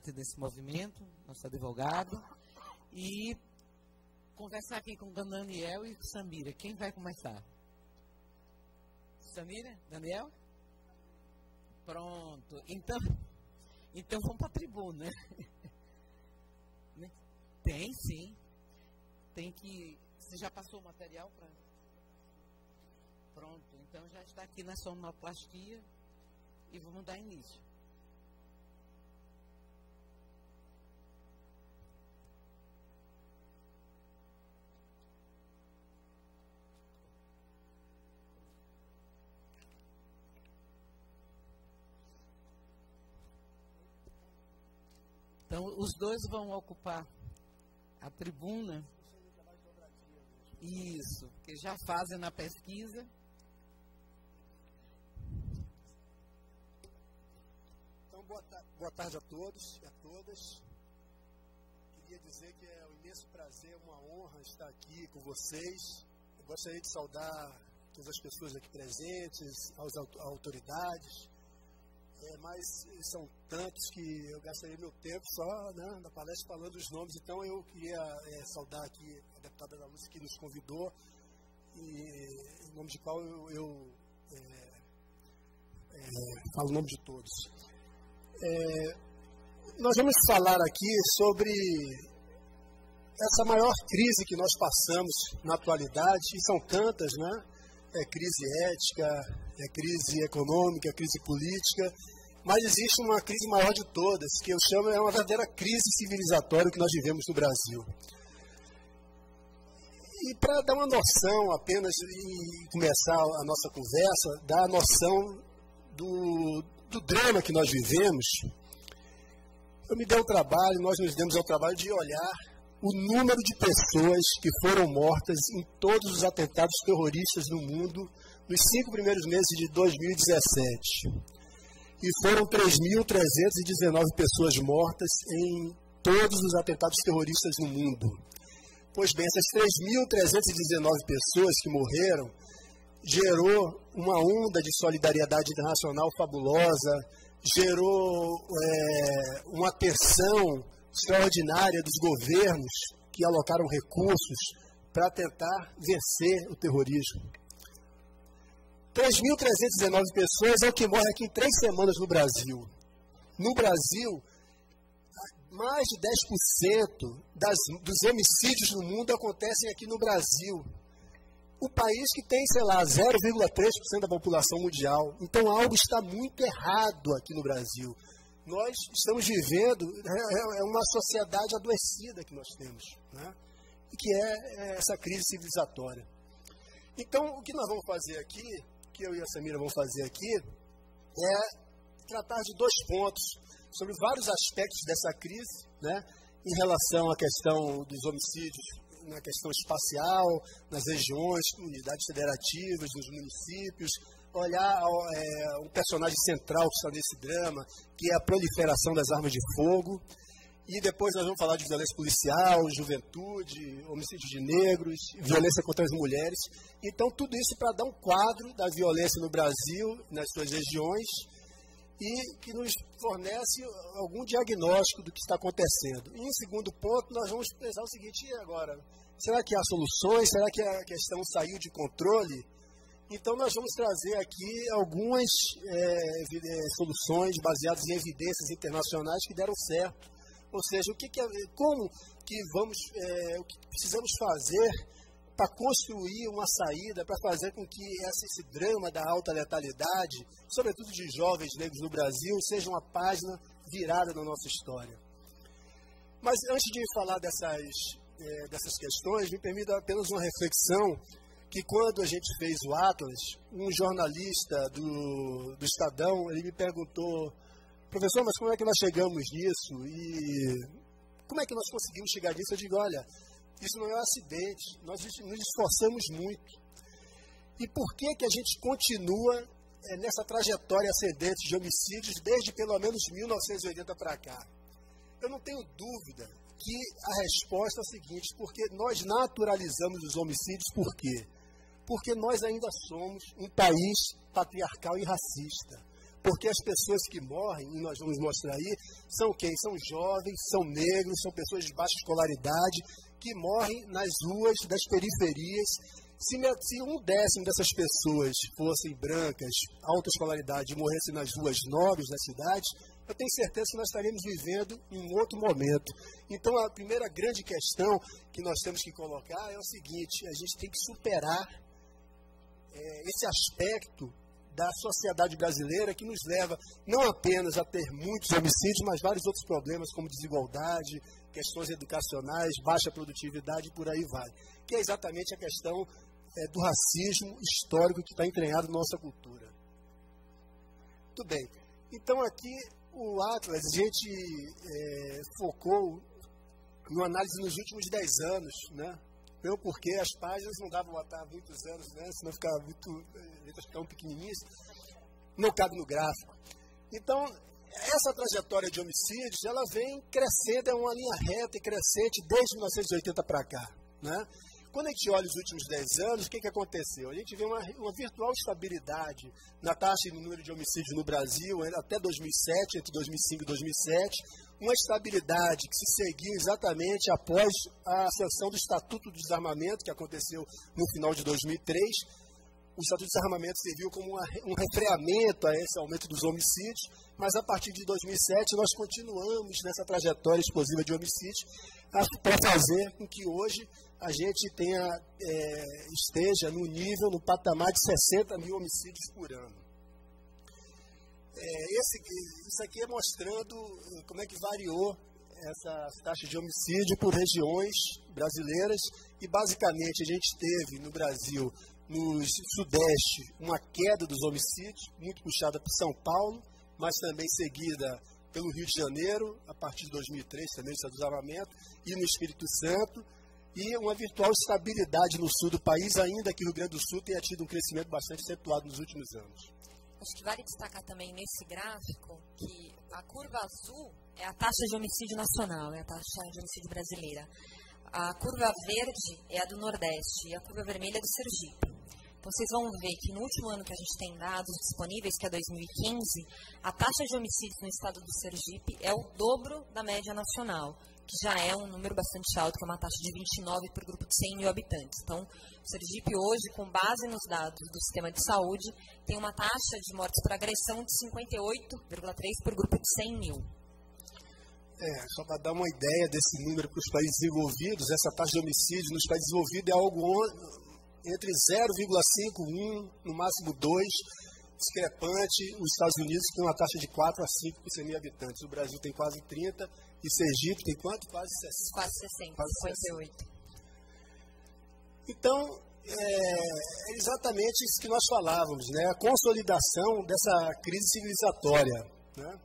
desse movimento, nosso advogado, e conversar aqui com Daniel e Samira. Quem vai começar? Samira? Daniel? Pronto. Então, então vamos para a tribuna. Né? Tem sim. Tem que. Você já passou o material para. Pronto. Então já está aqui na sonoplastia e vamos dar início. Então, os dois vão ocupar a tribuna. Isso, que já fazem na pesquisa. Então, boa, ta boa tarde a todos e a todas. Queria dizer que é um imenso prazer, uma honra estar aqui com vocês. Eu gostaria de saudar todas as pessoas aqui presentes, as autoridades, é, mas são tantos que eu gastaria meu tempo só né, na palestra falando os nomes. Então eu queria é, saudar aqui a deputada da Lúcia que nos convidou, e em nome de qual eu, eu é, é falo o nome de todos. É, nós vamos falar aqui sobre essa maior crise que nós passamos na atualidade, e são tantas, né? É crise ética, é crise econômica, crise política, mas existe uma crise maior de todas, que eu chamo é uma verdadeira crise civilizatória que nós vivemos no Brasil. E para dar uma noção apenas e começar a nossa conversa, dar a noção do, do drama que nós vivemos, eu me dei o trabalho, nós nos demos ao trabalho de olhar o número de pessoas que foram mortas em todos os atentados terroristas no mundo nos cinco primeiros meses de 2017 e foram 3.319 pessoas mortas em todos os atentados terroristas no mundo. Pois bem, essas 3.319 pessoas que morreram gerou uma onda de solidariedade internacional fabulosa, gerou é, uma atenção extraordinária dos governos que alocaram recursos para tentar vencer o terrorismo. 3.319 pessoas é o que morre aqui em três semanas no Brasil. No Brasil, mais de 10% das, dos homicídios no mundo acontecem aqui no Brasil. O país que tem, sei lá, 0,3% da população mundial. Então algo está muito errado aqui no Brasil. Nós estamos vivendo, é, é, é uma sociedade adoecida que nós temos, né? que é, é essa crise civilizatória. Então, o que nós vamos fazer aqui que eu e a Samira vamos fazer aqui é tratar de dois pontos sobre vários aspectos dessa crise, né, em relação à questão dos homicídios na questão espacial, nas regiões, comunidades federativas, nos municípios, olhar é, um personagem central que está nesse drama, que é a proliferação das armas de fogo, e depois nós vamos falar de violência policial, juventude, homicídio de negros, violência contra as mulheres. Então, tudo isso para dar um quadro da violência no Brasil, nas suas regiões, e que nos fornece algum diagnóstico do que está acontecendo. E, em segundo ponto, nós vamos pensar o seguinte: e agora? Será que há soluções? Será que a questão saiu de controle? Então, nós vamos trazer aqui algumas é, soluções baseadas em evidências internacionais que deram certo ou seja, o que, que é, como que vamos, é, o que precisamos fazer para construir uma saída, para fazer com que esse, esse drama da alta letalidade, sobretudo de jovens negros no Brasil, seja uma página virada na nossa história. Mas antes de falar dessas, é, dessas questões, me permita apenas uma reflexão que quando a gente fez o Atlas, um jornalista do, do Estadão, ele me perguntou professor, mas como é que nós chegamos nisso? E como é que nós conseguimos chegar nisso? Eu digo, olha, isso não é um acidente, nós nos esforçamos muito. E por que, que a gente continua é, nessa trajetória ascendente de homicídios desde pelo menos 1980 para cá? Eu não tenho dúvida que a resposta é a seguinte, porque nós naturalizamos os homicídios, por quê? Porque nós ainda somos um país patriarcal e racista Porque as pessoas que morrem, e nós vamos mostrar aí, são quem? São jovens, são negros, são pessoas de baixa escolaridade, que morrem nas ruas das periferias. Se, se um décimo dessas pessoas fossem brancas, alta escolaridade, e morressem nas ruas nobres da cidade, eu tenho certeza que nós estaremos vivendo em um outro momento. Então, a primeira grande questão que nós temos que colocar é o seguinte: a gente tem que superar é, esse aspecto da sociedade brasileira que nos leva não apenas a ter muitos homicídios, mas vários outros problemas, como desigualdade, questões educacionais, baixa produtividade e por aí vai. Que é exatamente a questão é, do racismo histórico que está entranhado na nossa cultura. Muito bem. Então, aqui, o Atlas, a gente é, focou numa análise nos últimos 10 anos, né? Porque as páginas não davam botar muitos anos, né? Senão ficava muito, eh, letras tão pequenininhas. Não cabe no gráfico. Então, essa trajetória de homicídios, ela vem crescendo, é uma linha reta e crescente desde 1980 para cá, né? Quando a gente olha os últimos 10 anos, o que, que aconteceu? A gente vê uma, uma virtual estabilidade na taxa e no número de homicídios no Brasil até 2007, entre 2005 e 2007, uma estabilidade que se seguiu exatamente após a sanção do Estatuto do Desarmamento, que aconteceu no final de 2003. O Estatuto do Desarmamento serviu como uma, um refreamento a esse aumento dos homicídios, mas a partir de 2007 nós continuamos nessa trajetória explosiva de homicídios para fazer com que hoje a gente tenha, é, esteja no nível, no patamar de 60 mil homicídios por ano. É, esse, isso aqui é mostrando eh, como é que variou essa taxa de homicídio por regiões brasileiras e basicamente a gente teve no Brasil, no Sudeste, uma queda dos homicídios, muito puxada por São Paulo, mas também seguida pelo Rio de Janeiro, a partir de 2003, também do desarmamento, e no Espírito Santo, e uma virtual estabilidade no sul do país, ainda que o Rio Grande do Sul tenha tido um crescimento bastante acentuado nos últimos anos. Acho que vale destacar também nesse gráfico que a curva azul é a taxa de homicídio nacional, é a taxa de homicídio brasileira. A curva verde é a do Nordeste e a curva vermelha é do Sergipe. Vocês vão ver que no último ano que a gente tem dados disponíveis, que é 2015, a taxa de homicídios no estado do Sergipe é o dobro da média nacional que já é um número bastante alto, que é uma taxa de 29 por grupo de 100 mil habitantes. Então, o Sergipe hoje, com base nos dados do sistema de saúde, tem uma taxa de mortes por agressão de 58,3 por grupo de 100 mil. É, só para dar uma ideia desse número para os países desenvolvidos, essa taxa de homicídio nos países desenvolvidos é algo entre 0,5, 1, no máximo 2, discrepante. Os Estados Unidos tem uma taxa de 4 a 5 por 100 mil habitantes. O Brasil tem quase 30 e Sergipe tem quanto? Quase 60. Quase 60, quase 58. Então, é, é exatamente isso que nós falávamos, né? a consolidação dessa crise civilizatória. Né?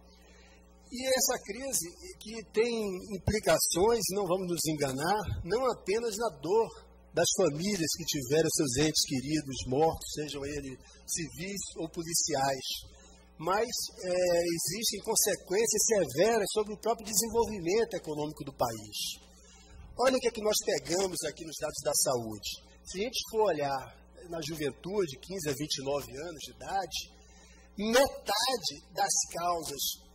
E essa crise que tem implicações, não vamos nos enganar, não apenas na dor das famílias que tiveram seus entes queridos mortos, sejam eles civis ou policiais, mas é, existem consequências severas sobre o próprio desenvolvimento econômico do país. Olha o que, é que nós pegamos aqui nos dados da saúde. Se a gente for olhar na juventude, 15 a 29 anos de idade, metade das causas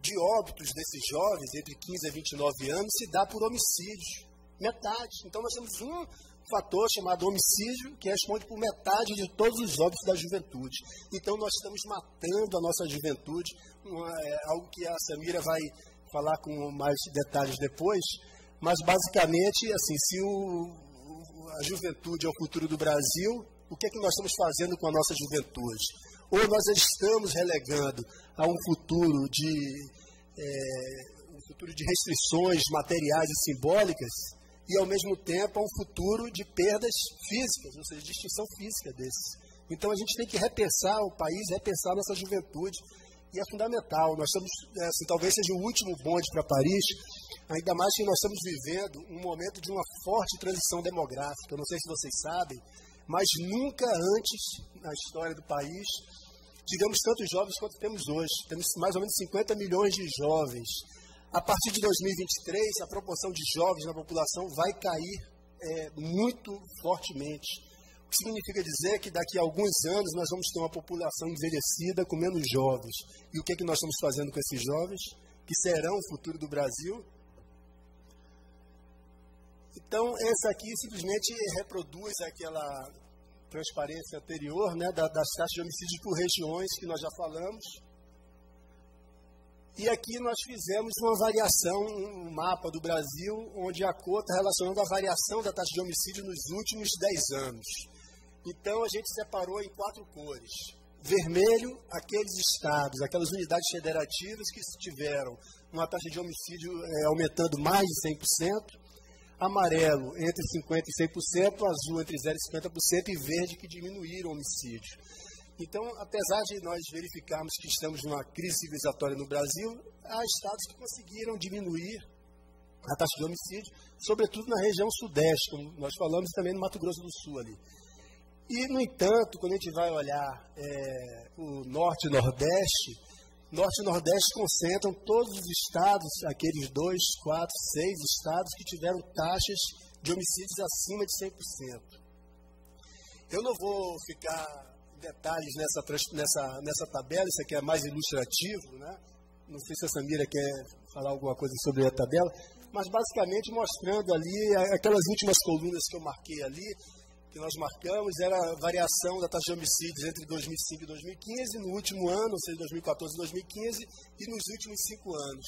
de óbitos desses jovens, entre 15 a 29 anos, se dá por homicídios. Metade. Então nós temos um fator chamado homicídio, que responde por metade de todos os óbitos da juventude. Então, nós estamos matando a nossa juventude, uma, é, algo que a Samira vai falar com mais detalhes depois, mas basicamente, assim, se o, a juventude é o futuro do Brasil, o que é que nós estamos fazendo com a nossa juventude? Ou nós estamos relegando a um futuro de, é, um futuro de restrições materiais e simbólicas, e, ao mesmo tempo, a um futuro de perdas físicas, ou seja, de extinção física desses. Então, a gente tem que repensar o país, repensar a nossa juventude, e é fundamental. Nós estamos, é, assim, talvez seja o último bonde para Paris, ainda mais que nós estamos vivendo um momento de uma forte transição demográfica. Eu não sei se vocês sabem, mas nunca antes na história do país tivemos tantos jovens quanto temos hoje. Temos mais ou menos 50 milhões de jovens a partir de 2023, a proporção de jovens na população vai cair é, muito fortemente. significa dizer que daqui a alguns anos nós vamos ter uma população envelhecida com menos jovens. E o que, é que nós estamos fazendo com esses jovens, que serão o futuro do Brasil? Então, essa aqui simplesmente reproduz aquela transparência anterior né, das taxas de homicídio por regiões que nós já falamos. E aqui nós fizemos uma variação, um mapa do Brasil, onde a cor está relacionando a variação da taxa de homicídio nos últimos 10 anos. Então a gente separou em quatro cores. Vermelho, aqueles estados, aquelas unidades federativas que tiveram uma taxa de homicídio é, aumentando mais de 100%. Amarelo, entre 50% e 100%. Azul, entre 0% e 50%. E verde, que diminuíram o homicídio. Então, apesar de nós verificarmos que estamos numa crise civilizatória no Brasil, há estados que conseguiram diminuir a taxa de homicídio, sobretudo na região sudeste, como nós falamos também no Mato Grosso do Sul ali. E, no entanto, quando a gente vai olhar é, o norte e nordeste, norte e nordeste concentram todos os estados, aqueles dois, quatro, seis estados que tiveram taxas de homicídios acima de 100%. Eu não vou ficar detalhes nessa, nessa, nessa tabela, isso aqui é mais ilustrativo, né? Não sei se a Samira quer falar alguma coisa sobre a tabela, mas basicamente mostrando ali aquelas últimas colunas que eu marquei ali, que nós marcamos, era a variação da taxa de homicídios entre 2005 e 2015, no último ano, ou seja, 2014 e 2015, e nos últimos cinco anos.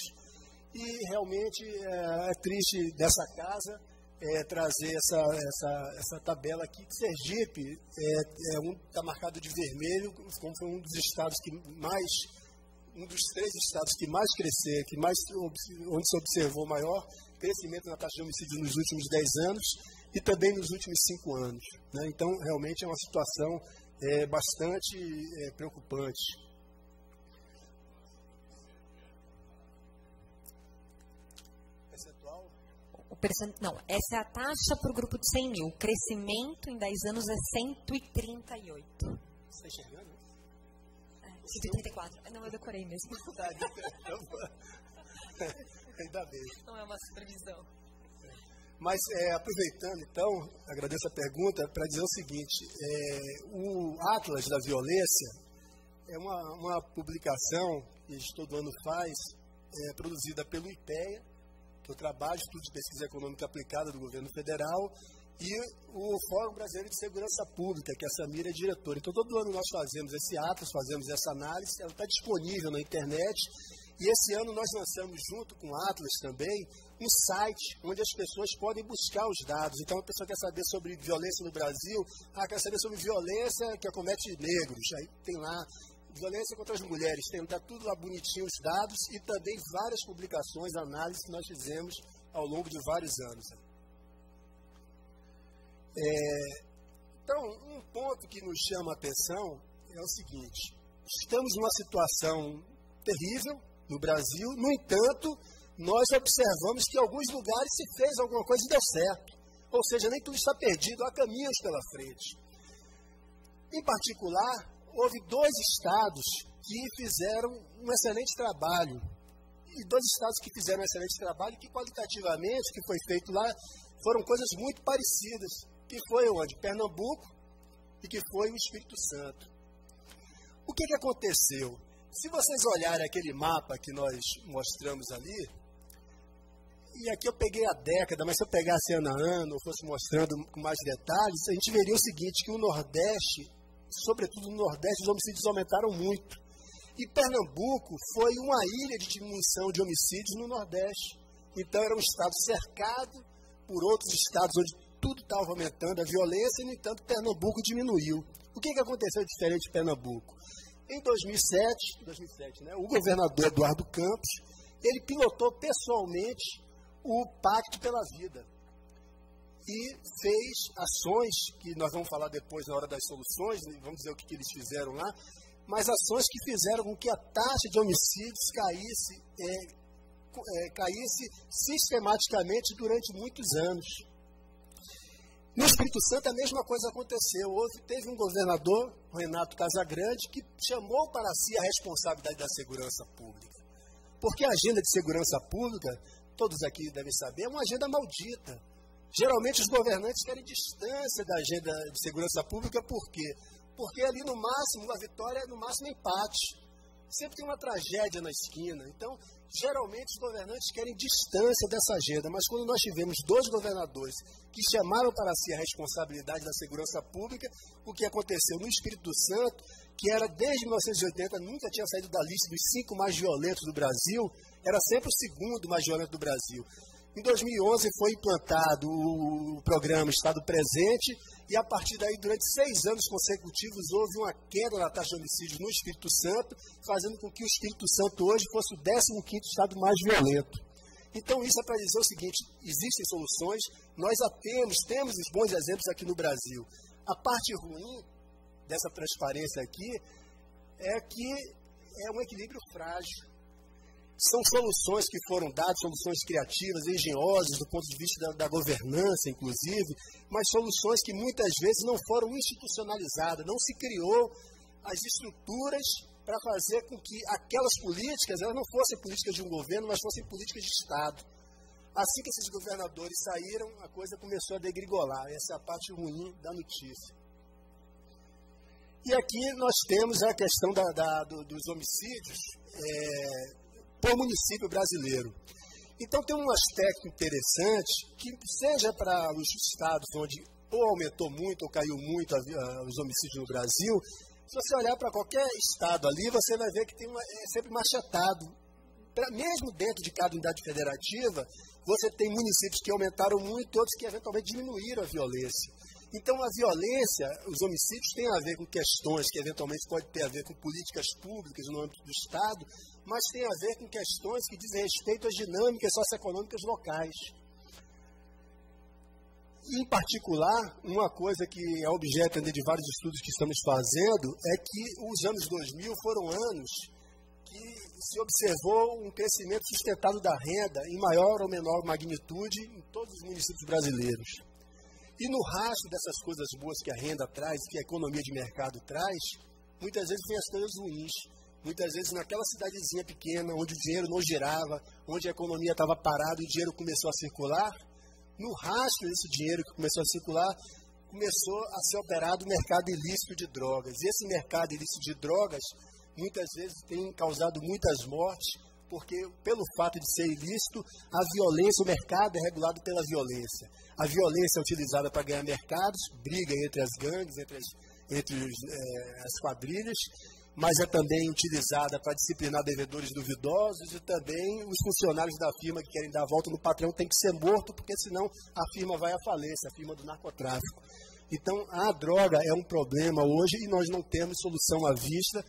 E realmente é, é triste dessa casa é, trazer essa, essa, essa tabela aqui, Sergipe está é, é um, tá marcado de vermelho, como foi um dos estados que mais, um dos três estados que mais crescer, que mais, onde se observou maior crescimento na taxa de homicídio nos últimos 10 anos e também nos últimos 5 anos. Né? Então, realmente é uma situação é, bastante é, preocupante. não, essa é a taxa para o grupo de 100 mil. O crescimento em 10 anos é 138. Você está enxergando? É, 134. Não, eu decorei mesmo. Ainda bem. Não é uma supervisão. Mas, é, aproveitando, então, agradeço a pergunta para dizer o seguinte: é, o Atlas da Violência é uma, uma publicação que todo ano faz, é, produzida pelo IPEA, eu trabalho, Estudo de Pesquisa Econômica Aplicada do Governo Federal, e o Fórum Brasileiro de Segurança Pública, que a Samira é diretora. Então, todo ano nós fazemos esse ato, fazemos essa análise, ela está disponível na internet, e esse ano nós lançamos, junto com o Atlas também, um site onde as pessoas podem buscar os dados. Então, a pessoa quer saber sobre violência no Brasil, ah, quer saber sobre violência que acomete negros. Aí tem lá violência contra as mulheres, tem tá tudo lá bonitinho os dados e também várias publicações, análises que nós fizemos ao longo de vários anos. É, então, um ponto que nos chama a atenção é o seguinte: estamos numa situação terrível no Brasil, no entanto, nós observamos que em alguns lugares se fez alguma coisa e deu certo. Ou seja, nem tudo está perdido, há caminhos pela frente. Em particular, houve dois estados que fizeram um excelente trabalho. E dois estados que fizeram um excelente trabalho, que qualitativamente, que foi feito lá, foram coisas muito parecidas. Que foi onde? Pernambuco e que foi o Espírito Santo. O que, que aconteceu? Se vocês olharem aquele mapa que nós mostramos ali, e aqui eu peguei a década, mas se eu pegasse ano a ano, ou fosse mostrando com mais detalhes, a gente veria o seguinte, que o Nordeste sobretudo no Nordeste, os homicídios aumentaram muito. E Pernambuco foi uma ilha de diminuição de homicídios no Nordeste. Então era um estado cercado por outros estados onde tudo estava aumentando, a violência, e no entanto Pernambuco diminuiu. O que, que aconteceu diferente de Pernambuco? Em 2007, 2007 né, o governador Eduardo Campos, ele pilotou pessoalmente o Pacto pela Vida, e fez ações, que nós vamos falar depois na hora das soluções, vamos dizer o que, que eles fizeram lá, mas ações que fizeram com que a taxa de homicídios caísse, é, é, caísse sistematicamente durante muitos anos. No Espírito Santo a mesma coisa aconteceu. Houve, teve um governador, Renato Casagrande, que chamou para si a responsabilidade da segurança pública. Porque a agenda de segurança pública, todos aqui devem saber, é uma agenda maldita Geralmente os governantes querem distância da agenda de segurança pública, por quê? Porque ali no máximo, a vitória é no máximo empate. Sempre tem uma tragédia na esquina. Então, geralmente os governantes querem distância dessa agenda, mas quando nós tivemos dois governadores que chamaram para si a responsabilidade da segurança pública, o que aconteceu no Espírito Santo, que era desde 1980, nunca tinha saído da lista dos cinco mais violentos do Brasil, era sempre o segundo mais violento do Brasil. Em 2011 foi implantado o programa Estado Presente e a partir daí, durante seis anos consecutivos, houve uma queda na taxa de homicídios no Espírito Santo, fazendo com que o Espírito Santo hoje fosse o 15º estado mais violento. Então, isso é para dizer o seguinte, existem soluções, nós a temos, temos os bons exemplos aqui no Brasil. A parte ruim dessa transparência aqui é que é um equilíbrio frágil. São soluções que foram dadas, soluções criativas, engenhosas, do ponto de vista da, da, governança, inclusive, mas soluções que muitas vezes não foram institucionalizadas, não se criou as estruturas para fazer com que aquelas políticas elas não fossem políticas de um governo, mas fossem políticas de Estado. Assim que esses governadores saíram, a coisa começou a degringolar. Essa é a parte ruim da notícia. E aqui nós temos a questão da, da, do, dos homicídios. É, por município brasileiro. Então tem um aspecto interessante que seja para os estados onde ou aumentou muito ou caiu muito a, a, os homicídios no Brasil, se você olhar para qualquer estado ali, você vai ver que tem uma, é sempre machetado. Pra, mesmo dentro de cada unidade federativa, você tem municípios que aumentaram muito, outros que eventualmente diminuíram a violência. Então, a violência, os homicídios têm a ver com questões que eventualmente podem ter a ver com políticas públicas no âmbito do Estado, mas tem a ver com questões que dizem respeito às dinâmicas socioeconômicas locais. Em particular, uma coisa que é objeto de vários estudos que estamos fazendo é que os anos 2000 foram anos que se observou um crescimento sustentado da renda em maior ou menor magnitude em todos os municípios brasileiros. E no rastro dessas coisas boas que a renda traz, que a economia de mercado traz, muitas vezes vem as coisas ruins muitas vezes naquela cidadezinha pequena, onde o dinheiro não girava, onde a economia estava parada e o dinheiro começou a circular, no rastro desse dinheiro que começou a circular, começou a ser operado o mercado ilícito de drogas. E esse mercado ilícito de drogas, muitas vezes, tem causado muitas mortes, porque pelo fato de ser ilícito, a violência, o mercado é regulado pela violência. A violência é utilizada para ganhar mercados, briga entre as gangues, entre as, entre os, é, as quadrilhas, mas é também utilizada para disciplinar devedores duvidosos e também os funcionários da firma que querem dar a volta no patrão têm que ser morto, porque senão a firma vai à falência, a firma do narcotráfico. Então, a droga é um problema hoje e nós não temos solução à vista.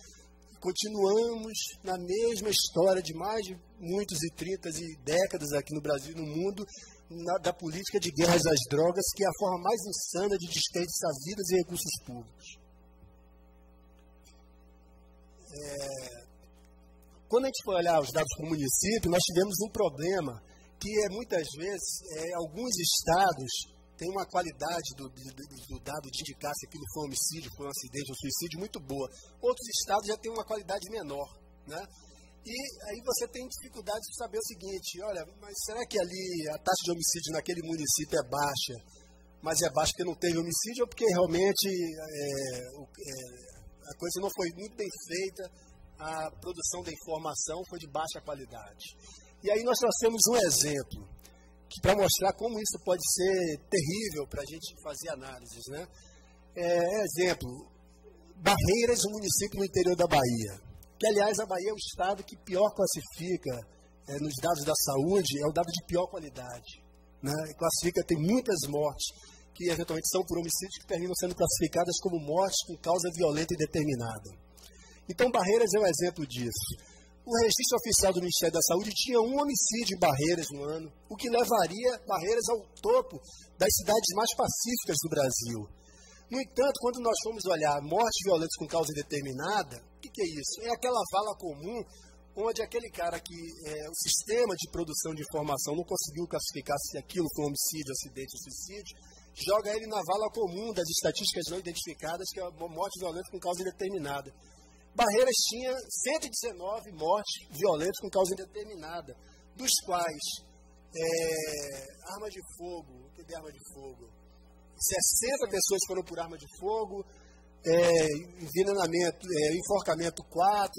Continuamos na mesma história de mais de muitos e trintas e décadas aqui no Brasil e no mundo, na, da política de guerras às drogas, que é a forma mais insana de desperdiçar vidas e recursos públicos. É, quando a gente for olhar os dados para o município, nós tivemos um problema que é muitas vezes é, alguns estados têm uma qualidade do, do, do, dado de indicar se aquilo foi um homicídio, foi um acidente, um suicídio muito boa. Outros estados já têm uma qualidade menor, né? E aí você tem dificuldade de saber o seguinte, olha, mas será que ali a taxa de homicídio naquele município é baixa, mas é baixa porque não teve homicídio ou porque realmente é, é, a coisa não foi muito bem feita, a produção da informação foi de baixa qualidade. E aí nós trouxemos um exemplo para mostrar como isso pode ser terrível para a gente fazer análises. Né? É, exemplo, Barreiras, um município no interior da Bahia. Que, aliás, a Bahia é o estado que pior classifica é, nos dados da saúde, é o dado de pior qualidade. Né? Classifica, tem muitas mortes que eventualmente são por homicídios que terminam sendo classificadas como mortes com causa violenta e determinada. Então, Barreiras é um exemplo disso. O registro oficial do Ministério da Saúde tinha um homicídio em Barreiras no ano, o que levaria Barreiras ao topo das cidades mais pacíficas do Brasil. No entanto, quando nós fomos olhar mortes violentas com causa indeterminada, o que, que, é isso? É aquela vala comum onde aquele cara que é, o sistema de produção de informação não conseguiu classificar se aquilo foi homicídio, acidente ou suicídio, joga ele na vala comum das estatísticas não identificadas, que é a morte violenta com causa indeterminada. Barreiras tinha 119 mortes violentas com causa indeterminada, dos quais É, arma de fogo, o que é arma de fogo? 60 pessoas foram por arma de fogo, é, envenenamento, é, enforcamento 4,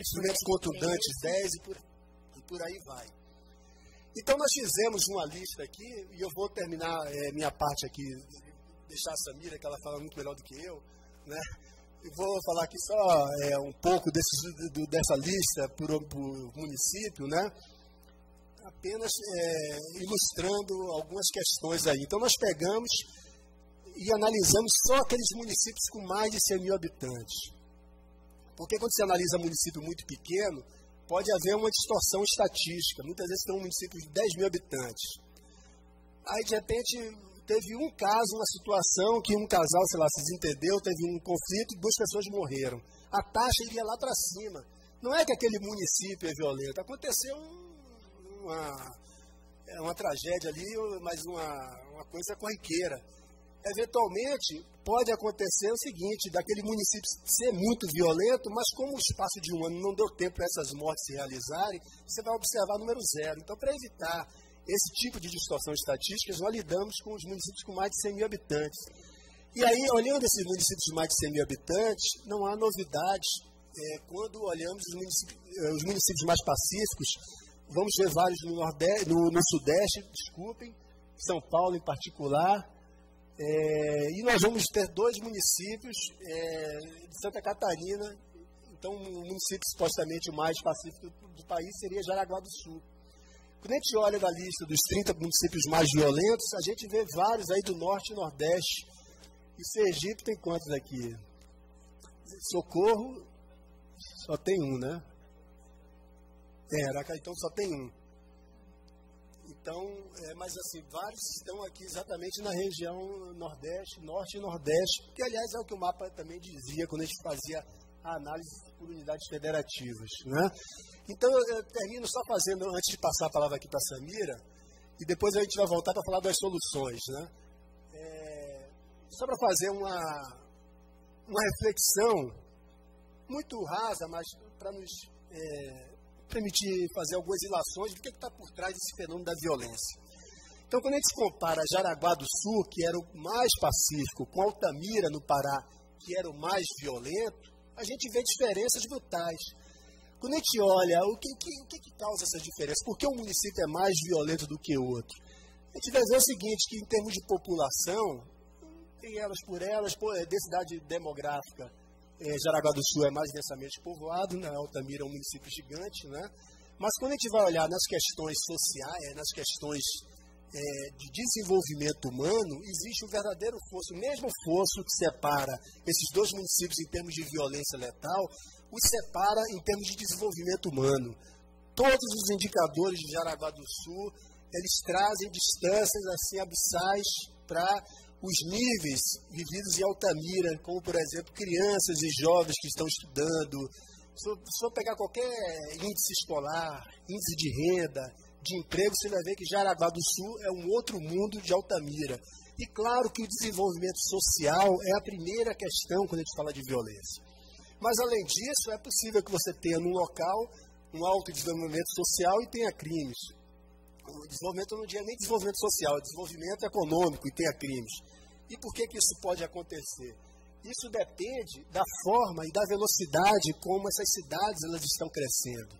instrumentos contundantes 10 e por, e por aí vai. Então nós fizemos uma lista aqui, e eu vou terminar é, minha parte aqui, deixar a Samira, que ela fala muito melhor do que eu, né? Vou falar aqui só é, um pouco desse, do, dessa lista por, por município, né? apenas é, ilustrando algumas questões aí. Então, nós pegamos e analisamos só aqueles municípios com mais de 100 mil habitantes. Porque quando você analisa município muito pequeno, pode haver uma distorção estatística. Muitas vezes tem um município de 10 mil habitantes. Aí, de repente, teve um caso, uma situação que um casal, sei lá, se desentendeu, teve um conflito e duas pessoas morreram. A taxa iria lá para cima. Não é que aquele município é violento. Aconteceu uma, é uma tragédia ali, mas uma, uma coisa corriqueira. Eventualmente, pode acontecer o seguinte, daquele município ser muito violento, mas como o espaço de um ano não deu tempo para essas mortes se realizarem, você vai observar número zero. Então, para evitar esse tipo de distorção estatística, nós lidamos com os municípios com mais de 100 mil habitantes. E aí, olhando esses municípios de mais de 100 mil habitantes, não há novidades é, quando olhamos os municípios, eh, os municípios mais pacíficos, Vamos ver vários no, Nordeste, no, no Sudeste, desculpem, São Paulo em particular. É, e nós vamos ter dois municípios é, de Santa Catarina. Então, o município supostamente o mais pacífico do, do país seria Jaraguá do Sul. Quando a gente olha da lista dos 30 municípios mais violentos, a gente vê vários aí do Norte e Nordeste. E Sergipe tem quantos aqui? Socorro, só tem um, né? É, Aracaitão só tem um. Então, é, mas assim, vários estão aqui exatamente na região Nordeste, Norte e Nordeste, que aliás é o que o mapa também dizia quando a gente fazia a análise por unidades federativas. Né? Então, eu, termino só fazendo, antes de passar a palavra aqui para a Samira, e depois a gente vai voltar para falar das soluções. Né? É, só para fazer uma, uma reflexão muito rasa, mas para nos é, permitir fazer algumas ilações do que está por trás desse fenômeno da violência. Então, quando a gente compara Jaraguá do Sul, que era o mais pacífico, com Altamira, no Pará, que era o mais violento, a gente vê diferenças brutais. Quando a gente olha o que, que, que, causa essas diferenças, por que um município é mais violento do que o outro? A gente vai ver o seguinte, que em termos de população, tem elas por elas, é, densidade demográfica, é, Jaraguá do Sul é mais densamente povoado, né? Altamira é um município gigante, né? Mas quando a gente vai olhar nas questões sociais, nas questões é, de desenvolvimento humano, existe um verdadeiro fosso, o mesmo fosso que separa esses dois municípios em termos de violência letal, os separa em termos de desenvolvimento humano. Todos os indicadores de Jaraguá do Sul, eles trazem distâncias assim abissais para os níveis vividos em Altamira, como por exemplo crianças e jovens que estão estudando. Se for pegar qualquer índice escolar, índice de renda, de emprego, você vai ver que Jaraguá do Sul é um outro mundo de Altamira. E claro que o desenvolvimento social é a primeira questão quando a gente fala de violência. Mas além disso, é possível que você tenha num local um alto desenvolvimento social e tenha crimes. O desenvolvimento não diria nem desenvolvimento social, é desenvolvimento econômico e tenha crimes. E por que, que isso pode acontecer? Isso depende da forma e da velocidade como essas cidades elas estão crescendo.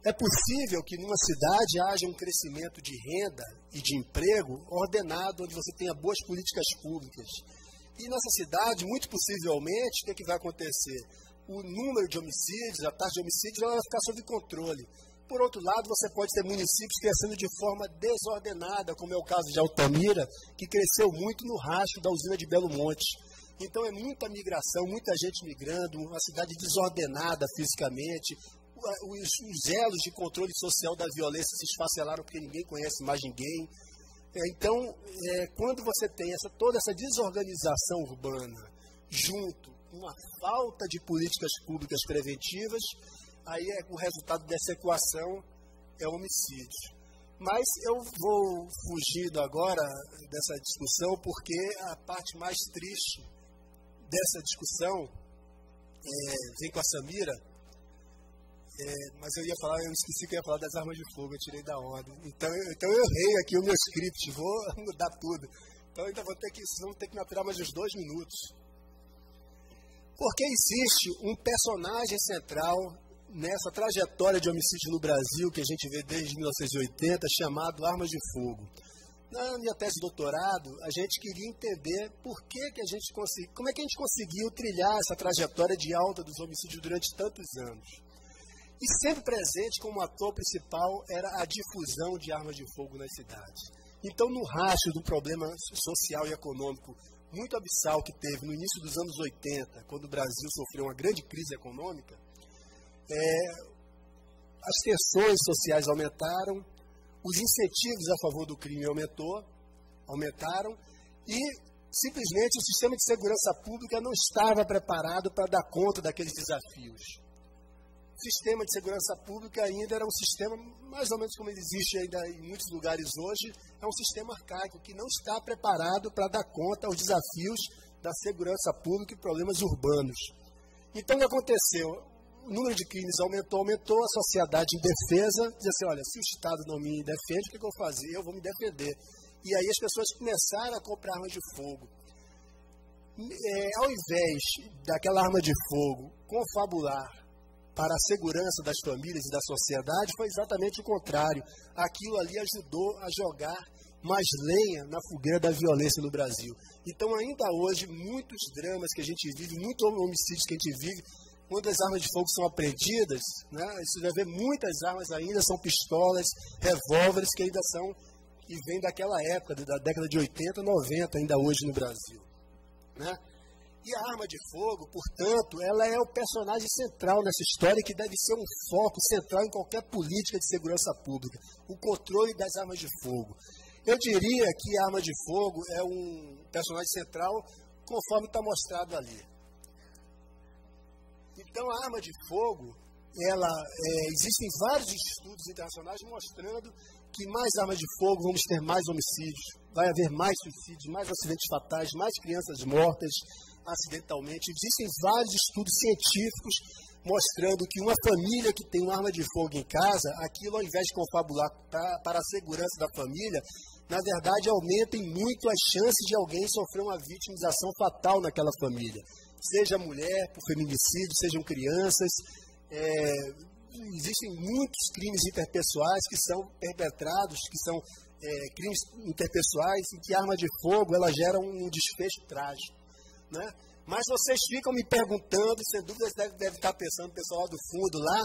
É possível que numa cidade haja um crescimento de renda e de emprego ordenado, onde você tenha boas políticas públicas. E nessa cidade, muito possivelmente, o que, é que vai acontecer? O número de homicídios, a taxa de homicídios, ela vai ficar sob controle. Por outro lado, você pode ter municípios crescendo de forma desordenada, como é o caso de Altamira, que cresceu muito no rastro da usina de Belo Monte. Então é muita migração, muita gente migrando, uma cidade desordenada fisicamente. Os, os elos de controle social da violência se esfacelaram porque ninguém conhece mais ninguém. É, então, é, quando você tem essa, toda essa desorganização urbana, junto uma falta de políticas públicas preventivas, aí é, o resultado dessa equação é homicídio. Mas eu vou fugindo agora dessa discussão porque a parte mais triste dessa discussão, é, vem com a Samira, É, mas eu ia falar, eu esqueci que eu ia falar das armas de fogo, eu tirei da ordem. Então, então eu errei aqui o meu script, vou mudar tudo. Então ainda vou ter que, ter que me aturar mais uns dois minutos. Porque existe um personagem central nessa trajetória de homicídio no Brasil, que a gente vê desde 1980, chamado armas de fogo. Na minha tese de doutorado, a gente queria entender por que, que a gente como é que a gente conseguiu trilhar essa trajetória de alta dos homicídios durante tantos anos. E sempre presente como ator principal era a difusão de armas de fogo nas cidades. Então, no rastro do problema social e econômico muito abissal que teve no início dos anos 80, quando o Brasil sofreu uma grande crise econômica, é, as tensões sociais aumentaram, os incentivos a favor do crime aumentou, aumentaram e simplesmente o sistema de segurança pública não estava preparado para dar conta daqueles desafios. O sistema de segurança pública ainda era um sistema, mais ou menos como ele existe ainda em muitos lugares hoje, é um sistema arcaico que não está preparado para dar conta aos desafios da segurança pública e problemas urbanos. Então, o que aconteceu? o número de crimes aumentou, aumentou, a sociedade em defesa diz assim, olha, se o Estado não me defende, o que eu vou fazer? Eu vou me defender. E aí as pessoas começaram a comprar armas de fogo. É, ao invés daquela arma de fogo confabular para a segurança das famílias e da sociedade, foi exatamente o contrário. Aquilo ali ajudou a jogar mais lenha na fogueira da violência no Brasil. Então, ainda hoje, muitos dramas que a gente vive, muitos homicídios que a gente vive, quando as armas de fogo são apreendidas, né, você vai ver muitas armas ainda, são pistolas, revólveres que ainda são, e vêm daquela época, da década de 80, 90, ainda hoje no Brasil. Né? E a arma de fogo, portanto, ela é o personagem central nessa história que deve ser um foco central em qualquer política de segurança pública, o controle das armas de fogo. Eu diria que a arma de fogo é um personagem central conforme está mostrado ali. Então, a arma de fogo, ela, é, existem vários estudos internacionais mostrando que mais armas de fogo vamos ter mais homicídios, vai haver mais suicídios, mais acidentes fatais, mais crianças mortas acidentalmente. Existem vários estudos científicos mostrando que uma família que tem uma arma de fogo em casa, aquilo ao invés de confabular pra, para a segurança da família, na verdade aumenta muito as chances de alguém sofrer uma vitimização fatal naquela família seja mulher por feminicídio, sejam crianças. É, existem muitos crimes interpessoais que são perpetrados, que são é, crimes interpessoais em que a arma de fogo ela gera um desfecho trágico. Né? Mas vocês ficam me perguntando, sem dúvida deve, deve estar pensando, o pessoal lá do fundo lá,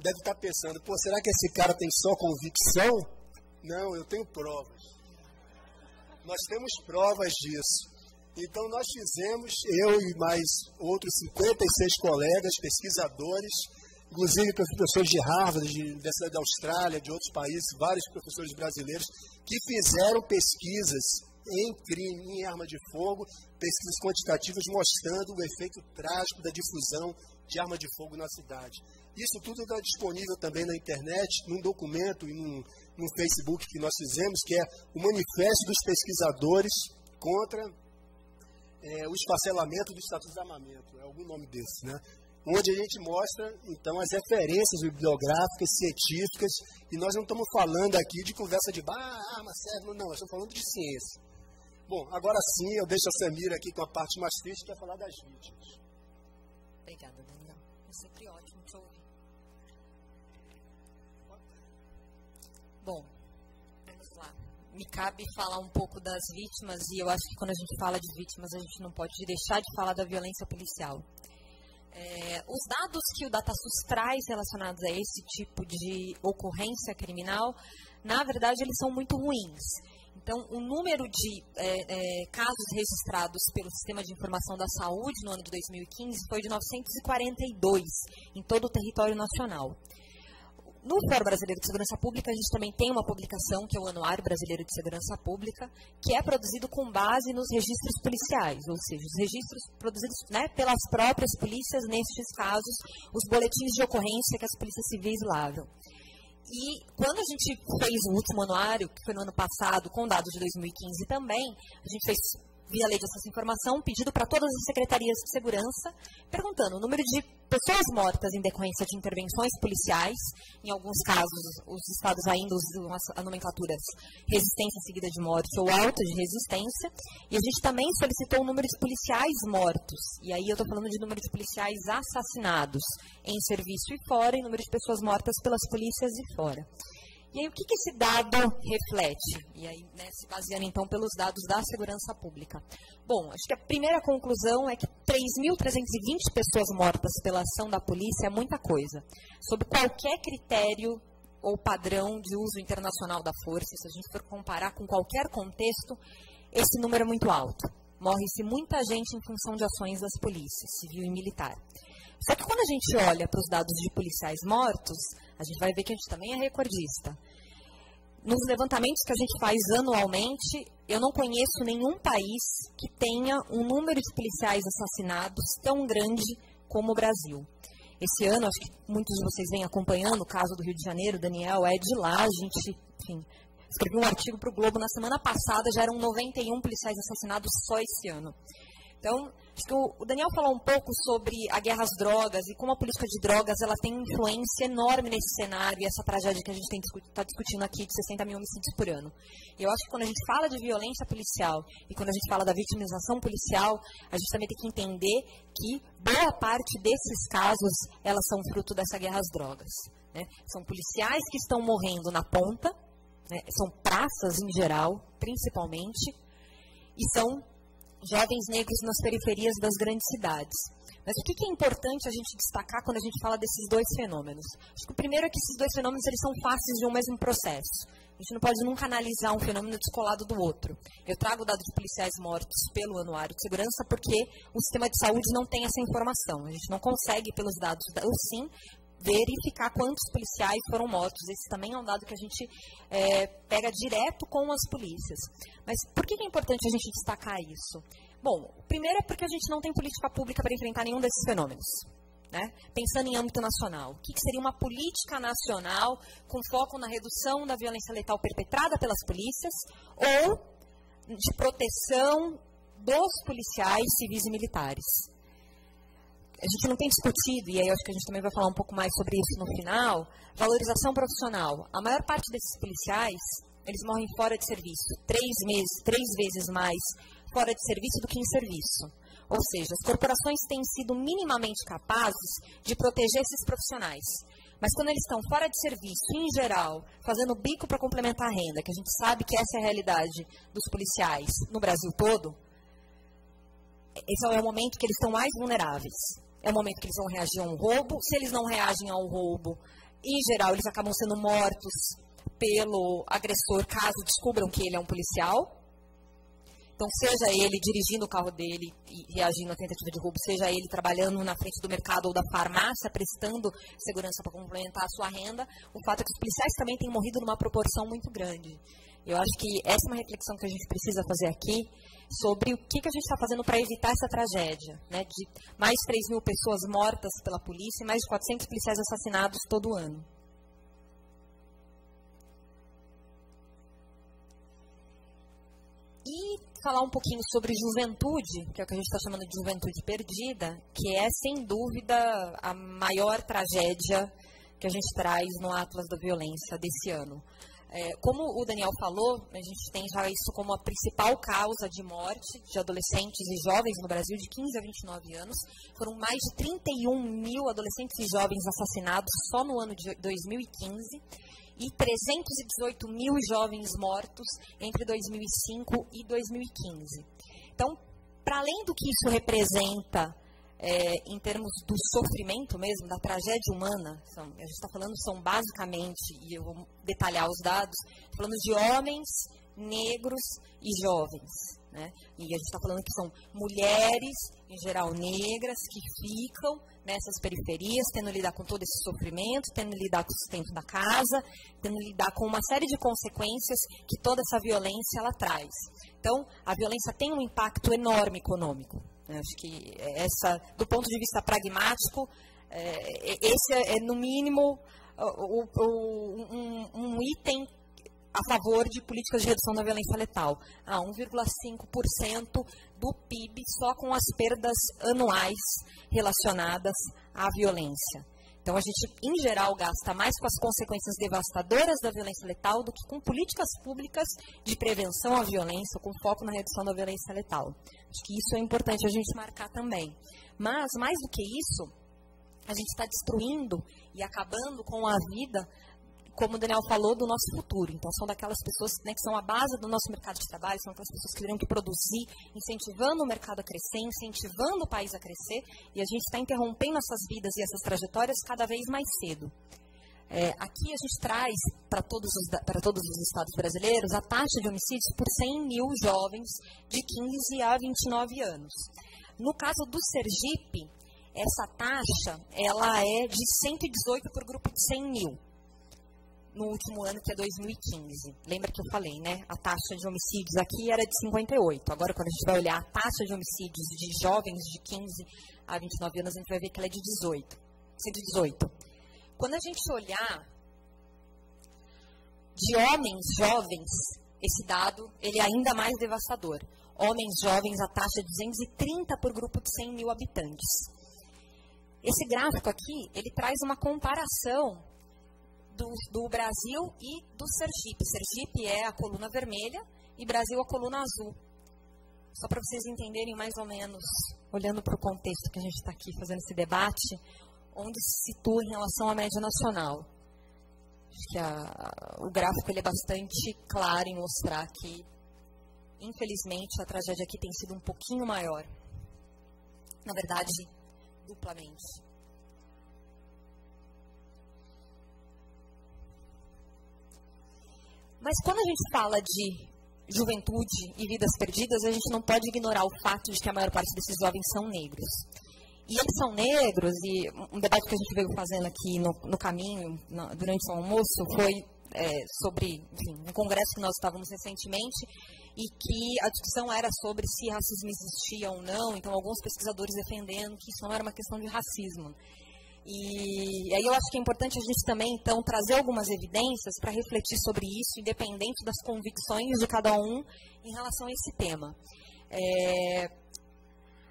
deve estar pensando, pô, será que esse cara tem só convicção? Não, eu tenho provas. Nós temos provas disso. Então, nós fizemos, eu e mais outros 56 colegas, pesquisadores, inclusive professores de Harvard, de Universidade da Austrália, de outros países, vários professores brasileiros, que fizeram pesquisas em crime, em arma de fogo, pesquisas quantitativas mostrando o efeito trágico da difusão de arma de fogo na cidade. Isso tudo está disponível também na internet, num documento e num, num Facebook que nós fizemos, que é o Manifesto dos Pesquisadores contra é, o esfacelamento do status de armamento, é algum nome desse, né? Onde a gente mostra, então, as referências bibliográficas, científicas, e nós não estamos falando aqui de conversa de ah, arma serve, não, nós estamos falando de ciência. Bom, agora sim, eu deixo a Samira aqui com a parte mais triste, que é falar das vítimas. Obrigada, Daniel. É sempre ótimo te ouvir. Bom, me cabe falar um pouco das vítimas e eu acho que quando a gente fala de vítimas a gente não pode deixar de falar da violência policial. É, os dados que o DataSUS traz relacionados a esse tipo de ocorrência criminal, na verdade, eles são muito ruins. Então, o número de é, é, casos registrados pelo Sistema de Informação da Saúde no ano de 2015 foi de 942 em todo o território nacional. No Fórum Brasileiro de Segurança Pública, a gente também tem uma publicação, que é o Anuário Brasileiro de Segurança Pública, que é produzido com base nos registros policiais, ou seja, os registros produzidos né, pelas próprias polícias, nestes casos, os boletins de ocorrência que as polícias civis lavam. E quando a gente fez o último anuário, que foi no ano passado, com dados de 2015 também, a gente fez via lei de acesso à informação, um pedido para todas as secretarias de segurança, perguntando o número de pessoas mortas em decorrência de intervenções policiais, em alguns casos os estados ainda usam a nomenclatura resistência seguida de morte ou alta de resistência, e a gente também solicitou o número de policiais mortos, e aí eu estou falando de número de policiais assassinados em serviço e fora, e número de pessoas mortas pelas polícias e fora. E aí, o que, que esse dado reflete? E aí, né, se baseando então pelos dados da segurança pública. Bom, acho que a primeira conclusão é que 3.320 pessoas mortas pela ação da polícia é muita coisa. Sob qualquer critério ou padrão de uso internacional da força, se a gente for comparar com qualquer contexto, esse número é muito alto. Morre-se muita gente em função de ações das polícias, civil e militar. Só que quando a gente olha para os dados de policiais mortos, a gente vai ver que a gente também é recordista. Nos levantamentos que a gente faz anualmente, eu não conheço nenhum país que tenha um número de policiais assassinados tão grande como o Brasil. Esse ano, acho que muitos de vocês vêm acompanhando o caso do Rio de Janeiro, Daniel é de lá, a gente, enfim, um artigo para o Globo na semana passada, já eram 91 policiais assassinados só esse ano. Então, acho que o, Daniel falou um pouco sobre a guerra às drogas e como a política de drogas ela tem influência enorme nesse cenário e essa tragédia que a gente está discutindo aqui de 60 mil homicídios por ano. E eu acho que quando a gente fala de violência policial e quando a gente fala da vitimização policial, a gente também tem que entender que boa parte desses casos elas são fruto dessa guerra às drogas. Né? São policiais que estão morrendo na ponta, né? são praças em geral, principalmente, e são jovens negros nas periferias das grandes cidades. Mas o que é importante a gente destacar quando a gente fala desses dois fenômenos? Acho que o primeiro é que esses dois fenômenos eles são fáceis de um mesmo processo. A gente não pode nunca analisar um fenômeno descolado do outro. Eu trago dados de policiais mortos pelo Anuário de Segurança porque o sistema de saúde não tem essa informação. A gente não consegue, pelos dados do SIM, verificar quantos policiais foram mortos. Esse também é um dado que a gente é, pega direto com as polícias. Mas por que é importante a gente destacar isso? Bom, primeiro é porque a gente não tem política pública para enfrentar nenhum desses fenômenos. Né? Pensando em âmbito nacional, o que, que seria uma política nacional com foco na redução da violência letal perpetrada pelas polícias ou de proteção dos policiais civis e militares? A gente não tem discutido, e aí acho que a gente também vai falar um pouco mais sobre isso no final, valorização profissional. A maior parte desses policiais, eles morrem fora de serviço, três meses, três vezes mais fora de serviço do que em serviço. Ou seja, as corporações têm sido minimamente capazes de proteger esses profissionais. Mas quando eles estão fora de serviço, em geral, fazendo bico para complementar a renda, que a gente sabe que essa é a realidade dos policiais no Brasil todo, esse é o momento que eles estão mais vulneráveis é o momento que eles vão reagir a um roubo. Se eles não reagem ao roubo, em geral, eles acabam sendo mortos pelo agressor caso descubram que ele é um policial. Então, seja ele dirigindo o carro dele e reagindo à tentativa de roubo, seja ele trabalhando na frente do mercado ou da farmácia, prestando segurança para complementar a sua renda, o fato é que os policiais também têm morrido numa proporção muito grande. Eu acho que essa é uma reflexão que a gente precisa fazer aqui sobre o que, que a gente está fazendo para evitar essa tragédia, né, de mais de 3 mil pessoas mortas pela polícia e mais de 400 policiais assassinados todo ano. E falar um pouquinho sobre juventude, que é o que a gente está chamando de juventude perdida, que é, sem dúvida, a maior tragédia que a gente traz no Atlas da Violência desse ano. É, como o Daniel falou, a gente tem já isso como a principal causa de morte de adolescentes e jovens no Brasil, de 15 a 29 anos. Foram mais de 31 mil adolescentes e jovens assassinados só no ano de 2015 e 318 mil jovens mortos entre 2005 e 2015. Então, para além do que isso representa é, em termos do sofrimento mesmo, da tragédia humana, são, a gente está falando, são basicamente, e eu vou detalhar os dados, falando de homens, negros e jovens. Né? E a gente está falando que são mulheres, em geral negras, que ficam nessas periferias, tendo lidar com todo esse sofrimento, tendo lidar com o sustento da casa, tendo lidar com uma série de consequências que toda essa violência ela traz. Então, a violência tem um impacto enorme econômico. Acho que essa, do ponto de vista pragmático, é, esse é, é, no mínimo, o, o, um, um, item a favor de políticas de redução da violência letal. A 1,5% do PIB só com as perdas anuais relacionadas à violência. Então, a gente, em geral, gasta mais com as consequências devastadoras da violência letal do que com políticas públicas de prevenção à violência, com foco na redução da violência letal. Acho que isso é importante a gente marcar também. Mas, mais do que isso, a gente está destruindo e acabando com a vida como o Daniel falou, do nosso futuro. Então, são daquelas pessoas né, que são a base do nosso mercado de trabalho, são aquelas pessoas que teriam que produzir, incentivando o mercado a crescer, incentivando o país a crescer, e a gente está interrompendo essas vidas e essas trajetórias cada vez mais cedo. É, aqui a gente traz para todos, os, todos os estados brasileiros a taxa de homicídios por 100 mil jovens de 15 a 29 anos. No caso do Sergipe, essa taxa ela é de 118 por grupo de 100 mil no último ano, que é 2015. Lembra que eu falei, né? A taxa de homicídios aqui era de 58. Agora, quando a gente vai olhar a taxa de homicídios de jovens de 15 a 29 anos, a gente vai ver que ela é de 18. 118. Quando a gente olhar de homens jovens, esse dado ele é ainda mais devastador. Homens jovens, a taxa é 230 por grupo de 100 mil habitantes. Esse gráfico aqui, ele traz uma comparação do, do Brasil e do Sergipe. Sergipe é a coluna vermelha e Brasil a coluna azul. Só para vocês entenderem mais ou menos, olhando para o contexto que a gente está aqui fazendo esse debate, onde se situa em relação à média nacional. Acho que a, o gráfico ele é bastante claro em mostrar que, infelizmente, a tragédia aqui tem sido um pouquinho maior. Na verdade, duplamente. Mas quando a gente fala de juventude e vidas perdidas, a gente não pode ignorar o fato de que a maior parte desses jovens são negros. E eles são negros, e um debate que a gente veio fazendo aqui no, no caminho, no, durante o almoço, foi é, sobre enfim, um congresso que nós estávamos recentemente, e que a discussão era sobre se racismo existia ou não, então alguns pesquisadores defendendo que isso não era uma questão de racismo. E, aí eu acho que é importante a gente também, então, trazer algumas evidências para refletir sobre isso, independente das convicções de cada um em relação a esse tema. É,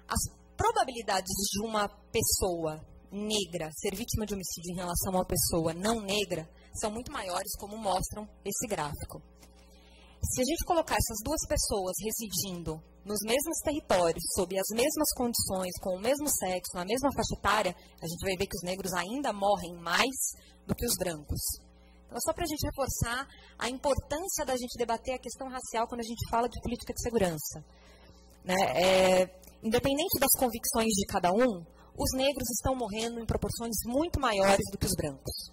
as probabilidades de uma pessoa negra ser vítima de homicídio em relação a uma pessoa não negra são muito maiores, como mostram esse gráfico. Se a gente colocar essas duas pessoas residindo nos mesmos territórios, sob as mesmas condições, com o mesmo sexo, na mesma faixa etária, a gente vai ver que os negros ainda morrem mais do que os brancos. Então, só para a gente reforçar a importância da gente debater a questão racial quando a gente fala de política de segurança. Né? É, independente das convicções de cada um, os negros estão morrendo em proporções muito maiores do que os brancos,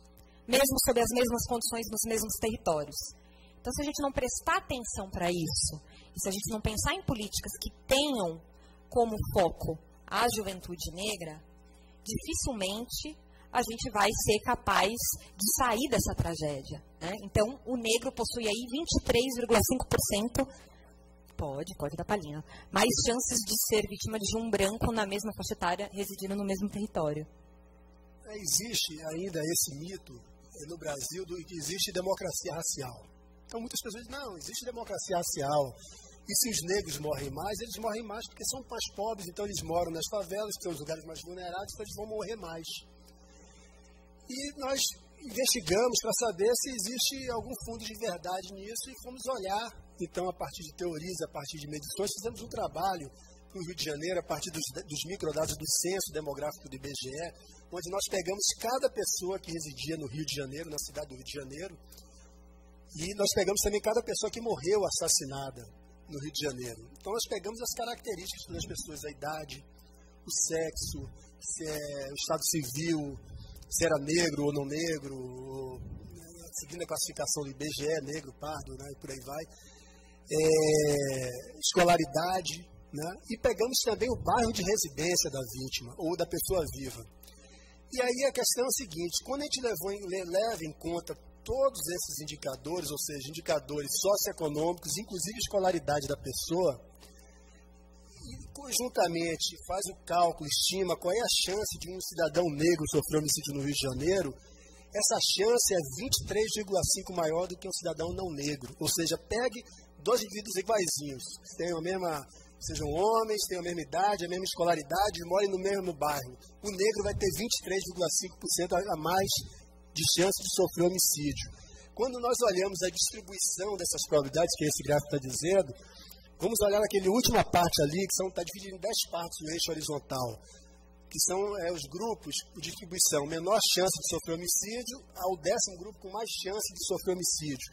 mesmo sob as mesmas condições nos mesmos territórios. Então, se a gente não prestar atenção para isso, e se a gente não pensar em políticas que tenham como foco a juventude negra, dificilmente a gente vai ser capaz de sair dessa tragédia. Né? Então, o negro possui aí 23,5%, pode, pode dar palhinha, mais chances de ser vítima de um branco na mesma faixa etária, residindo no mesmo território. É, existe ainda esse mito no Brasil do que existe democracia racial. Então muitas pessoas dizem, não, existe democracia racial. E se os negros morrem mais, eles morrem mais porque são mais pobres, então eles moram nas favelas, que são os lugares mais vulneráveis, então eles vão morrer mais. E nós investigamos para saber se existe algum fundo de verdade nisso e fomos olhar, então, a partir de teorias, a partir de medições, fizemos um trabalho no Rio de Janeiro, a partir dos, dos microdados do censo demográfico do IBGE, onde nós pegamos cada pessoa que residia no Rio de Janeiro, na cidade do Rio de Janeiro, e nós pegamos também cada pessoa que morreu assassinada no Rio de Janeiro. Então nós pegamos as características das pessoas, a idade, o sexo, é, o estado civil, se era negro ou não negro, ou, seguindo a classificação do IBGE, negro, pardo, né, e por aí vai. É, escolaridade, né, e pegamos também o bairro de residência da vítima ou da pessoa viva. E aí a questão é a seguinte, quando a gente levou, leva em conta todos esses indicadores, ou seja, indicadores socioeconômicos, inclusive escolaridade da pessoa, e conjuntamente faz o cálculo, estima qual é a chance de um cidadão negro sofrer homicídio no Rio de Janeiro, essa chance é 23,5 maior do que um cidadão não negro. Ou seja, pegue dois indivíduos iguaizinhos, que tenham a mesma, sejam homens, tenham a mesma idade, a mesma escolaridade, morem no mesmo bairro. O negro vai ter 23,5% a mais de chance de sofrer homicídio. Quando nós olhamos a distribuição dessas probabilidades, que esse gráfico está dizendo, vamos olhar aquele última parte ali, que está dividido em 10 partes no eixo horizontal que são é, os grupos de distribuição menor chance de sofrer homicídio ao décimo grupo com mais chance de sofrer homicídio.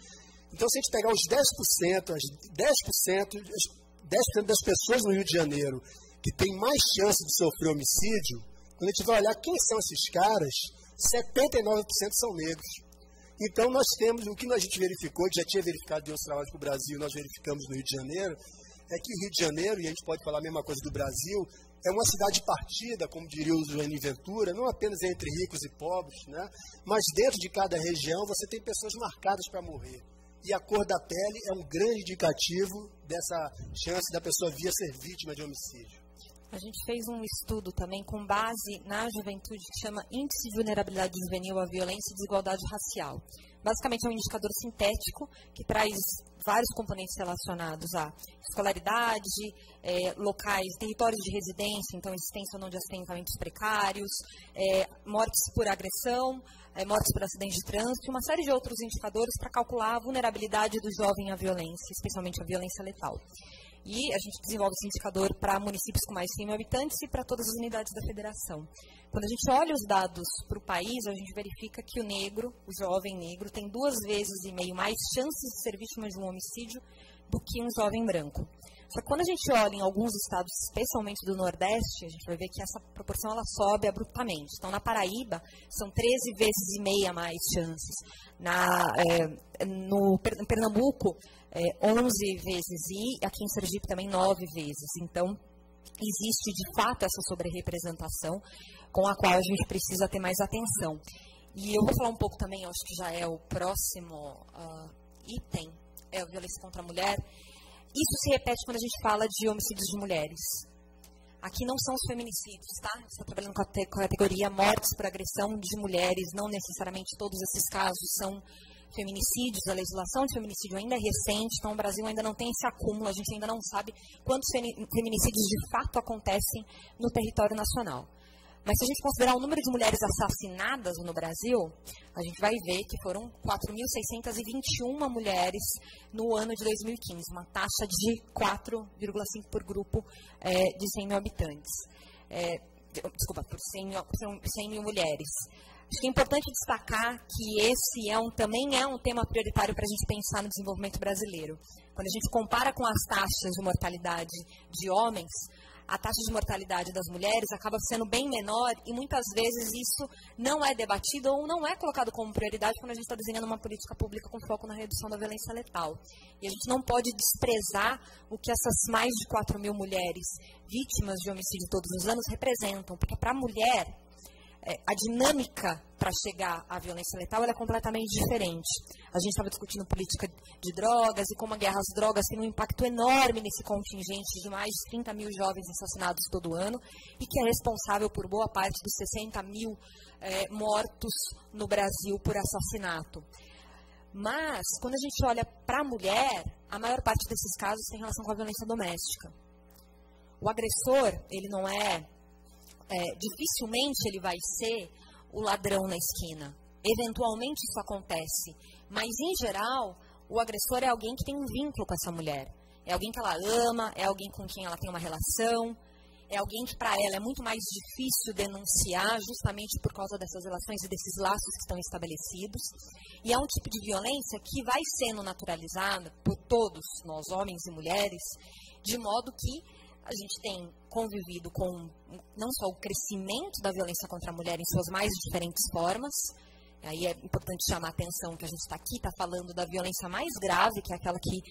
Então, se a gente pegar os 10%, as 10%, 10% das pessoas no Rio de Janeiro que têm mais chance de sofrer homicídio, quando a gente vai olhar quem são esses caras, 79% são negros. Então, nós temos, o que a gente verificou, que já tinha verificado em outros trabalhos para o Brasil, nós verificamos no Rio de Janeiro, é que o Rio de Janeiro, e a gente pode falar a mesma coisa do Brasil, é uma cidade partida, como diria o Joane Ventura, não apenas entre ricos e pobres, né? mas dentro de cada região você tem pessoas marcadas para morrer. E a cor da pele é um grande indicativo dessa chance da pessoa vir a ser vítima de homicídio. A gente fez um estudo também com base na juventude que chama Índice de Vulnerabilidade Juvenil à Violência e Desigualdade Racial. Basicamente é um indicador sintético que traz vários componentes relacionados à escolaridade, é, locais, territórios de residência, então existência ou não de assentamentos precários, é, mortes por agressão, é, mortes por acidente de trânsito, uma série de outros indicadores para calcular a vulnerabilidade do jovem à violência, especialmente à violência letal. E a gente desenvolve esse indicador para municípios com mais de 100 mil habitantes e para todas as unidades da federação. Quando a gente olha os dados para o país, a gente verifica que o negro, o jovem negro, tem duas vezes e meio mais chances de ser vítima de um homicídio do que um jovem branco. Só que quando a gente olha em alguns estados, especialmente do Nordeste, a gente vai ver que essa proporção ela sobe abruptamente. Então, na Paraíba, são 13 vezes e meia mais chances. Na, é, no Pernambuco, é, 11 vezes e aqui em Sergipe também 9 vezes. Então, existe de fato essa sobre-representação com a qual a gente precisa ter mais atenção. E eu vou falar um pouco também, acho que já é o próximo uh, item, é a violência contra a mulher. Isso se repete quando a gente fala de homicídios de mulheres. Aqui não são os feminicídios, tá? Estou trabalhando com a categoria mortes por agressão de mulheres. Não necessariamente todos esses casos são feminicídios. A legislação de feminicídio ainda é recente, então o Brasil ainda não tem esse acúmulo. A gente ainda não sabe quantos feminicídios de fato acontecem no território nacional. Mas se a gente considerar o número de mulheres assassinadas no Brasil, a gente vai ver que foram 4.621 mulheres no ano de 2015, uma taxa de 4,5 por grupo é, de 100 mil habitantes. É, desculpa, por 100 mil, 100 mil mulheres. Acho que é importante destacar que esse é um, também é um tema prioritário para a gente pensar no desenvolvimento brasileiro. Quando a gente compara com as taxas de mortalidade de homens, a taxa de mortalidade das mulheres acaba sendo bem menor e muitas vezes isso não é debatido ou não é colocado como prioridade quando a gente está desenhando uma política pública com foco na redução da violência letal. E a gente não pode desprezar o que essas mais de 4 mil mulheres vítimas de homicídio todos os anos representam, porque para a mulher a dinâmica para chegar à violência letal é completamente diferente. A gente estava discutindo política de drogas e como a guerra às drogas tem um impacto enorme nesse contingente de mais de 30 mil jovens assassinados todo ano e que é responsável por boa parte dos 60 mil é, mortos no Brasil por assassinato. Mas, quando a gente olha para a mulher, a maior parte desses casos tem relação com a violência doméstica. O agressor, ele não é é, dificilmente ele vai ser o ladrão na esquina. Eventualmente isso acontece, mas em geral o agressor é alguém que tem um vínculo com essa mulher. É alguém que ela ama, é alguém com quem ela tem uma relação, é alguém que para ela é muito mais difícil denunciar, justamente por causa dessas relações e desses laços que estão estabelecidos. E é um tipo de violência que vai sendo naturalizada por todos nós, homens e mulheres, de modo que a gente tem convivido com não só o crescimento da violência contra a mulher em suas mais diferentes formas, aí é importante chamar a atenção que a gente está aqui, está falando da violência mais grave, que é aquela que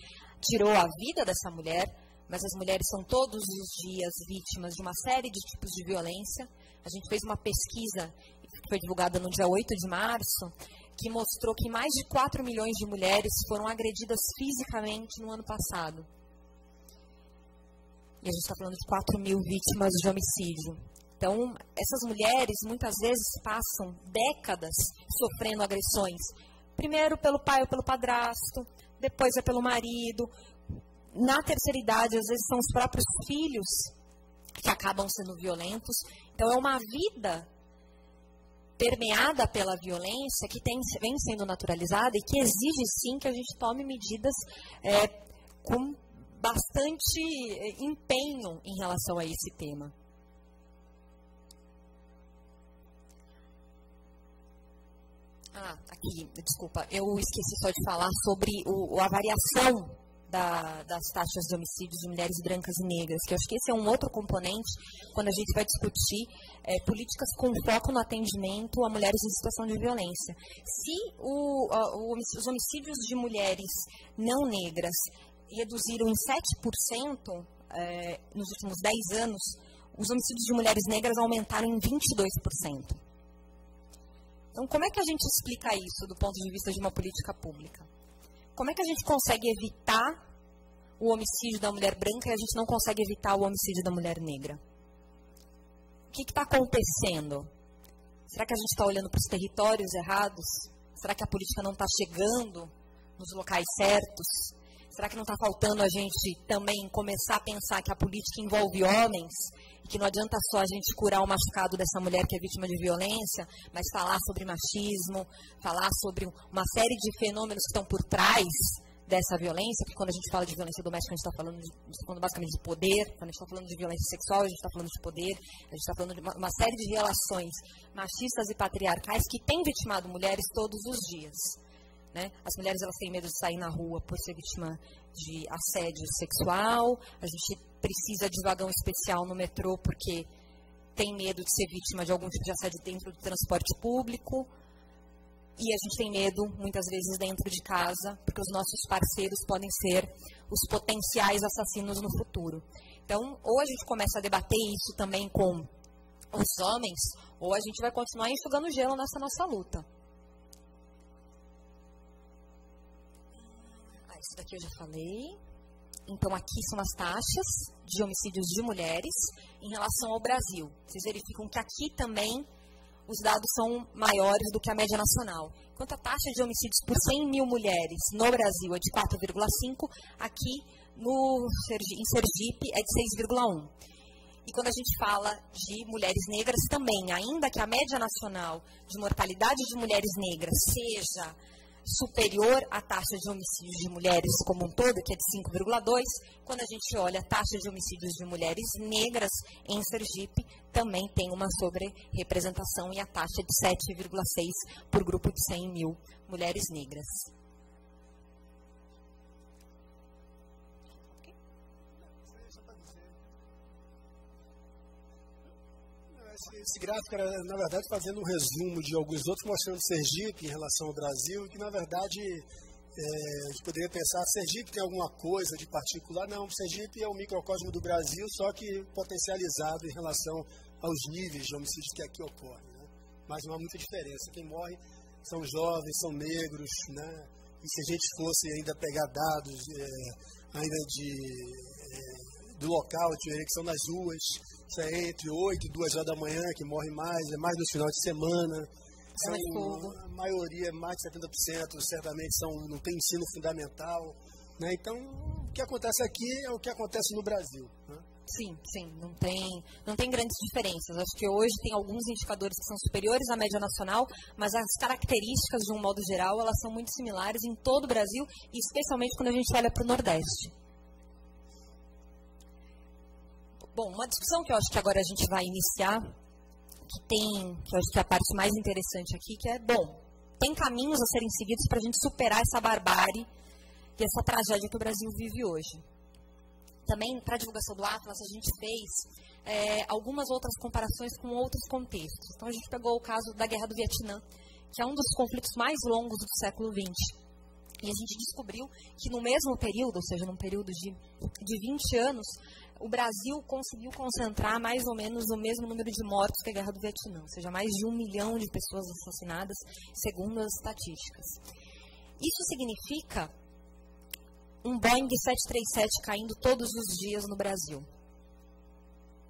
tirou a vida dessa mulher, mas as mulheres são todos os dias vítimas de uma série de tipos de violência. A gente fez uma pesquisa que foi divulgada no dia 8 de março, que mostrou que mais de 4 milhões de mulheres foram agredidas fisicamente no ano passado. E a gente está falando de 4 mil vítimas de homicídio. Então, essas mulheres muitas vezes passam décadas sofrendo agressões. Primeiro pelo pai ou pelo padrasto, depois é pelo marido. Na terceira idade, às vezes são os próprios filhos que acabam sendo violentos. Então, é uma vida permeada pela violência que tem, vem sendo naturalizada e que exige sim que a gente tome medidas é, com bastante é, empenho em relação a esse tema. Ah, aqui, desculpa, eu esqueci só de falar sobre o, a variação da, das taxas de homicídios de mulheres brancas e negras, que eu acho que esse é um outro componente quando a gente vai discutir é, políticas com foco no atendimento a mulheres em situação de violência. Se o, o, os homicídios de mulheres não negras reduziram em 7% é, nos últimos 10 anos, os homicídios de mulheres negras aumentaram em 22%. Então, como é que a gente explica isso do ponto de vista de uma política pública? Como é que a gente consegue evitar o homicídio da mulher branca e a gente não consegue evitar o homicídio da mulher negra? O que está acontecendo? Será que a gente está olhando para os territórios errados? Será que a política não está chegando nos locais certos? Será que não está faltando a gente também começar a pensar que a política envolve homens? Que não adianta só a gente curar o machucado dessa mulher que é vítima de violência, mas falar sobre machismo, falar sobre uma série de fenômenos que estão por trás dessa violência, porque quando a gente fala de violência doméstica, a gente está falando, de, tá falando basicamente de poder, quando a gente está falando de violência sexual, a gente está falando de poder, a gente está falando de uma, uma, série de relações machistas e patriarcais que têm vitimado mulheres todos os dias. Né? As mulheres elas têm medo de sair na rua por ser vítima de assédio sexual, a gente precisa de vagão especial no metrô porque tem medo de ser vítima de algum tipo de assédio dentro do transporte público. E a gente tem medo, muitas vezes, dentro de casa, porque os nossos parceiros podem ser os potenciais assassinos no futuro. Então, ou a gente começa a debater isso também com os homens, ou a gente vai continuar enxugando gelo nessa nossa luta. Isso daqui eu já falei. Então, aqui são as taxas de homicídios de mulheres em relação ao Brasil. Vocês verificam que aqui também os dados são maiores do que a média nacional. Enquanto a taxa de homicídios por 100 mil mulheres no Brasil é de 4,5, aqui no, em Sergipe é de 6,1. E quando a gente fala de mulheres negras também, ainda que a média nacional de mortalidade de mulheres negras seja superior à taxa de homicídios de mulheres como um todo, que é de 5,2. Quando a gente olha a taxa de homicídios de mulheres negras em Sergipe, também tem uma sobre-representação e a taxa de 7,6 por grupo de 100 mil mulheres negras. Esse gráfico era, na verdade, fazendo um resumo de alguns outros, mostrando Sergipe em relação ao Brasil, que, na verdade, é, a gente poderia pensar, Sergipe tem alguma coisa de particular? Não, Sergipe é um microcosmo do Brasil, só que potencializado em relação aos níveis de homicídios que aqui ocorrem. Né? Mas não há muita diferença. Quem morre são jovens, são negros, né? E se a gente fosse ainda pegar dados é, ainda de, é, do local, que são nas ruas, isso é entre 8 e 2 horas da manhã que morre mais, é mais no final de semana. São, é a maioria, mais de 70%, certamente são, não tem ensino fundamental. Né? Então, o que acontece aqui é o que acontece no Brasil. Né? Sim, sim, não tem, não tem grandes diferenças. Acho que hoje tem alguns indicadores que são superiores à média nacional, mas as características, de um modo geral, elas são muito similares em todo o Brasil, e especialmente quando a gente olha para o Nordeste. Bom, uma discussão que eu acho que agora a gente vai iniciar, que tem, que eu acho que é a parte mais interessante aqui, que é, bom, tem caminhos a serem seguidos para a gente superar essa barbárie e essa tragédia que o Brasil vive hoje. Também, para a divulgação do Atlas, a gente fez é, algumas outras comparações com outros contextos. Então, a gente pegou o caso da Guerra do Vietnã, que é um dos conflitos mais longos do século XX. E a gente descobriu que no mesmo período, ou seja, num período de, de 20 anos, o Brasil conseguiu concentrar mais ou menos o mesmo número de mortos que a Guerra do Vietnã, ou seja, mais de um milhão de pessoas assassinadas, segundo as estatísticas. Isso significa um Boeing 737 caindo todos os dias no Brasil.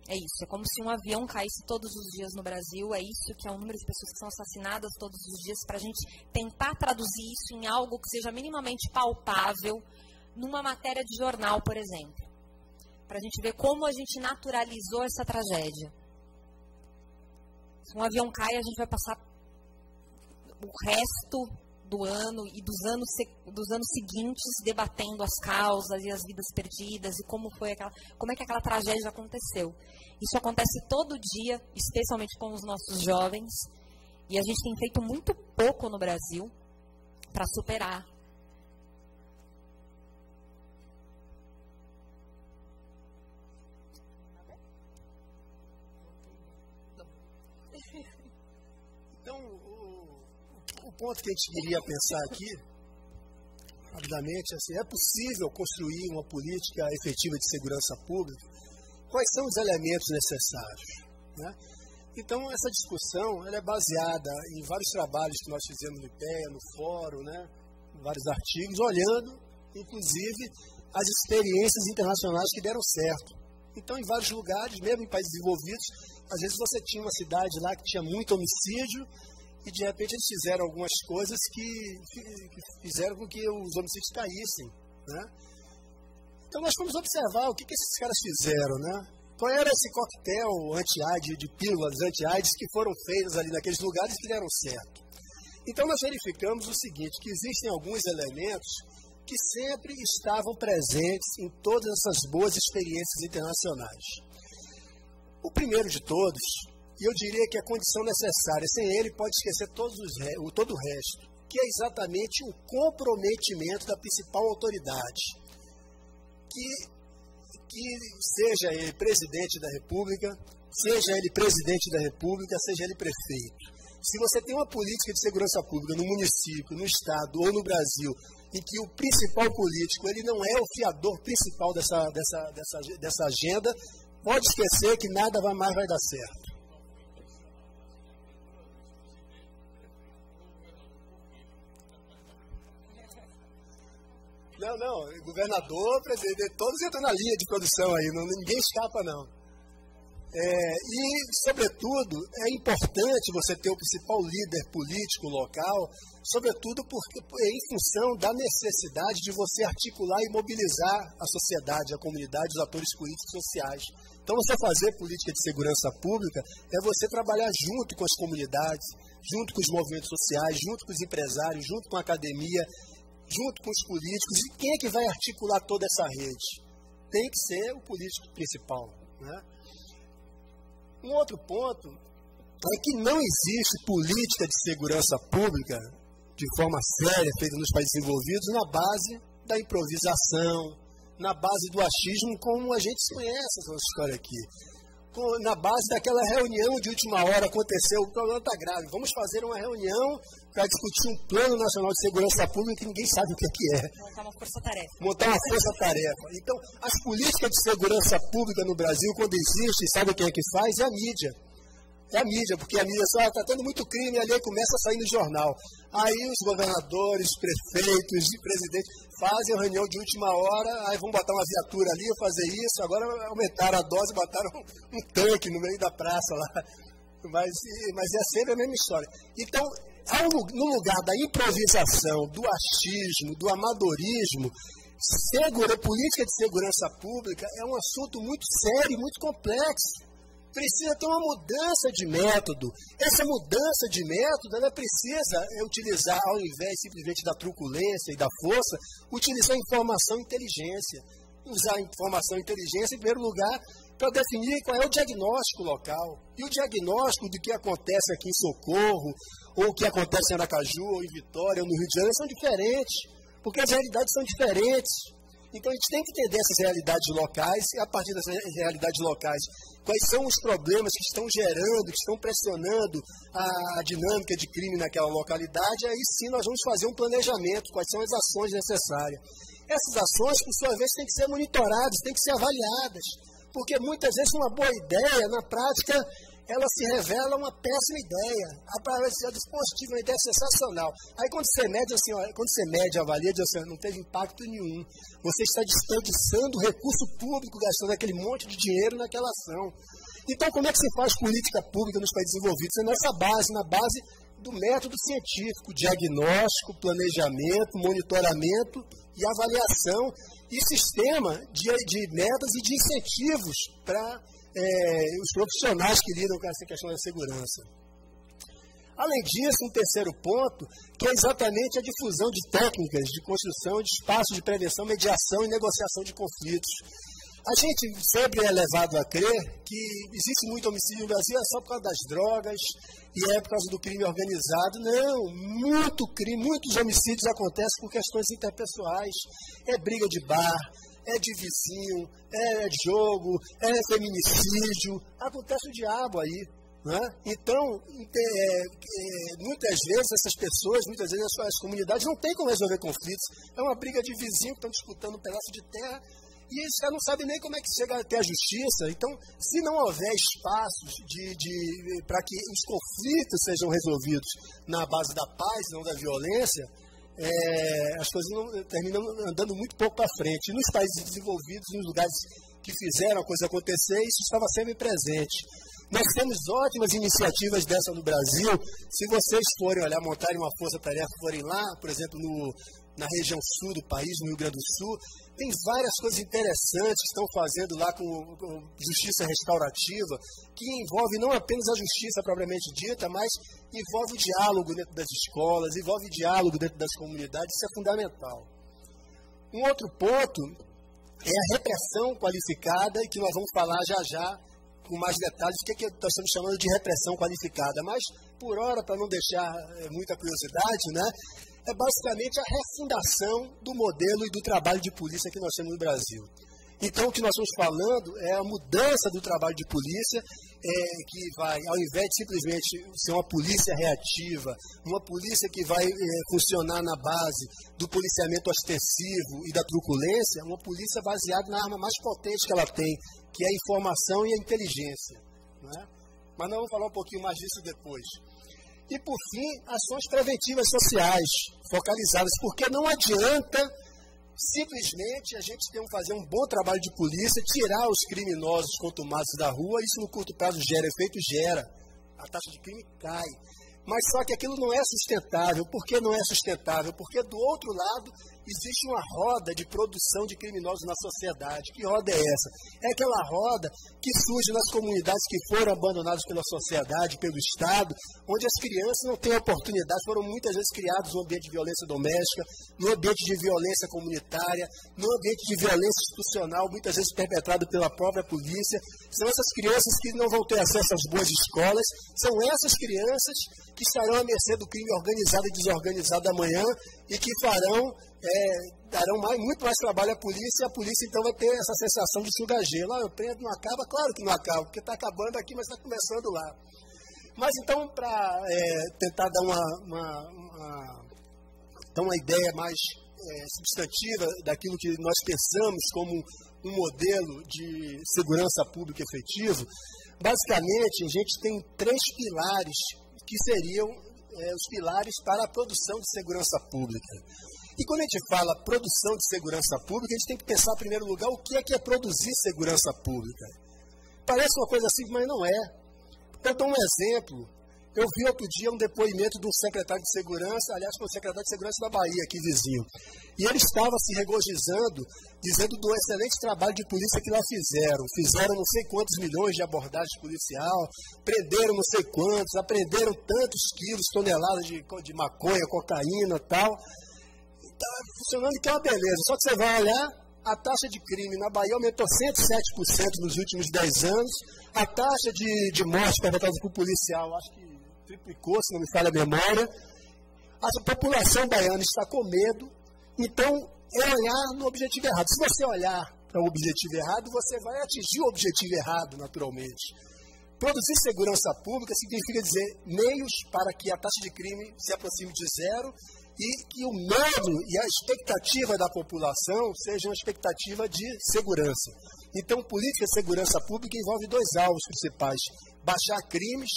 É isso, é como se um avião caísse todos os dias no Brasil, é isso que é o número de pessoas que são assassinadas todos os dias, para a gente tentar traduzir isso em algo que seja minimamente palpável numa matéria de jornal, por exemplo. Para a gente ver como a gente naturalizou essa tragédia. Se um avião cai, a gente vai passar o resto do ano e dos anos, dos anos seguintes debatendo as causas e as vidas perdidas e como foi aquela, como é que aquela tragédia aconteceu. Isso acontece todo dia, especialmente com os nossos jovens, e a gente tem feito muito pouco no Brasil para superar. Ponto que a gente queria pensar aqui, rapidamente, assim, é possível construir uma política efetiva de segurança pública quais são os elementos necessários. Né? Então, essa discussão é baseada em vários trabalhos que nós fizemos no IPEA, no fórum, né? vários artigos, olhando, inclusive, as experiências internacionais que deram certo. Então, em vários lugares, mesmo em países desenvolvidos, às vezes você tinha uma cidade lá que tinha muito homicídio e, de repente, eles fizeram algumas coisas que, que fizeram com que os homicídios caíssem. Né? Então nós fomos observar o que, que esses caras fizeram, né? Qual era esse coquetel anti-AIDS, de pílulas anti-AIDS que foram feitas ali naqueles lugares que deram certo. Então nós verificamos o seguinte, que existem alguns elementos que sempre estavam presentes em todas essas boas experiências internacionais. O primeiro de todos, e eu diria que é a condição necessária, sem ele pode esquecer todos os, todo o resto, que é exatamente o comprometimento da principal autoridade, que, que seja ele presidente da República, seja ele presidente da República, seja ele prefeito. Se você tem uma política de segurança pública no município, no estado ou no Brasil, em que o principal político ele não é o fiador principal dessa, dessa, dessa, dessa agenda, pode esquecer que nada mais vai dar certo. Não, não, governador, presidente, todos entram na linha de produção aí, não, ninguém escapa não. É, e, sobretudo, é importante você ter o principal líder político local, sobretudo porque, em função da necessidade de você articular e mobilizar a sociedade, a comunidade, os atores políticos e sociais. Então, você fazer política de segurança pública é você trabalhar junto com as comunidades, junto com os movimentos sociais, junto com os empresários, junto com a academia, junto com os políticos. E quem é que vai articular toda essa rede? Tem que ser o político principal. Né? Um outro ponto é que não existe política de segurança pública de forma séria feita nos países desenvolvidos na base da improvisação, na base do achismo, como a gente conhece essa história aqui. Na base daquela reunião de última hora aconteceu, o problema está grave. Vamos fazer uma reunião para discutir um plano nacional de segurança pública que ninguém sabe o que, é que é. Montar uma força-tarefa. Montar uma força-tarefa. Então, as políticas de segurança pública no Brasil, quando existe, sabe quem é que faz? É a mídia. É a mídia, porque a mídia só está tendo muito crime ali começa a sair no jornal. Aí os governadores, prefeitos e presidentes fazem a reunião de última hora, aí vão botar uma viatura ali, fazer isso, agora aumentaram a dose, botaram um, um tanque no meio da praça lá. Mas, mas é sempre a mesma história. Então, no lugar da improvisação, do achismo, do amadorismo, segura, política de segurança pública é um assunto muito sério, muito complexo. Precisa ter uma mudança de método. Essa mudança de método, ela precisa utilizar, ao invés simplesmente da truculência e da força, utilizar informação e inteligência. Usar informação e inteligência, em primeiro lugar, para definir qual é o diagnóstico local. E o diagnóstico do que acontece aqui em Socorro, ou o que acontece em Aracaju, ou em Vitória, ou no Rio de Janeiro, são diferentes, porque as realidades são diferentes. Então a gente tem que entender essas realidades locais e a partir dessas realidades locais, quais são os problemas que estão gerando, que estão pressionando a dinâmica de crime naquela localidade, aí sim nós vamos fazer um planejamento, quais são as ações necessárias. Essas ações, por sua vez, têm que ser monitoradas, têm que ser avaliadas, porque muitas vezes uma boa ideia, na prática, ela se revela uma péssima ideia. Aparece a dispositiva, uma ideia sensacional. Aí quando você mede, assim, ó, quando você mede, avalia, diz assim, não teve impacto nenhum. Você está desperdiçando recurso público, gastando aquele monte de dinheiro naquela ação. Então, como é que se faz política pública nos países desenvolvidos? É nessa base, na base do método científico, diagnóstico, planejamento, monitoramento e avaliação e sistema de, de metas e de incentivos para é, os profissionais que lidam com essa questão da segurança. Além disso, um terceiro ponto, que é exatamente a difusão de técnicas de construção de espaços de prevenção, mediação e negociação de conflitos. A gente sempre é levado a crer que existe muito homicídio no Brasil é só por causa das drogas e é por causa do crime organizado. Não, muito crime, muitos homicídios acontecem por questões interpessoais. É briga de bar, é de vizinho, é jogo, é feminicídio. Acontece o diabo aí. Né? Então, é, é, muitas vezes essas pessoas, muitas vezes as, as comunidades não têm como resolver conflitos. É uma briga de vizinho que estão disputando um pedaço de terra e eles já não sabem nem como é que chega até a justiça. Então, se não houver espaços de, de para que os conflitos sejam resolvidos na base da paz, não da violência, é, as coisas não, terminam andando muito pouco para frente. E nos países desenvolvidos, nos lugares que fizeram a coisa acontecer, isso estava sempre presente. Nós temos ótimas iniciativas dessa no Brasil. Se vocês forem olhar, montarem uma força-tarefa, forem lá, por exemplo, no, na região sul do país, no Rio Grande do Sul, tem várias coisas interessantes que estão fazendo lá com, com justiça restaurativa, que envolve não apenas a justiça propriamente dita, mas envolve o diálogo dentro das escolas, envolve o diálogo dentro das comunidades, isso é fundamental. Um outro ponto é a repressão qualificada, e que nós vamos falar já já com mais detalhes o que, é que nós estamos chamando de repressão qualificada. Mas, por hora, para não deixar é, muita curiosidade, né, é basicamente a refundação do modelo e do trabalho de polícia que nós temos no Brasil. Então, o que nós estamos falando é a mudança do trabalho de polícia, é, que vai, ao invés de simplesmente ser uma polícia reativa, uma polícia que vai é, funcionar na base do policiamento ostensivo e da truculência, uma polícia baseada na arma mais potente que ela tem, que é a informação e a inteligência. É? Mas nós vamos falar um pouquinho mais disso depois. E, por fim, ações preventivas sociais, focalizadas, porque não adianta simplesmente a gente ter um, fazer um bom trabalho de polícia, tirar os criminosos contumados da rua, isso no curto prazo gera efeito, gera. A taxa de crime cai. Mas só que aquilo não é sustentável. Por que não é sustentável? Porque do outro lado existe uma roda de produção de criminosos na sociedade. Que roda é essa? É aquela roda que surge nas comunidades que foram abandonadas pela sociedade, pelo Estado, onde as crianças não têm oportunidade, foram muitas vezes criadas no ambiente de violência doméstica, no ambiente de violência comunitária, no ambiente de violência institucional, muitas vezes perpetrado pela própria polícia. São essas crianças que não vão ter acesso às boas escolas, são essas crianças que estarão à mercê do crime organizado e desorganizado amanhã e que farão é, darão mais, muito mais trabalho à polícia, e a polícia então vai ter essa sensação de sugar gelo. Ah, eu prendo, não acaba? Claro que não acaba, porque está acabando aqui, mas está começando lá. Mas então, para é, tentar dar uma, uma, uma, dar uma ideia mais é, substantiva daquilo que nós pensamos como um modelo de segurança pública efetivo, basicamente a gente tem três pilares que seriam é, os pilares para a produção de segurança pública. E quando a gente fala produção de segurança pública, a gente tem que pensar, em primeiro lugar, o que é que é produzir segurança pública. Parece uma coisa simples, mas não é. Eu dou um exemplo. Eu vi outro dia um depoimento de um secretário de segurança, aliás, foi o secretário de segurança da Bahia, aqui vizinho. E ele estava se regozijando, dizendo do excelente trabalho de polícia que lá fizeram. Fizeram não sei quantos milhões de abordagem policial, prenderam não sei quantos, aprenderam tantos quilos, toneladas de, de maconha, cocaína tal está funcionando que é uma beleza. Só que você vai olhar, a taxa de crime na Bahia aumentou 107% nos últimos 10 anos. A taxa de, de morte perpetrada por policial, acho que triplicou, se não me falha a memória. A população baiana está com medo. Então, é olhar no objetivo errado. Se você olhar para o objetivo errado, você vai atingir o objetivo errado, naturalmente. Produzir segurança pública significa dizer meios para que a taxa de crime se aproxime de zero e que o medo e a expectativa da população seja uma expectativa de segurança. Então, política de segurança pública envolve dois alvos principais: baixar crimes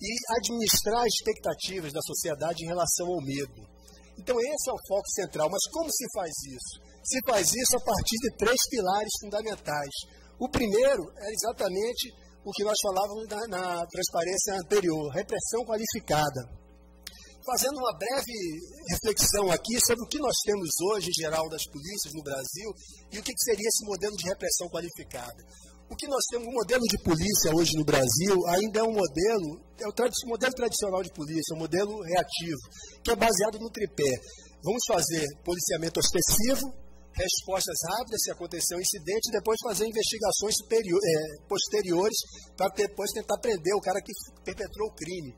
e administrar expectativas da sociedade em relação ao medo. Então, esse é o foco central. Mas como se faz isso? Se faz isso a partir de três pilares fundamentais. O primeiro é exatamente o que nós falávamos na, na transparência anterior: repressão qualificada fazendo uma breve reflexão aqui sobre o que nós temos hoje, em geral, das polícias no Brasil e o que seria esse modelo de repressão qualificada. O que nós temos, o modelo de polícia hoje no Brasil ainda é um modelo, é o trad modelo tradicional de polícia, um modelo reativo, que é baseado no tripé. Vamos fazer policiamento ostensivo, respostas rápidas se acontecer um incidente, e depois fazer investigações é, posteriores para depois tentar prender o cara que perpetrou o crime.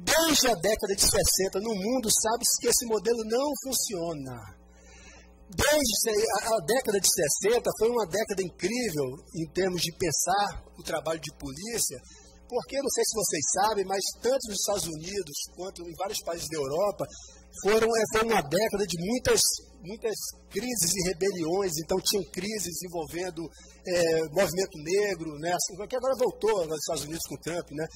Desde a década de 60 no mundo sabe-se que esse modelo não funciona. Desde a, a década de 60 foi uma década incrível em termos de pensar o trabalho de polícia, porque não sei se vocês sabem, mas tanto nos Estados Unidos quanto em vários países da Europa foram é, foi uma década de muitas muitas crises e rebeliões, então tinham crises envolvendo é, movimento negro, né, assim, que agora voltou nos Estados Unidos com o Trump, né,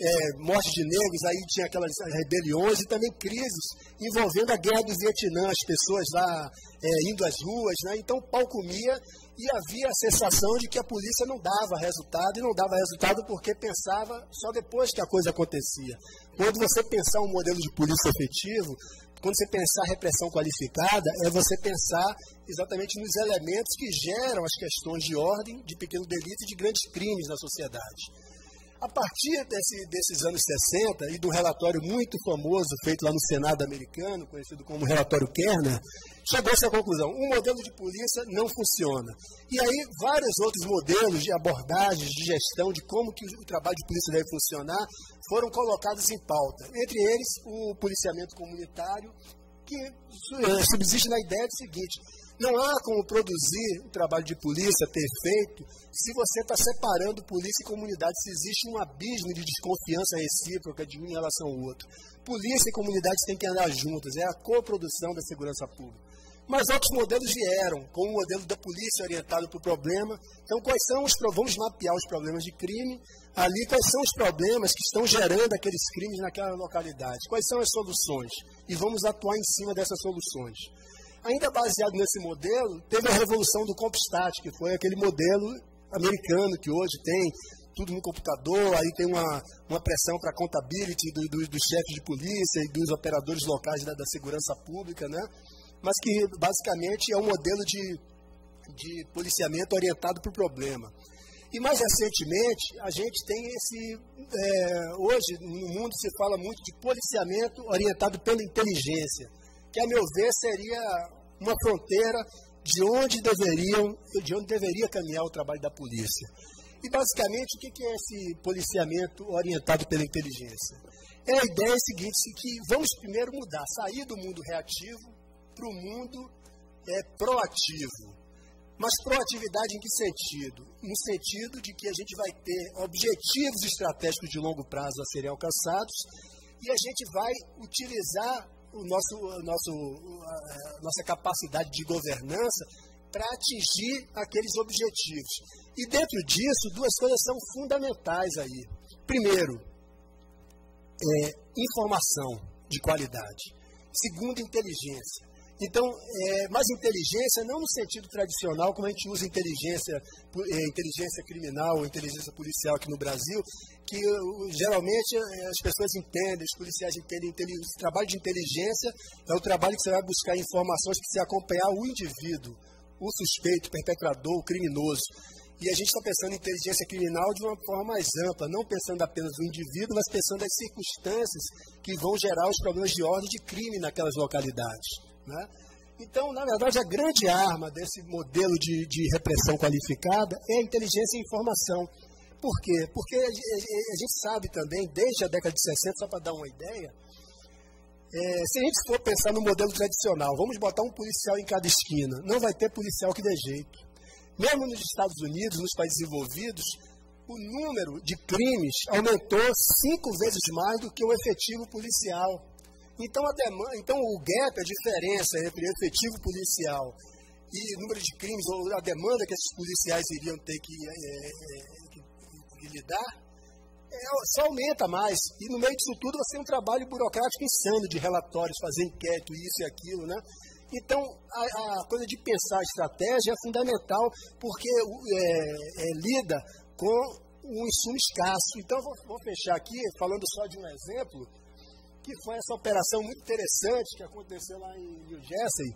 é, morte de negros, aí tinha aquelas rebeliões e também crises envolvendo a guerra do Vietnã, as pessoas lá é, indo às ruas, né? então o pau comia e havia a sensação de que a polícia não dava resultado, e não dava resultado porque pensava só depois que a coisa acontecia. Quando você pensar um modelo de polícia efetivo, quando você pensar repressão qualificada, é você pensar exatamente nos elementos que geram as questões de ordem, de pequeno delito e de grandes crimes na sociedade. A partir desse, desses anos 60 e do relatório muito famoso feito lá no Senado americano, conhecido como relatório Kerner, chegou-se à conclusão: um modelo de polícia não funciona. E aí vários outros modelos de abordagens, de gestão, de como que o trabalho de polícia deve funcionar, foram colocados em pauta. Entre eles, o policiamento comunitário, que eh, subsiste na ideia do seguinte: não há como produzir um trabalho de polícia perfeito se você está separando polícia e comunidade, se existe um abismo de desconfiança recíproca de um em relação ao outro. Polícia e comunidade têm que andar juntas, é a coprodução da segurança pública. Mas outros modelos vieram, como o modelo da polícia orientado para o problema. Então, quais são os vamos mapear os problemas de crime ali, quais são os problemas que estão gerando aqueles crimes naquela localidade, quais são as soluções e vamos atuar em cima dessas soluções. Ainda baseado nesse modelo, teve a revolução do CompStat, que foi aquele modelo americano que hoje tem tudo no computador, aí tem uma, uma pressão para a contability do, do, dos chefes de polícia e dos operadores locais da, da, segurança pública, né? mas que basicamente é um modelo de, de policiamento orientado para o problema. E mais recentemente, a gente tem esse. É, hoje, no mundo, se fala muito de policiamento orientado pela inteligência que a meu ver seria uma fronteira de onde deveriam, de onde deveria caminhar o trabalho da polícia. E basicamente o que é esse policiamento orientado pela inteligência? É a ideia seguinte, que vamos primeiro mudar, sair do mundo reativo para o mundo é, proativo. Mas proatividade em que sentido? No sentido de que a gente vai ter objetivos estratégicos de longo prazo a serem alcançados e a gente vai utilizar o nosso, o nosso, a nossa capacidade de governança para atingir aqueles objetivos. E dentro disso, duas coisas são fundamentais aí. Primeiro, é, informação de qualidade. Segundo, inteligência. Então, é, mais inteligência, não no sentido tradicional, como a gente usa inteligência, é, inteligência criminal, inteligência policial aqui no Brasil, que geralmente é, as pessoas entendem, os policiais entendem, entendem, o trabalho de inteligência é o trabalho que você vai buscar informações que você acompanhar o indivíduo, o suspeito, o perpetrador, o criminoso. E a gente está pensando em inteligência criminal de uma forma mais ampla, não pensando apenas no indivíduo, mas pensando nas circunstâncias que vão gerar os problemas de ordem de crime naquelas localidades. Né? Então, na verdade, a grande arma desse modelo de, de repressão qualificada é a inteligência e informação. Por quê? Porque a, gente sabe também, desde a década de 60, só para dar uma ideia, é, se a gente for pensar no modelo tradicional, vamos botar um policial em cada esquina, não vai ter policial que dê jeito. Mesmo nos Estados Unidos, nos países desenvolvidos, o número de crimes aumentou cinco vezes mais do que o efetivo policial. Então, a demanda, então o gap, a diferença entre efetivo policial e número de crimes, ou a demanda que esses policiais iriam ter que, é, é, lidar, é, só aumenta mais. E no meio disso tudo você tem um trabalho burocrático insano de relatórios, fazer inquérito, isso e aquilo, né? Então, a, a coisa de pensar estratégia é fundamental, porque é, é, lida com um insumo escasso. Então, vou, vou fechar aqui falando só de um exemplo, que foi essa operação muito interessante que aconteceu lá em New Jersey.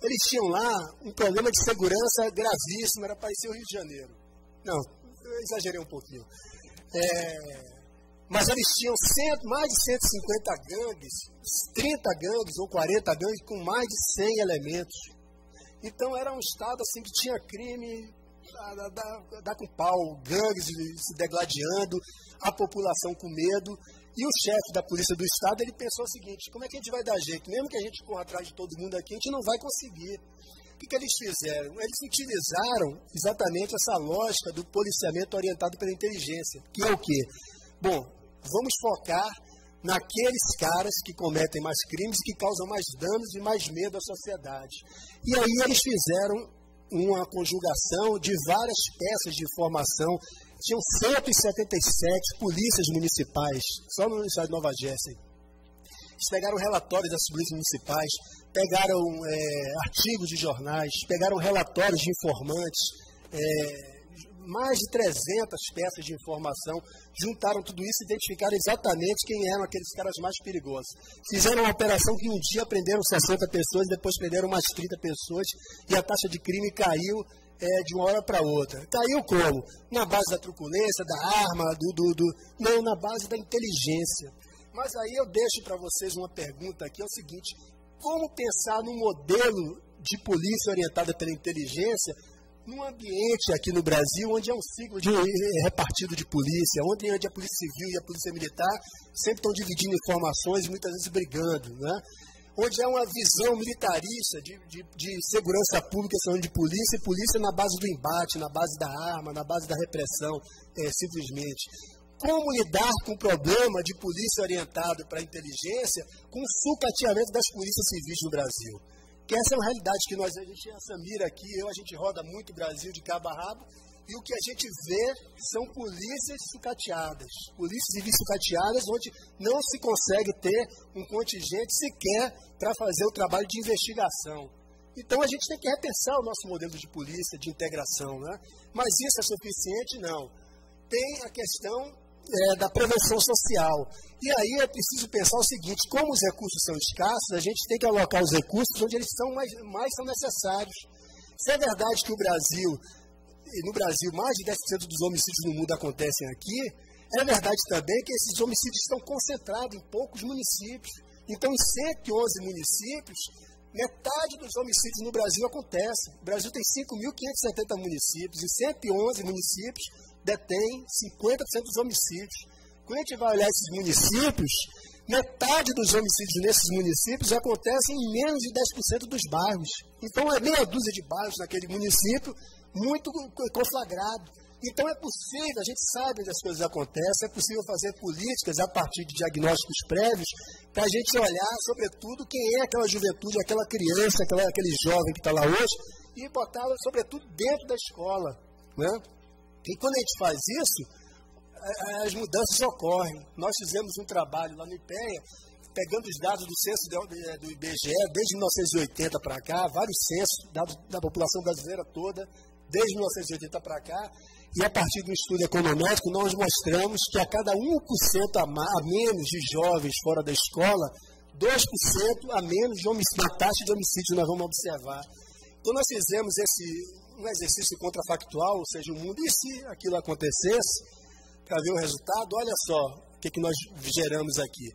Eles tinham lá um problema de segurança gravíssimo, era para ser o Rio de Janeiro. Não, eu exagerei um pouquinho. É, mas eles tinham cento, mais de 150 gangues, 30 gangues ou 40 gangues com mais de 100 elementos. Então era um estado assim que tinha crime, dá, dá, com pau, gangues se degladiando, a população com medo. E o chefe da polícia do estado ele pensou o seguinte: como é que a gente vai dar jeito? Mesmo que a gente corra atrás de todo mundo aqui, a gente não vai conseguir. O que, que eles fizeram? Eles utilizaram exatamente essa lógica do policiamento orientado pela inteligência, que é o quê? Bom, vamos focar naqueles caras que cometem mais crimes que causam mais danos e mais medo à sociedade. E aí eles fizeram uma conjugação de várias peças de informação. Tinham 177 polícias municipais, só no estado de Nova Jersey. Eles pegaram relatórios das polícias municipais, pegaram é, artigos de jornais, pegaram relatórios de informantes, é, mais de 300 peças de informação, juntaram tudo isso e identificaram exatamente quem eram aqueles caras mais perigosos. Fizeram uma operação que um dia prenderam 60 pessoas, depois prenderam mais 30 pessoas e a taxa de crime caiu é, de uma hora para outra. Caiu como? Na base da truculência, da arma, do, do, do... Não, na base da inteligência. Mas aí eu deixo para vocês uma pergunta aqui, é o seguinte, como pensar num modelo de polícia orientada pela inteligência num ambiente aqui no Brasil onde é um ciclo de, eh, repartido de polícia, onde a polícia civil e a polícia militar sempre estão dividindo informações e muitas vezes brigando, né? onde há uma visão militarista de, de, de segurança pública, falando de polícia, e polícia na base do embate, na base da arma, na base da repressão, é, simplesmente. Como lidar com o problema de polícia orientada para a inteligência com o sucateamento das polícias civis no Brasil? Que essa é uma realidade que nós, a gente, a Samira aqui, eu, a gente roda muito o Brasil de cabo a rabo, e o que a gente vê são polícias sucateadas, polícias civis sucateadas, onde não se consegue ter um contingente sequer para fazer o trabalho de investigação. Então a gente tem que repensar o nosso modelo de polícia, de integração. Né? Mas isso é suficiente? Não. Tem a questão é, da prevenção social. E aí é preciso pensar o seguinte: como os recursos são escassos, a gente tem que alocar os recursos onde eles são mais, mais são necessários. Se é verdade que o Brasil, no Brasil, mais de 10% dos homicídios no mundo acontecem aqui, é verdade também que esses homicídios estão concentrados em poucos municípios. Então, em 111 municípios, metade dos homicídios no Brasil acontece. O Brasil tem 5.570 municípios, e 111 municípios detém 50% dos homicídios. Quando a gente vai olhar esses municípios, metade dos homicídios nesses municípios acontecem em menos de 10% dos bairros. Então é meia dúzia de bairros naquele município, muito conflagrado. Então é possível, a gente sabe que as coisas acontecem, é possível fazer políticas a partir de diagnósticos prévios para a gente olhar, sobretudo, quem é aquela juventude, aquela criança, aquela, aquele jovem que está lá hoje, e botá-lo, sobretudo, dentro da escola. Né? E quando a gente faz isso, as mudanças ocorrem. Nós fizemos um trabalho lá no IPEA, pegando os dados do censo do IBGE, desde 1980 para cá, vários censos, dados da população brasileira toda, desde 1980 para cá, e a partir do estudo econômico, nós mostramos que a cada 1% a, menos de jovens fora da escola, 2% a menos de homicídio, na taxa de homicídio nós vamos observar. Então, nós fizemos esse, um exercício contrafactual, ou seja, o mundo, e se aquilo acontecesse, para ver o resultado, olha só o que, que nós geramos aqui.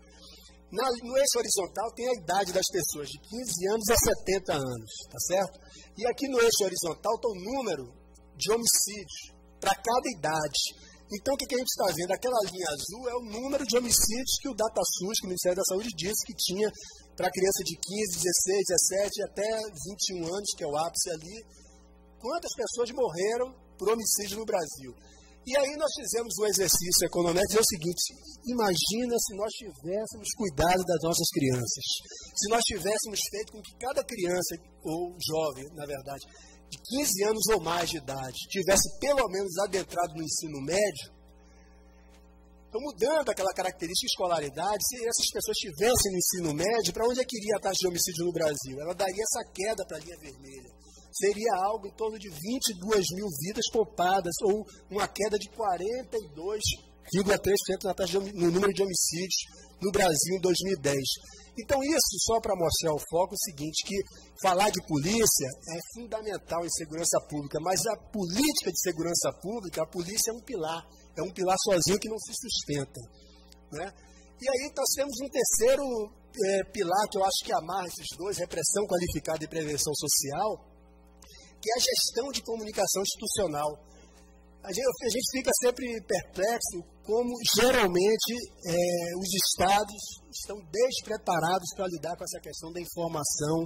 Na, no eixo horizontal tem a idade das pessoas, de 15 anos a 70 anos, tá certo? E aqui no eixo horizontal está o número de homicídios para cada idade. Então, o que, que a gente está vendo? Aquela linha azul é o número de homicídios que o DataSUS, que o Ministério da Saúde disse que tinha para criança de 15, 16, 17 até 21 anos, que é o ápice ali, quantas pessoas morreram por homicídio no Brasil. E aí nós fizemos um exercício econômico, é o seguinte, imagina se nós tivéssemos cuidado das nossas crianças, se nós tivéssemos feito com que cada criança, ou jovem, na verdade, de 15 anos ou mais de idade, tivesse pelo menos adentrado no ensino médio, Então, mudando aquela característica de escolaridade, se essas pessoas tivessem no ensino médio, para onde é que iria a taxa de homicídio no Brasil? Ela daria essa queda para a linha vermelha. Seria algo em torno de 22 mil vidas poupadas, ou uma queda de 42,3% na taxa de, no número de homicídios no Brasil em 2010. Então, isso só para mostrar o foco o seguinte, que falar de polícia é fundamental em segurança pública, mas a política de segurança pública, a polícia é um pilar é um pilar sozinho que não se sustenta. Né? E aí nós temos um terceiro é, pilar que eu acho que amarra esses dois, repressão qualificada e prevenção social, que é a gestão de comunicação institucional. A gente, a gente fica sempre perplexo como geralmente é, os estados estão despreparados para lidar com essa questão da informação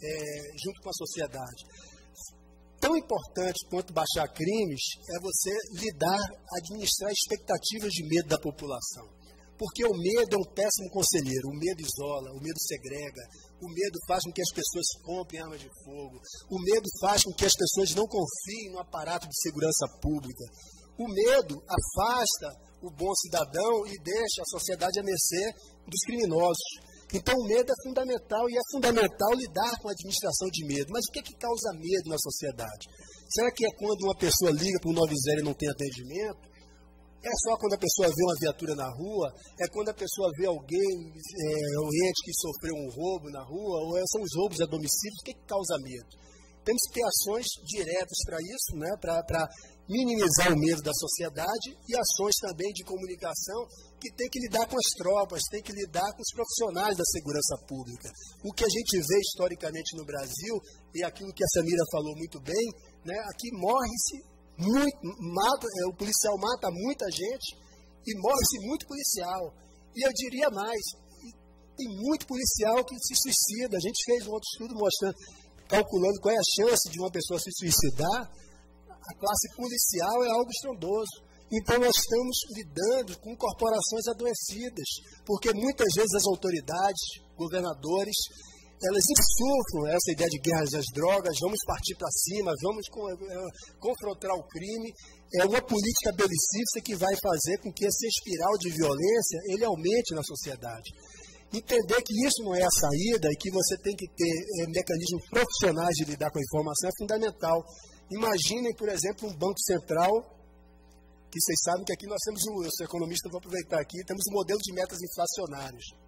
é, junto com a sociedade tão importante quanto baixar crimes é você lidar, administrar expectativas de medo da população. Porque o medo é um péssimo conselheiro. O medo isola, o medo segrega, o medo faz com que as pessoas comprem armas de fogo, o medo faz com que as pessoas não confiem no aparato de segurança pública. O medo afasta o bom cidadão e deixa a sociedade a mercê dos criminosos. Então, o medo é fundamental e é fundamental lidar com a administração de medo. Mas o que, é que causa medo na sociedade? Será que é quando uma pessoa liga para o 90 e não tem atendimento? É só quando a pessoa vê uma viatura na rua? É quando a pessoa vê alguém, é, um ente que sofreu um roubo na rua? Ou é, são os roubos a domicílio? O que, que causa medo? Temos que ter ações diretas para isso, né? para minimizar o medo da sociedade e ações também de comunicação que tem que lidar com as tropas, tem que lidar com os profissionais da segurança pública. O que a gente vê historicamente no Brasil, e aquilo que a Samira falou muito bem, né, aqui morre-se muito, mata, é, o policial mata muita gente e morre-se muito policial. E eu diria mais, tem muito policial que se suicida. A gente fez um outro estudo mostrando, calculando qual é a chance de uma pessoa se suicidar. A classe policial é algo estrondoso. Então, nós estamos lidando com corporações adoecidas, porque muitas vezes as autoridades, governadores, elas insuflam essa ideia de guerra às drogas, vamos partir para cima, vamos eh, confrontar o crime. É uma política belicista que vai fazer com que essa espiral de violência ele aumente na sociedade. Entender que isso não é a saída e que você tem que ter é, mecanismos profissionais de lidar com a informação é fundamental. Imaginem, por exemplo, um banco central que vocês sabem que aqui nós temos, um, eu sou economista, vou aproveitar aqui, temos um modelo de metas inflacionárias.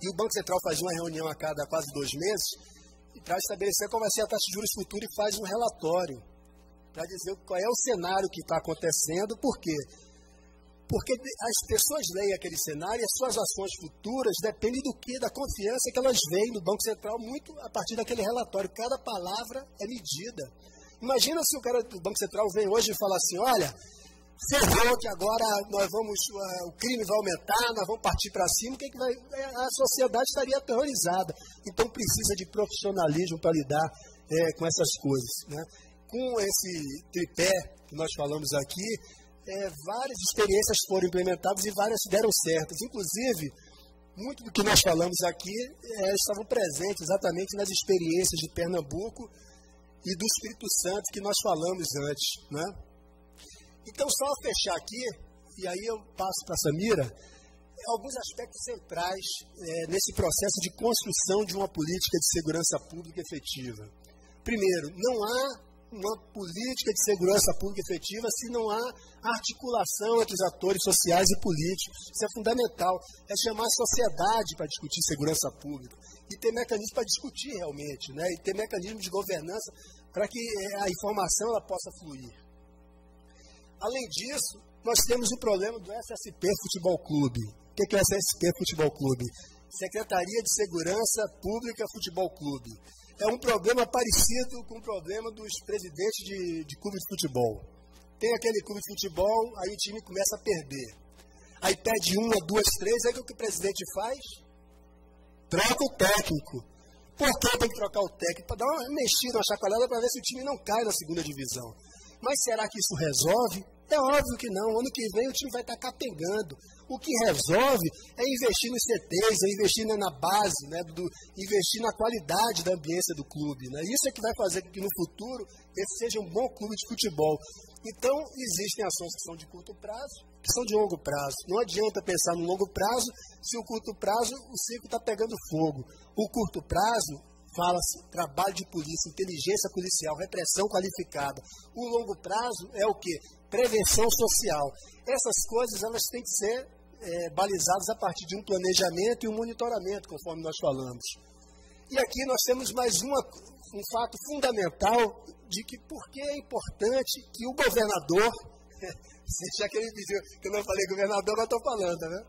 E o Banco Central faz uma reunião a cada quase dois meses para estabelecer qual vai ser a taxa de juros futura e faz um relatório para dizer qual é o cenário que está acontecendo, por quê? Porque as pessoas leem aquele cenário e as suas ações futuras dependem do que? Da confiança que elas veem no Banco Central, muito a partir daquele relatório. Cada palavra é medida. Imagina se o cara do Banco Central vem hoje e fala assim, olha, ferrou que agora nós vamos, uh, o crime vai aumentar, nós vamos partir para cima, que, é que vai, a sociedade estaria aterrorizada. Então precisa de profissionalismo para lidar é, com essas coisas. Né? Com esse tripé que nós falamos aqui, é, várias experiências foram implementadas e várias deram certas. Inclusive, muito do que nós falamos aqui é, estavam presentes exatamente nas experiências de Pernambuco e do Espírito Santo que nós falamos antes. Né? Então, só fechar aqui, e aí eu passo para a Samira, alguns aspectos centrais é, nesse processo de construção de uma política de segurança pública efetiva. Primeiro, não há uma política de segurança pública efetiva se não há articulação entre os atores sociais e políticos. Isso é fundamental. É chamar a sociedade para discutir segurança pública e ter mecanismos para discutir realmente, né? e ter mecanismos de governança para que é, a informação ela possa fluir. Além disso, nós temos o problema do SSP Futebol Clube. O que é o SSP Futebol Clube? Secretaria de Segurança Pública Futebol Clube. É um problema parecido com o problema dos presidentes de, de clube de futebol. Tem aquele clube de futebol, aí o time começa a perder. Aí perde uma, duas, três, aí o que o presidente faz? Troca o técnico. Por que tem que trocar o técnico? Para dar uma mexida, uma chacoalhada para ver se o time não cai na segunda divisão. Mas será que isso resolve? É óbvio que não. Ano que vem o time vai estar capengando. O que resolve é investir nos CTs, é investir na base, né, do, investir na qualidade da ambiência do clube. Né? Isso é que vai fazer com que no futuro esse seja um bom clube de futebol. Então, existem ações que são de curto prazo, que são de longo prazo. Não adianta pensar no longo prazo se o curto prazo o circo está pegando fogo. O curto prazo fala-se trabalho de polícia, inteligência policial, repressão qualificada. O longo prazo é o que? Prevenção social. Essas coisas elas têm que ser é, balizados a partir de um planejamento e um monitoramento, conforme nós falamos. E aqui nós temos mais uma, um fato fundamental de que por que é importante que o governador, já que ele pediu que eu não falei governador, mas estou falando, né?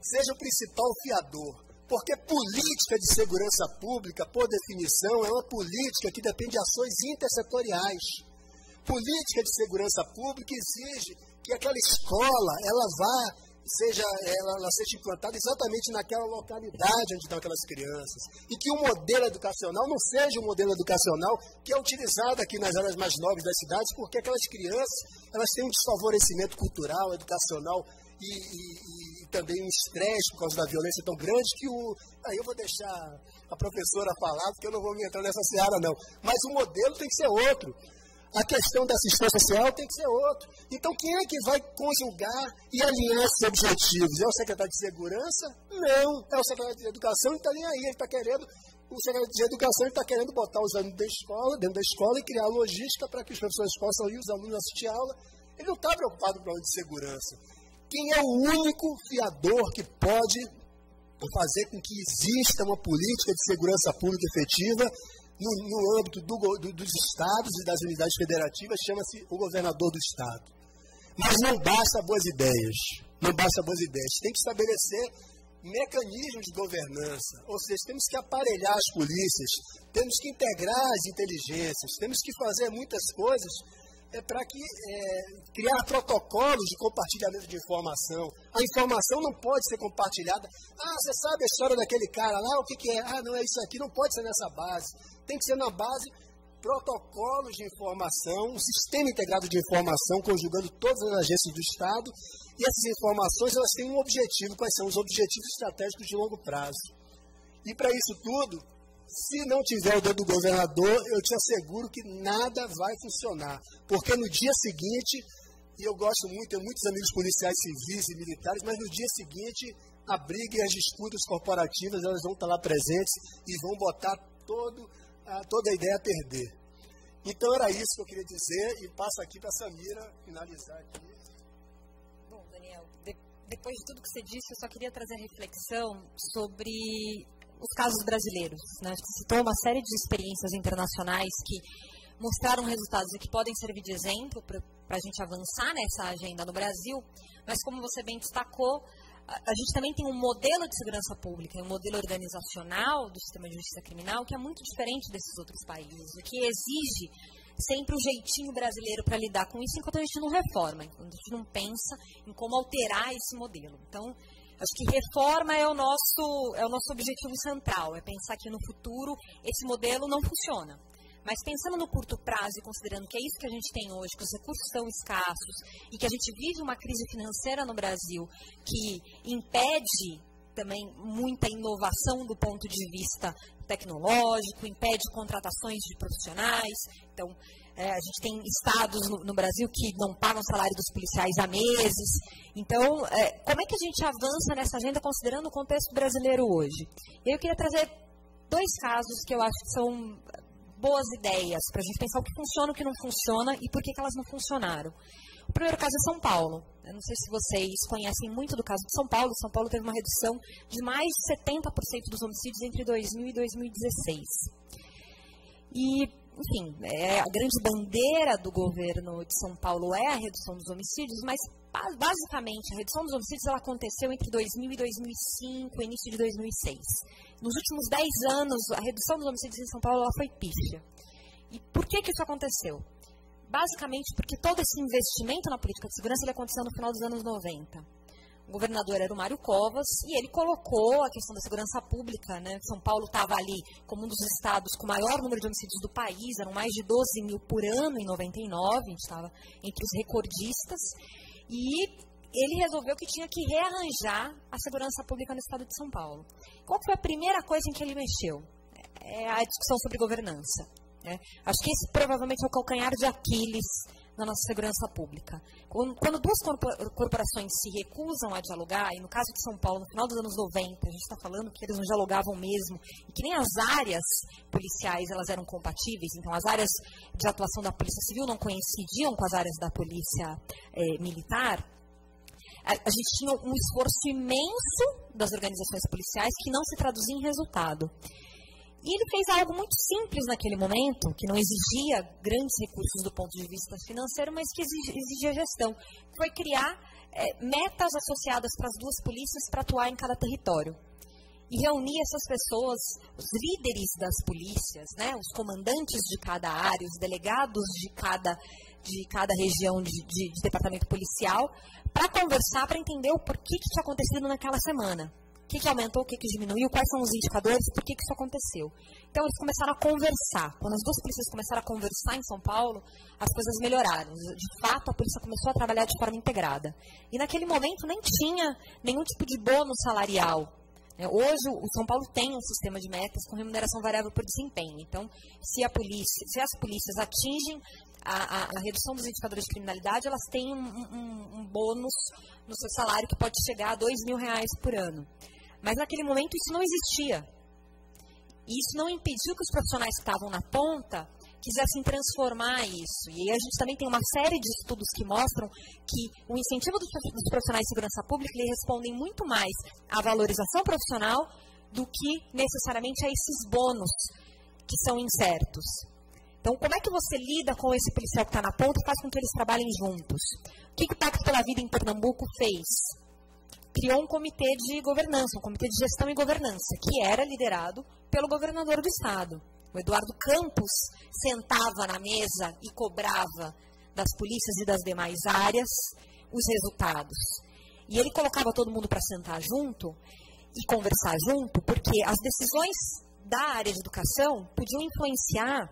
Seja o principal fiador. Porque política de segurança pública, por definição, é uma política que depende de ações intersetoriais. Política de segurança pública exige que aquela escola ela vá seja ela, ela seja implantada exatamente naquela localidade onde estão aquelas crianças. E que o modelo educacional não seja um modelo educacional que é utilizado aqui nas áreas mais nobres das cidades, porque aquelas crianças elas têm um desfavorecimento cultural, educacional e, e, e também um estresse por causa da violência tão grande que o. Aí eu vou deixar a professora falar, porque eu não vou me entrar nessa seara, não. Mas o modelo tem que ser outro a questão da assistência social tem que ser outro. Então, quem é que vai conjugar e alinhar esses objetivos? É o secretário de Segurança? Não. É o secretário de Educação está nem aí. Ele está querendo, o secretário de Educação está querendo botar os alunos da escola, dentro da escola e criar logística para que os professores possam ir, os alunos assistir aula. Ele não está preocupado com o problema de segurança. Quem é o único fiador que pode fazer com que exista uma política de segurança pública efetiva no, no âmbito do, do, dos estados e das unidades federativas, chama-se o governador do estado. Mas não basta boas ideias. Não basta boas ideias. Tem que estabelecer mecanismos de governança. Ou seja, temos que aparelhar as polícias, temos que integrar as inteligências, temos que fazer muitas coisas é, para que é, criar protocolos de compartilhamento de informação. A informação não pode ser compartilhada. Ah, você sabe a história daquele cara lá? O que, que é? Ah, não é isso aqui. Não pode ser nessa base. Tem que ser na base protocolos de informação, um sistema integrado de informação conjugando todas as agências do Estado. E essas informações elas têm um objetivo. Quais são os objetivos estratégicos de longo prazo? E para isso tudo, se não tiver o dedo do governador, eu te asseguro que nada vai funcionar. Porque no dia seguinte, e eu gosto muito, tenho muitos amigos policiais civis e militares, mas no dia seguinte, a briga e as disputas corporativas elas vão estar lá presentes e vão botar todo, a, toda a ideia a perder. Então era isso que eu queria dizer e passo aqui para a Samira finalizar aqui. Bom, Daniel, de, depois de tudo que você disse, eu só queria trazer a reflexão sobre os casos brasileiros. Né? Você citou uma série de experiências internacionais que mostraram resultados e que podem servir de exemplo para a gente avançar nessa agenda no Brasil, mas como você bem destacou, a, gente também tem um modelo de segurança pública, um modelo organizacional do sistema de justiça criminal que é muito diferente desses outros países, o que exige sempre o jeitinho brasileiro para lidar com isso, enquanto a gente não reforma, enquanto a gente não pensa em como alterar esse modelo. Então, Acho que reforma é o nosso, é o nosso objetivo central, é pensar que no futuro esse modelo não funciona. Mas pensando no curto prazo e considerando que é isso que a gente tem hoje, que os recursos são escassos e que a gente vive uma crise financeira no Brasil que impede também muita inovação do ponto de vista tecnológico, impede contratações de profissionais. Então, é, a gente tem estados no, no, Brasil que não pagam o salário dos policiais há meses. Então, é, como é que a gente avança nessa agenda considerando o contexto brasileiro hoje? Eu queria trazer dois casos que eu acho que são boas ideias para a gente pensar o que funciona o que não funciona e por que, que elas não funcionaram. O primeiro caso é São Paulo. Eu não sei se vocês conhecem muito do caso de São Paulo. São Paulo teve uma redução de mais de 70% dos homicídios entre 2000 e 2016. E enfim, é, a grande bandeira do governo de São Paulo é a redução dos homicídios, mas basicamente a redução dos homicídios ela aconteceu entre 2000 e 2005, início de 2006. Nos últimos 10 anos, a redução dos homicídios em São Paulo ela foi pífia. E por que, que isso aconteceu? Basicamente porque todo esse investimento na política de segurança ele aconteceu no final dos anos 90. O governador era o Mário Covas, e ele colocou a questão da segurança pública. Né? São Paulo estava ali como um dos estados com o maior número de homicídios do país, eram mais de 12 mil por ano em 99, a gente estava entre os recordistas. E ele resolveu que tinha que rearranjar a segurança pública no estado de São Paulo. Qual foi a primeira coisa em que ele mexeu? É a discussão sobre governança. Né? Acho que esse provavelmente é o calcanhar de Aquiles na nossa segurança pública. Quando duas corporações se recusam a dialogar, e no caso de São Paulo, no final dos anos 90, a gente está falando que eles não dialogavam mesmo, e que nem as áreas policiais elas eram compatíveis, então as áreas de atuação da Polícia Civil não coincidiam com as áreas da Polícia é, Militar, a, a gente tinha um esforço imenso das organizações policiais que não se traduzia em resultado. E ele fez algo muito simples naquele momento, que não exigia grandes recursos do ponto de vista financeiro, mas que exigia gestão. Foi criar é, metas associadas para as duas polícias para atuar em cada território. E reunir essas pessoas, os líderes das polícias, né, os comandantes de cada área, os delegados de cada, de cada região de, de, de departamento policial, para conversar, para entender o porquê que tinha acontecido naquela semana que, que aumentou, o que, que diminuiu, quais são os indicadores, por que, que isso aconteceu. Então, eles começaram a conversar. Quando as duas polícias começaram a conversar em São Paulo, as coisas melhoraram. De fato, a polícia começou a trabalhar de forma integrada. E naquele momento nem tinha nenhum tipo de bônus salarial. Né? Hoje, o São Paulo tem um sistema de metas com remuneração variável por desempenho. Então, se, polícia, se as polícias atingem a, a, a, redução dos indicadores de criminalidade, elas têm um, um, um, bônus no seu salário que pode chegar a dois mil reais por ano. Mas naquele momento isso não existia. E isso não impediu que os profissionais que estavam na ponta quisessem transformar isso. E a gente também tem uma série de estudos que mostram que o incentivo dos profissionais de segurança pública ele respondem muito mais à valorização profissional do que necessariamente a esses bônus que são incertos. Então, como é que você lida com esse policial que está na ponta e faz com que eles trabalhem juntos? O que, que o Pacto pela Vida em Pernambuco fez? Criou um comitê de governança, um comitê de gestão e governança, que era liderado pelo governador do estado. O Eduardo Campos sentava na mesa e cobrava das polícias e das demais áreas os resultados. E ele colocava todo mundo para sentar junto e conversar junto, porque as decisões da área de educação podiam influenciar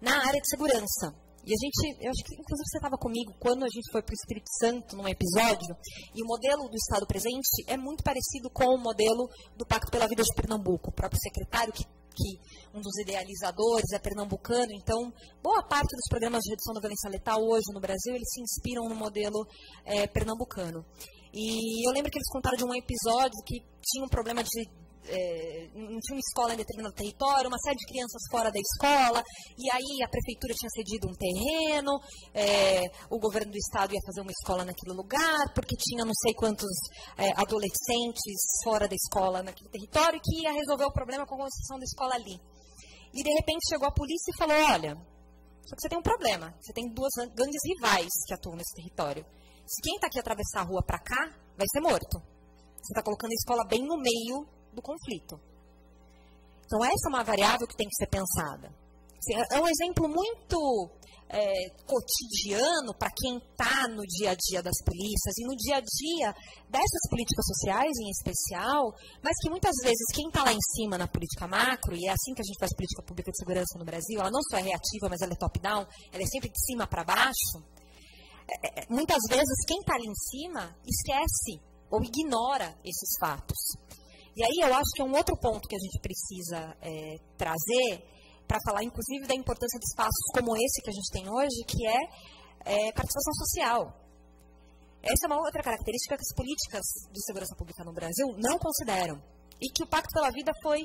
na área de segurança. E a gente, eu acho que inclusive você estava comigo quando a gente foi para o Espírito Santo num episódio, e o modelo do Estado presente é muito parecido com o modelo do Pacto pela Vida de Pernambuco. O próprio secretário, que, que um dos idealizadores é pernambucano, então boa parte dos programas de redução da violência letal hoje no Brasil, eles se inspiram no modelo é, pernambucano. E eu lembro que eles contaram de um episódio que tinha um problema de é, não tinha uma escola em determinado território, uma série de crianças fora da escola, e aí a prefeitura tinha cedido um terreno, é, o governo do estado ia fazer uma escola naquele lugar, porque tinha não sei quantos é, adolescentes fora da escola naquele território, que ia resolver o problema com a construção da escola ali. E de repente chegou a polícia e falou: olha, só que você tem um problema, você tem duas gangues rivais que atuam nesse território. Se quem está aqui atravessar a rua para cá, vai ser morto. Você está colocando a escola bem no meio do conflito. Então, essa é uma variável que tem que ser pensada. Assim, é um exemplo muito é, cotidiano para quem está no dia a dia das polícias e no dia a dia dessas políticas sociais em especial, mas que muitas vezes quem está lá em cima na política macro, e é assim que a gente faz política pública de segurança no Brasil, ela não só é reativa, mas ela é top-down, ela é sempre de cima para baixo. É, é, muitas vezes quem está ali em cima esquece ou ignora esses fatos. E aí eu acho que é um outro ponto que a gente precisa é, trazer para falar, inclusive, da importância de espaços como esse que a gente tem hoje, que é, é participação social. Essa é uma outra característica que as políticas de segurança pública no Brasil não consideram. E que o Pacto pela Vida foi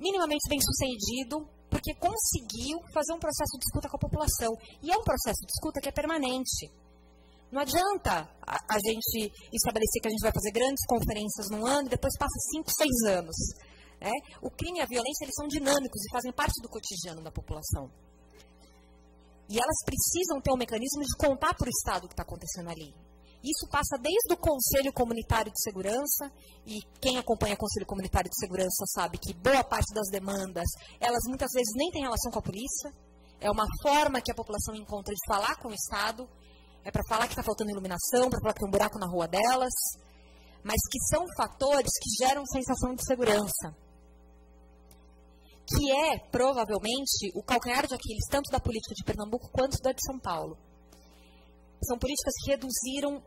minimamente bem sucedido, porque conseguiu fazer um processo de escuta com a população. E é um processo de escuta que é permanente. Não adianta a, a, gente estabelecer que a gente vai fazer grandes conferências num ano e depois passa cinco, seis anos. Né? O crime e a violência eles são dinâmicos e fazem parte do cotidiano da população. E elas precisam ter um mecanismo de contar para o Estado o que está acontecendo ali. Isso passa desde o Conselho Comunitário de Segurança, e quem acompanha o Conselho Comunitário de Segurança sabe que boa parte das demandas, elas muitas vezes nem têm relação com a polícia, é uma forma que a população encontra de falar com o Estado, é para falar que está faltando iluminação, para falar que tem um buraco na rua delas, mas que são fatores que geram sensação de segurança. Que é, provavelmente, o calcanhar de Aquiles tanto da política de Pernambuco quanto da de São Paulo. São políticas que reduziram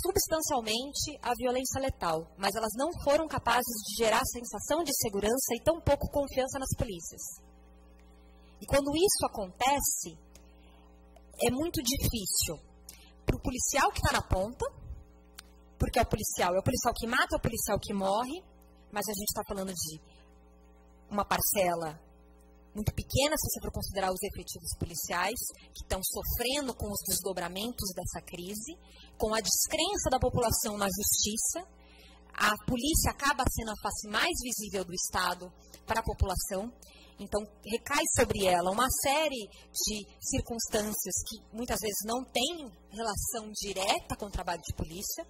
substancialmente a violência letal, mas elas não foram capazes de gerar sensação de segurança e tão pouco confiança nas polícias. E quando isso acontece, é muito difícil para o policial que está na ponta, porque é o policial, é o policial que mata, é o policial que morre, mas a gente está falando de uma parcela muito pequena, se você for considerar os efetivos policiais, que estão sofrendo com os desdobramentos dessa crise, com a descrença da população na justiça. A polícia acaba sendo a face mais visível do Estado para a população. Então, recai sobre ela uma série de circunstâncias que muitas vezes não têm relação direta com o trabalho de polícia.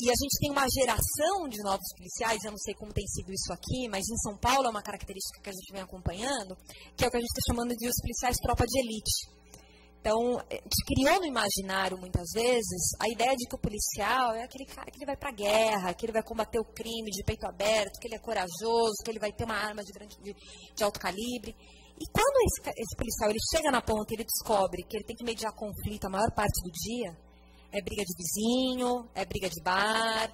E a gente tem uma geração de novos policiais, eu não sei como tem sido isso aqui, mas em São Paulo é uma característica que a gente vem acompanhando, que é o que a gente está chamando de os policiais tropa de elite. Então, eh, criou no imaginário, muitas vezes, a ideia de que o policial é aquele cara que ele vai para a guerra, que ele vai combater o crime de peito aberto, que ele é corajoso, que ele vai ter uma arma de, grande, de, de alto calibre. E quando esse, esse, policial ele chega na ponta ele descobre que ele tem que mediar conflito a maior parte do dia, é briga de vizinho, é briga de bar,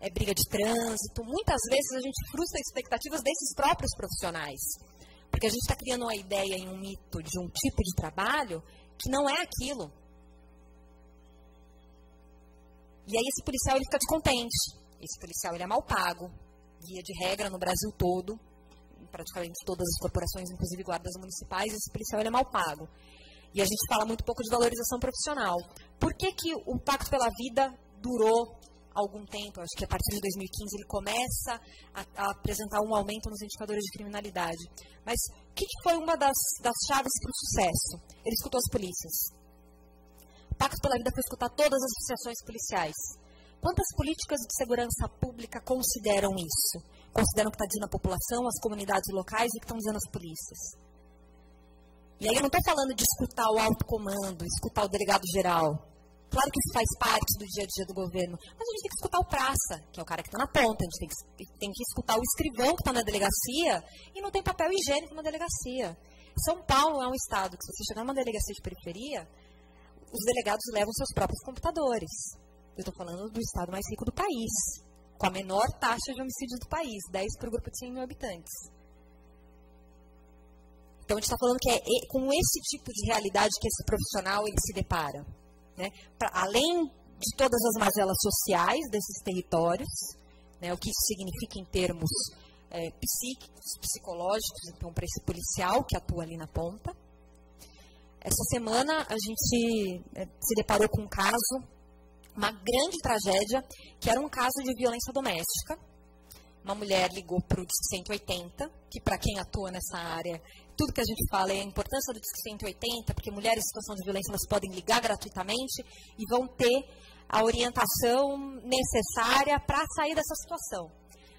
é briga de trânsito. Muitas vezes a gente frustra expectativas desses próprios profissionais. Porque a gente está criando uma ideia e um mito de um tipo de trabalho que não é aquilo. E aí esse policial ele fica descontente. Esse policial ele é mal pago, via de regra no Brasil todo, praticamente todas as corporações, inclusive guardas municipais, esse policial ele é mal pago. E a gente fala muito pouco de valorização profissional. Por que, que o Pacto pela Vida durou algum tempo? Acho que a partir de 2015 ele começa a, a apresentar um aumento nos indicadores de criminalidade. Mas o que, que foi uma das, das chaves para o sucesso? Ele escutou as polícias. O Pacto pela Vida foi escutar todas as associações policiais. Quantas políticas de segurança pública consideram isso? Consideram que está dizendo a população, as comunidades locais e que estão dizendo as polícias? E aí eu não estou falando de escutar o alto comando, escutar o delegado geral. Claro que isso faz parte do dia a dia do governo, mas a gente tem que escutar o praça, que é o cara que está na ponta, a gente tem que, tem que escutar o escrivão que está na delegacia e não tem papel higiênico na delegacia. São Paulo é um estado que, se você chegar numa delegacia de periferia, os delegados levam seus próprios computadores. Eu estou falando do estado mais rico do país, com a menor taxa de homicídios do país, 10 por grupo de 100 mil habitantes. Então, a gente está falando que é com esse tipo de realidade que esse profissional ele se depara né, pra, além de todas as mazelas sociais desses territórios, né, o que isso significa em termos é, psíquicos, psicológicos, então, para esse policial que atua ali na ponta. Essa semana a gente é, se deparou com um caso, uma grande tragédia, que era um caso de violência doméstica. Uma mulher ligou para o 180, que para quem atua nessa área tudo que a gente fala é a importância do Disque 180, porque mulheres em situação de violência elas podem ligar gratuitamente e vão ter a orientação necessária para sair dessa situação.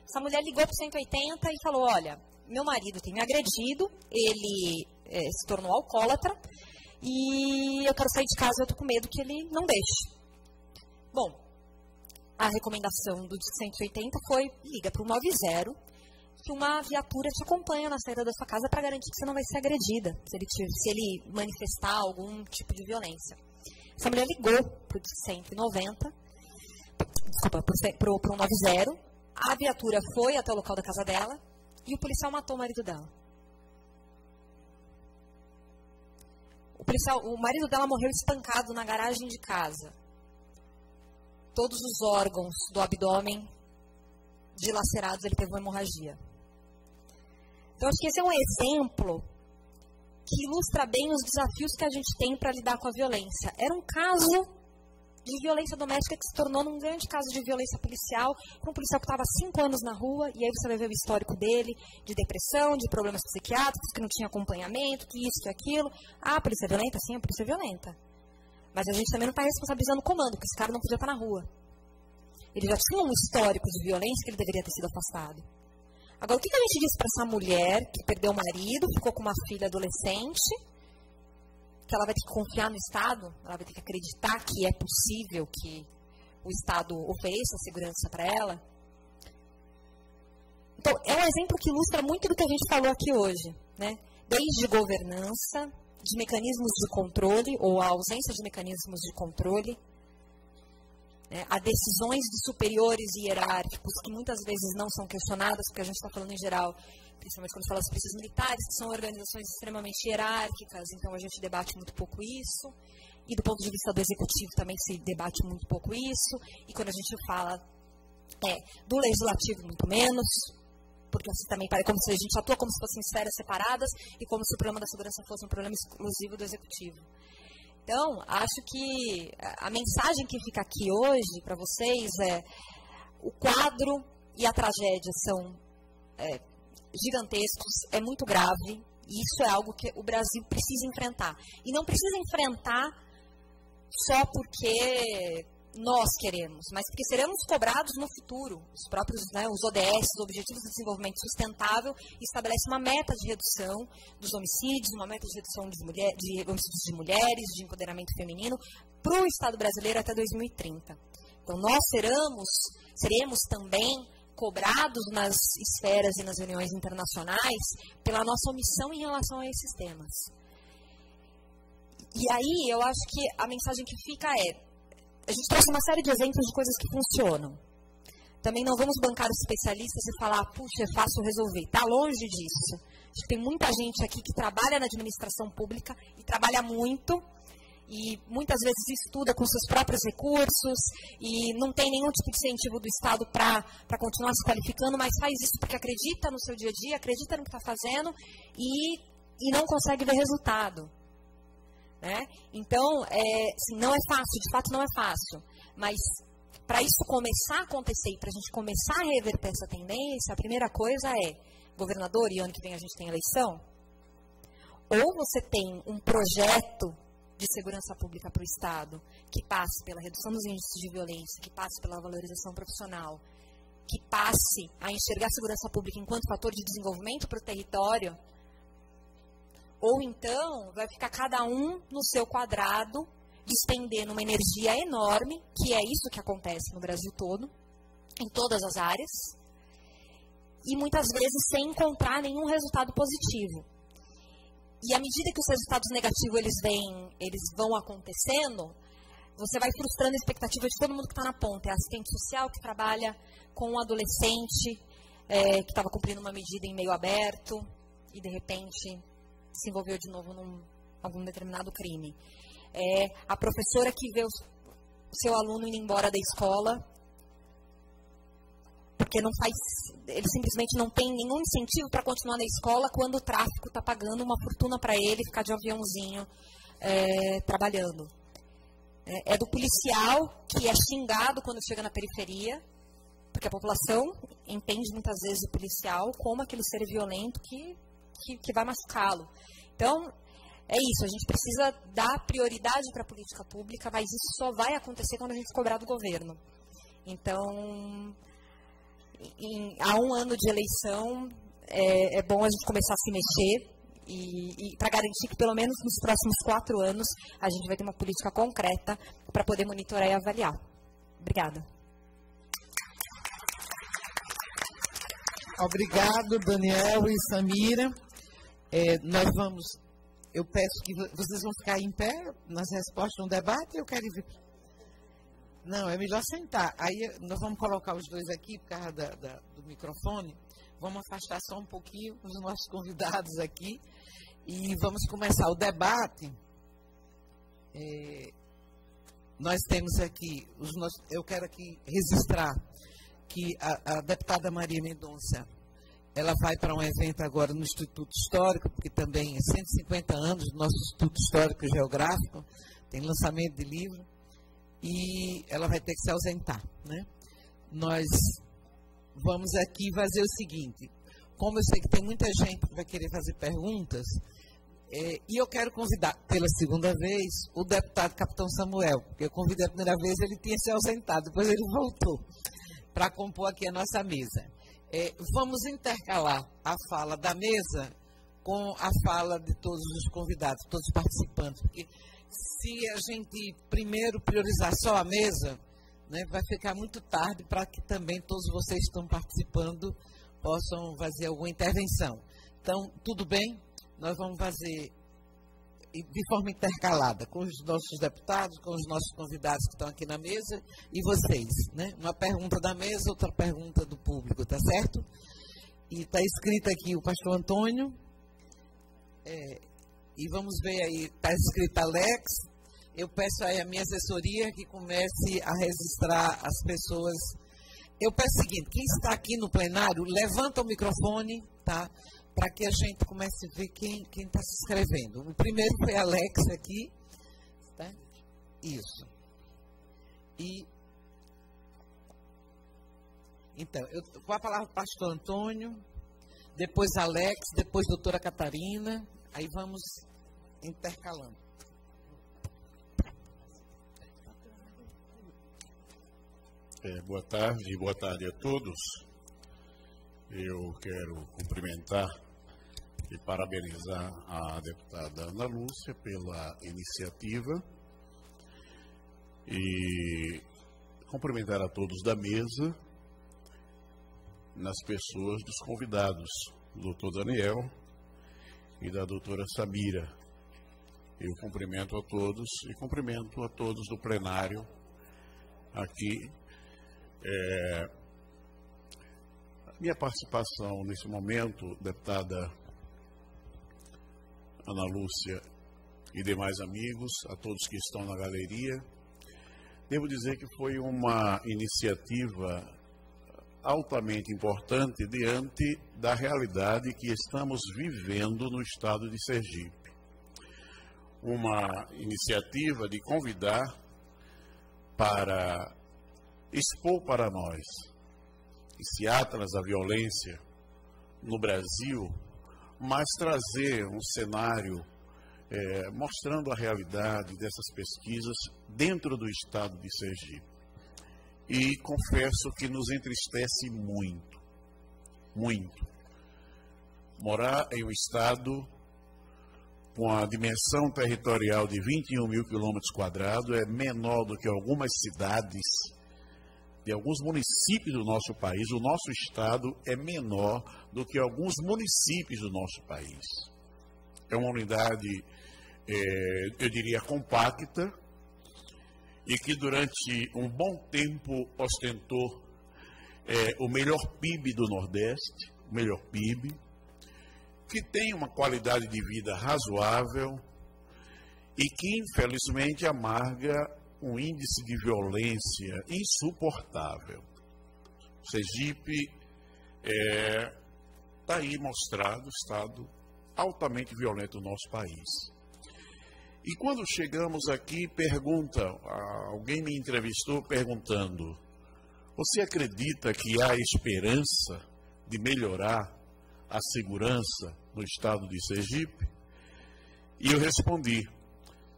Essa mulher ligou para o 180 e falou: Olha, meu marido tem me agredido, ele é, se tornou alcoólatra e eu quero sair de casa, eu estou com medo que ele não deixe. Bom, a recomendação do 180 foi liga para o 90 que uma viatura te acompanha na saída da sua casa para garantir que você não vai ser agredida, se ele, te, se ele manifestar algum tipo de violência. Essa mulher ligou para o 190, desculpa, para o 90, a viatura foi até o local da casa dela e o policial matou o marido dela. O, policial, o marido dela morreu espancado na garagem de casa. Todos os órgãos do abdômen dilacerados, ele teve uma hemorragia. Então, acho que esse é um exemplo que ilustra bem os desafios que a gente tem para lidar com a violência. Era um caso de violência doméstica que se tornou num grande caso de violência policial, com um policial que estava cinco anos na rua, e aí você vai ver o histórico dele, de depressão, de problemas psiquiátricos, que não tinha acompanhamento, que isso, que aquilo. Ah, a polícia é violenta? Sim, a polícia é violenta. Mas a gente também não está responsabilizando o comando, porque esse cara não podia estar na rua. Ele já tinha um histórico de violência que ele deveria ter sido afastado. Agora, o que a gente diz para essa mulher que perdeu o marido, ficou com uma filha adolescente que ela vai ter que confiar no Estado, ela vai ter que acreditar que é possível que o Estado ofereça segurança para ela. Então, é um exemplo que ilustra muito do que a gente falou aqui hoje, né? Desde governança, de mecanismos de controle ou a ausência de mecanismos de controle, né? a decisões de superiores hierárquicos que muitas vezes não são questionadas, porque a gente está falando em geral, principalmente quando fala das polícias militares, que são organizações extremamente hierárquicas, então a gente debate muito pouco isso. E do ponto de vista do executivo também se debate muito pouco isso. E quando a gente fala é, do legislativo, muito menos, porque assim também parece como se a gente atua como se fossem esferas separadas e como se o problema da segurança fosse um problema exclusivo do executivo. Então, acho que a mensagem que fica aqui hoje para vocês é o quadro e a tragédia são é, gigantescos, é muito grave, e isso é algo que o Brasil precisa enfrentar. E não precisa enfrentar só porque nós queremos, mas porque seremos cobrados no futuro. Os próprios, né, os ODS, os Objetivos de Desenvolvimento Sustentável, estabelecem uma meta de redução dos homicídios, uma meta de redução de, mulher, de homicídios de mulheres, de empoderamento feminino, para o Estado brasileiro até 2030. Então, nós seremos, seremos também cobrados nas esferas e nas reuniões internacionais pela nossa omissão em relação a esses temas. E aí, eu acho que a mensagem que fica é: a gente trouxe uma série de exemplos de coisas que funcionam. Também não vamos bancar os especialistas e falar, puxa, é fácil resolver. Está longe disso. Acho que tem muita gente aqui que trabalha na administração pública e trabalha muito e muitas vezes estuda com seus próprios recursos e não tem nenhum tipo de incentivo do Estado para continuar se qualificando, mas faz isso porque acredita no seu dia a dia, acredita no que está fazendo e, e não consegue ver resultado. Né? Então, é, assim, não é fácil, de fato não é fácil, mas para isso começar a acontecer e para a gente começar a reverter essa tendência, a primeira coisa é, governador, e ano que vem a gente tem eleição, ou você tem um projeto de segurança pública para o Estado que passe pela redução dos índices de violência, que passe pela valorização profissional, que passe a enxergar a segurança pública enquanto fator de desenvolvimento para o território, ou então vai ficar cada um no seu quadrado, despendendo uma energia enorme, que é isso que acontece no Brasil todo, em todas as áreas, e muitas vezes sem encontrar nenhum resultado positivo. E à medida que os resultados negativos eles vêm, eles vão acontecendo, você vai frustrando a expectativa de todo mundo que está na ponta. É assistente social que trabalha com um adolescente é, que estava cumprindo uma medida em meio aberto e de repente se envolveu de novo num algum determinado crime. É a professora que vê o seu aluno indo embora da escola porque não faz, ele simplesmente não tem nenhum incentivo para continuar na escola quando o tráfico está pagando uma fortuna para ele ficar de aviãozinho é, trabalhando. É, é, do policial que é xingado quando chega na periferia, porque a população entende muitas vezes o policial como aquele ser violento que que, que vai machucá-lo. Então, é isso, a gente precisa dar prioridade para a política pública, mas isso só vai acontecer quando a gente cobrar do governo. Então, em, há um ano de eleição, é, é, bom a gente começar a se mexer e, e para garantir que pelo menos nos próximos quatro anos a gente vai ter uma política concreta para poder monitorar e avaliar. Obrigada. Obrigado, Daniel e Samira. É, nós vamos. Eu peço que vocês vão ficar em pé nas respostas no debate. Eu quero ir. Não, é melhor sentar. Aí nós vamos colocar os dois aqui por causa da, da, do microfone. Vamos afastar só um pouquinho os nossos convidados aqui e vamos começar o debate. É, nós temos aqui, os nossos, eu quero aqui registrar que a, a deputada Maria Mendonça, ela vai para um evento agora no Instituto Histórico, porque também é 150 anos do nosso Instituto Histórico e Geográfico, tem lançamento de livro, e ela vai ter que se ausentar. Né? Nós vamos aqui fazer o seguinte, como eu sei que tem muita gente que vai querer fazer perguntas, é, e eu quero convidar pela segunda vez o deputado Capitão Samuel, porque eu convidei a primeira vez, ele tinha se ausentado, depois ele voltou para compor aqui a nossa mesa. É, vamos intercalar a fala da mesa com a fala de todos os convidados, todos os participantes. Porque se a gente primeiro priorizar só a mesa, né, vai ficar muito tarde para que também todos vocês que estão participando possam fazer alguma intervenção. Então, tudo bem, nós vamos fazer de forma intercalada com os nossos deputados, com os nossos convidados que estão aqui na mesa e vocês. Né? Uma pergunta da mesa, outra pergunta do público, tá certo? E está escrito aqui o pastor Antônio. É, e vamos ver aí, está escrito Alex. Eu peço aí a minha assessoria que comece a registrar as pessoas. Eu peço o seguinte, quem está aqui no plenário, levanta o microfone, tá? Para que a gente comece a ver quem está se inscrevendo. O primeiro foi Alex aqui. Tá? Isso. E. Então, eu, com a palavra pastor Antônio, depois Alex, depois doutora Catarina, aí vamos intercalando. É, boa tarde, boa tarde a todos. Eu quero cumprimentar e parabenizar a deputada Ana Lúcia pela iniciativa e cumprimentar a todos da mesa, nas pessoas dos convidados, doutor Daniel e da doutora Samira. Eu cumprimento a todos e cumprimento a todos do plenário aqui. É, minha participação nesse momento, deputada Ana Lúcia e demais amigos, a todos que estão na galeria. Devo dizer que foi uma iniciativa altamente importante diante da realidade que estamos vivendo no estado de Sergipe. Uma iniciativa de convidar para expor para nós que se atas da violência no Brasil mas trazer um cenário é, mostrando a realidade dessas pesquisas dentro do estado de Sergipe. E confesso que nos entristece muito, muito. Morar em um estado com a dimensão territorial de 21 mil quilômetros quadrados é menor do que algumas cidades de alguns municípios do nosso país, o nosso estado é menor do que alguns municípios do nosso país. É uma unidade, é, eu diria, compacta e que durante um bom tempo ostentou é, o melhor PIB do Nordeste, o melhor PIB, que tem uma qualidade de vida razoável e que, infelizmente, amarga um índice de violência insuportável. Sergipe está é, tá aí mostrado o estado altamente violento do nosso país. E quando chegamos aqui, pergunta, alguém me entrevistou perguntando: você acredita que há esperança de melhorar a segurança no estado de Sergipe? E eu respondi: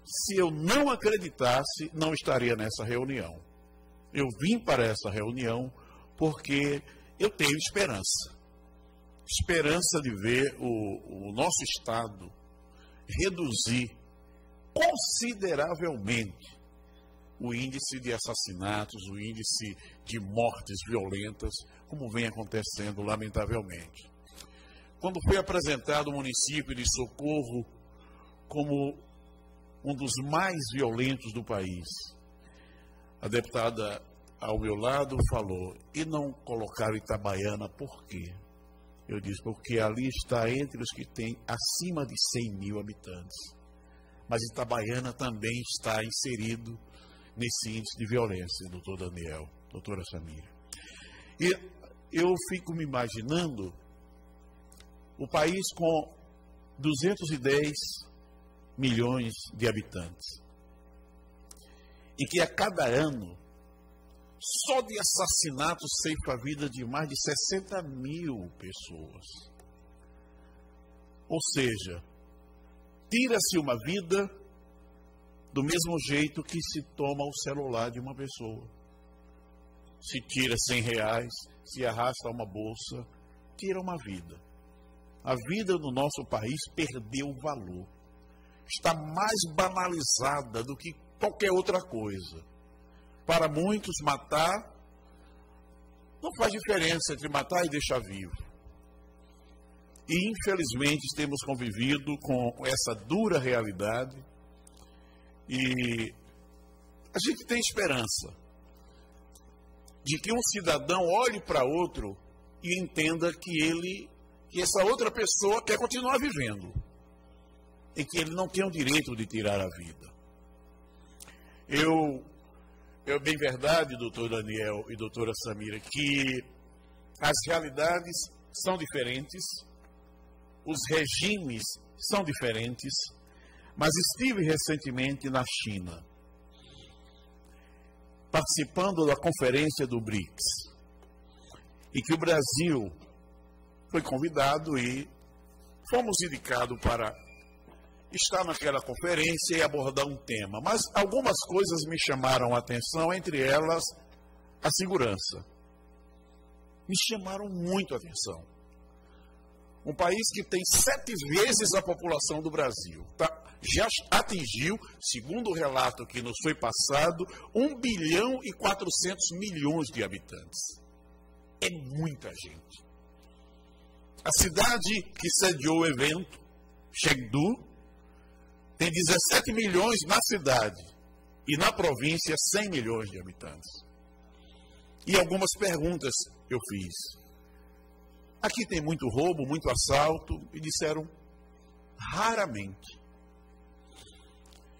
se eu não acreditasse, não estaria nessa reunião. Eu vim para essa reunião porque eu tenho esperança. Esperança de ver o, o nosso Estado reduzir consideravelmente o índice de assassinatos, o índice de mortes violentas, como vem acontecendo, lamentavelmente. Quando foi apresentado o município de Socorro como um dos mais violentos do país. A deputada ao meu lado falou, e não colocaram Itabaiana por quê? Eu disse, porque ali está entre os que têm acima de 100 mil habitantes. Mas Itabaiana também está inserido nesse índice de violência, doutor Daniel, doutora Samira. E eu fico me imaginando o país com 210 milhões de habitantes. E que a cada ano, só de assassinatos ceifa a vida de mais de 60 mil pessoas. Ou seja, tira-se uma vida do mesmo jeito que se toma o celular de uma pessoa. Se tira 100 reais, se arrasta uma bolsa, tira uma vida. A vida no nosso país perdeu valor. Está mais banalizada do que qualquer outra coisa. Para muitos, matar não faz diferença entre matar e deixar vivo. E, infelizmente, temos convivido com essa dura realidade e a gente tem esperança de que um cidadão olhe para outro e entenda que ele, que essa outra pessoa quer continuar vivendo e que ele não tem o direito de tirar a vida. Eu, é bem verdade, doutor Daniel e doutora Samira, que as realidades são diferentes, os regimes são diferentes, mas estive recentemente na China, participando da conferência do BRICS, e que o Brasil foi convidado e fomos indicados para estar naquela conferência e abordar um tema. Mas algumas coisas me chamaram a atenção, entre elas a segurança. Me chamaram muito a atenção. Um país que tem sete vezes a população do Brasil. Tá? já atingiu, segundo o relato que nos foi passado, 1 bilhão e 400 milhões de habitantes. É muita gente. A cidade que sediou o evento, Chengdu, tem 17 milhões na cidade e na província 100 milhões de habitantes. E algumas perguntas eu fiz. Aqui tem muito roubo, muito assalto, e disseram raramente.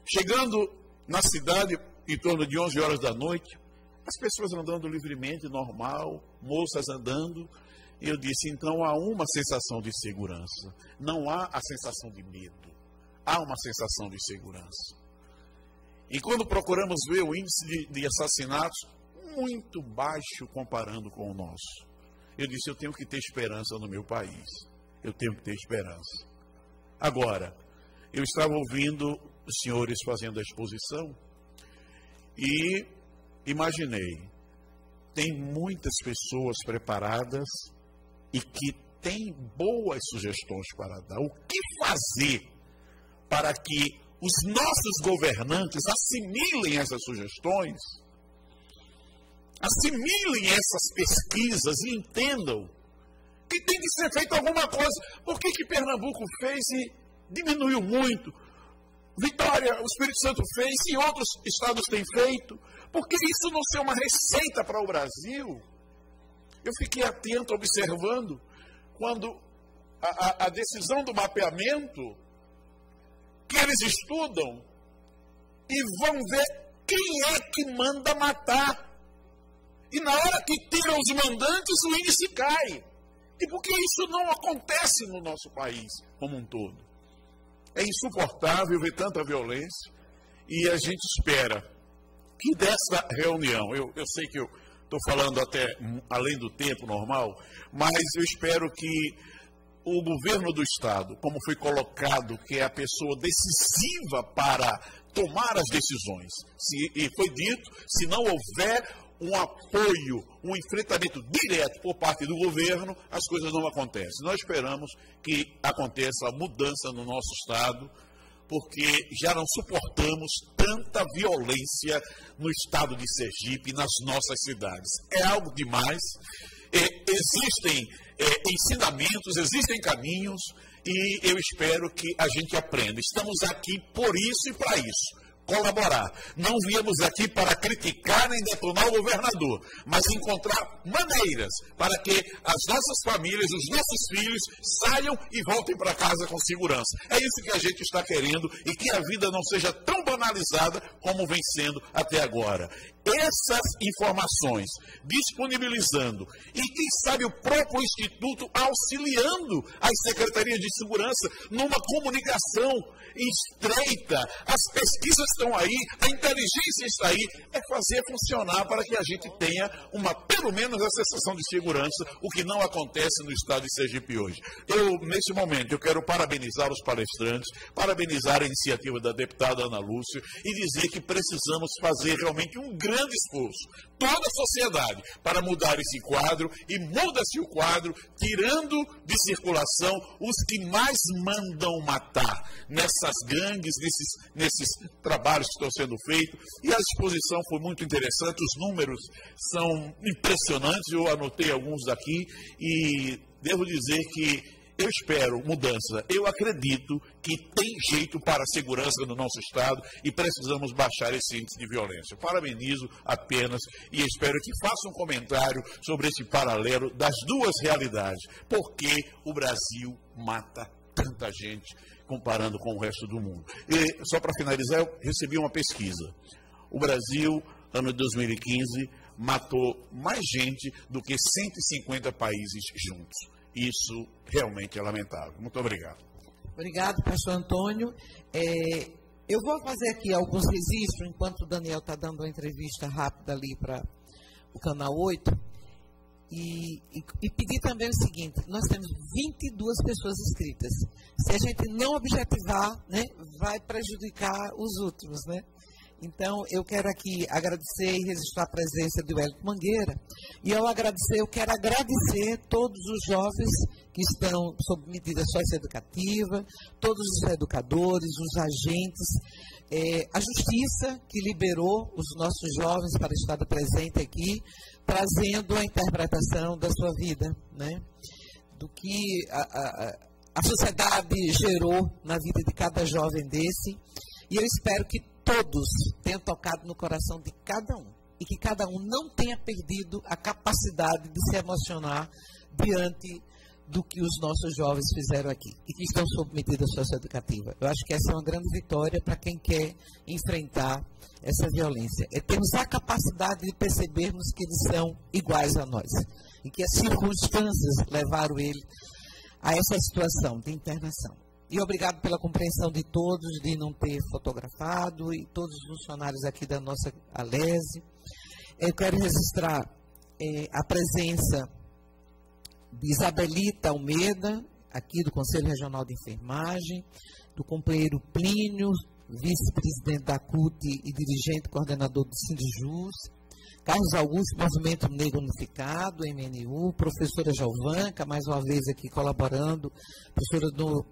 Chegando na cidade, em torno de 11 horas da noite, as pessoas andando livremente, normal, moças andando. E eu disse: então há uma sensação de segurança, não há a sensação de medo, há uma sensação de segurança. E quando procuramos ver o índice de, de assassinatos, muito baixo comparando com o nosso. Eu disse: eu tenho que ter esperança no meu país, eu tenho que ter esperança. Agora, eu estava ouvindo os senhores fazendo a exposição e imaginei, tem muitas pessoas preparadas e que têm boas sugestões para dar. O que fazer para que os nossos governantes assimilem essas sugestões, assimilem essas pesquisas e entendam que tem que ser feita alguma coisa. Por que, que Pernambuco fez e diminuiu muito? Vitória, o Espírito Santo fez e outros estados têm feito. Por que isso não ser uma receita para o Brasil? Eu fiquei atento, observando, quando a, a, a decisão do mapeamento, que eles estudam e vão ver quem é que manda matar. E na hora que tiram os mandantes, o índice cai. E por que isso não acontece no nosso país como um todo? É insuportável ver tanta violência e a gente espera que dessa reunião, eu, eu sei que eu estou falando até além do tempo normal, mas eu espero que o governo do Estado, como foi colocado, que é a pessoa decisiva para tomar as decisões, se, e foi dito, se não houver um apoio, um enfrentamento direto por parte do governo, as coisas não acontecem. Nós esperamos que aconteça a mudança no nosso Estado, porque já não suportamos tanta violência no estado de Sergipe nas nossas cidades. É algo demais. É, existem é, ensinamentos, existem caminhos e eu espero que a gente aprenda. Estamos aqui por isso e para isso colaborar. Não viemos aqui para criticar nem detonar o governador, mas encontrar maneiras para que as nossas famílias, os nossos filhos saiam e voltem para casa com segurança. É isso que a gente está querendo e que a vida não seja tão banalizada como vem sendo até agora. Essas informações disponibilizando e, quem sabe, o próprio Instituto auxiliando as secretarias de segurança numa comunicação estreita. As pesquisas estão aí, a inteligência está aí, é fazer funcionar para que a gente tenha uma, pelo menos, a sensação de segurança, o que não acontece no estado de Sergipe hoje. Eu, nesse momento, eu quero parabenizar os palestrantes, parabenizar a iniciativa da deputada Ana anúncio e dizer que precisamos fazer realmente um grande esforço, toda a sociedade, para mudar esse quadro e muda-se o quadro, tirando de circulação os que mais mandam matar nessas gangues, nesses, nesses trabalhos que estão sendo feitos. E a exposição foi muito interessante, os números são impressionantes, eu anotei alguns daqui e devo dizer que eu espero mudança. Eu acredito que tem jeito para a segurança do nosso Estado e precisamos baixar esse índice de violência. Parabenizo apenas e espero que faça um comentário sobre esse paralelo das duas realidades. Por que o Brasil mata tanta gente comparando com o resto do mundo? E, só para finalizar, eu recebi uma pesquisa. O Brasil, ano de 2015, matou mais gente do que 150 países juntos. Isso realmente é lamentável. Muito obrigado. Obrigado, pastor Antônio. É, eu vou fazer aqui alguns registros, enquanto o Daniel está dando uma entrevista rápida ali para o canal 8. E, e, pedir também o seguinte: nós temos 22 pessoas inscritas. Se a gente não objetivar, né, vai prejudicar os outros, né? Então, eu quero aqui agradecer e registrar a presença do Hélio Mangueira. E ao agradecer, eu quero agradecer todos os jovens que estão sob medida socioeducativa, todos os educadores, os agentes, é, a justiça que liberou os nossos jovens para estar presente aqui, trazendo a interpretação da sua vida, né? do que a, a, a sociedade gerou na vida de cada jovem desse. E eu espero que todos tenham tocado no coração de cada um. E que cada um não tenha perdido a capacidade de se emocionar diante do que os nossos jovens fizeram aqui e que estão sob medida socioeducativa. Eu acho que essa é uma grande vitória para quem quer enfrentar essa violência. É termos a capacidade de percebermos que eles são iguais a nós e que as circunstâncias levaram ele a essa situação de internação. E obrigado pela compreensão de todos de não ter fotografado e todos os funcionários aqui da nossa Alese. Eu quero registrar é, a presença Isabelita Almeida, aqui do Conselho Regional de Enfermagem, do companheiro Plínio, vice-presidente da CUT e dirigente coordenador do Sindijus, Carlos Augusto, Movimento Negro Unificado, MNU, professora Jalvanca, mais uma vez aqui colaborando, professora do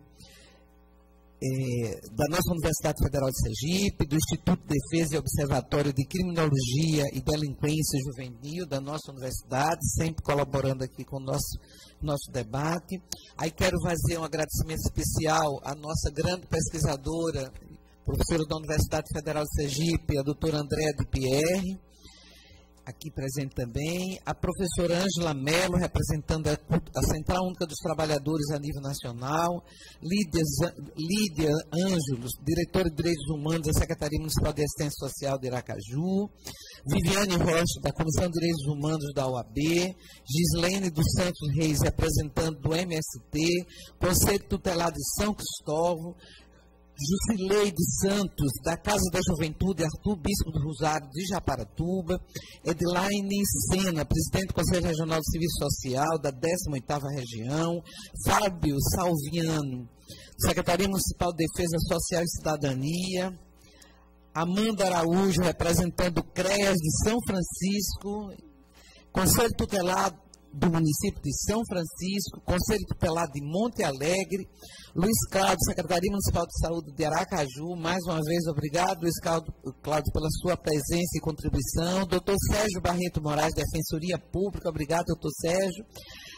é, da nossa Universidade Federal de Sergipe, do Instituto de Defesa e Observatório de Criminologia e Delinquência Juvenil da nossa universidade, sempre colaborando aqui com o nosso, nosso debate. Aí quero fazer um agradecimento especial à nossa grande pesquisadora, professora da Universidade Federal de Sergipe, a doutora Andréa de Pierre, aqui presente também, a professora Ângela Mello, representando a, a, Central Única dos Trabalhadores a nível nacional, Lídia, Ângelos, diretora de Direitos Humanos da Secretaria Municipal de Assistência Social de Iracaju, Viviane Rocha, da Comissão de Direitos Humanos da OAB, Gislene dos Santos Reis, representando do MST, Conselho Tutelar de São Cristóvão, Jusileide Santos, da Casa da Juventude, Arthur Bispo do Rosário, de Japaratuba, Edlaine Sena, presidente do Conselho Regional de Serviço Social, da 18ª Região, Fábio Salviano, Secretaria Municipal de Defesa Social e Cidadania, Amanda Araújo, representando o CREAS de São Francisco, Conselho Tutelado do município de São Francisco, Conselho Tutelar de Monte Alegre, Luiz Cláudio, Secretaria Municipal de Saúde de Aracaju, mais uma vez obrigado, Luiz Cláudio, pela sua presença e contribuição. Doutor Sérgio Barreto Moraes, Defensoria Pública, obrigado, doutor Sérgio.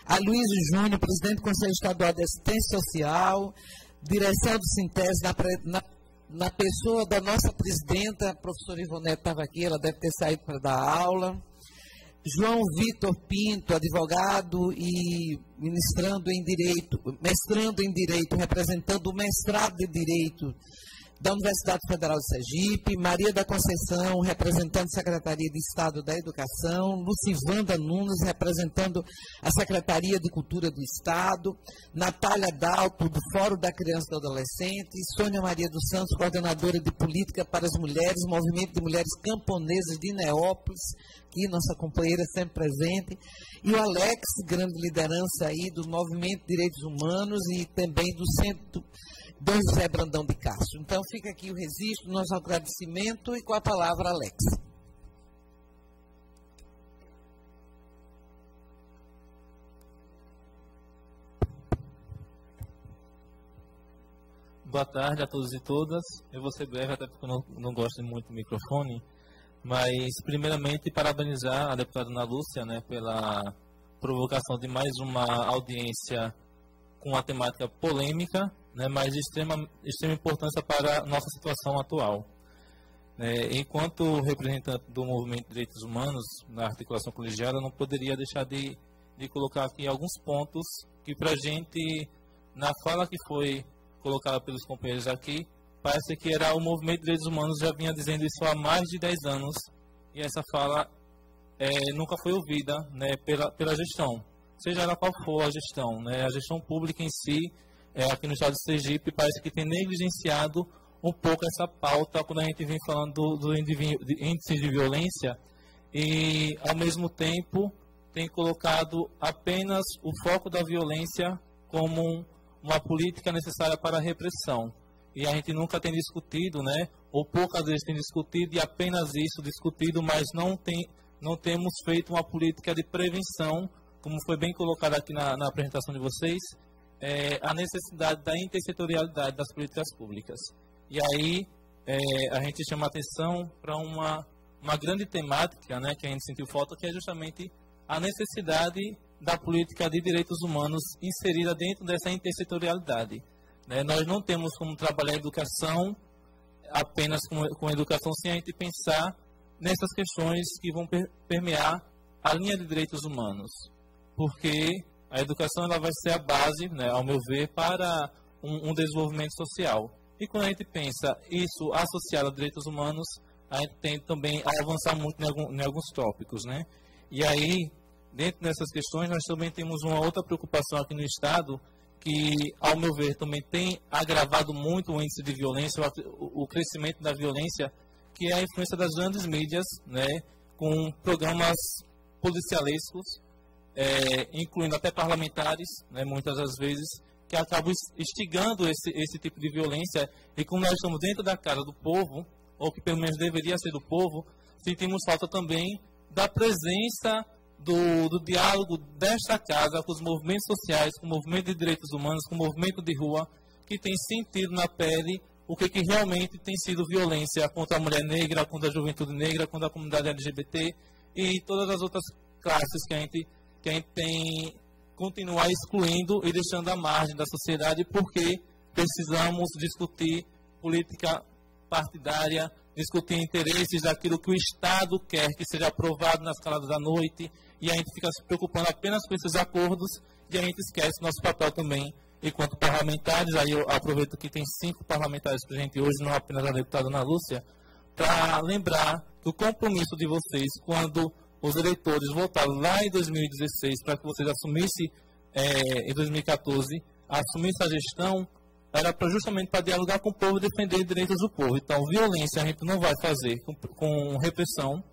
A Luiz Júnior, presidente do Conselho Estadual de Assistência Social, direção do Sintese, na, na, na pessoa da nossa presidenta, a professora Ivonete estava aqui, ela deve ter saído para dar aula. João Vitor Pinto, advogado e ministrando em direito, mestrando em direito, representando o mestrado de direito da Universidade Federal de Sergipe, Maria da Conceição, representando a Secretaria de Estado da Educação, Lucivanda Nunes, representando a Secretaria de Cultura do Estado, Natália Dalto, do Fórum da Criança e do Adolescente, Sônia Maria dos Santos, coordenadora de Política para as Mulheres, Movimento de Mulheres Camponesas de Neópolis, aqui, nossa companheira sempre presente, e o Alex, grande liderança aí do Movimento de Direitos Humanos e também do Centro Dom José Brandão de Castro. Então fica aqui o registro, nosso agradecimento e com a palavra, Alex. Boa tarde a todos e todas. Eu vou ser breve, até porque eu não, não gosto muito do microfone. Mas, primeiramente, parabenizar a deputada Ana Lúcia né, pela provocação de mais uma audiência com uma temática polêmica, né, mas de extrema, extrema importância para a nossa situação atual. É, enquanto representante do movimento de direitos humanos na articulação colegiada, não poderia deixar de, de colocar aqui alguns pontos que, para a gente, na fala que foi colocada pelos companheiros aqui, parece que era o movimento de direitos humanos já vinha dizendo isso há mais de 10 anos e essa fala é, nunca foi ouvida né, pela, pela gestão, seja ela qual for a gestão. Né, a gestão pública em si, é, aqui no estado de Sergipe, parece que tem negligenciado um pouco essa pauta quando a gente vem falando do, do índice de violência e, ao mesmo tempo, tem colocado apenas o foco da violência como um uma política necessária para a repressão. E a gente nunca tem discutido, né, ou poucas vezes tem discutido, e apenas isso discutido, mas não, tem, não temos feito uma política de prevenção, como foi bem colocado aqui na, na apresentação de vocês, é, a necessidade da intersetorialidade das políticas públicas. E aí é, a gente chama atenção para uma, uma grande temática né, que a gente sentiu falta, que é justamente a necessidade da política de direitos humanos inserida dentro dessa intersetorialidade. Né? Nós não temos como trabalhar a educação apenas com, com educação sem a gente pensar nessas questões que vão per, permear a linha de direitos humanos. Porque a educação ela vai ser a base, né, ao meu ver, para um, um desenvolvimento social. E quando a gente pensa isso associado a direitos humanos, a gente tem também a avançar muito em, algum, em alguns tópicos. Né? E aí, dentro dessas questões, nós também temos uma outra preocupação aqui no Estado, que, ao meu ver, também tem agravado muito o índice de violência, o, crescimento da violência, que é a influência das grandes mídias, né, com programas policialescos, é, incluindo até parlamentares, né, muitas das vezes, que acabam instigando esse, esse tipo de violência. E como nós estamos dentro da casa do povo, ou que pelo menos deveria ser do povo, sentimos falta também da presença do, do diálogo desta casa com os movimentos sociais, com o movimento de direitos humanos, com o movimento de rua, que tem sentido na pele o que, que realmente tem sido violência contra a mulher negra, contra a juventude negra, contra a comunidade LGBT e todas as outras classes que a gente, que a gente tem continuar excluindo e deixando à margem da sociedade, porque precisamos discutir política partidária, discutir interesses daquilo que o Estado quer que seja aprovado nas caladas da noite, e a gente fica se preocupando apenas com esses acordos e a gente esquece nosso papel também enquanto parlamentares. Aí eu aproveito que tem cinco parlamentares presentes hoje, não apenas a deputada Ana Lúcia, para lembrar que o compromisso de vocês, quando os eleitores votaram lá em 2016 para que vocês assumissem é, em 2014, assumissem a gestão, era pra, justamente para dialogar com o povo e defender os direitos do povo. Então, violência a gente não vai fazer com, com repressão,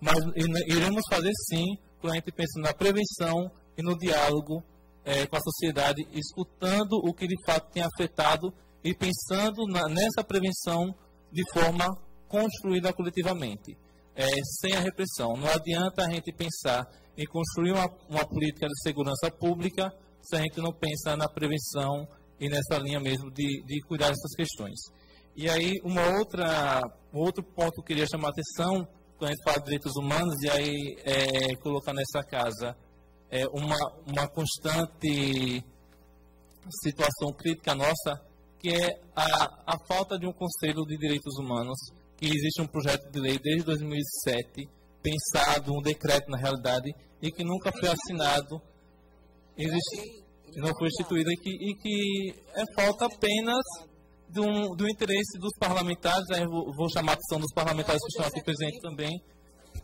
mas iremos fazer sim quando a gente pensa na prevenção e no diálogo é, com a sociedade, escutando o que de fato tem afetado e pensando na, nessa prevenção de forma construída coletivamente, é, sem a repressão. Não adianta a gente pensar em construir uma, uma política de segurança pública se a gente não pensa na prevenção e nessa linha mesmo de, de cuidar dessas questões. E aí, uma outra, um outro ponto que eu queria chamar a atenção quando a gente fala de direitos humanos, e aí é, colocar nessa casa é, uma, uma constante situação crítica nossa, que é a, a falta de um Conselho de Direitos Humanos, que existe um projeto de lei desde 2007, pensado, um decreto na realidade, e que nunca foi assinado, existe, não foi instituído, e que, e que é falta apenas do, do interesse dos parlamentares, aí vou, vou chamar a atenção dos parlamentares que estão aqui presentes também.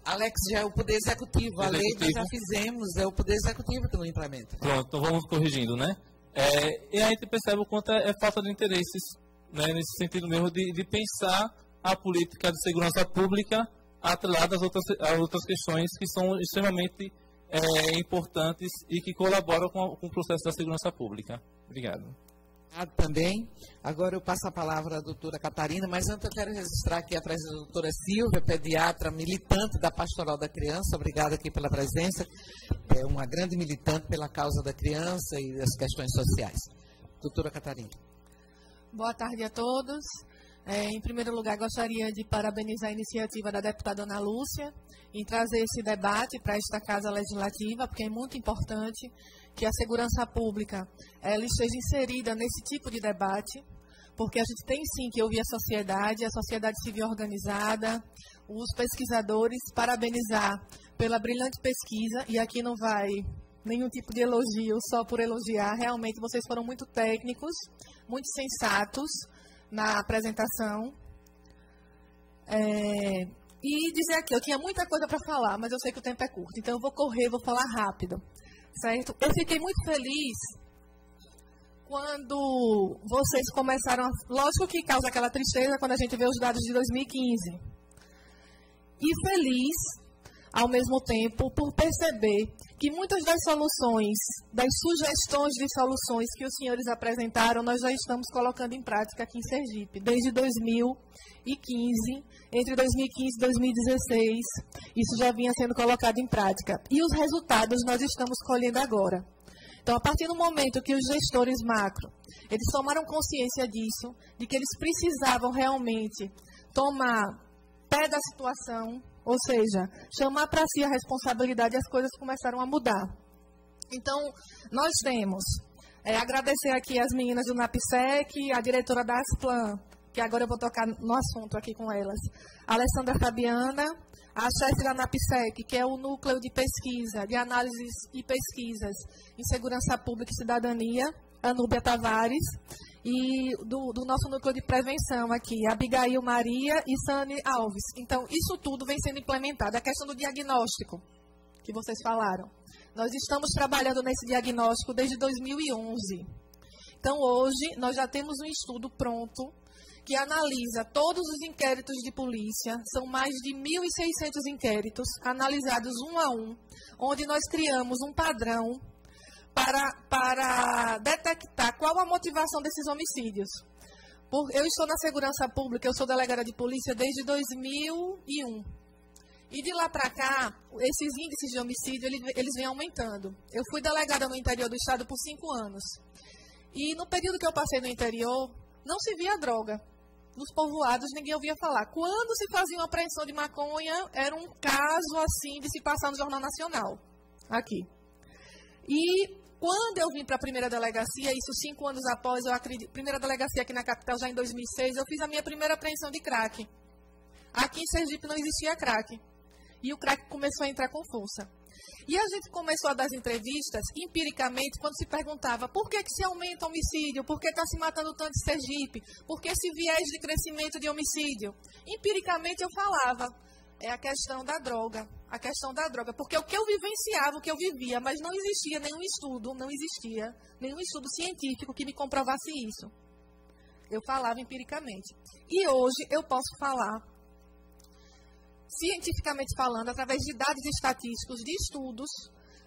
Alex, já é o Poder Executivo. A lei nós já fizemos, é o Poder Executivo que não implementa. Pronto, então vamos corrigindo, né? É, e a gente percebe o quanto é, é falta de interesses, né, nesse sentido mesmo, de, de, pensar a política de segurança pública atreladas a outras, a outras questões que são extremamente é, importantes e que colaboram com, com o processo da segurança pública. Obrigado também. Agora eu passo a palavra à doutora Catarina, mas antes eu quero registrar aqui a presença da doutora Silvia, pediatra, militante da Pastoral da Criança. Obrigada aqui pela presença. É uma grande militante pela causa da criança e das questões sociais. Doutora Catarina. Boa tarde a todos. É, em primeiro lugar, gostaria de parabenizar a iniciativa da deputada Ana Lúcia em trazer esse debate para esta Casa Legislativa, porque é muito importante que a segurança pública ela esteja inserida nesse tipo de debate, porque a gente tem sim que ouvir a sociedade, a sociedade civil organizada, os pesquisadores, parabenizar pela brilhante pesquisa, e aqui não vai nenhum tipo de elogio só por elogiar, realmente vocês foram muito técnicos, muito sensatos na apresentação. É, e dizer aqui, eu tinha muita coisa para falar, mas eu sei que o tempo é curto, então eu vou correr, vou falar rápido certo? Eu fiquei muito feliz quando vocês começaram. A... Lógico que causa aquela tristeza quando a gente vê os dados de 2015. E feliz, ao mesmo tempo, por perceber que muitas das soluções, das sugestões de soluções que os senhores apresentaram, nós já estamos colocando em prática aqui em Sergipe, desde 2015 entre 2015 e 2016, isso já vinha sendo colocado em prática. E os resultados nós estamos colhendo agora. Então, a partir do momento que os gestores macro, eles tomaram consciência disso, de que eles precisavam realmente tomar pé da situação, ou seja, chamar para si a responsabilidade, as coisas começaram a mudar. Então, nós temos, é, agradecer aqui as meninas do NAPSEC, a diretora da Asplan, que agora eu vou tocar no assunto aqui com elas. A Alessandra Fabiana, a chefe da NAPSEC, que é o núcleo de pesquisa, de análises e pesquisas em segurança pública e cidadania, Anúbia Tavares, e do, do, nosso núcleo de prevenção aqui, Abigail Maria e Sani Alves. Então, isso tudo vem sendo implementado. A questão do diagnóstico, que vocês falaram. Nós estamos trabalhando nesse diagnóstico desde 2011. Então, hoje, nós já temos um estudo pronto que analisa todos os inquéritos de polícia, são mais de 1.600 inquéritos, analisados um a um, onde nós criamos um padrão para, para detectar qual a motivação desses homicídios. Por, eu estou na segurança pública, eu sou delegada de polícia desde 2001. E de lá para cá, esses índices de homicídio, eles, eles vêm aumentando. Eu fui delegada no interior do estado por cinco anos. E no período que eu passei no interior, não se via droga nos povoados ninguém ouvia falar. Quando se fazia uma apreensão de maconha, era um caso assim de se passar no Jornal Nacional, aqui. E quando eu vim para a primeira delegacia, isso cinco anos após, eu acredito, primeira delegacia aqui na capital já em 2006, eu fiz a minha primeira apreensão de crack. Aqui em Sergipe não existia crack. E o crack começou a entrar com força. E a gente começou a dar as entrevistas, empiricamente, quando se perguntava por que, que se aumenta homicídio, por que está se matando tanto em Sergipe, por que esse viés de crescimento de homicídio. Empiricamente eu falava, é a questão da droga, a questão da droga, porque o que eu vivenciava, o que eu vivia, mas não existia nenhum estudo, não existia nenhum estudo científico que me comprovasse isso. Eu falava empiricamente. E hoje eu posso falar cientificamente falando, através de dados estatísticos de estudos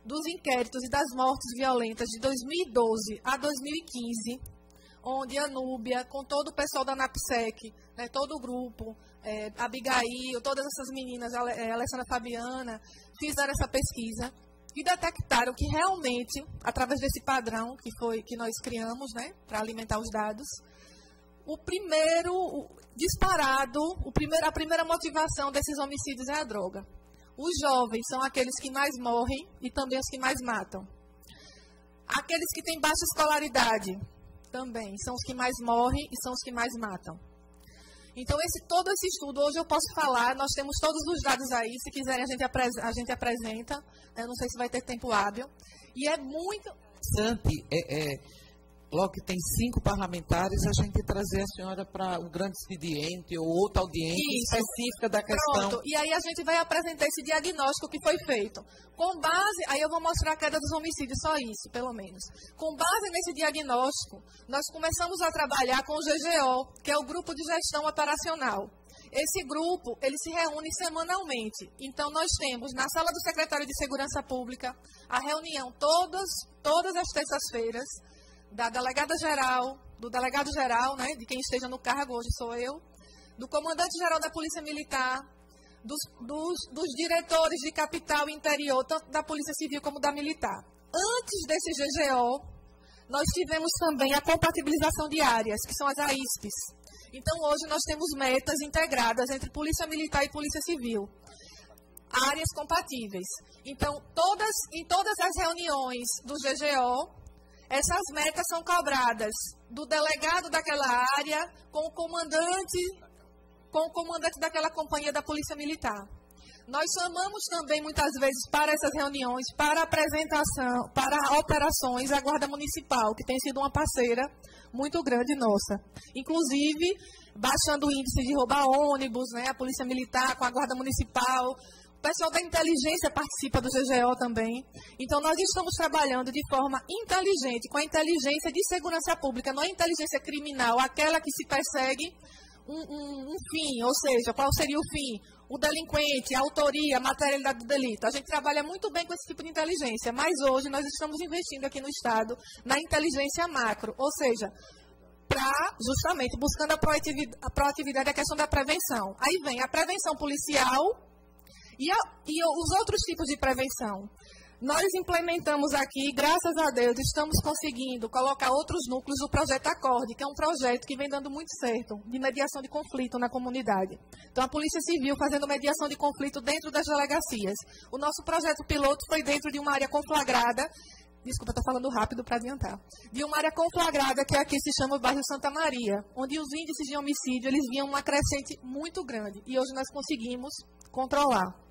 dos inquéritos e das mortes violentas de 2012 a 2015, onde a Núbia, com todo o pessoal da NAPSEC, né, todo o grupo, é, Abigail, todas essas meninas, a é, Alessandra Fabiana, fizeram essa pesquisa e detectaram que realmente, através desse padrão que foi que nós criamos, né, para alimentar os dados, o primeiro, disparado, o primeiro, a primeira motivação desses homicídios é a droga. Os jovens são aqueles que mais morrem e também os que mais matam. Aqueles que têm baixa escolaridade também são os que mais morrem e são os que mais matam. Então, esse, todo esse estudo, hoje eu posso falar, nós temos todos os dados aí, se quiserem a gente, a gente apresenta, eu não sei se vai ter tempo hábil. E é muito... Santi, é, é que tem cinco parlamentares, a gente trazer a senhora para um grande expediente ou outra audiência Isso. específica da questão. Pronto, e aí a gente vai apresentar esse diagnóstico que foi feito. Com base, aí eu vou mostrar a queda dos homicídios, só isso, pelo menos. Com base nesse diagnóstico, nós começamos a trabalhar com o GGO, que é o Grupo de Gestão Operacional. Esse grupo, ele se reúne semanalmente. Então, nós temos na sala do secretário de Segurança Pública a reunião todas, todas as terças-feiras da delegada geral, do delegado geral, né, de quem esteja no cargo hoje sou eu, do comandante geral da Polícia Militar, dos, dos, dos diretores de capital interior, tanto da Polícia Civil como da Militar. Antes desse GGO, nós tivemos também a compatibilização de áreas, que são as AISPs. Então, hoje nós temos metas integradas entre Polícia Militar e Polícia Civil. Áreas compatíveis. Então, todas, em todas as reuniões do GGO, essas metas são cobradas do delegado daquela área com o comandante, com o comandante daquela companhia da Polícia Militar. Nós chamamos também muitas vezes para essas reuniões, para apresentação, para operações a Guarda Municipal, que tem sido uma parceira muito grande nossa. Inclusive, baixando o índice de roubar ônibus, né, a Polícia Militar com a Guarda Municipal, pessoal da inteligência participa do GGO também. Então, nós estamos trabalhando de forma inteligente, com a inteligência de segurança pública, não a inteligência criminal, aquela que se persegue um, um, um fim, ou seja, qual seria o fim? o delinquente, a autoria, a materialidade do delito. A gente trabalha muito bem com esse tipo de inteligência, mas hoje nós estamos investindo aqui no Estado na inteligência macro, ou seja, para justamente buscando a proatividade, a proatividade, a questão da prevenção. Aí vem a prevenção policial e, a, e os outros tipos de prevenção. Nós implementamos aqui, graças a Deus, estamos conseguindo colocar outros núcleos do projeto Acorde, que é um projeto que vem dando muito certo, de mediação de conflito na comunidade. Então, a Polícia Civil fazendo mediação de conflito dentro das delegacias. O nosso projeto piloto foi dentro de uma área conflagrada desculpa, estou falando rápido para adiantar, de uma área conflagrada que aqui se chama o bairro Santa Maria, onde os índices de homicídio eles vinham uma crescente muito grande e hoje nós conseguimos controlar.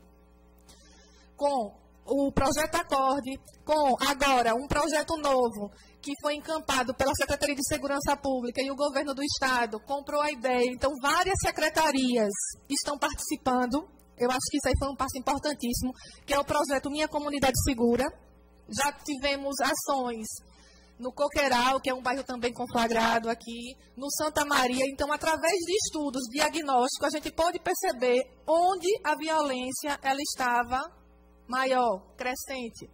Com o projeto Acorde, com agora um projeto novo que foi encampado pela Secretaria de Segurança Pública e o governo do estado comprou a ideia. Então, várias secretarias estão participando. Eu acho que isso aí foi um passo importantíssimo, que é o projeto Minha Comunidade Segura. Já tivemos ações no Coqueiral, que é um bairro também conflagrado aqui, no Santa Maria. Então, através de estudos diagnósticos, a gente pode perceber onde a violência ela estava maior, crescente.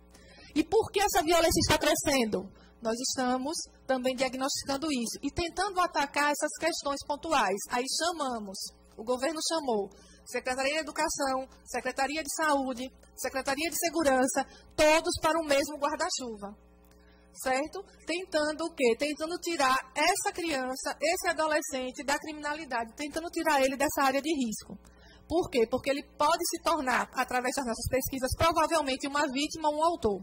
E por que essa violência está crescendo? Nós estamos também diagnosticando isso e tentando atacar essas questões pontuais. Aí chamamos, o governo chamou Secretaria de Educação, Secretaria de Saúde, Secretaria de Segurança, todos para o mesmo guarda-chuva. Certo? Tentando o quê? Tentando tirar essa criança, esse adolescente da criminalidade, tentando tirar ele dessa área de risco. Por quê? Porque ele pode se tornar, através das nossas pesquisas, provavelmente uma vítima ou um autor.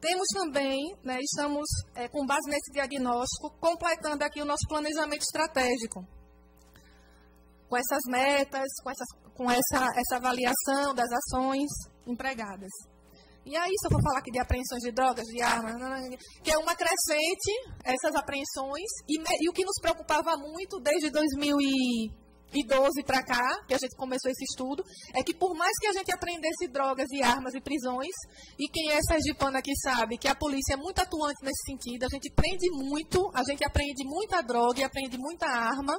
Temos também, né, estamos, é, com base nesse diagnóstico, completando aqui o nosso planejamento estratégico. Com essas metas, com, essas, com essa, essa avaliação das ações empregadas. E aí, se eu for falar aqui de apreensões de drogas, de armas, que é uma crescente, essas apreensões, e, e o que nos preocupava muito desde 2000 2012 para cá, que a gente começou esse estudo, é que por mais que a gente aprendesse drogas e armas e prisões, e quem é sergipano aqui sabe que a polícia é muito atuante nesse sentido, a gente prende muito, a gente aprende muita droga e aprende muita arma,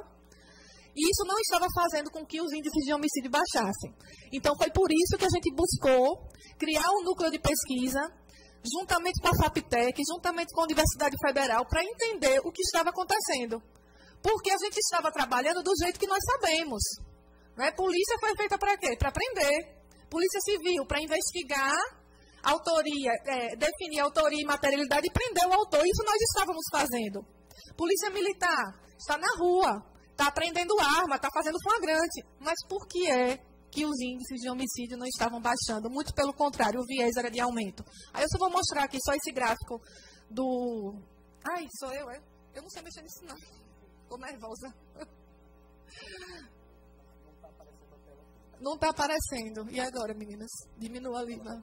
e isso não estava fazendo com que os índices de homicídio baixassem. Então foi por isso que a gente buscou criar um núcleo de pesquisa, juntamente com a FAPTEC, juntamente com a Universidade Federal, para entender o que estava acontecendo. Porque a gente estava trabalhando do jeito que nós sabemos. Né? Polícia foi feita para quê? Para prender. Polícia Civil, para investigar autoria, é, definir autoria e materialidade e prender o autor. Isso nós estávamos fazendo. Polícia Militar está na rua, está prendendo arma, está fazendo flagrante. Mas por que é que os índices de homicídio não estavam baixando? Muito pelo contrário, o viés era de aumento. Aí eu só vou mostrar aqui só esse gráfico do. Ai, sou eu, é? Eu não sei mexer nisso, não. Estou nervosa. Não está aparecendo. E agora, meninas? Diminua ali. Né?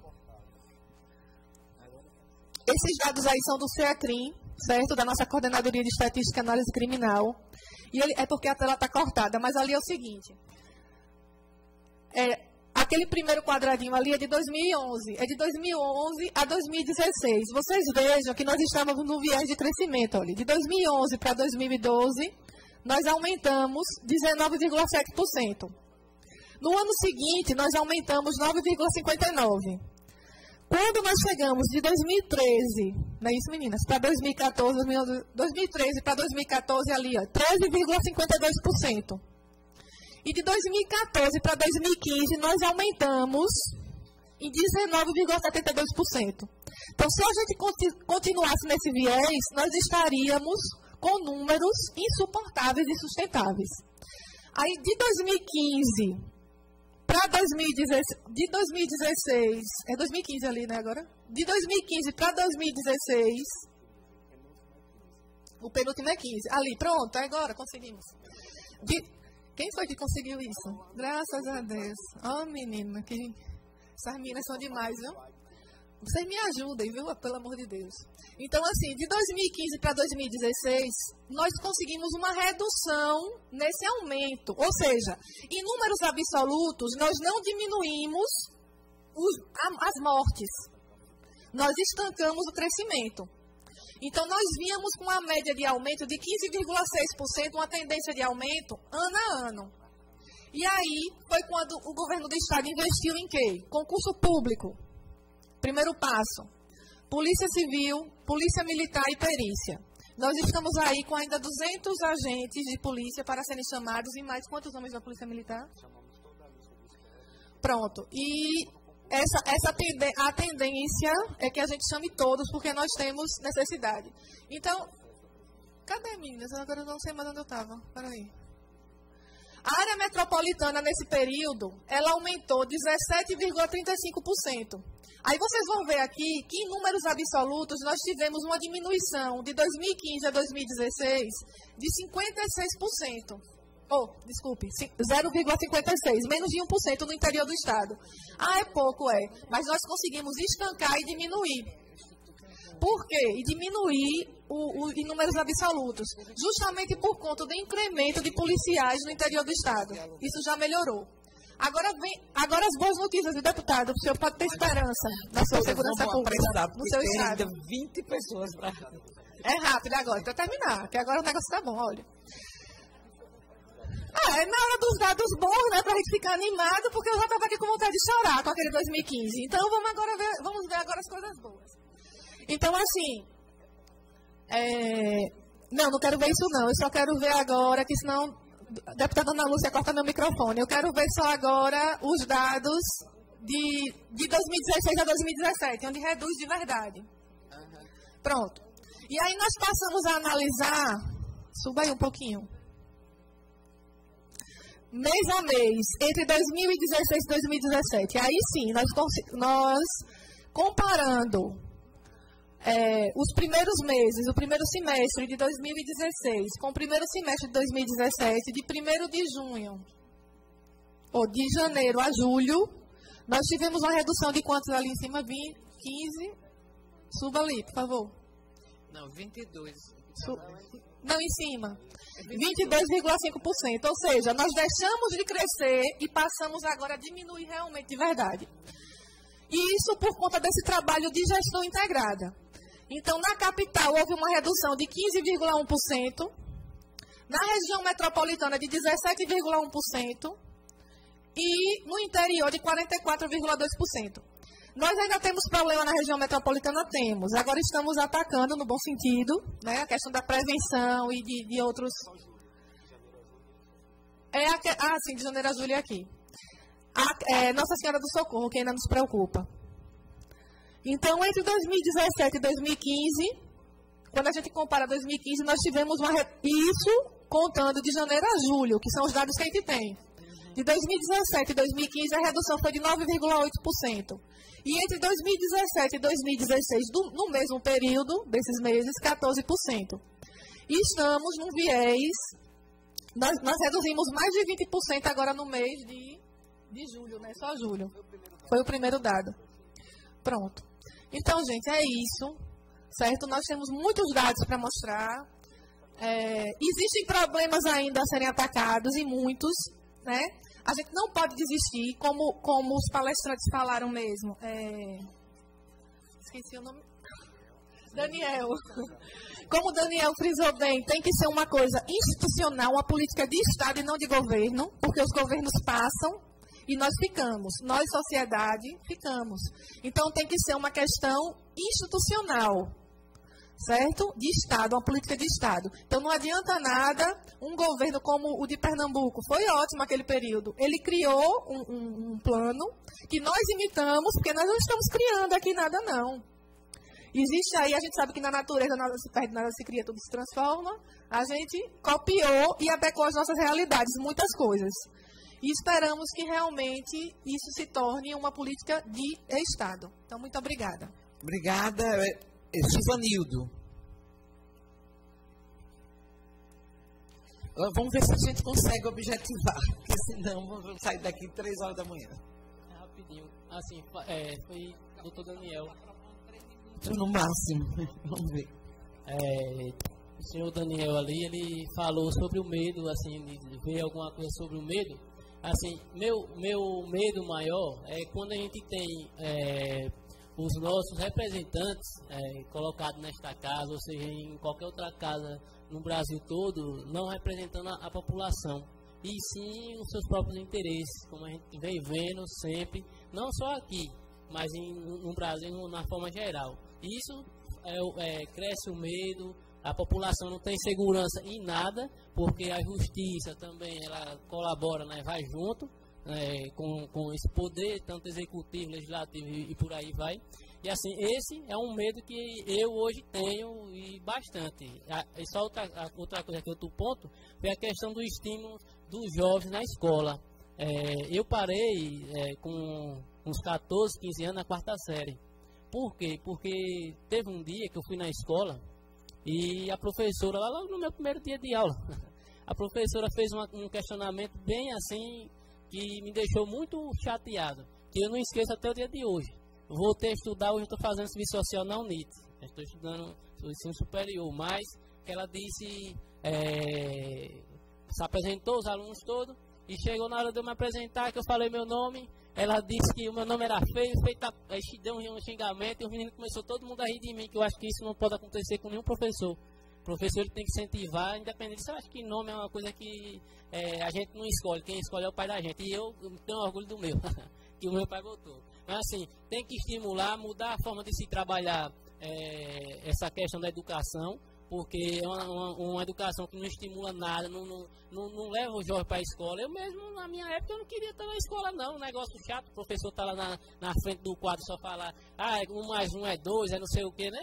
Esses dados aí são do CEACRIM, certo? Da nossa Coordenadoria de Estatística e Análise Criminal. E ele, é porque a tela está cortada, mas ali é o seguinte. É, aquele primeiro quadradinho ali é de 2011. É de 2011 a 2016. Vocês vejam que nós estávamos no viés de crescimento. Olha, de 2011 para 2012, nós aumentamos 19,7%. No ano seguinte, nós aumentamos 9,59%. Quando nós chegamos de 2013, não é isso, meninas? Para 2014, 2013 para 2014, ali, ó, 13,52%. E de 2014 para 2015, nós aumentamos em 19,72%. Então, se a gente continuasse nesse viés, nós estaríamos com números insuportáveis e sustentáveis. Aí, de 2015 para 2016, de 2016, é 2015 ali, né, agora? De 2015 para 2016, o penúltimo é 15. Ali, pronto, agora conseguimos. De, quem foi que conseguiu isso? Graças a Deus. Oh, menina, que essas meninas são demais, viu? Vocês me ajudem, viu? Pelo amor de Deus. Então, assim, de 2015 para 2016, nós conseguimos uma redução nesse aumento. Ou seja, em números absolutos, nós não diminuímos os, as mortes. Nós estancamos o crescimento. Então, nós vínhamos com uma média de aumento de 15,6%, uma tendência de aumento ano a ano. E aí foi quando o governo do estado investiu em quê? Concurso público. Primeiro passo: Polícia Civil, Polícia Militar e Perícia. Nós estamos aí com ainda 200 agentes de polícia para serem chamados e mais quantos homens da Polícia Militar? Pronto. E essa, essa a tendência é que a gente chame todos, porque nós temos necessidade. Então, cadê meninas? Agora eu não sei mais onde eu estava. Peraí. A área metropolitana, nesse período, ela aumentou 17,35%. Aí vocês vão ver aqui que em números absolutos nós tivemos uma diminuição de 2015 a 2016 de 56%. Oh, desculpe, 0,56, menos de 1% no interior do estado. Ah, é pouco, é. Mas nós conseguimos estancar e diminuir. Por quê? E diminuir o, o, em números absolutos. Justamente por conta do incremento de policiais no interior do estado. Isso já melhorou. Agora, vem, agora as boas notícias, deputado. O senhor pode ter esperança na sua segurança pública, no seu estado. 20 pessoas para... É rápido agora, então terminar, que agora o negócio está bom, olha. Ah, é na hora dos dados bons, né, pra gente ficar animado, porque eu já estava aqui com vontade de chorar com aquele 2015. Então vamos agora ver, vamos ver agora as coisas boas. Então, assim, é... não, não quero ver isso não, eu só quero ver agora, que senão deputada Ana Lúcia, corta meu microfone. Eu quero ver só agora os dados de, de 2016 a 2017, onde reduz de verdade. Pronto. E aí nós passamos a analisar, suba aí um pouquinho, mês a mês, entre 2016 e 2017. Aí sim, nós, nós comparando é, os primeiros meses, o primeiro semestre de 2016 com o primeiro semestre de 2017, de 1 de junho, ou de janeiro a julho, nós tivemos uma redução de quantos ali em cima? 20, 15. Suba ali, por favor. Não, 22. Su não, em cima. 22,5%. Ou seja, nós deixamos de crescer e passamos agora a diminuir realmente de verdade. E isso por conta desse trabalho de gestão integrada. Então, na capital houve uma redução de 15,1%, na região metropolitana de 17,1% e no interior de 44,2%. Nós ainda temos problema na região metropolitana? Temos. Agora estamos atacando, no bom sentido, né, a questão da prevenção e de, de outros. É a, ah, sim, de janeiro a julho é aqui. A, é, Nossa Senhora do Socorro, que ainda nos preocupa. Então, entre 2017 e 2015, quando a gente compara 2015, nós tivemos uma. Isso contando de janeiro a julho, que são os dados que a gente tem. De 2017 e 2015, a redução foi de 9,8%. E entre 2017 e 2016, do, no mesmo período desses meses, 14%. E estamos num viés. Nós, nós reduzimos mais de 20% agora no mês de, de julho, né? Só julho. Foi o primeiro dado. Pronto. Então, gente, é isso. Certo? Nós temos muitos dados para mostrar. É, existem problemas ainda a serem atacados e muitos, né? A gente não pode desistir, como, como os palestrantes falaram mesmo. É, esqueci o nome. Daniel, como o Daniel frisou bem, tem que ser uma coisa institucional, uma política de Estado e não de governo, porque os governos passam e nós ficamos. Nós, sociedade, ficamos. Então tem que ser uma questão institucional certo? De Estado, uma política de Estado. Então não adianta nada um governo como o de Pernambuco, foi ótimo aquele período. Ele criou um, um, um plano que nós imitamos, porque nós não estamos criando aqui nada, não. Existe aí, a gente sabe que na natureza nada se perde, nada se cria, tudo se transforma. A gente copiou e adequou as nossas realidades, muitas coisas. E esperamos que realmente isso se torne uma política de Estado. Então, muito obrigada. Obrigada. Givanildo. Vamos ver se a gente consegue objetivar, porque senão vamos sair daqui três horas da manhã. É rapidinho. Assim, é, foi o doutor Daniel. No máximo, vamos ver. É, o senhor Daniel ali, ele falou sobre o medo, assim, de ver alguma coisa sobre o medo. Assim, meu, meu medo maior é quando a gente tem é, os nossos representantes é, colocados nesta casa, ou seja, em qualquer outra casa no Brasil todo, não representando a, a, população, e sim os seus próprios interesses, como a gente vem vendo sempre, não só aqui, mas em, no Brasil na forma geral. Isso é, é, cresce o medo, a população não tem segurança em nada, porque a justiça também ela colabora, né, vai junto, é, com, com esse poder, tanto executivo, legislativo e, e, por aí vai. E assim, esse é um medo que eu hoje tenho e bastante. e só outra, outra coisa que outro ponto foi a questão do estímulo dos jovens na escola. É, eu parei é, com uns 14, 15 anos na quarta série. Por quê? Porque teve um dia que eu fui na escola e a professora, lá no meu primeiro dia de aula, a professora fez uma, um questionamento bem assim que me deixou muito chateado, que eu não esqueço até o dia de hoje. Voltei a estudar, hoje estou fazendo serviço social na UNIT. Estou estudando o ensino superior, mas ela disse, é, se apresentou os alunos todos, e chegou na hora de eu me apresentar, que eu falei meu nome, ela disse que o meu nome era feio, feita, deu um xingamento, e os meninos começou todo mundo a rir de mim, que eu acho que isso não pode acontecer com nenhum professor. O professor tem que incentivar, independente eu acho que nome é uma coisa que é, a gente não escolhe, quem escolhe é o pai da gente. E eu tenho orgulho do meu, que o meu pai votou. Mas assim, tem que estimular, mudar a forma de se trabalhar é, essa questão da educação, porque é uma, uma, uma, educação que não estimula nada, não, não, não, não leva o jovem para a escola. Eu mesmo, na minha época, eu não queria estar na escola, não. Um negócio chato, o professor está lá na, na frente do quadro só falar, ah, um mais um é dois, é não sei o quê, né?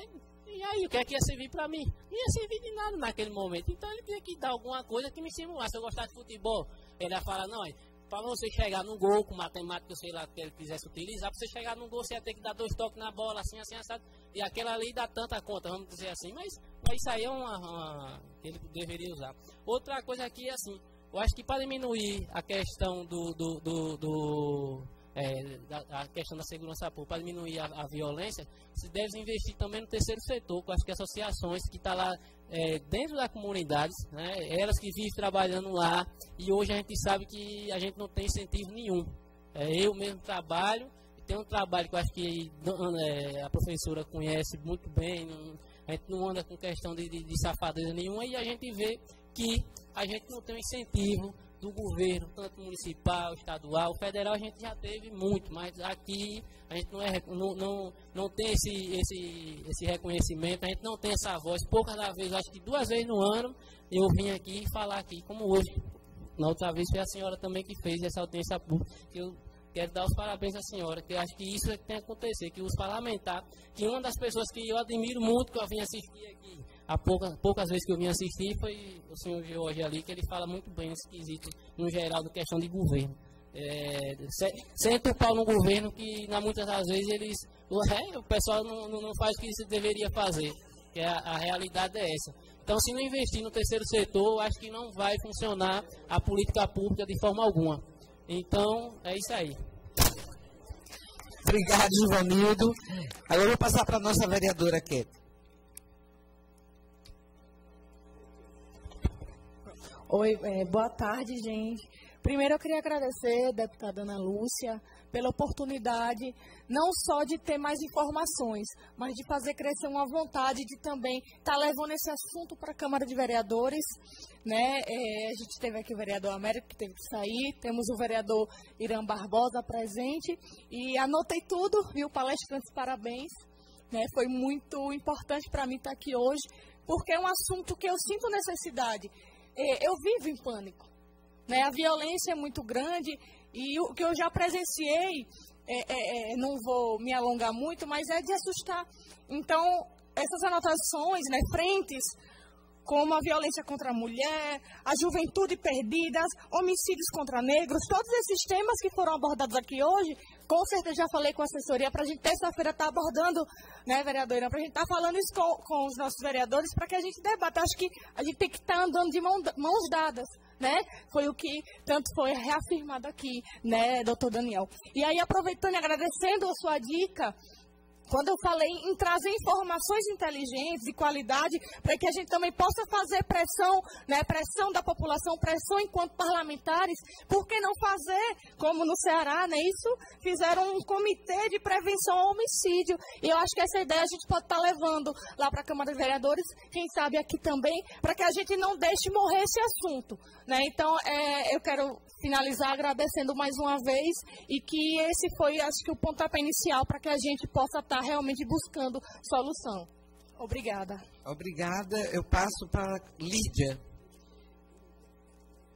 E aí, o que é que ia servir para mim? Não ia servir de nada naquele momento. Então ele tinha que dar alguma coisa que me estimulasse. Se eu gostasse de futebol, ele ia falar, não, para você chegar no gol, com matemática, sei lá, que ele quisesse utilizar, para você chegar no gol, você ia ter que dar dois toques na bola, assim, assim, assado. E aquela ali dá tanta conta, vamos dizer assim. Mas, mas isso aí é uma, uma que ele deveria usar. Outra coisa aqui é assim, eu acho que para diminuir a questão do, do, do, do é, da, a questão da segurança pública, para diminuir a, a, violência, se deve investir também no terceiro setor, com as que associações que estão tá lá é, dentro das comunidades, né, elas que vivem trabalhando lá, e hoje a gente sabe que a gente não tem incentivo nenhum. É, eu mesmo trabalho, tem um trabalho que eu acho que é, a professora conhece muito bem, a gente não anda com questão de, de, de safadeza nenhuma, e a gente vê que a gente não tem um incentivo do governo, tanto municipal, estadual, federal, a gente já teve muito, mas aqui a gente não, é, não, não, não tem esse, esse, esse reconhecimento, a gente não tem essa voz. Poucas vezes, acho que duas vezes no ano, eu vim aqui falar aqui, como hoje. Na outra vez foi a senhora também que fez essa audiência pública, eu quero dar os parabéns à senhora, que eu acho que isso é que tem que acontecer, que os parlamentares, que uma das pessoas que eu admiro muito, que eu vim assistir aqui, há poucas, poucas vezes que eu vim assistir foi o senhor Jorge ali, que ele fala muito bem nesse quesito, no geral, da questão de governo. É, senta o pau no governo que, na, muitas das vezes, eles, o, é, o pessoal não, não faz o que se deveria fazer, que a, a realidade é essa. Então, se não investir no terceiro setor, acho que não vai funcionar a política pública de forma alguma. Então, é isso aí. Obrigado, Givanildo. Agora eu vou passar para a nossa vereadora Kete. Oi, é, boa tarde, gente. Primeiro eu queria agradecer deputada Ana Lúcia pela oportunidade não só de ter mais informações, mas de fazer crescer uma vontade de também estar tá levando esse assunto para a Câmara de Vereadores. Né? É, a gente teve aqui o vereador Américo, que teve que sair, temos o vereador Irã Barbosa presente, e anotei tudo, viu, palestrantes, parabéns. Né? Foi muito importante para mim estar aqui hoje, porque é um assunto que eu sinto necessidade. É, eu vivo em pânico. Né? A violência é muito grande e o que eu já presenciei, é, é, é, não vou me alongar muito, mas é de assustar. Então, essas anotações, né, frentes como a violência contra a mulher, a juventude perdida, homicídios contra negros, todos esses temas que foram abordados aqui hoje, com certeza já falei com a assessoria para a gente terça-feira estar tá abordando, né, vereadora, para a gente estar tá falando isso com, com, os nossos vereadores, para que a gente debata. Acho que a gente tem que estar tá andando de mão, mãos dadas. Né? Foi o que tanto foi reafirmado aqui, né, doutor Daniel. E aí, aproveitando e agradecendo a sua dica, quando eu falei em trazer informações inteligentes e qualidade para que a gente também possa fazer pressão, né, pressão da população, pressão enquanto parlamentares, por que não fazer como no Ceará, né? Isso fizeram um comitê de prevenção ao homicídio. E eu acho que essa ideia a gente pode estar tá levando lá para a Câmara dos Vereadores, quem sabe aqui também, para que a gente não deixe morrer esse assunto. Né? Então, é, eu quero finalizar agradecendo mais uma vez e que esse foi, acho que, o pontapé inicial para que a gente possa estar tá realmente buscando solução. Obrigada. Obrigada. Eu passo para Lídia.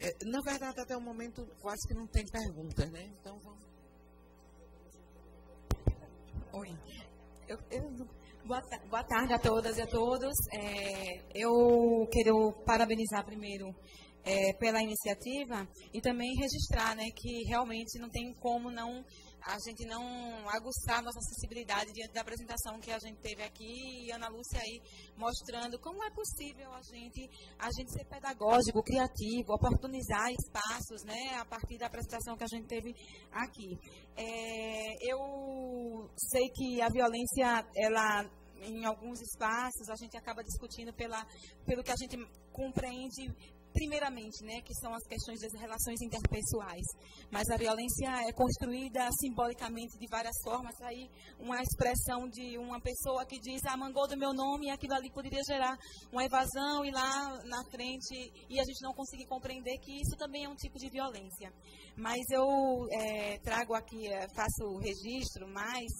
É, na verdade, até o momento, quase que não tem perguntas, né? Então, vamos. Oi. Eu, eu, boa, boa, tarde a todas e a todos. É, eu quero parabenizar primeiro é, pela iniciativa e também registrar né, que realmente não tem como não a gente não aguçar nossa sensibilidade diante da apresentação que a gente teve aqui e Ana Lúcia aí mostrando como é possível a gente, a gente ser pedagógico, criativo, oportunizar espaços né, a partir da apresentação que a gente teve aqui. É, eu sei que a violência, ela em alguns espaços a gente acaba discutindo pela, pelo que a gente compreende primeiramente, né, que são as questões das relações interpessoais. Mas a violência é construída simbolicamente de várias formas. Aí uma expressão de uma pessoa que diz, ah, mangou do meu nome, e aquilo ali poderia gerar uma evasão e lá na frente, e a gente não conseguir compreender que isso também é um tipo de violência. Mas eu é, trago aqui, é, faço registro mais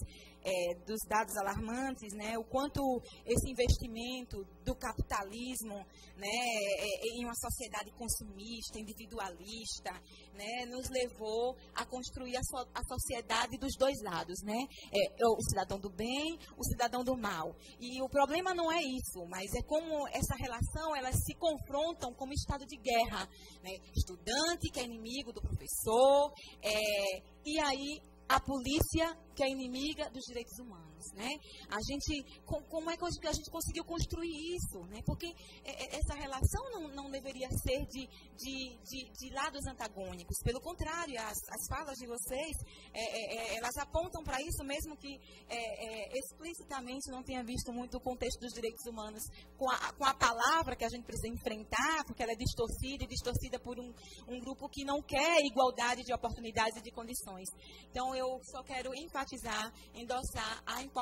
é, dos dados alarmantes, né, o quanto esse investimento do capitalismo né, é, é, em uma sociedade consumista, individualista, né, nos levou a construir a, so, a sociedade dos dois lados, né, é, o cidadão do bem, o cidadão do mal. E o problema não é isso, mas é como essa relação elas se confrontam como estado de guerra, né, estudante que é inimigo do professor, é, e aí a polícia que é inimiga dos direitos humanos né? A gente, como é que a gente conseguiu construir isso, né? Porque é, é, essa relação não, não deveria ser de, de, de, de lados antagônicos. Pelo contrário, as, as falas de vocês, é, é, é elas apontam para isso, mesmo que é, explicitamente não tenha visto muito o contexto dos direitos humanos com a, com a palavra que a gente precisa enfrentar, porque ela é distorcida e distorcida por um, um grupo que não quer igualdade de oportunidades e de condições. Então, eu só quero enfatizar, endossar a importância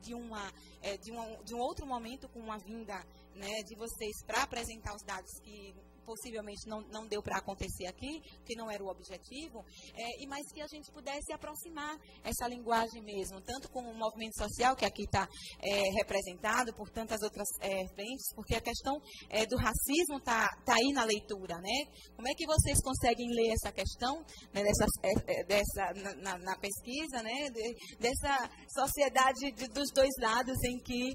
de, uma, é, de, uma, de um outro momento com uma vinda né, de vocês para apresentar os dados que possivelmente não, não deu para acontecer aqui, que não era o objetivo, é, e mais que a gente pudesse aproximar essa linguagem mesmo, tanto com o movimento social, que aqui está é, representado por tantas outras é, frentes, porque a questão é, do racismo está tá aí na leitura, né? Como é que vocês conseguem ler essa questão né, dessa, é, é, dessa, na, na, pesquisa, né? De, dessa sociedade de, dos dois lados em que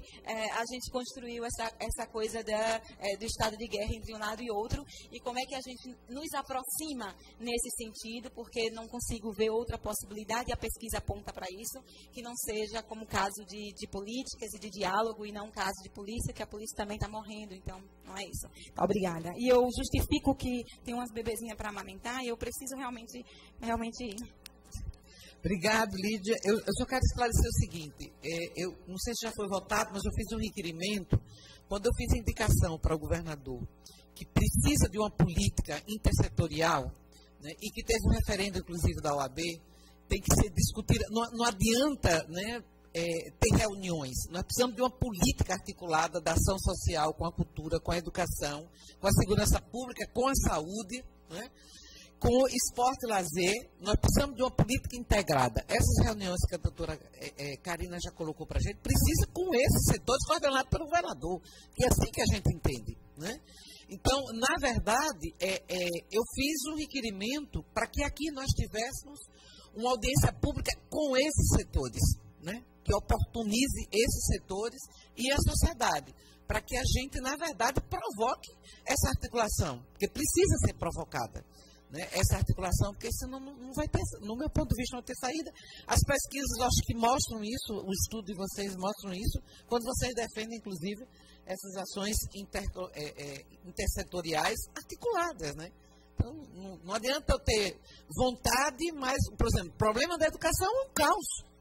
a gente construiu essa, essa coisa da, do estado de guerra entre um lado e outro, e como é que a gente nos aproxima nesse sentido, porque não consigo ver outra possibilidade e a pesquisa aponta para isso, que não seja como caso de, de políticas e de diálogo e não caso de polícia, que a polícia também está morrendo, então não é isso. Obrigada. E eu justifico que tem umas bebezinhas para amamentar e eu preciso realmente, realmente ir. Obrigado, Lídia. Eu, eu, só quero esclarecer o seguinte: é, eu não sei se já foi votado, mas eu fiz um requerimento quando eu fiz indicação para o governador que precisa de uma política intersetorial, né, e que teve um referendo, inclusive, da OAB, tem que ser discutida. Não, não adianta né, é, ter reuniões. Nós precisamos de uma política articulada da ação social com a cultura, com a educação, com a segurança pública, com a saúde. Né? com esporte e lazer, nós precisamos de uma política integrada. Essas reuniões que a doutora é, é, Karina já colocou para a gente, precisa com esses setores coordenados pelo governador, que é assim que a gente entende. Né? Então, na verdade, é, é eu fiz um requerimento para que aqui nós tivéssemos uma audiência pública com esses setores, né? que oportunize esses setores e a sociedade, para que a gente, na verdade, provoque essa articulação, porque precisa ser provocada né, essa articulação, porque senão não, não, vai ter, no meu ponto de vista, não ter saída. As pesquisas, acho que mostram isso, o estudo de vocês mostram isso, quando vocês defendem, inclusive, essas ações inter, é, é, intersetoriais articuladas, né? Então, não, não, adianta eu ter vontade, mas, por exemplo, o problema da educação é um caos.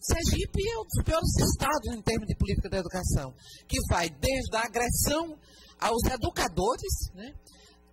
Sergipe é um dos piores estados em termos de política da educação, que vai desde a agressão aos educadores, né?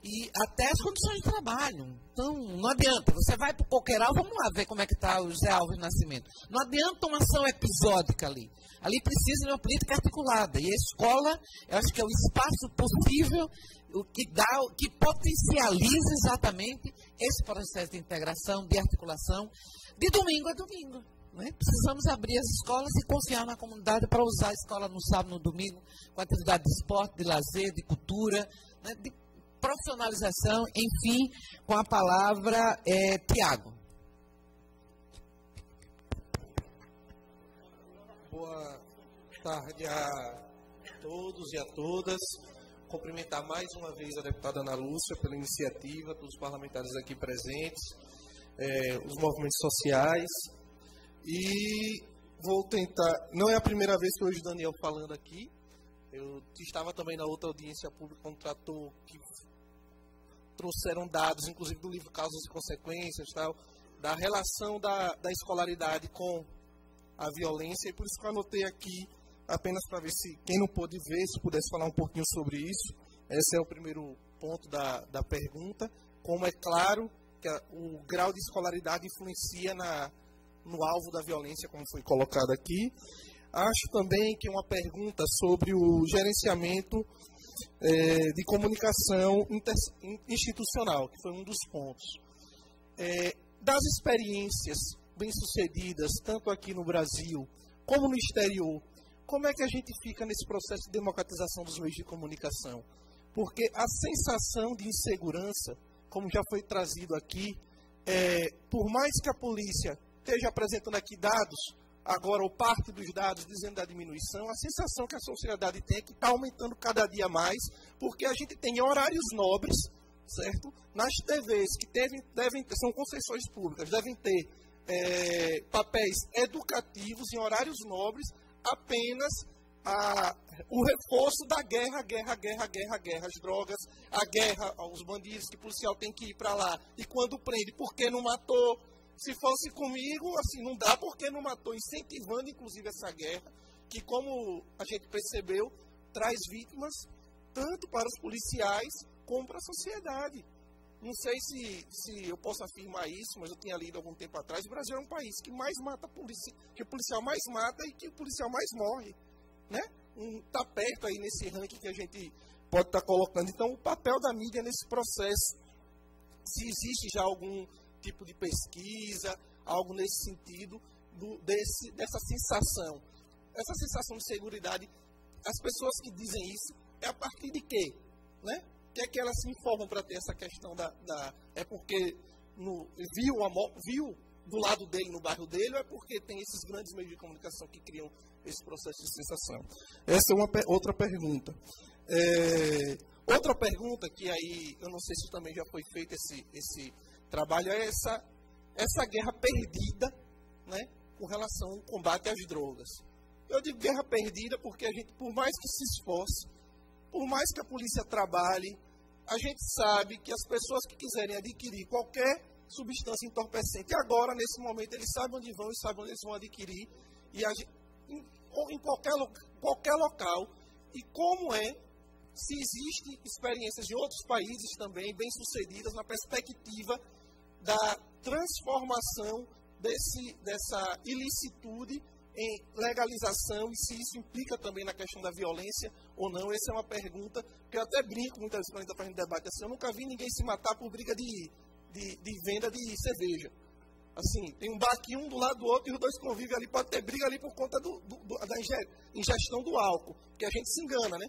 E até as condições de trabalho. Então, não adianta. Você vai para o Coqueiral, vamos lá ver como é que está o José Alves Nascimento. Não adianta uma ação episódica ali. Ali precisa de uma política articulada. E a escola, eu acho que é o espaço possível o que, dá, que potencializa exatamente esse processo de integração, de articulação, de domingo a domingo. Né? Precisamos abrir as escolas e confiar na comunidade para usar a escola no sábado, no domingo, com atividade de esporte, de lazer, de cultura, né? de profissionalização, enfim, com a palavra é, Tiago. Boa tarde a todos e a todas. Cumprimentar mais uma vez a deputada Ana Lúcia pela iniciativa, todos os parlamentares aqui presentes, é, os movimentos sociais. E vou tentar. Não é a primeira vez que eu vejo o Daniel falando aqui. Eu estava também na outra audiência pública, trator que trouxeram dados, inclusive do livro Causas e Consequências, tal, da relação da, da escolaridade com a violência, e por isso que eu anotei aqui, apenas para ver se quem não pôde ver, se pudesse falar um pouquinho sobre isso. Esse é o primeiro ponto da, da pergunta. Como é claro que a, o grau de escolaridade influencia na, no alvo da violência, como foi colocado aqui. Acho também que uma pergunta sobre o gerenciamento é, de comunicação institucional, que foi um dos pontos. É, das experiências bem-sucedidas, tanto aqui no Brasil como no exterior, como é que a gente fica nesse processo de democratização dos meios de comunicação? Porque a sensação de insegurança, como já foi trazido aqui, é, por mais que a polícia esteja apresentando aqui dados agora, ou parte dos dados dizendo da diminuição, a sensação que a sociedade tem é que está aumentando cada dia mais, porque a gente tem horários nobres, certo? Nas TVs, que devem, devem são concessões públicas, devem ter é, papéis educativos em horários nobres, apenas a, o reforço da guerra, guerra, guerra, guerra, guerra, as drogas, a guerra aos bandidos, que o policial tem que ir para lá. E quando prende, porque não matou? Se fosse comigo, assim, não dá porque não matou, incentivando inclusive essa guerra, que como a gente percebeu, traz vítimas tanto para os policiais como para a sociedade. Não sei se, se eu posso afirmar isso, mas eu tinha lido algum tempo atrás, o Brasil é um país que mais mata polícia, que o policial mais mata e que o policial mais morre. Né? Está um, perto aí nesse ranking que a gente pode estar tá colocando. Então, o papel da mídia nesse processo, se existe já algum tipo de pesquisa, algo nesse sentido, do, desse, dessa sensação. Essa sensação de segurança, as pessoas que dizem isso, é a partir de quê? Né? O que é que elas se informam para ter essa questão da. da é porque no, viu, a, viu do lado dele, no bairro dele, ou é porque tem esses grandes meios de comunicação que criam esse processo de sensação? Essa é uma outra pergunta. É, outra pergunta que aí, eu não sei se também já foi feito esse, esse trabalho é essa, essa guerra perdida né, com relação ao combate às drogas. Eu digo guerra perdida porque a gente, por mais que se esforce, por mais que a polícia trabalhe, a gente sabe que as pessoas que quiserem adquirir qualquer substância entorpecente, agora, nesse momento, eles sabem onde vão e sabem onde eles vão adquirir, e gente, em, em qualquer, qualquer local, e como é se existem experiências de outros países também bem-sucedidas na perspectiva da transformação desse, dessa ilicitude em legalização e se isso implica também na questão da violência ou não. Essa é uma pergunta que eu até brinco muitas vezes quando a gente está fazendo debate assim. Eu nunca vi ninguém se matar por briga de, de, de venda de cerveja. Assim, tem um bar aqui um do lado do outro e os dois convivem ali. Pode ter briga ali por conta do, do, da ingestão do álcool, que a gente se engana, né?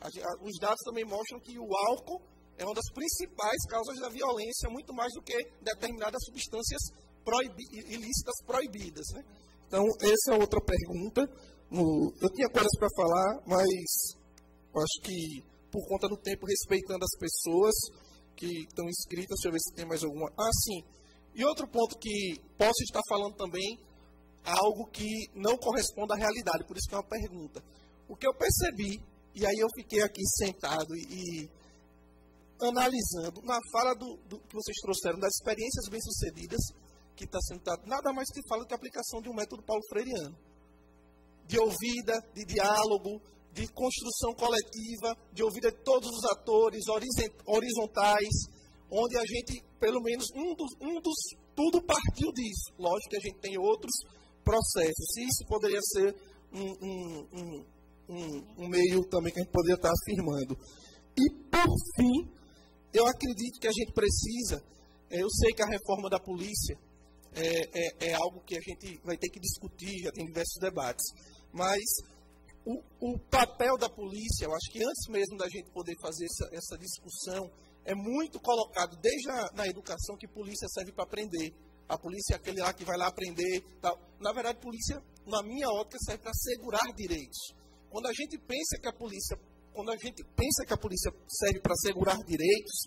A, a, os dados também mostram que o álcool é uma das principais causas da violência, muito mais do que determinadas substâncias proibi ilícitas proibidas, né? Então, essa é outra pergunta. eu tinha coisas para falar, mas acho que por conta do tempo, respeitando as pessoas que estão inscritas, deixa eu ver se tem mais alguma. Ah, sim. E outro ponto que posso estar falando também, algo que não corresponde à realidade, por isso que é uma pergunta. O que eu percebi, e aí eu fiquei aqui sentado e, e analisando, na fala do, do, que vocês trouxeram das experiências bem-sucedidas, que está sendo nada mais que fala que a aplicação de um método paulo freireano. De ouvida, de diálogo, de construção coletiva, de ouvida de todos os atores, horizontais, onde a gente, pelo menos, um dos, um dos tudo partiu disso. Lógico que a gente tem outros processos. Se isso poderia ser um, um, um, um meio também que a gente poderia estar afirmando. E, por fim, eu acredito que a gente precisa, eu sei que a reforma da polícia, é, é, é, algo que a gente vai ter que discutir, já tem diversos debates. Mas o, o, papel da polícia, eu acho que antes mesmo da gente poder fazer essa, essa discussão, é muito colocado desde a na educação que polícia serve para aprender. A polícia é aquele lá que vai lá aprender. Tal. Na verdade, polícia, na minha ótica, serve para assegurar direitos. Quando a gente pensa que a polícia, quando a gente pensa que a polícia serve para assegurar direitos,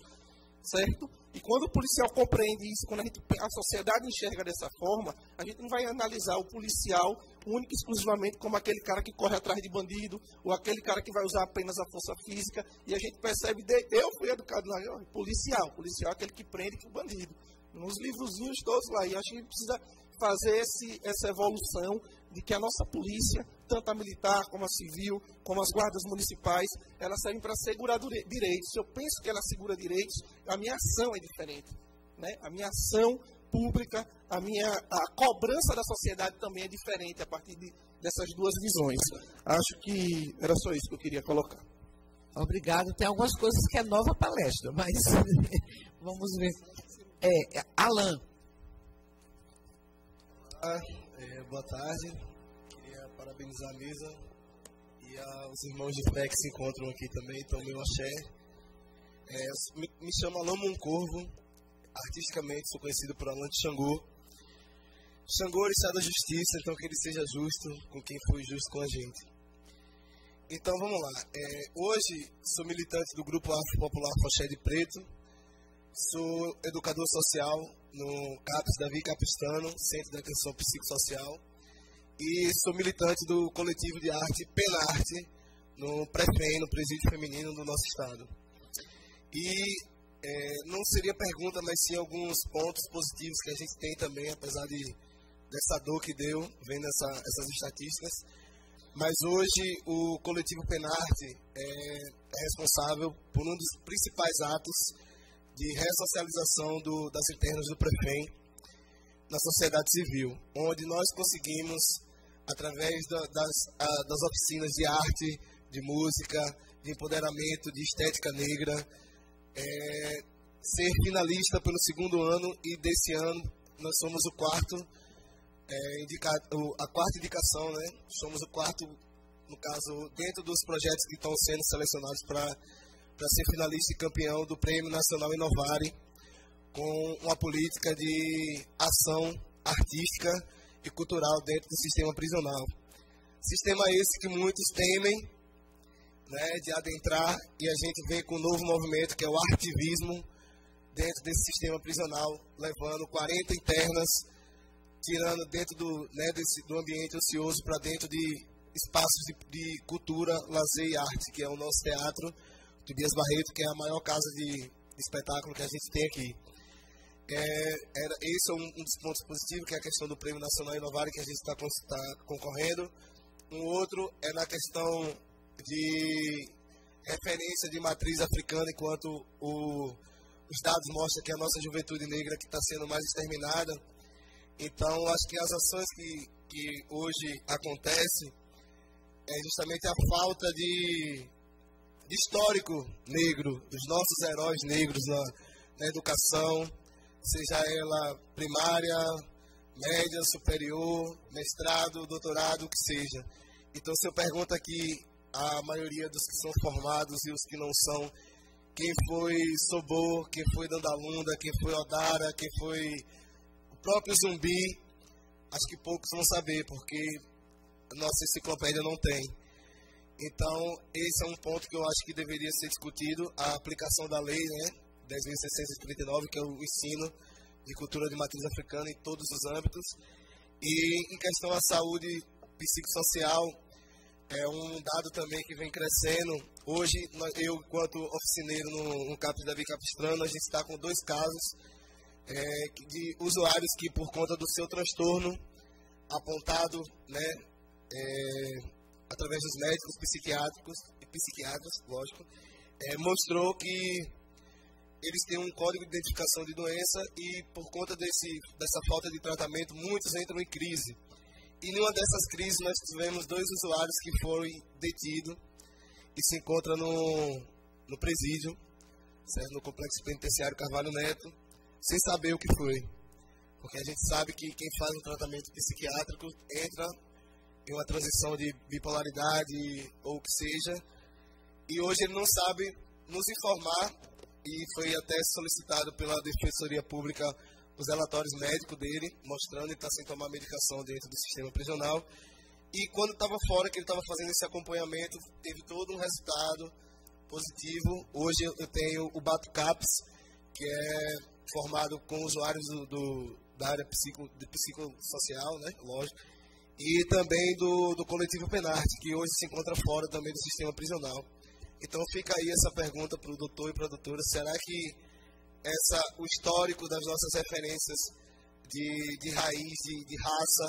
certo? E quando o policial compreende isso, quando a, gente, a sociedade enxerga dessa forma, a gente não vai analisar o policial único e exclusivamente como aquele cara que corre atrás de bandido, ou aquele cara que vai usar apenas a força física, e a gente percebe, de, eu fui educado lá, policial, policial é aquele que prende o bandido. Nos livrozinhos todos lá, e a gente precisa fazer esse, essa evolução de que a nossa polícia, tanto a militar como a civil, como as guardas municipais, elas servem para assegurar direitos. Se eu penso que ela segura direitos, a minha ação é diferente. Né? A minha ação pública, a minha a cobrança da sociedade também é diferente a partir de, dessas duas visões. Acho que era só isso que eu queria colocar. Obrigado. Tem algumas coisas que é nova palestra, mas vamos ver. É, Alan. Ah, boa tarde. Queria parabenizar a mesa e aos irmãos de fé que se encontram aqui também, então meu axé. É, me, me chamo Alain Moncorvo, artisticamente sou conhecido por Alan de Xangô. Xangô ele sai da justiça, então que ele seja justo com quem foi justo com a gente. Então vamos lá. É, hoje sou militante do grupo Afro Popular Foché de Preto, sou educador social no CAPES Davi Capistano, Centro de Atenção Psicossocial, e sou militante do coletivo de arte Penarte, no Prefem, no Presídio Feminino do nosso estado. E é, não seria pergunta, mas sim alguns pontos positivos que a gente tem também, apesar de, dessa dor que deu, vendo essa, essas estatísticas. Mas hoje o coletivo Penarte é, é responsável por um dos principais atos de ressocialização do, das internas do Prefem na sociedade civil, onde nós conseguimos, através da, das, a, das oficinas de arte, de música, de empoderamento, de estética negra, é, ser finalista pelo segundo ano e desse ano nós somos o quarto, é, a quarta indicação, né? Somos o quarto, no caso, dentro dos projetos que estão sendo selecionados para para ser finalista e campeão do Prêmio Nacional Inovare, com uma política de ação artística e cultural dentro do sistema prisional. Sistema esse que muitos temem né, de adentrar e a gente vem com um novo movimento que é o ativismo dentro desse sistema prisional, levando 40 internas, tirando dentro do, né, desse, do ambiente ocioso para dentro de espaços de, de cultura, lazer e arte, que é o nosso teatro, Tobias Barreto, que é a maior casa de, espetáculo que a gente tem aqui. É, era, esse é um, um, dos pontos positivos, que é a questão do Prêmio Nacional Inovar, que a gente está tá concorrendo. Um outro é na questão de referência de matriz africana, enquanto o, os dados mostram que a nossa juventude negra que está sendo mais exterminada. Então, acho que as ações que, que hoje acontecem é justamente a falta de histórico negro, dos nossos heróis negros na, na educação, seja ela primária, média, superior, mestrado, doutorado, o que seja. Então, se eu pergunto aqui a maioria dos que são formados e os que não são, quem foi Sobor, quem foi Dandalunda, quem foi Odara, quem foi o próprio Zumbi, acho que poucos vão saber, porque a nossa enciclopédia não tem. Então, esse é um ponto que eu acho que deveria ser discutido, a aplicação da lei, né, 10.639, que é o ensino de cultura de matriz africana em todos os âmbitos. E em questão à saúde psicossocial, é um dado também que vem crescendo. Hoje, eu, enquanto oficineiro no, no CAPS Davi Capistrano, a gente está com dois casos é, de usuários que, por conta do seu transtorno apontado né, é, através dos médicos psiquiátricos e psiquiatras, lógico, é, mostrou que eles têm um código de identificação de doença e por conta desse, dessa falta de tratamento, muitos entram em crise. E numa dessas crises nós tivemos dois usuários que foram detidos e se encontram no, no presídio, certo? no complexo penitenciário Carvalho Neto, sem saber o que foi. Porque a gente sabe que quem faz um tratamento psiquiátrico entra em uma transição de bipolaridade ou o que seja, e hoje ele não sabe nos informar e foi até solicitado pela Defensoria Pública os relatórios médicos dele, mostrando que está sem tomar medicação dentro do sistema prisional. E quando estava fora, que ele estava fazendo esse acompanhamento, teve todo um resultado positivo. Hoje eu tenho o BATCAPS, que é formado com usuários do, do da área psico, de psicossocial, né? lógico, e também do, do coletivo Penarte, que hoje se encontra fora também do sistema prisional. Então fica aí essa pergunta para o doutor e para a doutora: será que essa, o histórico das nossas referências de, de raiz, de, de raça,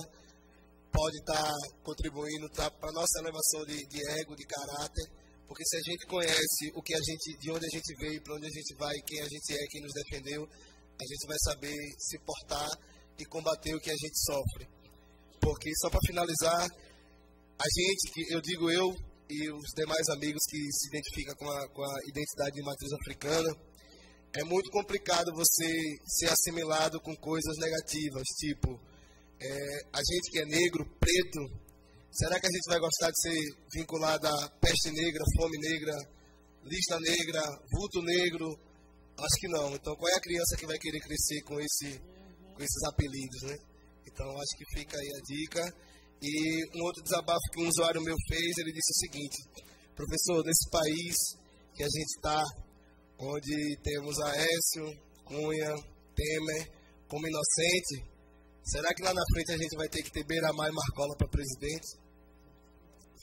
pode estar tá contribuindo tá, para a nossa elevação de, de, ego, de caráter? Porque se a gente conhece o que a gente, de onde a gente veio, para onde a gente vai, quem a gente é, quem nos defendeu, a gente vai saber se portar e combater o que a gente sofre. Porque, só para finalizar, a gente, que eu digo eu, e os demais amigos que se identificam com a, com a identidade de matriz africana, é muito complicado você ser assimilado com coisas negativas, tipo, é, a gente que é negro, preto, será que a gente vai gostar de ser vinculado a peste negra, fome negra, lista negra, vulto negro? Acho que não. Então, qual é a criança que vai querer crescer com, esse, com esses apelidos, né? Então, acho que fica aí a dica. E um outro desabafo que um usuário meu fez, ele disse o seguinte: professor, nesse país que a gente está, onde temos Aécio, Cunha, Temer como inocente, será que lá na frente a gente vai ter que ter Beiramar e Marcola para presidente?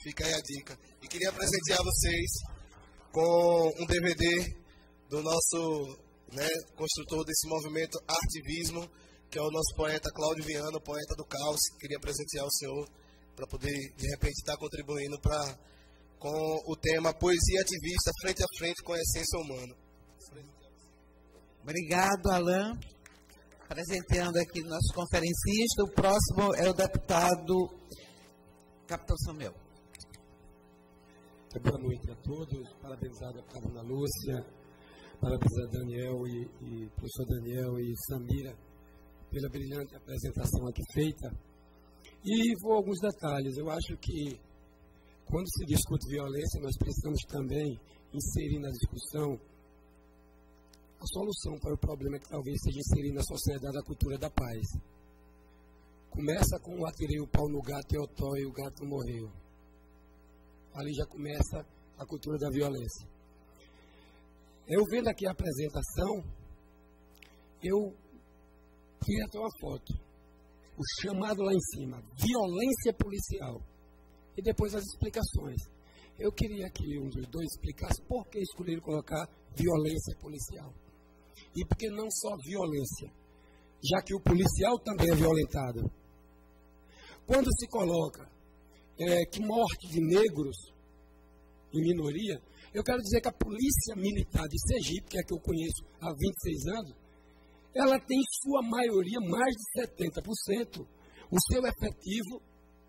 Fica aí a dica. E queria presentear vocês com um DVD do nosso né, construtor desse movimento Artivismo, que é o nosso poeta Cláudio Viana, poeta do caos. Queria presentear o senhor para poder, de repente, estar contribuindo pra, com o tema Poesia Ativista Frente a Frente com a Essência Humana. Obrigado, Alain. Presenteando aqui nosso conferencista. O próximo é o deputado Capitão Samuel. Boa noite a todos. Parabenizar a deputada Ana Lúcia, parabenizar Daniel e, e professor Daniel e Samira pela brilhante apresentação aqui feita. E vou a alguns detalhes. Eu acho que quando se discute violência, nós precisamos também inserir na discussão a solução para o problema que talvez seja inserir na sociedade a cultura da paz. Começa com o atirei o pau no gato e o e o gato morreu. Ali já começa a cultura da violência. Eu vendo aqui a apresentação, eu Queria ter uma foto. O chamado lá em cima, violência policial. E depois as explicações. Eu queria que um dos dois explicasse por que escolheram colocar violência policial. E por que não só violência, já que o policial também é violentado. Quando se coloca é, que morte de negros em minoria, eu quero dizer que a polícia militar de Sergipe, que é que eu conheço há 26 anos, ela tem em sua maioria, mais de 70%, o seu efetivo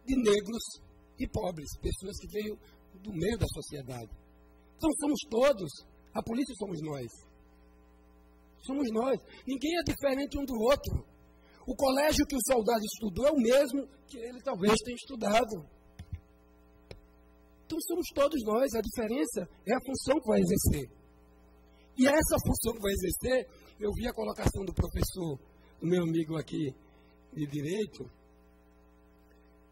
de negros e pobres, pessoas que veio do meio da sociedade. Então somos todos, a polícia somos nós. Somos nós. Ninguém é diferente um do outro. O colégio que o soldado estudou é o mesmo que ele talvez tenha estudado. Então somos todos nós, a diferença é a função que vai exercer. E essa função que vai exercer, eu vi a colocação do professor, do meu amigo aqui de direito,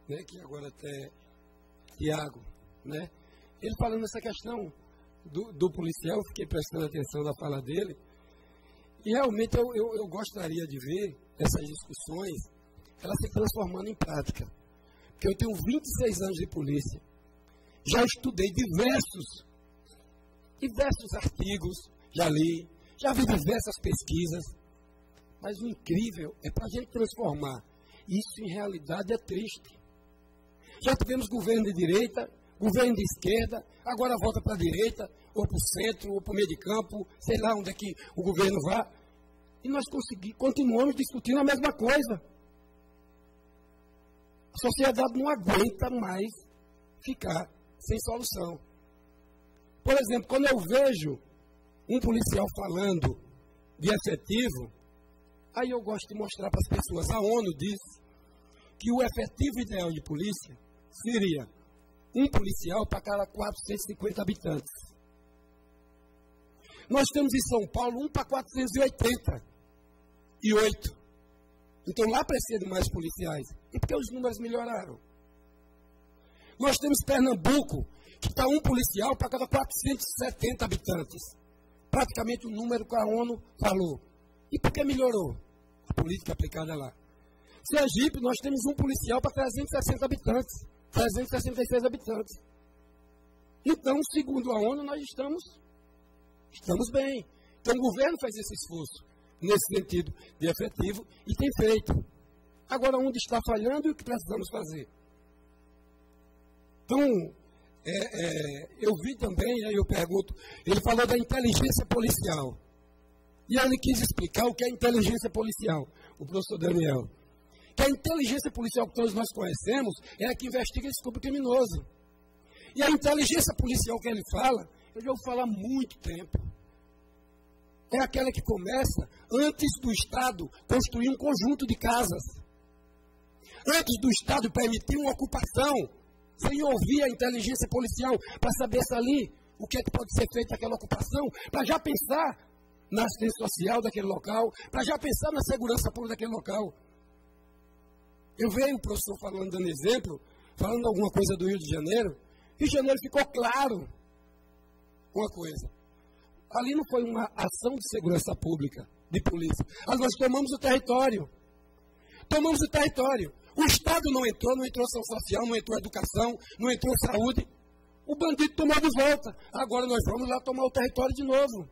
né, que agora até Tiago, né, ele falando essa questão do, do, policial, fiquei prestando atenção na fala dele, e realmente eu, eu, eu gostaria de ver essas discussões, elas se transformando em prática. Porque eu tenho 26 anos de polícia, já estudei diversos, diversos artigos, já li, já vi diversas pesquisas, mas o incrível é para a gente transformar isso em realidade é triste. Já tivemos governo de direita, governo de esquerda, agora volta para a direita, ou para o centro, ou para o meio de campo, sei lá onde é que o governo vá. E nós continuamos discutindo a mesma coisa. A sociedade não aguenta mais ficar sem solução. Por exemplo, quando eu vejo um policial falando de efetivo, aí eu gosto de mostrar para as pessoas. A ONU diz que o efetivo ideal de polícia seria um policial para cada 450 habitantes. Nós temos em São Paulo um para 480 e oito. Então lá precisa de mais policiais. E porque os números melhoraram. Nós temos Pernambuco, que está um policial para cada 470 habitantes. Praticamente o número que a ONU falou. E por que melhorou? A política aplicada lá. Sergipe, nós temos um policial para 360 habitantes. 366 habitantes. Então, segundo a ONU, nós estamos, estamos bem. Então, o governo faz esse esforço nesse sentido de efetivo e tem feito. Agora, onde está falhando e o que precisamos fazer? Então, é, é, eu vi também, aí eu pergunto, ele falou da inteligência policial. E ele quis explicar o que é inteligência policial, o professor Daniel. Que a inteligência policial que todos nós conhecemos é a que investiga esse grupo criminoso. E a inteligência policial que ele fala, eu já ouvi falar há muito tempo. É aquela que começa antes do Estado construir um conjunto de casas. Antes do Estado permitir uma ocupação sem ouvir a inteligência policial para saber se ali o que, é que pode ser feito naquela ocupação, para já pensar na assistência social daquele local, para já pensar na segurança pública daquele local. Eu vejo o professor falando, dando exemplo, falando alguma coisa do Rio de Janeiro. Rio de Janeiro ficou claro uma coisa. Ali não foi uma ação de segurança pública, de polícia. Mas nós tomamos o território. Tomamos o território. O Estado não entrou, não entrou ação social, não entrou educação, não entrou saúde. O bandido tomou de volta. Agora nós vamos lá tomar o território de novo.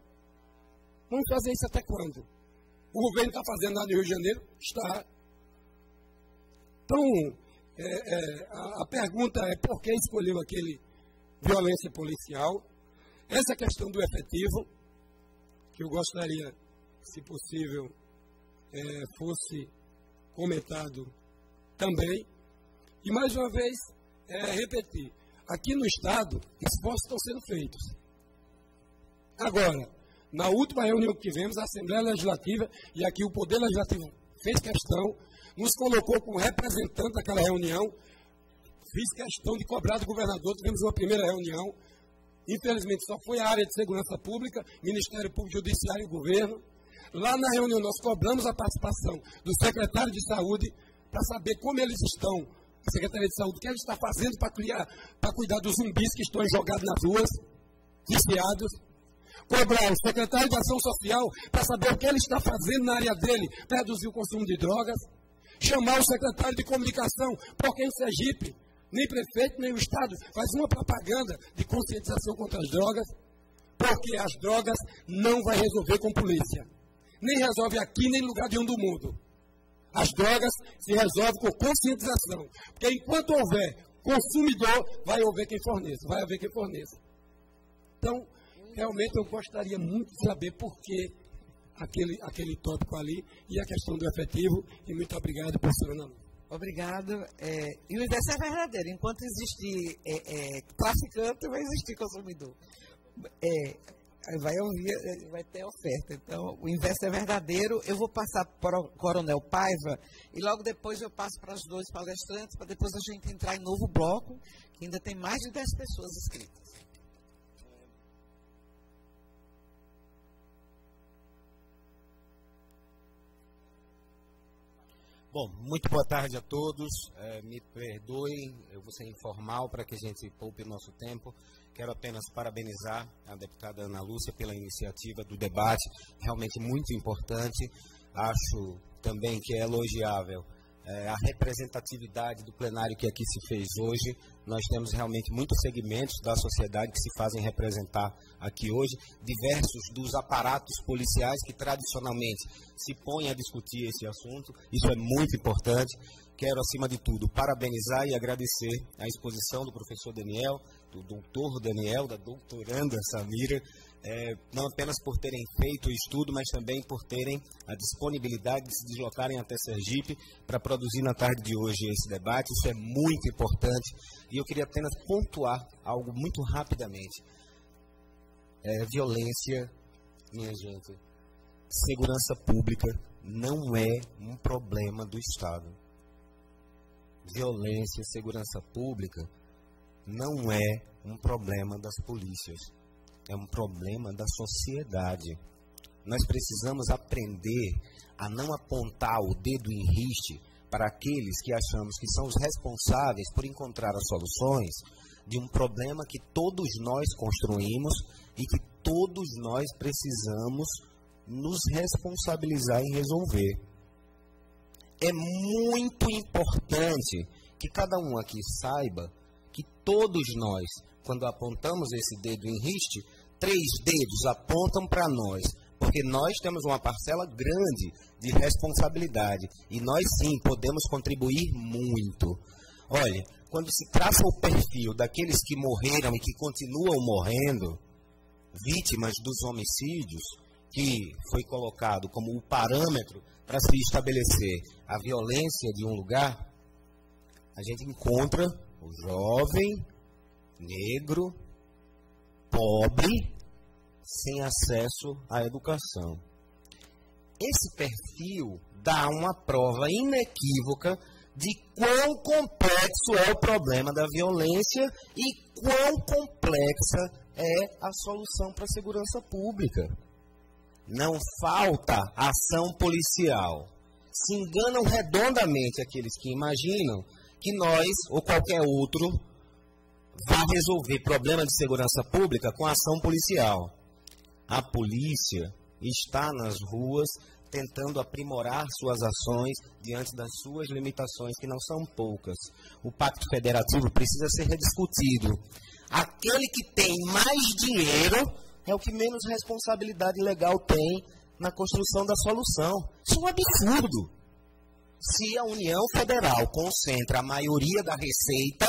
Vamos fazer isso até quando? O governo está fazendo lá no Rio de Janeiro? Está. Então, é, é, a, a, pergunta é por que escolheu aquele violência policial? Essa questão do efetivo, que eu gostaria, se possível, é, fosse comentado também. E mais uma vez, é, repetir, aqui no Estado, esforços estão sendo feitos. Agora, na última reunião que tivemos, a Assembleia Legislativa, e aqui o Poder Legislativo fez questão, nos colocou como representante daquela reunião, fiz questão de cobrar do governador, tivemos uma primeira reunião, infelizmente só foi a área de segurança pública, Ministério Público Judiciário e Governo. Lá na reunião nós cobramos a participação do secretário de Saúde, para saber como eles estão, a Secretaria de Saúde, o que ela está fazendo para criar, para cuidar dos zumbis que estão jogados nas ruas, viciados. Cobrar o secretário de Ação Social para saber o que ele está fazendo na área dele para reduzir o consumo de drogas. Chamar o secretário de Comunicação, porque em Sergipe, nem prefeito, nem o Estado faz uma propaganda de conscientização contra as drogas, porque as drogas não vai resolver com polícia. Nem resolve aqui, nem em lugar nenhum do mundo. As drogas se resolvem com conscientização. Porque enquanto houver consumidor, vai haver quem forneça. Vai haver quem forneça. Então, realmente eu gostaria muito de saber por que aquele, aquele tópico ali e a questão do efetivo. E muito obrigado, professora Ana. Obrigado. É, e o inverso é verdadeiro. Enquanto existir é, é, traficante, vai existir consumidor. É, vai, ouvir, vai ter oferta. Então, o inverso é verdadeiro. Eu vou passar para o Coronel Paiva e logo depois eu passo para os dois palestrantes, para depois a gente entrar em novo bloco, que ainda tem mais de 10 pessoas inscritas. Bom, muito boa tarde a todos. É, me perdoem, eu vou ser informal para que a gente poupe o nosso tempo. Quero apenas parabenizar a deputada Ana Lúcia pela iniciativa do debate, realmente muito importante. Acho também que é elogiável é, a representatividade do plenário que aqui se fez hoje. Nós temos realmente muitos segmentos da sociedade que se fazem representar aqui hoje, diversos dos aparatos policiais que tradicionalmente se põem a discutir esse assunto. Isso é muito importante. Quero, acima de tudo, parabenizar e agradecer a exposição do professor Daniel, do doutor Daniel, da doutoranda Samira, é, não apenas por terem feito o estudo, mas também por terem a disponibilidade de se deslocarem até Sergipe para produzir na tarde de hoje esse debate. Isso é muito importante e eu queria apenas pontuar algo muito rapidamente. É, violência, minha gente, segurança pública não é um problema do Estado. Violência, segurança pública não é um problema das polícias é um problema da sociedade. Nós precisamos aprender a não apontar o dedo em riste para aqueles que achamos que são os responsáveis por encontrar as soluções de um problema que todos nós construímos e que todos nós precisamos nos responsabilizar em resolver. É muito importante que cada um aqui saiba que todos nós, quando apontamos esse dedo em riste, três dedos apontam para nós, porque nós temos uma parcela grande de responsabilidade e nós sim podemos contribuir muito. Olha, quando se traça o perfil daqueles que morreram e que continuam morrendo, vítimas dos homicídios, que foi colocado como o parâmetro para se estabelecer a violência de um lugar, a gente encontra o jovem, negro, pobre, sem acesso à educação. Esse perfil dá uma prova inequívoca de quão complexo é o problema da violência e quão complexa é a solução para a segurança pública. Não falta ação policial. Se enganam redondamente aqueles que imaginam que nós ou qualquer outro vai resolver problema de segurança pública com ação policial. A polícia está nas ruas tentando aprimorar suas ações diante das suas limitações, que não são poucas. O Pacto Federativo precisa ser rediscutido. Aquele que tem mais dinheiro é o que menos responsabilidade legal tem na construção da solução. Isso é um absurdo. Se a União Federal concentra a maioria da receita,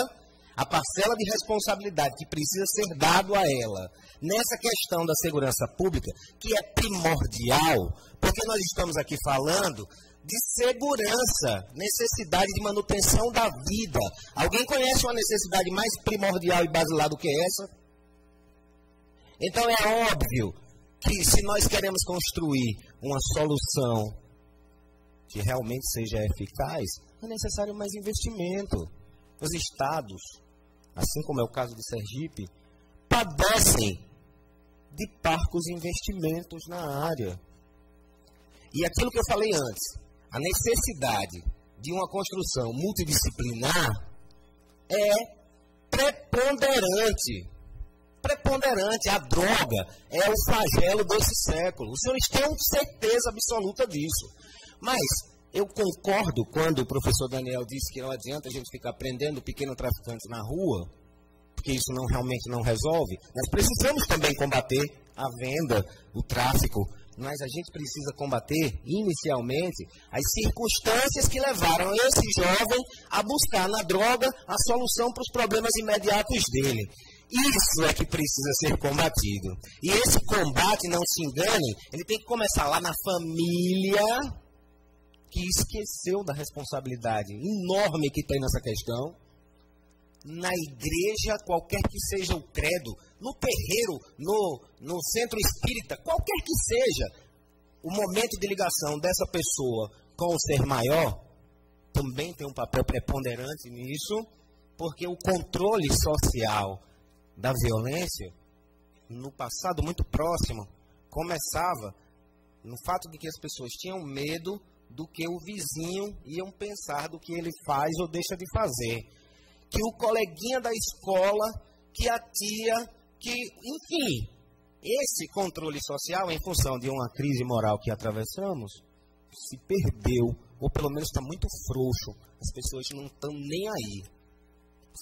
a parcela de responsabilidade que precisa ser dado a ela nessa questão da segurança pública, que é primordial, porque nós estamos aqui falando de segurança, necessidade de manutenção da vida. Alguém conhece uma necessidade mais primordial e basilar do que essa? Então é óbvio que se nós queremos construir uma solução que realmente seja eficaz, é necessário mais investimento. Os estados, assim como é o caso de Sergipe, padecem de parcos investimentos na área. E aquilo que eu falei antes, a necessidade de uma construção multidisciplinar é preponderante. Preponderante. A droga é o flagelo desse século. Os senhores têm certeza absoluta disso. Mas eu concordo quando o professor Daniel disse que não adianta a gente ficar prendendo pequeno traficante na rua, porque isso não realmente não resolve. Nós precisamos também combater a venda, o tráfico, mas a gente precisa combater, inicialmente, as circunstâncias que levaram esse jovem a buscar na droga a solução para os problemas imediatos dele. Isso é que precisa ser combatido. E esse combate, não se engane, ele tem que começar lá na família, que esqueceu da responsabilidade enorme que tem nessa questão, na igreja, qualquer que seja o credo, no terreiro, no, no centro espírita, qualquer que seja, o momento de ligação dessa pessoa com o ser maior também tem um papel preponderante nisso, porque o controle social da violência, no passado muito próximo, começava no fato de que as pessoas tinham medo do que o vizinho iam pensar do que ele faz ou deixa de fazer. Que o coleguinha da escola, que a tia, que, enfim, esse controle social, em função de uma crise moral que atravessamos, se perdeu, ou pelo menos está muito frouxo. As pessoas não estão nem aí.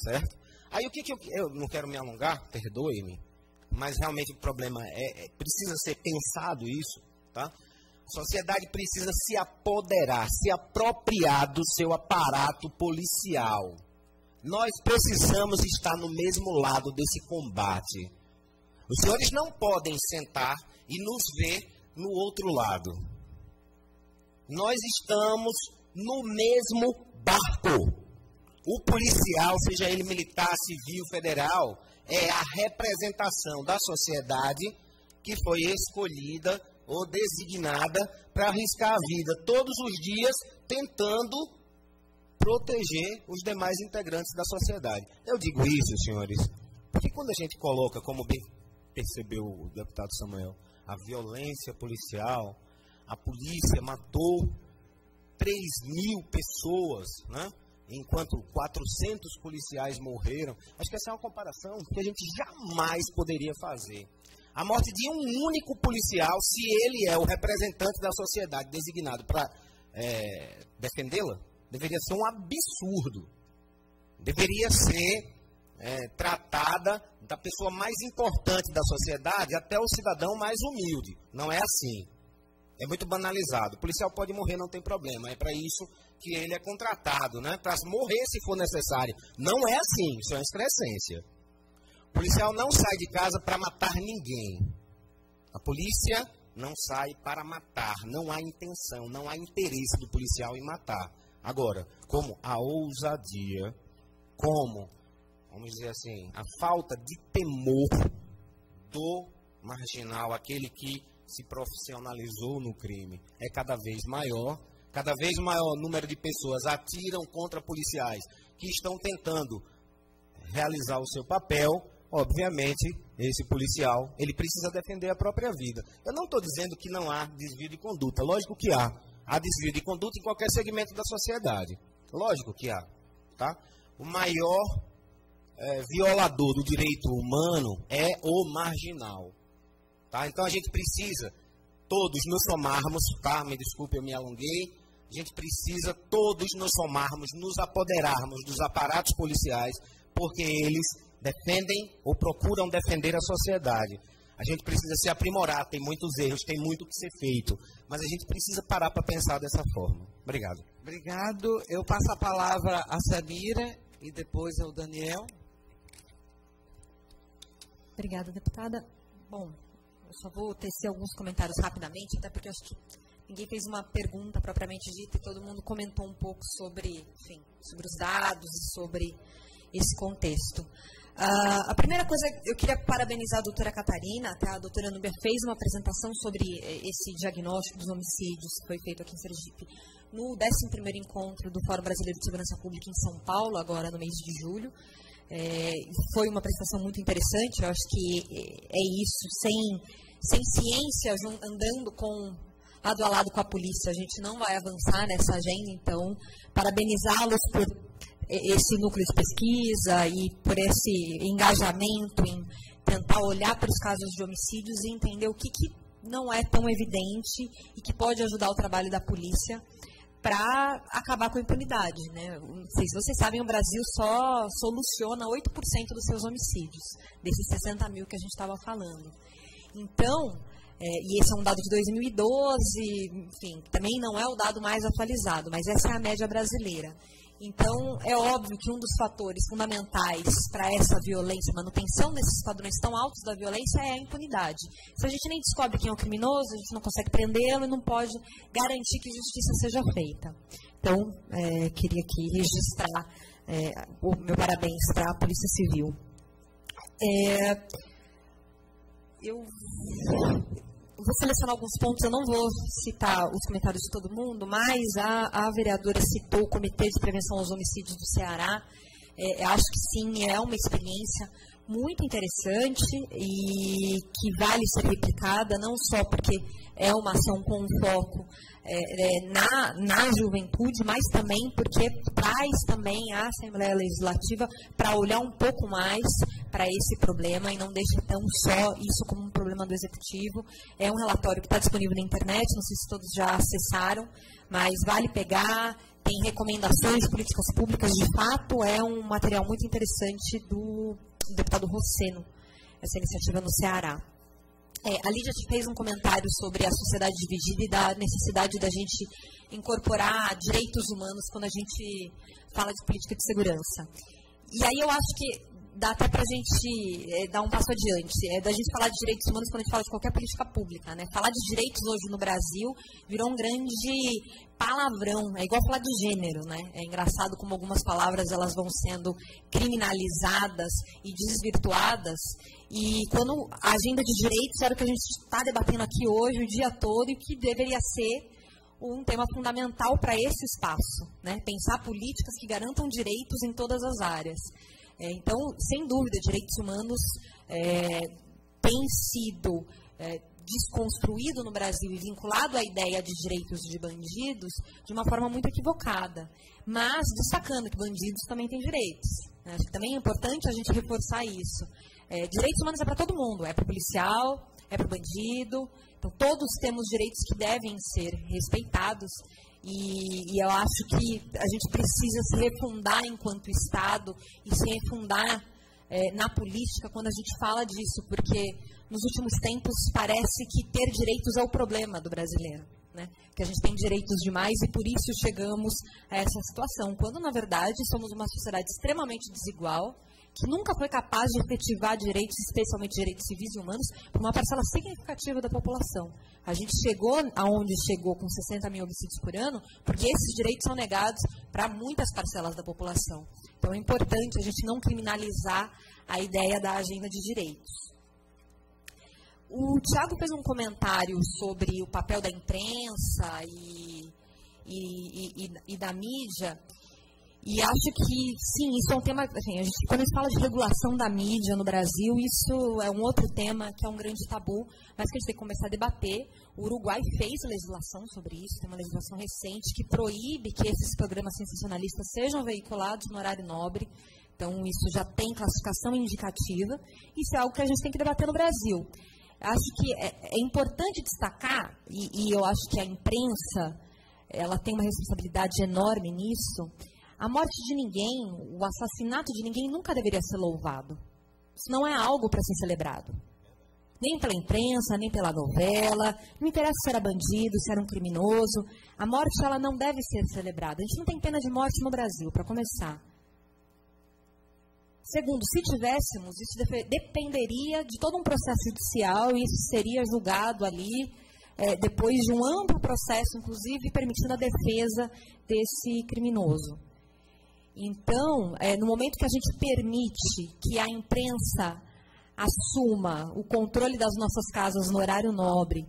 Certo? Aí o que, que eu, eu não quero me alongar, perdoe-me, mas realmente o problema é, é, precisa ser pensado isso, tá? A sociedade precisa se apoderar, se apropriar do seu aparato policial. Nós precisamos estar no mesmo lado desse combate. Os senhores não podem sentar e nos ver no outro lado. Nós estamos no mesmo barco. O policial, seja ele militar, civil, federal, é a representação da sociedade que foi escolhida ou designada para arriscar a vida todos os dias tentando proteger os demais integrantes da sociedade. Eu digo isso, senhores, porque quando a gente coloca, como bem percebeu o deputado Samuel, a violência policial, a polícia matou 3 mil pessoas, né? enquanto 400 policiais morreram. Acho que essa é uma comparação que a gente jamais poderia fazer. A morte de um único policial, se ele é o representante da sociedade designado para é, defendê-la, deveria ser um absurdo. Deveria ser é, tratada da pessoa mais importante da sociedade até o cidadão mais humilde. Não é assim. É muito banalizado. O policial pode morrer, não tem problema. É para isso que ele é contratado, né? Para morrer se for necessário. Não é assim, isso é uma excrescência. O policial não sai de casa para matar ninguém. A polícia não sai para matar. Não há intenção, não há interesse do policial em matar. Agora, como a ousadia, como, vamos dizer assim, a falta de temor do marginal, aquele que se profissionalizou no crime, é cada vez maior, cada vez maior número de pessoas atiram contra policiais que estão tentando realizar o seu papel, obviamente, esse policial, ele precisa defender a própria vida. Eu não estou dizendo que não há desvio de conduta, lógico que há. Há desvio de conduta em qualquer segmento da sociedade. Lógico que há. Tá? O maior é, violador do direito humano é o marginal. Tá? Então a gente precisa todos nos somarmos, tá? Me desculpe, eu me alonguei. A gente precisa todos nos somarmos, nos apoderarmos dos aparatos policiais, porque eles defendem ou procuram defender a sociedade. A gente precisa se aprimorar, tem muitos erros, tem muito que ser feito, mas a gente precisa parar para pensar dessa forma. Obrigado. Obrigado. Eu passo a palavra a Samira e depois ao Daniel. Obrigada, deputada. Bom, eu só vou tecer alguns comentários rapidamente, até porque acho que ninguém fez uma pergunta propriamente dita e todo mundo comentou um pouco sobre, enfim, sobre os dados e sobre esse contexto. Uh, a primeira coisa, eu queria parabenizar a doutora Catarina, tá? a doutora Núbia fez uma apresentação sobre eh, esse diagnóstico dos homicídios que foi feito aqui em Sergipe no 11º encontro do Fórum Brasileiro de Segurança Pública em São Paulo, agora no mês de julho. É, foi uma apresentação muito interessante, eu acho que é isso, sem, sem ciência, andando com lado a lado com a polícia, a gente não vai avançar nessa agenda, então, parabenizá-los por esse núcleo de pesquisa e por esse engajamento em tentar olhar para os casos de homicídios e entender o que, que não é tão evidente e que pode ajudar o trabalho da polícia para acabar com a impunidade. Né? Não sei se vocês sabem, o Brasil só soluciona 8% dos seus homicídios, desses 60 mil que a gente estava falando. Então, é, e esse é um dado de 2012, enfim, também não é o dado mais atualizado, mas essa é a média brasileira. Então, é óbvio que um dos fatores fundamentais para essa violência, manutenção desses padrões tão altos da violência é a impunidade. Se a gente nem descobre quem é o criminoso, a gente não consegue prendê-lo e não pode garantir que justiça seja feita. Então, é, queria aqui registrar é, o meu parabéns para a Polícia Civil. É, eu vou selecionar alguns pontos, eu não vou citar os comentários de todo mundo, mas a, a vereadora citou o Comitê de Prevenção aos Homicídios do Ceará. É, acho que sim, é uma experiência muito interessante e que vale ser replicada, não só porque é uma ação com foco é, é, na, na juventude, mas também porque traz também a Assembleia Legislativa para olhar um pouco mais para esse problema e não deixa tão só isso como um problema do Executivo. É um relatório que está disponível na internet, não sei se todos já acessaram, mas vale pegar, tem recomendações de políticas públicas, de fato é um material muito interessante do deputado Rosseno, essa iniciativa no Ceará. É, a Lídia fez um comentário sobre a sociedade dividida e da necessidade da gente incorporar direitos humanos quando a gente fala de política de segurança. E aí eu acho que dá até para a gente é, dar um passo adiante. É da gente falar de direitos humanos quando a gente fala de qualquer política pública. Né? Falar de direitos hoje no Brasil virou um grande palavrão. É igual falar de gênero. Né? É engraçado como algumas palavras elas vão sendo criminalizadas e desvirtuadas. E quando a agenda de direitos era o que a gente está debatendo aqui hoje, o dia todo, e que deveria ser um tema fundamental para esse espaço. Né? Pensar políticas que garantam direitos em todas as áreas. É, então, sem dúvida, direitos humanos é, têm sido é, desconstruído no Brasil e vinculado à ideia de direitos de bandidos de uma forma muito equivocada. Mas destacando que bandidos também têm direitos. Né? Acho que também é importante a gente reforçar isso. É, direitos humanos é para todo mundo, é para o policial, é para o bandido. Então, todos temos direitos que devem ser respeitados. E, e, eu acho que a gente precisa se refundar enquanto Estado e se refundar é, na política quando a gente fala disso, porque nos últimos tempos parece que ter direitos é o problema do brasileiro. Né? Que a gente tem direitos demais e por isso chegamos a essa situação, quando na verdade somos uma sociedade extremamente desigual, que nunca foi capaz de efetivar direitos, especialmente direitos civis e humanos, para uma parcela significativa da população. A gente chegou aonde chegou com 60 mil homicídios por ano, porque esses direitos são negados para muitas parcelas da população. Então é importante a gente não criminalizar a ideia da agenda de direitos. O Tiago fez um comentário sobre o papel da imprensa e, e, e, e da mídia. E acho que, sim, isso é um tema. Assim, a gente, quando a gente fala de regulação da mídia no Brasil, isso é um outro tema que é um grande tabu, mas que a gente tem que começar a debater. O Uruguai fez legislação sobre isso, tem uma legislação recente que proíbe que esses programas sensacionalistas sejam veiculados no horário nobre. Então, isso já tem classificação indicativa. Isso é algo que a gente tem que debater no Brasil. Acho que é, é importante destacar, e, e eu acho que a imprensa ela tem uma responsabilidade enorme nisso a morte de ninguém, o assassinato de ninguém nunca deveria ser louvado. Isso não é algo para ser celebrado. Nem pela imprensa, nem pela novela. Não interessa se era bandido, se era um criminoso. A morte ela não deve ser celebrada. A gente não tem pena de morte no Brasil, para começar. Segundo, se tivéssemos, isso dependeria de todo um processo judicial e isso seria julgado ali é, depois de um amplo processo, inclusive permitindo a defesa desse criminoso. Então, é, no momento que a gente permite que a imprensa assuma o controle das nossas casas no horário nobre,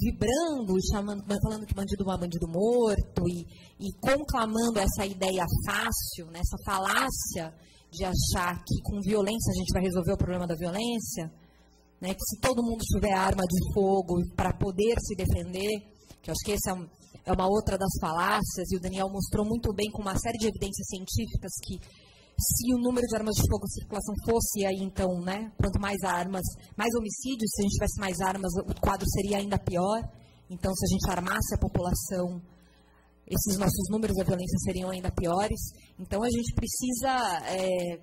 vibrando, chamando, falando que bandido é bandido morto e, e conclamando essa ideia fácil, né, essa falácia de achar que com violência a gente vai resolver o problema da violência, né, que se todo mundo tiver arma de fogo para poder se defender, que eu acho que esse é um, é uma outra das falácias, e o Daniel mostrou muito bem com uma série de evidências científicas que se o número de armas de fogo em circulação fosse aí, então, né, quanto mais armas, mais homicídios, se a gente tivesse mais armas, o quadro seria ainda pior. Então, se a gente armasse a população, esses nossos números de violência seriam ainda piores. Então, a gente precisa, é,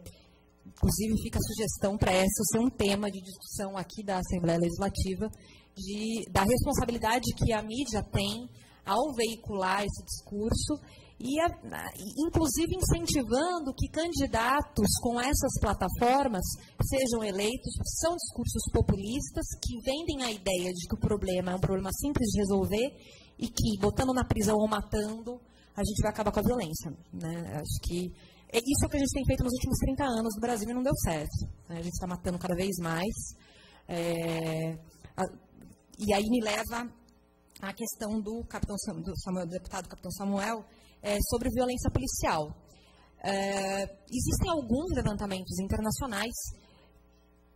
inclusive fica a sugestão para essa ser um tema de discussão aqui da Assembleia Legislativa, de, da responsabilidade que a mídia tem ao veicular esse discurso e, a, inclusive, incentivando que candidatos com essas plataformas sejam eleitos. São discursos populistas que vendem a ideia de que o problema é um problema simples de resolver e que, botando na prisão ou matando, a gente vai acabar com a violência. Né? Acho que é isso que a gente tem feito nos últimos 30 anos no Brasil e não deu certo. Né? A gente está matando cada vez mais. É, a, e aí me leva à questão do, capitão, do, Samuel, do deputado Capitão Samuel é, sobre violência policial. É, existem alguns levantamentos internacionais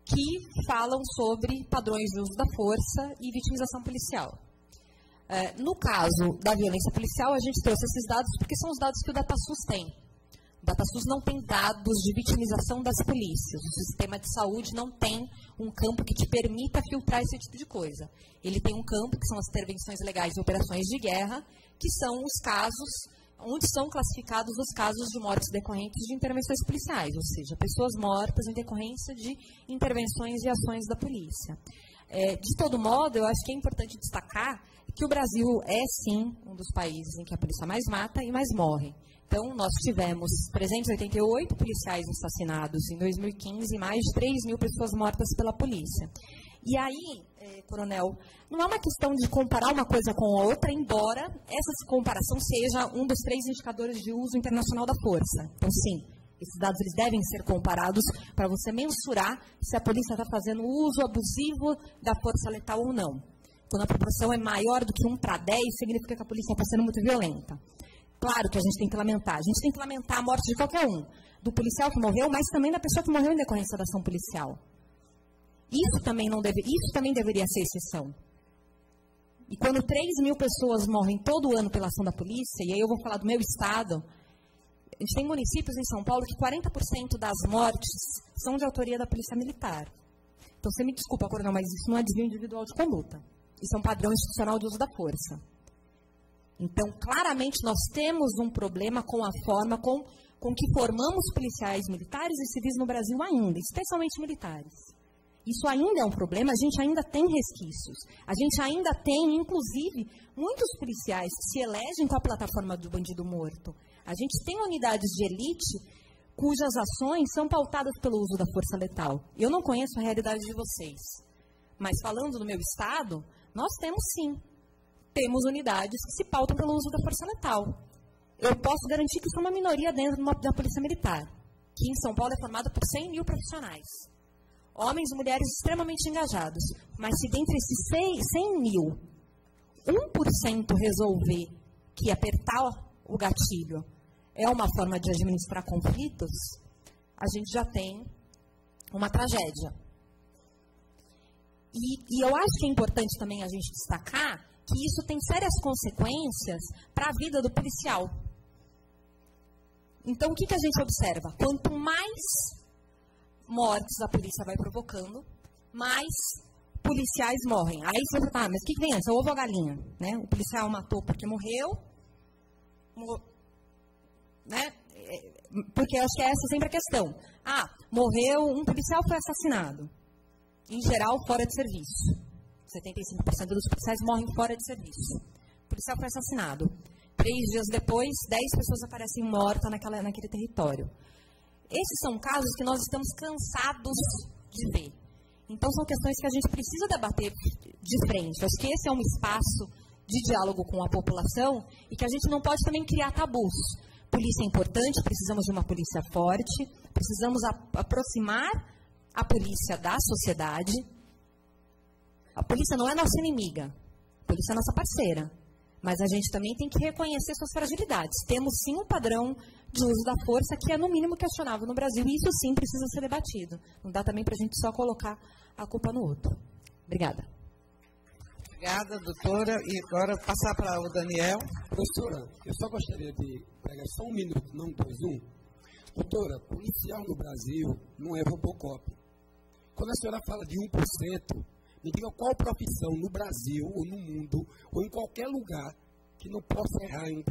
que falam sobre padrões de uso da força e vitimização policial. É, no caso da violência policial, a gente trouxe esses dados porque são os dados que o DataSUS tem. DataSUS não tem dados de vitimização das polícias. O sistema de saúde não tem um campo que te permita filtrar esse tipo de coisa. Ele tem um campo que são as intervenções legais e operações de guerra, que são os casos onde são classificados os casos de mortes decorrentes de intervenções policiais, ou seja, pessoas mortas em decorrência de intervenções e ações da polícia. É, de todo modo, eu acho que é importante destacar que o Brasil é, sim, um dos países em que a polícia mais mata e mais morre. Então, nós tivemos 388 policiais assassinados em 2015 e mais de 3 mil pessoas mortas pela polícia. E aí, eh, coronel, não é uma questão de comparar uma coisa com a outra, embora essa comparação seja um dos três indicadores de uso internacional da força. Então, sim, esses dados eles devem ser comparados para você mensurar se a polícia está fazendo uso abusivo da força letal ou não. Quando a proporção é maior do que 1 para 10, significa que a polícia está sendo muito violenta. Claro que a gente tem que lamentar. A gente tem que lamentar a morte de qualquer um. Do policial que morreu, mas também da pessoa que morreu em decorrência da ação policial. Isso também, não deve, isso também deveria ser exceção. E quando 3 mil pessoas morrem todo ano pela ação da polícia, e aí eu vou falar do meu estado, a gente tem municípios em São Paulo que 40% das mortes são de autoria da polícia militar. Então, você me desculpa, coronel, mas isso não é desvio individual de conduta. Isso é um padrão institucional de uso da força. Então, claramente, nós temos um problema com a forma com, com que formamos policiais militares e civis no Brasil ainda, especialmente militares. Isso ainda é um problema, a gente ainda tem resquícios. A gente ainda tem, inclusive, muitos policiais que se elegem com a plataforma do bandido morto. A gente tem unidades de elite cujas ações são pautadas pelo uso da força letal. Eu não conheço a realidade de vocês, mas falando do meu estado, nós temos sim. Temos unidades que se pautam pelo uso da força letal. Eu posso garantir que são uma minoria dentro da Polícia Militar, que em São Paulo é formada por 100 mil profissionais homens e mulheres extremamente engajados. Mas se dentre esses 100 mil, 1% resolver que apertar o gatilho é uma forma de administrar conflitos, a gente já tem uma tragédia. E, e eu acho que é importante também a gente destacar que isso tem sérias consequências para a vida do policial. Então, o que, que a gente observa? Quanto mais mortes a polícia vai provocando, mais policiais morrem. Aí você fala, ah, mas o que, que vem antes? É ovo ou galinha? Né? O policial matou porque morreu, mor né? É, porque eu acho que essa é sempre a questão. Ah, morreu, um policial foi assassinado. Em geral, fora de serviço. 75% dos policiais morrem fora de serviço. O policial foi assassinado. Três dias depois, dez pessoas aparecem mortas naquela, naquele território. Esses são casos que nós estamos cansados de ver. Então, são questões que a gente precisa debater de frente. Acho que esse é um espaço de diálogo com a população e que a gente não pode também criar tabus. Polícia é importante, precisamos de uma polícia forte, precisamos a, aproximar a polícia da sociedade. A polícia não é nossa inimiga, a polícia é nossa parceira. Mas a gente também tem que reconhecer suas fragilidades. Temos sim um padrão de uso da força que é no mínimo questionável no Brasil. E isso sim precisa ser debatido. Não dá também para a gente só colocar a culpa no outro. Obrigada. Obrigada, doutora. E agora passar para o Daniel. Professora, eu só gostaria de pegar só um minuto, não dois, um. Doutora, policial no Brasil não é Robocop. Quando a senhora fala de 1%, me diga qual profissão no Brasil ou no mundo ou em qualquer lugar que não possa errar em 1%.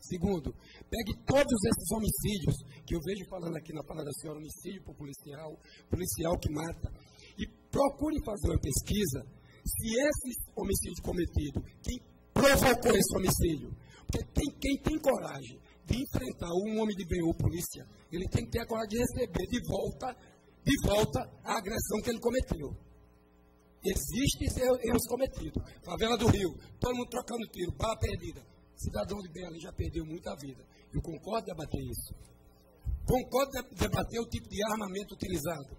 Segundo, pegue todos esses homicídios que eu vejo falando aqui na fala da senhora, homicídio por policial, policial que mata, e procure fazer uma pesquisa se esse homicídio cometido, que provocou esse homicídio. Porque tem, quem tem coragem de enfrentar um homem de bem ou polícia, ele tem que ter a coragem de receber de volta, de volta a agressão que ele cometeu. Existem erros cometidos. Favela do Rio, todo mundo trocando tiro, bala perdida. Cidadão de ali já perdeu muita vida. Eu concordo em debater isso. Concordo em debater o tipo de armamento utilizado.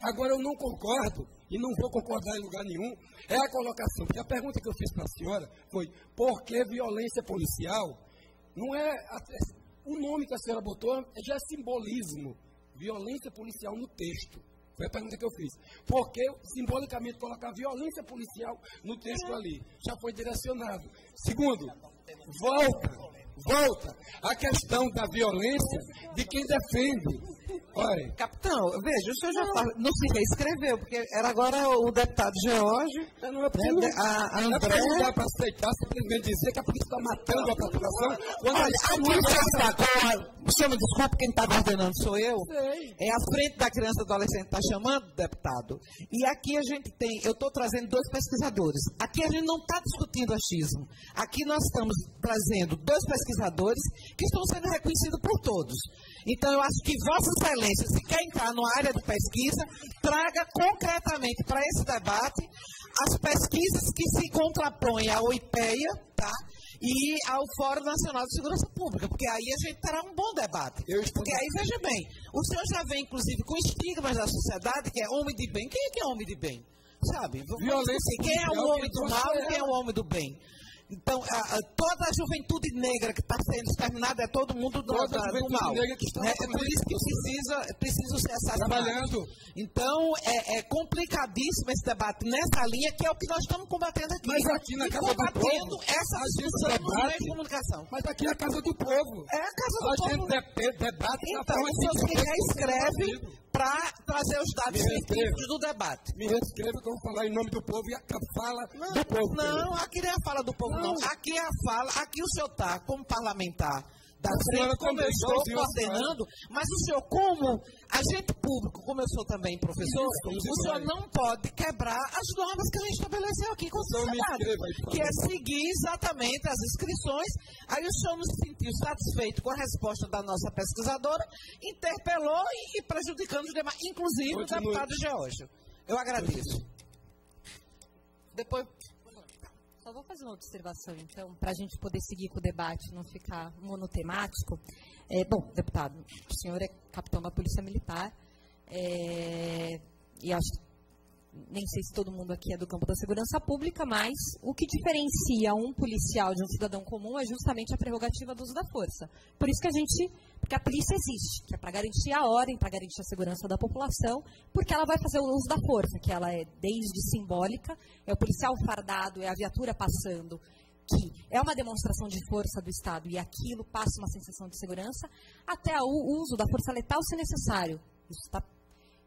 Agora, eu não concordo, e não vou concordar em lugar nenhum, é a colocação. Porque a pergunta que eu fiz para a senhora foi: por que violência policial? Não é. O nome que a senhora botou já é simbolismo. Violência policial no texto. Foi a pergunta que eu fiz. Por que simbolicamente colocar violência policial no texto ali? Já foi direcionado. Segundo, volta, volta a questão da violência de quem defende. Olha. Capitão, veja, o senhor já fala, não se reescreveu, porque era agora o deputado George. Não é porque né, a, a André... não dá para aceitar simplesmente dizer que a polícia está matando a população. Quando Olha, a polícia está com. O senhor me desculpe, quem está coordenando sou eu. Sei. É a frente da criança e adolescente está chamando, deputado. E aqui a gente tem, eu estou trazendo dois pesquisadores. Aqui a gente não está discutindo achismo. Aqui nós estamos trazendo dois pesquisadores que estão sendo reconhecidos por todos. Então, eu acho que Vossa Excelência, se quer entrar numa área de pesquisa, traga concretamente para esse debate as pesquisas que se contrapõem ao IPEA, tá? E ao Fórum Nacional de Segurança Pública, porque aí a gente terá um bom debate. Porque aí, veja bem, o senhor já vem, inclusive, com estigmas da sociedade, que é homem de bem. Quem é que é homem de bem? Sabe? Violência. Quem é o homem do mal e quem é o homem do bem? Então, a, a, toda a juventude negra que está sendo exterminada é todo mundo do, toda da, do mal. Negra que está é, é por isso que precisa, precisa ser. Trabalhando. Então, é, é, complicadíssimo esse debate nessa linha, que é o que nós estamos combatendo aqui. Mas aqui na e Casa do Povo, essa discussão debate, de comunicação. Mas aqui é a Casa do Povo. É a Casa do a Povo. gente debate, debate então, o senhor se reescreve para trazer os dados científicos do debate. Me reescreva que eu vou falar em nome do povo e a fala não, do povo. Não, aqui não é a fala do povo, não. não. Aqui é a fala, aqui o senhor está, como parlamentar, da frente, como eu estou coordenando, mas o senhor, como agente público, como eu sou também professor, o senhor não pode quebrar as normas que a gente estabeleceu aqui com a sociedade, que é seguir exatamente as inscrições. Aí o senhor não se sentiu satisfeito com a resposta da nossa pesquisadora, interpelou e, e prejudicando os demais, inclusive Continue. o deputado Geórgio. Eu agradeço. Depois vou fazer uma observação, então, para a gente poder seguir com o debate, não ficar monotemático. É, bom, deputado, o senhor é capitão da Polícia Militar, é, e acho nem sei se todo mundo aqui é do campo da segurança pública, mas o que diferencia um policial de um cidadão comum é justamente a prerrogativa do uso da força. Por isso que a gente, porque a polícia existe, que é para garantir a ordem, para garantir a segurança da população, porque ela vai fazer o uso da força, que ela é desde simbólica, é o policial fardado, é a viatura passando, que é uma demonstração de força do Estado e aquilo passa uma sensação de segurança, até o uso da força letal se necessário. Isso, tá,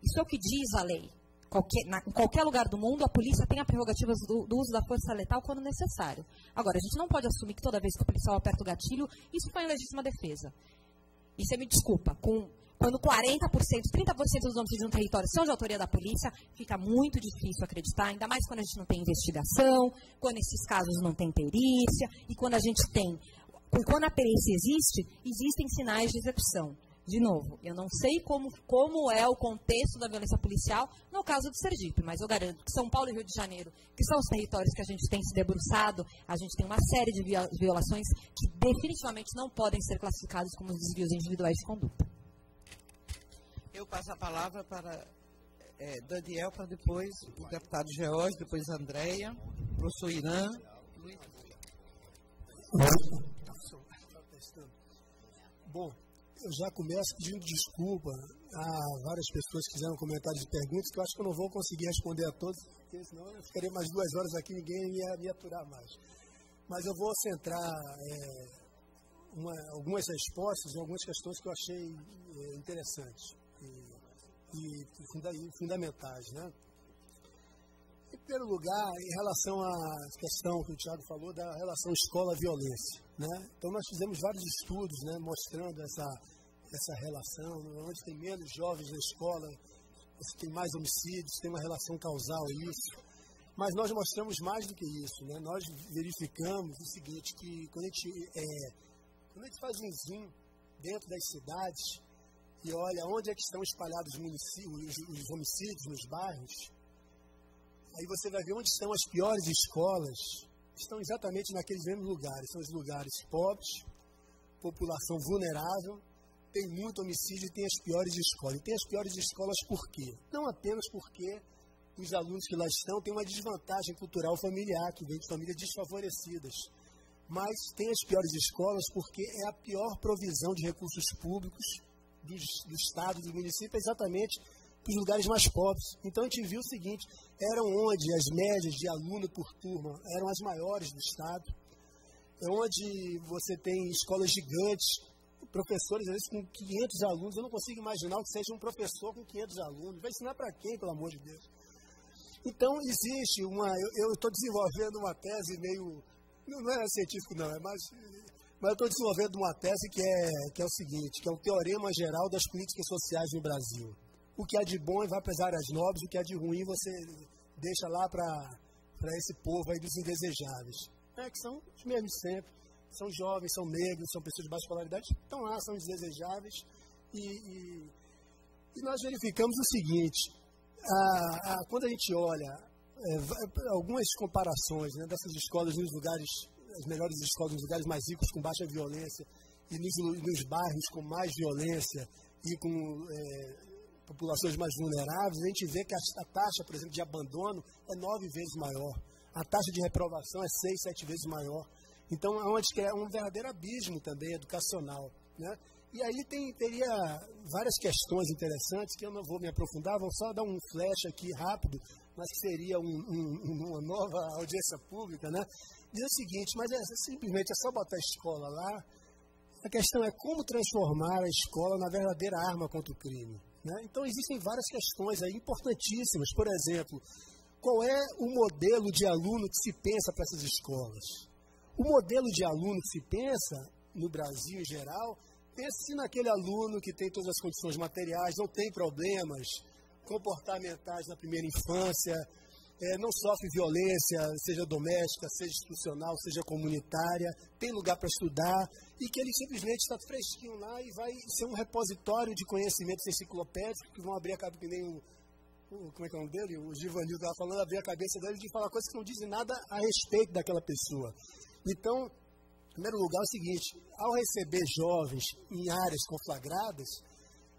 isso é o que diz a lei. Qualquer, na, em qualquer lugar do mundo, a polícia tem a prerrogativa do, do, uso da força letal quando necessário. Agora, a gente não pode assumir que toda vez que o policial aperta o gatilho, isso foi em legítima defesa. E você me desculpa, com, quando 40%, 30% dos homicídios no território são de autoria da polícia, fica muito difícil acreditar, ainda mais quando a gente não tem investigação, quando esses casos não tem perícia, e quando a gente tem. Quando a perícia existe, existem sinais de execução de novo, eu não sei como, como é o contexto da violência policial no caso de Sergipe, mas eu garanto que São Paulo e Rio de Janeiro, que são os territórios que a gente tem se debruçado, a gente tem uma série de violações que definitivamente não podem ser classificadas como desvios individuais de conduta. Eu passo a palavra para é, Daniel, para depois o deputado George, depois a Andréia, professor Irã. Bom, eu já começo pedindo desculpa a várias pessoas que fizeram comentários e perguntas, que eu acho que eu não vou conseguir responder a todos, porque senão eu ficaria mais duas horas aqui e ninguém ia me aturar mais. Mas eu vou centrar é, uma, algumas respostas em algumas questões que eu achei é, interessantes e, e, e fundamentais. Né? Em primeiro lugar, em relação à questão que o Tiago falou da relação escola-violência. Né? Então, nós fizemos vários estudos né, mostrando essa, essa relação, onde tem menos jovens na escola, tem mais homicídios, tem uma relação causal a isso. Mas nós mostramos mais do que isso. Né? Nós verificamos o seguinte, que quando a gente, é, quando a gente faz um zoom dentro das cidades e olha onde é que estão espalhados os, os homicídios nos bairros, aí você vai ver onde estão as piores escolas, estão exatamente naqueles mesmos lugares. São os lugares pobres, população vulnerável, tem muito homicídio e tem as piores escolas. E tem as piores escolas por quê? Não apenas porque os alunos que lá estão têm uma desvantagem cultural familiar, que vem de famílias desfavorecidas. Mas tem as piores escolas porque é a pior provisão de recursos públicos dos, do Estado, do município, exatamente para os lugares mais pobres. Então a gente viu o seguinte: eram onde as médias de aluno por turma eram as maiores do Estado, é onde você tem escolas gigantes, professores, às vezes, com 500 alunos. Eu não consigo imaginar que seja um professor com 500 alunos. Vai ensinar para quem, pelo amor de Deus? Então, existe uma. Eu estou desenvolvendo uma tese meio. Não, é científico, não, é mais. Mas eu estou desenvolvendo uma tese que é, que é o seguinte: que é o teorema geral das políticas sociais no Brasil. O que há de bom vai para as áreas nobres, o que há de ruim você deixa lá para esse povo aí dos indesejáveis. É, que são os mesmos sempre. São jovens, são negros, são pessoas de baixa escolaridade, estão lá, são indesejáveis. E, e, e nós verificamos o seguinte: a, a, quando a gente olha é, algumas comparações né, dessas escolas nos lugares, as melhores escolas nos lugares mais ricos com baixa violência e nos, nos bairros com mais violência e com é, populações mais vulneráveis, a gente vê que a, a, taxa, por exemplo, de abandono é nove vezes maior. A taxa de reprovação é seis, sete vezes maior. Então, é onde que é um verdadeiro abismo também educacional. Né? E aí tem, teria várias questões interessantes que eu não vou me aprofundar, vou só dar um flash aqui rápido, mas que seria um, um, uma nova audiência pública, né? Diz o seguinte, mas é, simplesmente é só botar a escola lá. A questão é como transformar a escola na verdadeira arma contra o crime. Né? Então existem várias questões aí importantíssimas. Por exemplo, qual é o modelo de aluno que se pensa para essas escolas? O modelo de aluno que se pensa no Brasil em geral Pense naquele aluno que tem todas as condições materiais, não tem problemas comportamentais na primeira infância, é, não sofre violência, seja doméstica, seja institucional, seja comunitária, tem lugar para estudar e que ele simplesmente está fresquinho lá e vai ser um repositório de conhecimentos enciclopédicos que vão abrir a cabeça, que nem o, o, como é que é o nome dele? O Givanildo estava falando, abrir a cabeça dele de falar coisas que não dizem nada a respeito daquela pessoa. Então, primeiro lugar, é o seguinte: ao receber jovens em áreas conflagradas,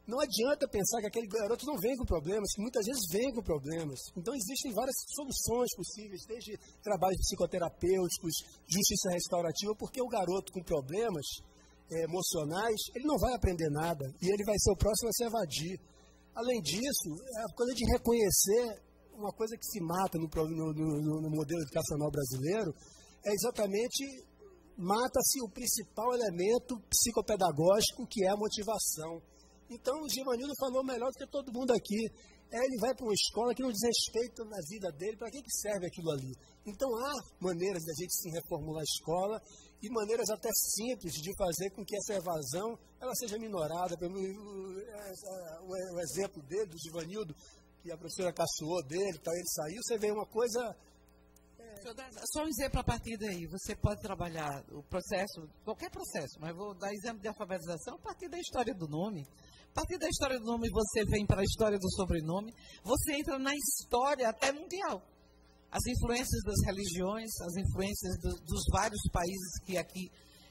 não adianta pensar que aquele garoto não vem com problemas, que muitas vezes vem com problemas. Então, existem várias soluções possíveis, desde trabalhos psicoterapêuticos, justiça restaurativa, porque o garoto com problemas é, emocionais, ele não vai aprender nada e ele vai ser o próximo a se evadir. Além disso, é a coisa de reconhecer uma coisa que se mata no, no, no modelo educacional brasileiro é exatamente mata-se o principal elemento psicopedagógico, que é a motivação. Então, o Givanildo falou melhor do que todo mundo aqui. É, ele vai para uma escola que não diz respeito na vida dele, para que, que serve aquilo ali? Então, há maneiras da gente se reformular a escola e maneiras até simples de fazer com que essa evasão ela seja minorada. O, exemplo dele, do Givanildo, que a professora caçoou dele, tá, ele saiu, você vê uma coisa só um exemplo a partir daí. Você pode trabalhar o processo, qualquer processo, mas vou dar exemplo de alfabetização a partir da história do nome. A partir da história do nome, você vem para a história do sobrenome, você entra na história até mundial. As influências das religiões, as influências do, dos vários países que aqui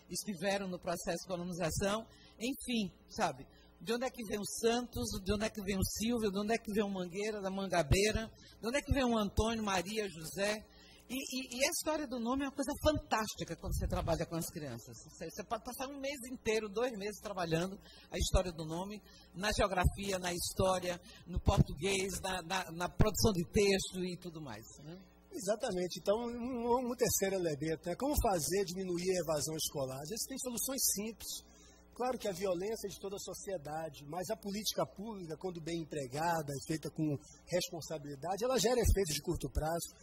estiveram no processo de colonização, enfim, sabe? De onde é que vem o Santos, de onde é que vem o Silvio, de onde é que vem o Mangueira, da Mangabeira, de onde é que vem o Antônio, Maria, José, e, e, e, a história do nome é uma coisa fantástica quando você trabalha com as crianças. Você, você, pode passar um mês inteiro, dois meses trabalhando a história do nome, na geografia, na história, no português, na, na, na produção de texto e tudo mais. Né? Exatamente. Então, um, um terceiro elemento é como fazer diminuir a evasão escolar. Às vezes tem soluções simples. Claro que a violência é de toda a sociedade, mas a política pública, quando bem empregada, feita com responsabilidade, ela gera efeitos de curto prazo.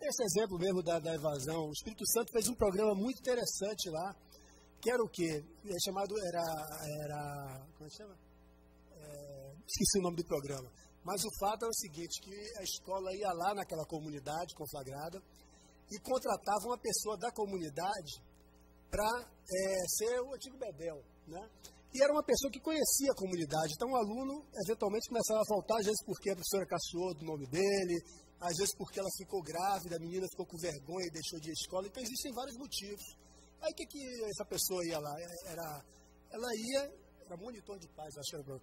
Esse exemplo mesmo da, da evasão, o Espírito Santo fez um programa muito interessante lá, que era o quê? É chamado, era, era como é que chama? É, esqueci o nome do programa. Mas o fato é o seguinte, que a escola ia lá naquela comunidade conflagrada e contratava uma pessoa da comunidade para é, ser o antigo Bebel, né? E era uma pessoa que conhecia a comunidade. Então o aluno, eventualmente, começava a faltar, às vezes porque a professora caçou do nome dele, às vezes porque ela ficou grávida, a menina ficou com vergonha e deixou de ir à escola. Então existem vários motivos. Aí o que, que essa pessoa ia lá? Era, ela ia, era monitor de paz, acho que era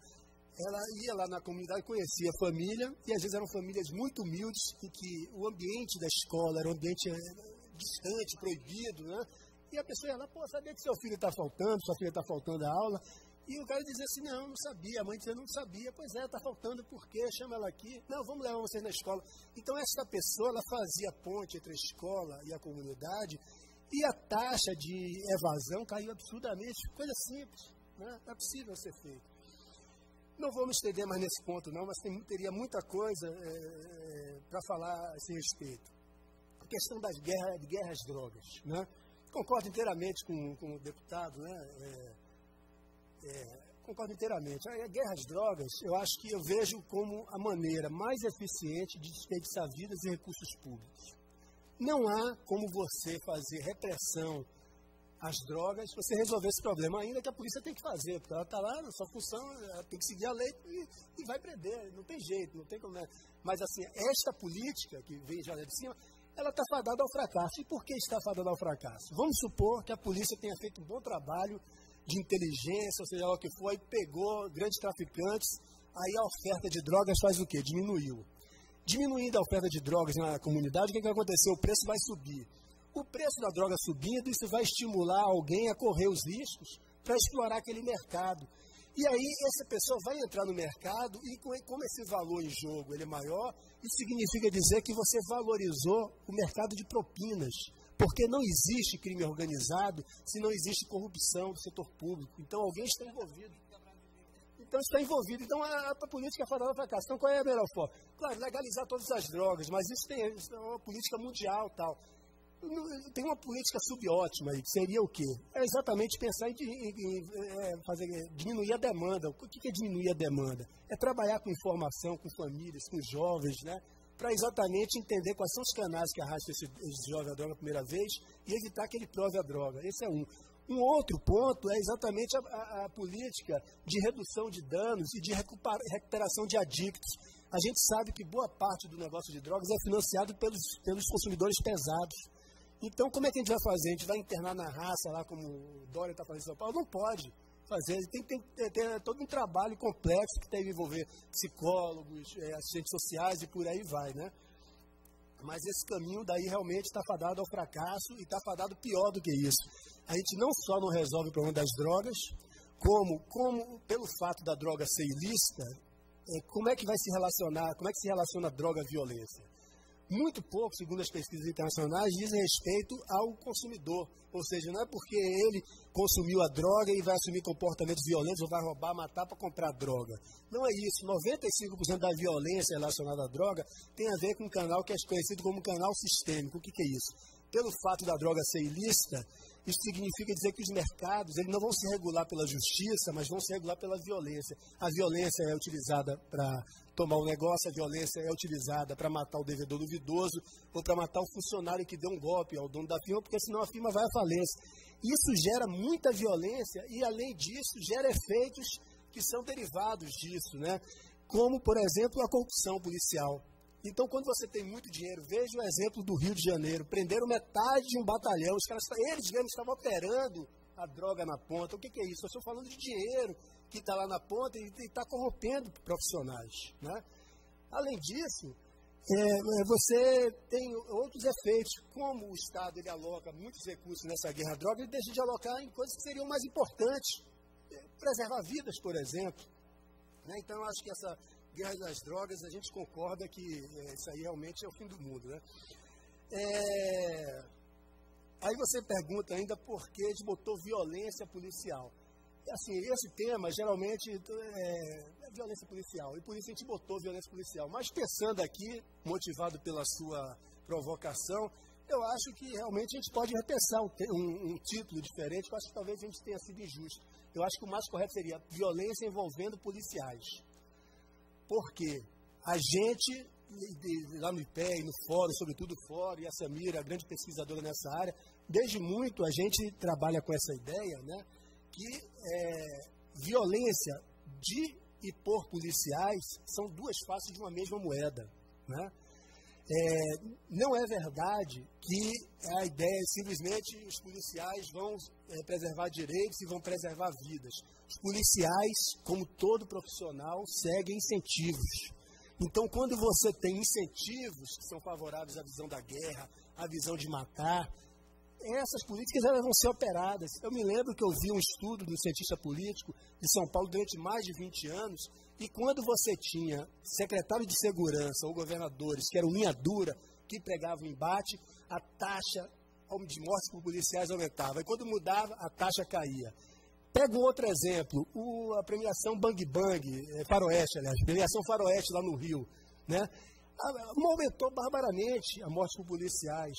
ela ia lá na comunidade, conhecia a família, e às vezes eram famílias muito humildes, em que o ambiente da escola era um ambiente eh, distante, proibido, né? E a pessoa ia lá, pô, sabia que seu filho está faltando, sua filha está faltando a aula? E o cara dizia assim, não, não sabia, a mãe dizia, não sabia, pois é, está faltando por quê? Chama ela aqui, não, vamos levar vocês na escola. Então essa pessoa, ela fazia ponte entre a escola e a comunidade, e a taxa de evasão caiu absurdamente, coisa simples, né? é possível ser feito. Não vou me estender mais nesse ponto, não, mas tem, teria muita coisa é, é, para falar a esse respeito. A questão das guerras, guerras drogas. Né? Concordo inteiramente com, com o deputado, né? É, é, concordo inteiramente. A guerra às drogas, eu acho que eu vejo como a maneira mais eficiente de desperdiçar vidas e recursos públicos. Não há como você fazer repressão as drogas, você resolver esse problema, ainda que a polícia tem que fazer, porque ela está lá, na sua função, ela tem que seguir a lei e, e, vai prender, não tem jeito, não tem como. É. Mas assim, esta política que vem já de cima, ela está fadada ao fracasso. E por que está fadada ao fracasso? Vamos supor que a polícia tenha feito um bom trabalho de inteligência, ou seja lá o que for, e pegou grandes traficantes, aí a oferta de drogas faz o quê? Diminuiu. Diminuindo a oferta de drogas na comunidade, o que, que aconteceu? O preço vai subir o preço da droga subindo, isso vai estimular alguém a correr os riscos para explorar aquele mercado. E aí essa pessoa vai entrar no mercado e como esse valor em jogo ele é maior, isso significa dizer que você valorizou o mercado de propinas. Porque não existe crime organizado se não existe corrupção do setor público. Então alguém está envolvido. Então está envolvido. Então a, a política é fadada para casa. Então qual é a melhor forma? Claro, legalizar todas as drogas, mas isso tem isso é uma política mundial tal tem uma política subótima aí, que seria o quê? É exatamente pensar em, em, em é, fazer, diminuir a demanda. O que é diminuir a demanda? É trabalhar com informação, com famílias, com jovens, né? Para exatamente entender quais são os canais que arrastam esse, esse jovem à droga a primeira vez e evitar que ele prove a droga. Esse é um. Um outro ponto é exatamente a, a, a política de redução de danos e de recuperação de adictos. A gente sabe que boa parte do negócio de drogas é financiado pelos, pelos consumidores pesados. Então, como é que a gente vai fazer? A gente vai internar na raça, lá como o Dória está fazendo em São Paulo? Não pode fazer. Tem que ter, ter, todo um trabalho complexo que tem que envolver psicólogos, é, assistentes sociais e por aí vai, né? Mas esse caminho daí realmente está fadado ao fracasso e está fadado pior do que isso. A gente não só não resolve o problema das drogas, como, como pelo fato da droga ser ilícita, é, como é que vai se relacionar, como é que se relaciona a droga à violência? Muito pouco, segundo as pesquisas internacionais, dizem respeito ao consumidor. Ou seja, não é porque ele consumiu a droga e vai assumir comportamentos violentos ou vai roubar, matar para comprar droga. Não é isso. 95% da violência relacionada à droga tem a ver com um canal que é conhecido como canal sistêmico. O que, que é isso? Pelo fato da droga ser ilícita, isso significa dizer que os mercados eles não vão se regular pela justiça, mas vão se regular pela violência. A violência é utilizada para tomar um negócio, a violência é utilizada para matar o devedor duvidoso ou para matar o funcionário que deu um golpe ao dono da firma, porque senão a firma vai à falência. Isso gera muita violência e, além disso, gera efeitos que são derivados disso, né? como, por exemplo, a corrupção policial. Então, quando você tem muito dinheiro, veja o exemplo do Rio de Janeiro. Prenderam metade de um batalhão, os caras, eles mesmos estavam operando a droga na ponta. O que, que é isso? Eu estou falando de dinheiro que está lá na ponta e está corrompendo profissionais. Né? Além disso, é, é, você tem outros efeitos, como o Estado ele aloca muitos recursos nessa guerra à droga, ele deixa de alocar em coisas que seriam mais importantes. É, preservar vidas, por exemplo. Né? Então, eu acho que essa guerra das drogas, a gente concorda que é, isso aí realmente é o fim do mundo. Né? É... Aí você pergunta ainda por que desbotou violência policial assim, esse tema geralmente é, é, violência policial, e por isso a gente botou violência policial. Mas pensando aqui, motivado pela sua provocação, eu acho que realmente a gente pode repensar um, um, um título diferente, eu acho que talvez a gente tenha sido injusto. Eu acho que o mais correto seria violência envolvendo policiais. Por quê? A gente, lá no IPE, no fórum, sobretudo o fórum, e a Samira, a grande pesquisadora nessa área, desde muito a gente trabalha com essa ideia, né, que é, violência de e por policiais são duas faces de uma mesma moeda. Né? É, não é verdade que a ideia é simplesmente os policiais vão é, preservar direitos e vão preservar vidas. Os policiais, como todo profissional, seguem incentivos. Então, quando você tem incentivos que são favoráveis à visão da guerra, à visão de matar, essas políticas elas vão ser operadas. Eu me lembro que eu vi um estudo do cientista político de São Paulo durante mais de 20 anos, e quando você tinha secretário de segurança ou governadores que eram linha dura, que pregavam embate, a taxa de mortes por policiais aumentava. E quando mudava, a taxa caía. Pega um outro exemplo, o, a premiação Bang Bang, é, Faroeste, aliás, premiação Faroeste lá no Rio. Né? aumentou barbaramente a morte por policiais.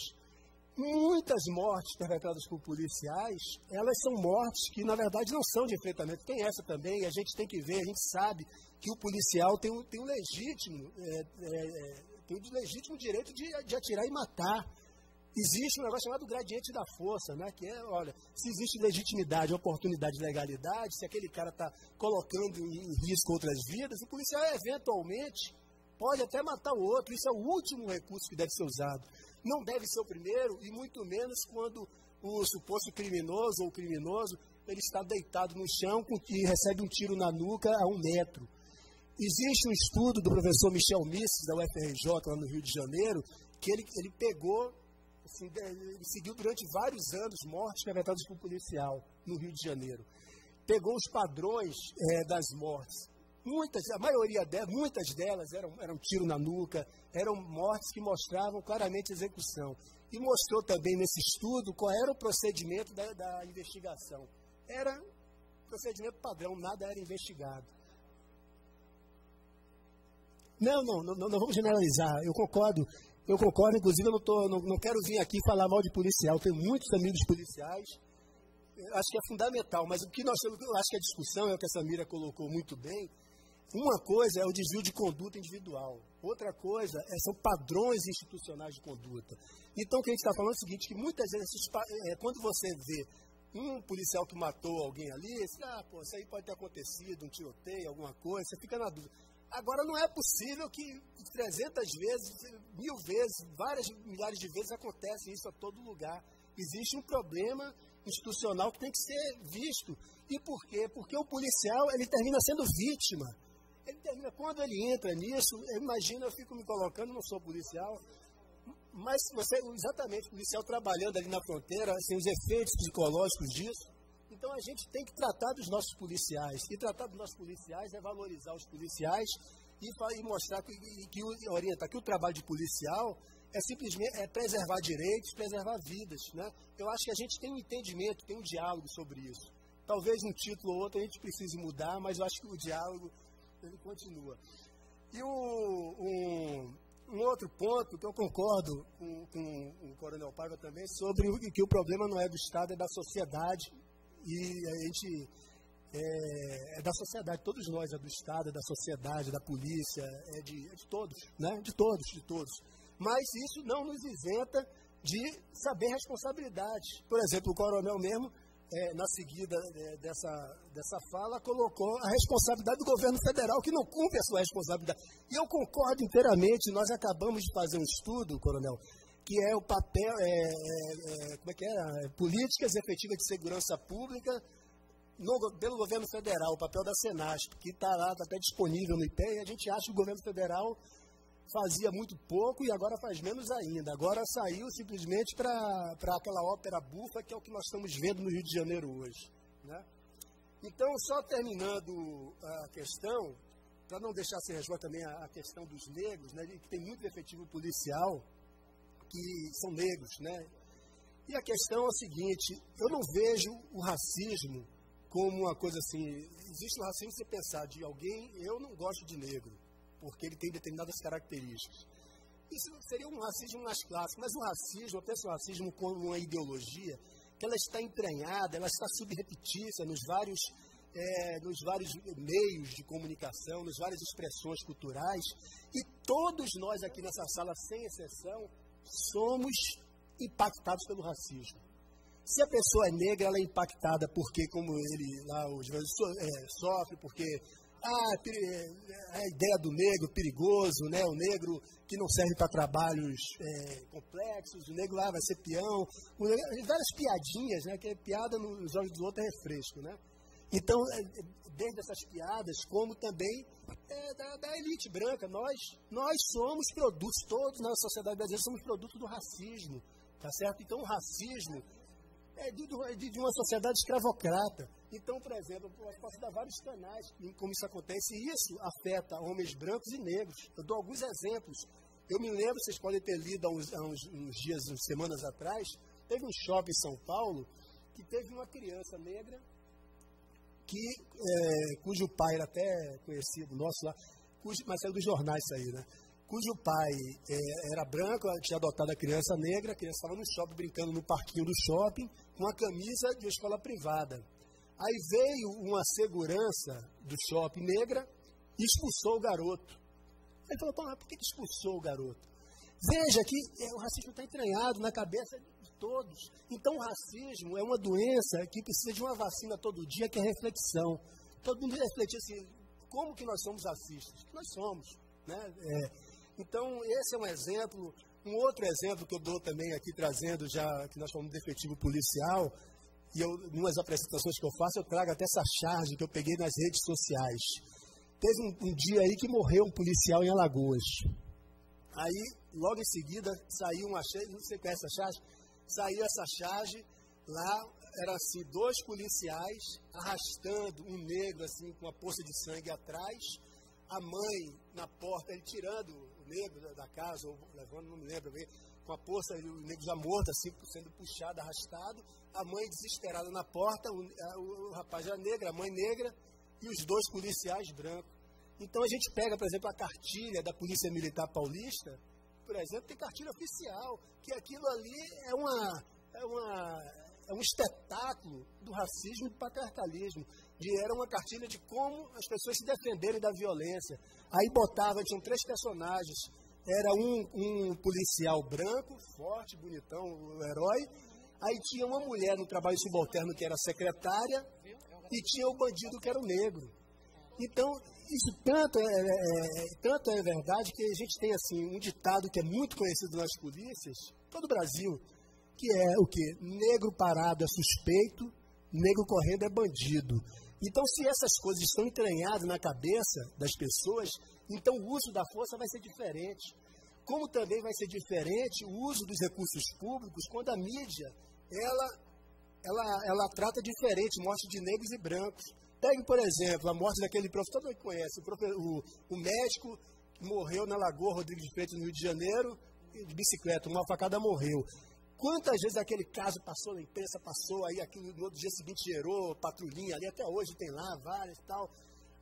Muitas mortes perpetradas por policiais, elas são mortes que, na verdade, não são de enfrentamento. Tem essa também, a gente tem que ver, a gente sabe que o policial tem, tem um legítimo, é, é, tem um legítimo direito de, de atirar e matar. Existe um negócio chamado gradiente da força, né? que é, olha, se existe legitimidade, oportunidade, legalidade, se aquele cara está colocando em risco outras vidas, o policial eventualmente pode até matar o outro. Isso é o último recurso que deve ser usado não deve ser o primeiro, e muito menos quando o suposto criminoso ou criminoso ele está deitado no chão e recebe um tiro na nuca a um metro. Existe um estudo do professor Michel Misses, da UFRJ, lá no Rio de Janeiro, que ele, ele pegou, assim, ele seguiu durante vários anos mortes perpetradas por policial no Rio de Janeiro. Pegou os padrões é, das mortes Muitas, a maioria delas, muitas delas eram, eram tiro na nuca, eram mortes que mostravam claramente execução. E mostrou também nesse estudo qual era o procedimento da, da investigação. Era procedimento padrão, nada era investigado. Não, não, não, não vamos generalizar. Eu concordo, eu concordo, inclusive eu não, tô, não, não quero vir aqui falar mal de policial. Tenho muitos amigos policiais, acho que é fundamental, mas o que nós temos, eu acho que a discussão é o que a Samira colocou muito bem, uma coisa é o desvio de conduta individual, outra coisa é, são padrões institucionais de conduta. Então, o que a gente está falando é o seguinte, que muitas vezes, é, quando você vê um policial que matou alguém ali, você, ah, pô, isso aí pode ter acontecido, um tiroteio, alguma coisa, você fica na dúvida. Agora, não é possível que 300 vezes, mil vezes, várias milhares de vezes acontece isso a todo lugar. Existe um problema institucional que tem que ser visto. E por quê? Porque o policial ele termina sendo vítima ele termina, quando ele entra nisso, imagina, eu fico me colocando, não sou policial, mas você, exatamente, policial trabalhando ali na fronteira, assim, os efeitos psicológicos disso. Então a gente tem que tratar dos nossos policiais. E tratar dos nossos policiais é valorizar os policiais e, e mostrar que, que orientar que o trabalho de policial é simplesmente é preservar direitos, preservar vidas. Né? Eu acho que a gente tem um entendimento, tem um diálogo sobre isso. Talvez um título ou outro a gente precise mudar, mas eu acho que o diálogo ele continua. E o, um, um, outro ponto que eu concordo com, com o Coronel Paiva também, sobre o, que o problema não é do Estado, é da sociedade. E a gente é, é, da sociedade, todos nós, é do Estado, é da sociedade, da polícia, é de, é de todos, né? De todos, de todos. Mas isso não nos isenta de saber responsabilidade. Por exemplo, o coronel mesmo é, na seguida é, dessa, dessa fala, colocou a responsabilidade do governo federal, que não cumpre a sua responsabilidade. E eu concordo inteiramente, nós acabamos de fazer um estudo, coronel, que é o papel, é, é, é como é que é? Políticas efetivas de segurança pública no, pelo governo federal, o papel da Senasp, que está lá, está até disponível no IPE, e a gente acha que o governo federal fazia muito pouco e agora faz menos ainda. Agora saiu simplesmente para aquela ópera bufa que é o que nós estamos vendo no Rio de Janeiro hoje. Né? Então, só terminando a questão, para não deixar sem resposta também a, a, questão dos negros, né, que tem muito efetivo policial que são negros. Né? E a questão é a seguinte, eu não vejo o racismo como uma coisa assim, existe um racismo se pensar de alguém, eu não gosto de negro porque ele tem determinadas características. Isso seria um racismo mais clássico, mas o racismo, eu penso o racismo como uma ideologia que ela está entranhada, ela está subrepetícia nos vários é, nos vários meios de comunicação, nas várias expressões culturais, e todos nós aqui nessa sala, sem exceção, somos impactados pelo racismo. Se a pessoa é negra, ela é impactada porque, como ele lá, o é, sofre, porque ah, é, a ideia do negro perigoso, né? o negro que não serve para trabalhos é, complexos, o negro lá vai ser peão, negro, várias piadinhas, né? que é piada nos olhos do outro é refresco. Né? Então, é, desde essas piadas, como também é, da, da, elite branca, nós, nós somos produtos, todos na sociedade brasileira somos produtos do racismo, tá certo? Então, o racismo é de, de uma sociedade escravocrata. Então, por exemplo, eu posso dar vários canais como isso acontece, e isso afeta homens brancos e negros. Eu dou alguns exemplos. Eu me lembro, vocês podem ter lido há uns, há uns, uns dias, semanas atrás, teve um shopping em São Paulo que teve uma criança negra que, é, cujo pai era até conhecido nosso lá, cujo, mas saiu dos jornais isso aí, né? cujo pai é, era branco, tinha adotado a criança negra, a criança estava no shopping, brincando no parquinho do shopping, com a camisa de escola privada. Aí veio uma segurança do shopping negra e expulsou o garoto. Ele falou, por que expulsou o garoto? Veja que é, o racismo está entranhado na cabeça de todos. Então o racismo é uma doença que precisa de uma vacina todo dia, que é reflexão. Todo mundo refletir assim, como que nós somos racistas? Nós somos. Né? É, então, esse é um exemplo. Um outro exemplo que eu dou também aqui, trazendo já que nós falamos de efetivo policial, e eu, umas apresentações que eu faço, eu trago até essa charge que eu peguei nas redes sociais. Teve um, um dia aí que morreu um policial em Alagoas. Aí, logo em seguida, saiu uma charge, não sei qual é essa charge, saiu essa charge, lá era assim, dois policiais arrastando um negro assim com uma poça de sangue atrás, a mãe na porta, ele tirando o negro da casa, ou levando, não me lembro bem, com a poça, o negro já morto, assim, sendo puxado, arrastado, a mãe desesperada na porta, o, o, o rapaz já negra, a mãe negra, e os dois policiais brancos. Então a gente pega, por exemplo, a cartilha da Polícia Militar Paulista, por exemplo, tem cartilha oficial, que aquilo ali é uma, é uma é um espetáculo do racismo e do patriarcalismo. De, era uma cartilha de como as pessoas se defenderem da violência. Aí botava, tinham três personagens. Era um, um policial branco, forte, bonitão, o herói. Aí tinha uma mulher no trabalho subalterno que era secretária. E tinha o bandido que era o negro. Então, isso tanto é, é, é, tanto é verdade que a gente tem assim um ditado que é muito conhecido nas polícias, todo o Brasil, que é o que? Negro parado é suspeito, negro correndo é bandido. Então, se essas coisas estão entranhadas na cabeça das pessoas, então o uso da força vai ser diferente. Como também vai ser diferente o uso dos recursos públicos quando a mídia ela, ela, ela trata diferente morte de negros e brancos. Pegue, por exemplo, a morte daquele professor, todo mundo conhece, o, o, médico que morreu na Lagoa Rodrigues Freitas, no Rio de Janeiro, de bicicleta, uma facada morreu. Quantas vezes aquele caso passou na imprensa, passou, aí aqui no outro dia seguinte gerou patrulhinha ali, até hoje tem lá várias e tal.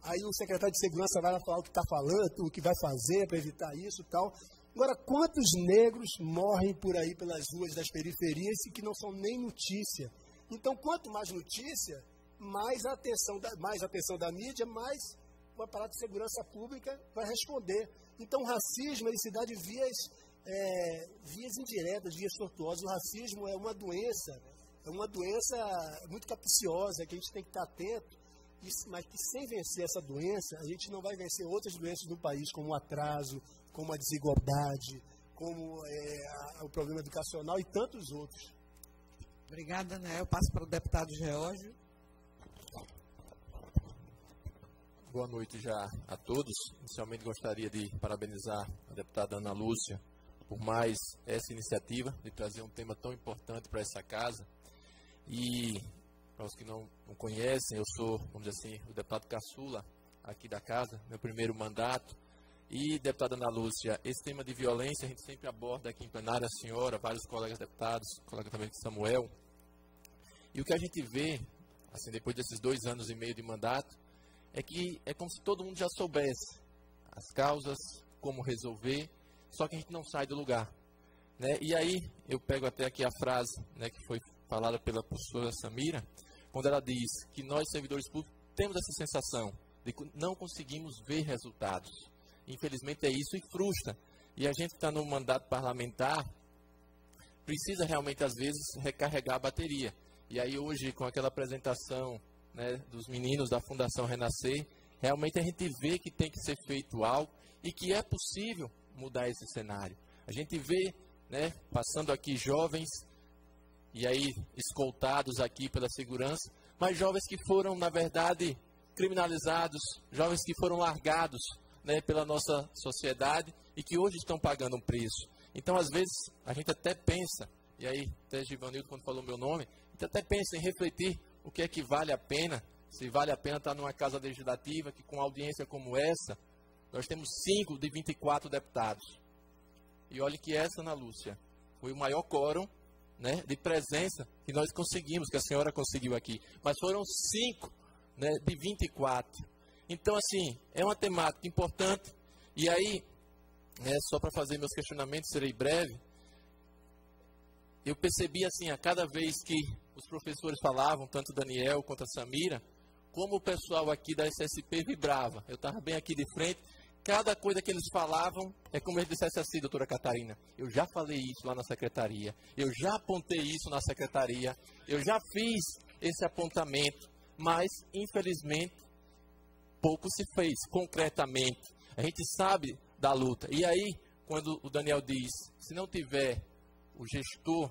Aí o secretário de segurança vai lá falar o que está falando, o que vai fazer para evitar isso e tal. Agora, quantos negros morrem por aí pelas ruas das periferias e que não são nem notícia? Então, quanto mais notícia, mais a atenção da, mais atenção da mídia, mais o aparato de segurança pública vai responder. Então, o racismo ele se dá de vias é, vias indiretas, vias tortuosas. O racismo é uma doença, é uma doença muito capciosa, que a gente tem que estar atento, mas que sem vencer essa doença, a gente não vai vencer outras doenças no país, como o atraso, como a desigualdade, como é, a, o problema educacional e tantos outros. Obrigada, né? Eu passo para o deputado Geórgio. Boa noite já a todos. Inicialmente gostaria de parabenizar a deputada Ana Lúcia por mais essa iniciativa de trazer um tema tão importante para essa casa. E, para os que não, não conhecem, eu sou, vamos dizer assim, o deputado caçula aqui da casa, meu primeiro mandato. E, deputada Ana Lúcia, esse tema de violência a gente sempre aborda aqui em plenária, a senhora, vários colegas deputados, colega também Samuel. E o que a gente vê, assim, depois desses dois anos e meio de mandato, é que é como se todo mundo já soubesse as causas, como resolver, só que a gente não sai do lugar. Né? E aí, eu pego até aqui a frase né, que foi falada pela professora Samira, quando ela diz que nós, servidores públicos, temos essa sensação de que não conseguimos ver resultados. Infelizmente é isso e frustra. E a gente que está no mandato parlamentar precisa realmente, às vezes, recarregar a bateria. E aí hoje, com aquela apresentação né, dos meninos da Fundação Renascer, realmente a gente vê que tem que ser feito algo e que é possível mudar esse cenário. A gente vê, né, passando aqui jovens e aí escoltados aqui pela segurança, mas jovens que foram, na verdade, criminalizados, jovens que foram largados né, pela nossa sociedade e que hoje estão pagando um preço. Então, às vezes, a gente até pensa, e aí, até Givanildo, quando falou meu nome, a gente até pensa em refletir o que é que vale a pena, se vale a pena estar numa casa legislativa que, com audiência como essa, nós temos 5 de 24 deputados. E olhe que essa, Ana Lúcia, foi o maior quórum né, de presença que nós conseguimos, que a senhora conseguiu aqui. Mas foram 5 né, de 24. Então, assim, é uma temática importante. E aí, né, só para fazer meus questionamentos, serei breve. Eu percebi, assim, a cada vez que os professores falavam, tanto Daniel quanto a Samira, como o pessoal aqui da SSP vibrava. Eu estava bem aqui de frente. Cada coisa que eles falavam é como eles dissessem assim, doutora Catarina. Eu já falei isso lá na secretaria. Eu já apontei isso na secretaria. Eu já fiz esse apontamento. Mas, infelizmente, pouco se fez concretamente. A gente sabe da luta. E aí, quando o Daniel diz, se não tiver o gestor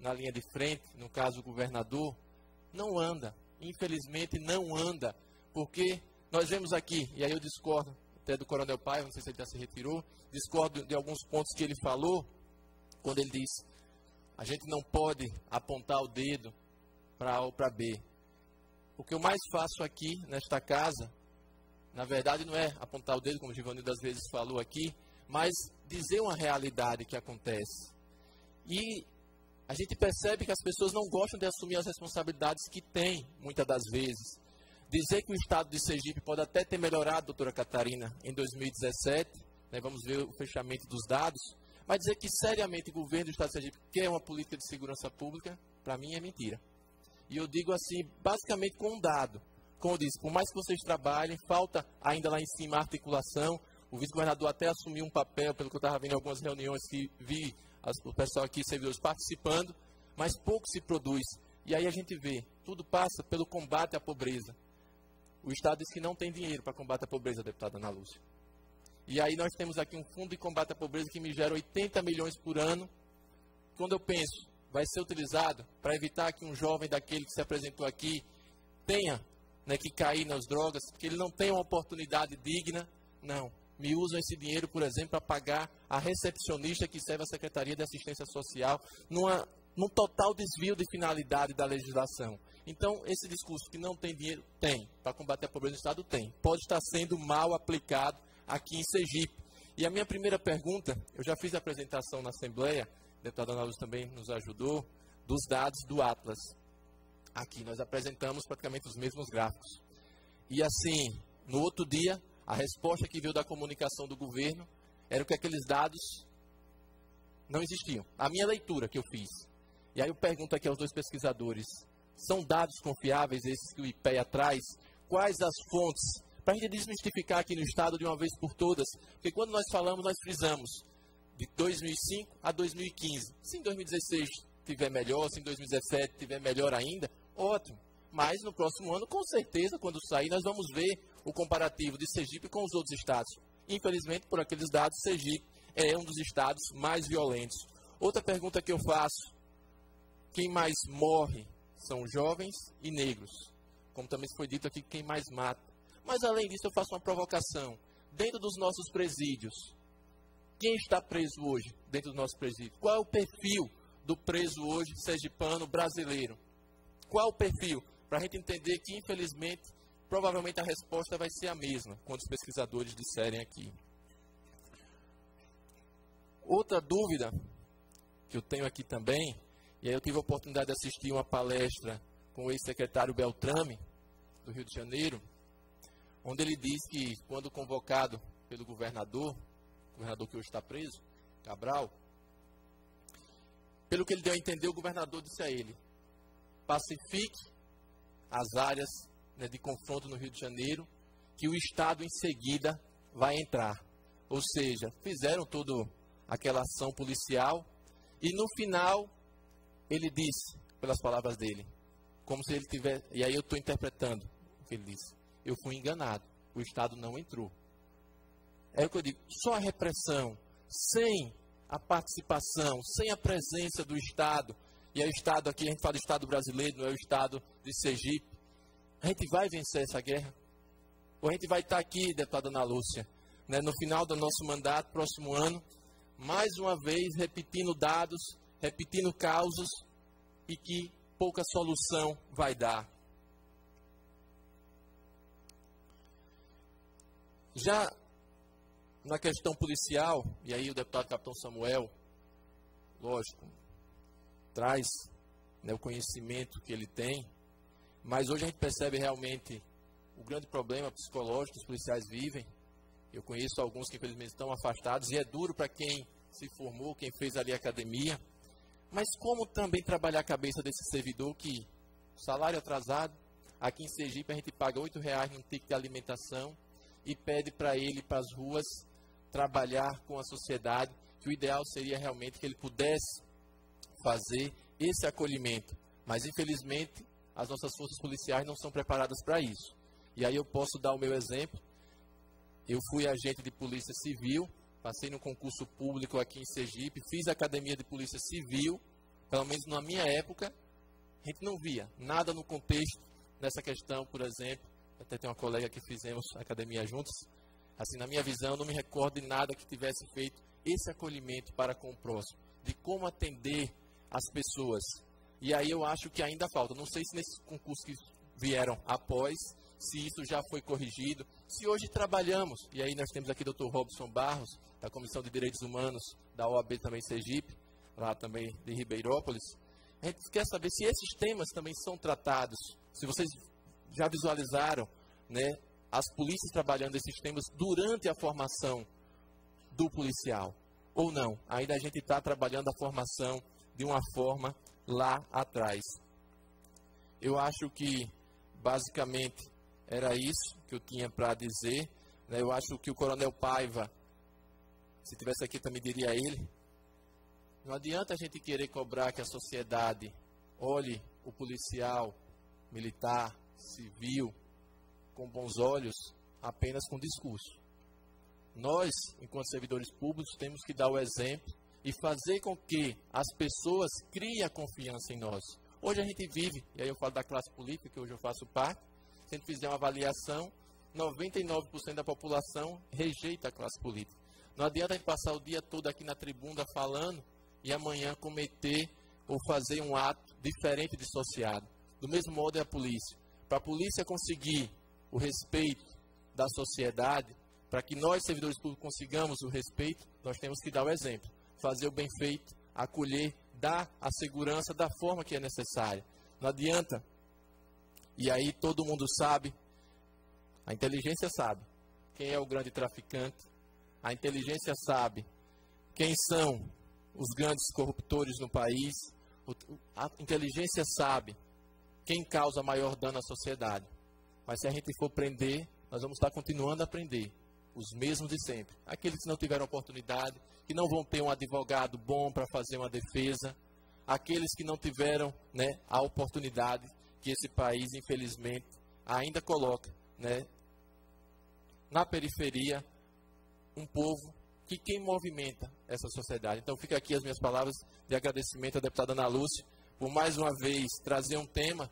na linha de frente, no caso o governador, não anda. Infelizmente não anda, porque nós vemos aqui, e aí eu discordo até do Coronel Paiva, não sei se ele já se retirou, discordo de alguns pontos que ele falou, quando ele diz, a gente não pode apontar o dedo para A ou para B. O que eu mais faço aqui, nesta casa, na verdade, não é apontar o dedo, como o Giovanni das vezes falou aqui, mas dizer uma realidade que acontece. E a gente percebe que as pessoas não gostam de assumir as responsabilidades que têm, muitas das vezes. Dizer que o estado de Sergipe pode até ter melhorado, doutora Catarina, em 2017, né, vamos ver o fechamento dos dados, mas dizer que seriamente o governo do estado de Sergipe quer uma política de segurança pública, para mim é mentira. E eu digo assim, basicamente com um dado como eu disse, por mais que vocês trabalhem, falta ainda lá em cima articulação. O vice-governador até assumiu um papel, pelo que eu estava vendo em algumas reuniões que vi as, o pessoal aqui, servidores, participando, mas pouco se produz. E aí a gente vê, tudo passa pelo combate à pobreza. O Estado diz que não tem dinheiro para combate à pobreza, deputada Ana Lúcia. E aí nós temos aqui um fundo de combate à pobreza que me gera 80 milhões por ano. Quando eu penso, vai ser utilizado para evitar que um jovem daquele que se apresentou aqui tenha né, que cair nas drogas, que ele não tem uma oportunidade digna. Não. Me usam esse dinheiro, por exemplo, para pagar a recepcionista que serve a Secretaria de Assistência Social, numa, num total desvio de finalidade da legislação. Então, esse discurso que não tem dinheiro, tem. Para combater a pobreza no Estado, tem. Pode estar sendo mal aplicado aqui em Sergipe. E a minha primeira pergunta, eu já fiz a apresentação na Assembleia, a deputada Ana Luz também nos ajudou, dos dados do Atlas aqui nós apresentamos praticamente os mesmos gráficos. E assim, no outro dia, a resposta que veio da comunicação do governo era que aqueles dados não existiam. A minha leitura que eu fiz. E aí eu pergunto aqui aos dois pesquisadores: são dados confiáveis esses que o IPEA traz? Quais as fontes? Para a gente desmistificar aqui no Estado de uma vez por todas, porque quando nós falamos, nós frisamos de 2005 a 2015. Se em 2016 tiver melhor, se em 2017 tiver melhor ainda, ótimo. Mas no próximo ano, com certeza, quando sair, nós vamos ver o comparativo de Sergipe com os outros estados. Infelizmente, por aqueles dados, Sergipe é um dos estados mais violentos. Outra pergunta que eu faço: quem mais morre são jovens e negros? Como também foi dito aqui, quem mais mata. Mas além disso, eu faço uma provocação. Dentro dos nossos presídios, quem está preso hoje dentro dos nossos presídios? Qual é o perfil do preso hoje sergipano brasileiro? Qual o perfil? Para a gente entender que, infelizmente, provavelmente a resposta vai ser a mesma, quando os pesquisadores disserem aqui. Outra dúvida que eu tenho aqui também, e aí eu tive a oportunidade de assistir uma palestra com o ex-secretário Beltrame, do Rio de Janeiro, onde ele diz que, quando convocado pelo governador, governador que hoje está preso, Cabral, pelo que ele deu a entender, o governador disse a ele: pacifique as áreas né, de confronto no Rio de Janeiro, que o Estado em seguida vai entrar. Ou seja, fizeram toda aquela ação policial e no final ele disse, pelas palavras dele, como se ele tivesse. E aí eu estou interpretando o que ele disse. Eu fui enganado. O Estado não entrou. É o que eu digo. Só a repressão, sem a participação, sem a presença do Estado, e é o Estado aqui, a gente fala do Estado brasileiro, não é o Estado de Sergipe, a gente vai vencer essa guerra? Ou a gente vai estar aqui, deputada Ana Lúcia, né, no final do nosso mandato, próximo ano, mais uma vez repetindo dados, repetindo causos e que pouca solução vai dar. Já na questão policial, e aí o deputado capitão Samuel, lógico, traz né, o conhecimento que ele tem, mas hoje a gente percebe realmente o grande problema psicológico que os policiais vivem. Eu conheço alguns que infelizmente estão afastados e é duro para quem se formou, quem fez ali academia. Mas como também trabalhar a cabeça desse servidor que salário atrasado, aqui em Sergipe a gente paga R$ reais no ticket de alimentação e pede para ele para as ruas trabalhar com a sociedade, que o ideal seria realmente que ele pudesse fazer esse acolhimento. Mas infelizmente as nossas forças policiais não são preparadas para isso. E aí eu posso dar o meu exemplo. Eu fui agente de polícia civil, passei no concurso público aqui em Sergipe, fiz academia de polícia civil, pelo menos na minha época, a gente não via nada no contexto nessa questão, por exemplo. Até tem uma colega que fizemos academia juntos. Assim, na minha visão, não me recordo de nada que tivesse feito esse acolhimento para com o próximo, de como atender as pessoas. E aí eu acho que ainda falta. Não sei se nesses concursos que vieram após, se isso já foi corrigido, se hoje trabalhamos, e aí nós temos aqui o Dr. Robson Barros, da Comissão de Direitos Humanos da OAB também Sergipe, lá também de Ribeirópolis, a gente quer saber se esses temas também são tratados, se vocês já visualizaram né, as polícias trabalhando esses temas durante a formação do policial, ou não, ainda a gente está trabalhando a formação de uma forma lá atrás. Eu acho que, basicamente, era isso que eu tinha para dizer. Né? Eu acho que o Coronel Paiva, se tivesse aqui também diria ele, não adianta a gente querer cobrar que a sociedade olhe o policial, militar, civil, com bons olhos, apenas com discurso. Nós, enquanto servidores públicos, temos que dar o exemplo e fazer com que as pessoas criem a confiança em nós. Hoje a gente vive, e aí eu falo da classe política, que hoje eu faço parte, se a gente fizer uma avaliação, 99% da população rejeita a classe política. Não adianta a gente passar o dia todo aqui na tribuna falando e amanhã cometer ou fazer um ato diferente dissociado. Do mesmo modo é a polícia. Para a polícia conseguir o respeito da sociedade, para que nós, servidores públicos, consigamos o respeito, nós temos que dar o exemplo fazer o bem feito, acolher, dar a segurança da forma que é necessária. Não adianta. E aí todo mundo sabe, a inteligência sabe quem é o grande traficante, a inteligência sabe quem são os grandes corruptores no país, a inteligência sabe quem causa maior dano à sociedade. Mas se a gente for prender, nós vamos estar continuando a aprender os mesmos de sempre. Aqueles que não tiveram oportunidade, que não vão ter um advogado bom para fazer uma defesa, aqueles que não tiveram né, a oportunidade que esse país, infelizmente, ainda coloca né, na periferia um povo que quem movimenta essa sociedade. Então fica aqui as minhas palavras de agradecimento à deputada Ana Lúcia por mais uma vez trazer um tema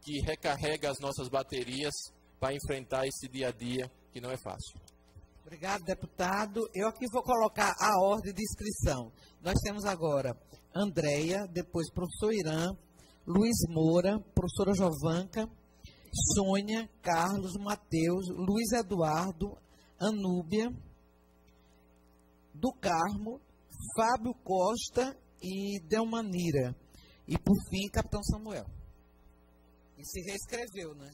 que recarrega as nossas baterias para enfrentar esse dia a dia que não é fácil. Obrigado, deputado. Eu aqui vou colocar a ordem de inscrição. Nós temos agora Andréia, depois professor Irã, Luiz Moura, professora Jovanca, Sônia, Carlos, Matheus, Luiz Eduardo, Anúbia, do Carmo, Fábio Costa e Delmanira. E, por fim, Capitão Samuel. E se reescreveu, né?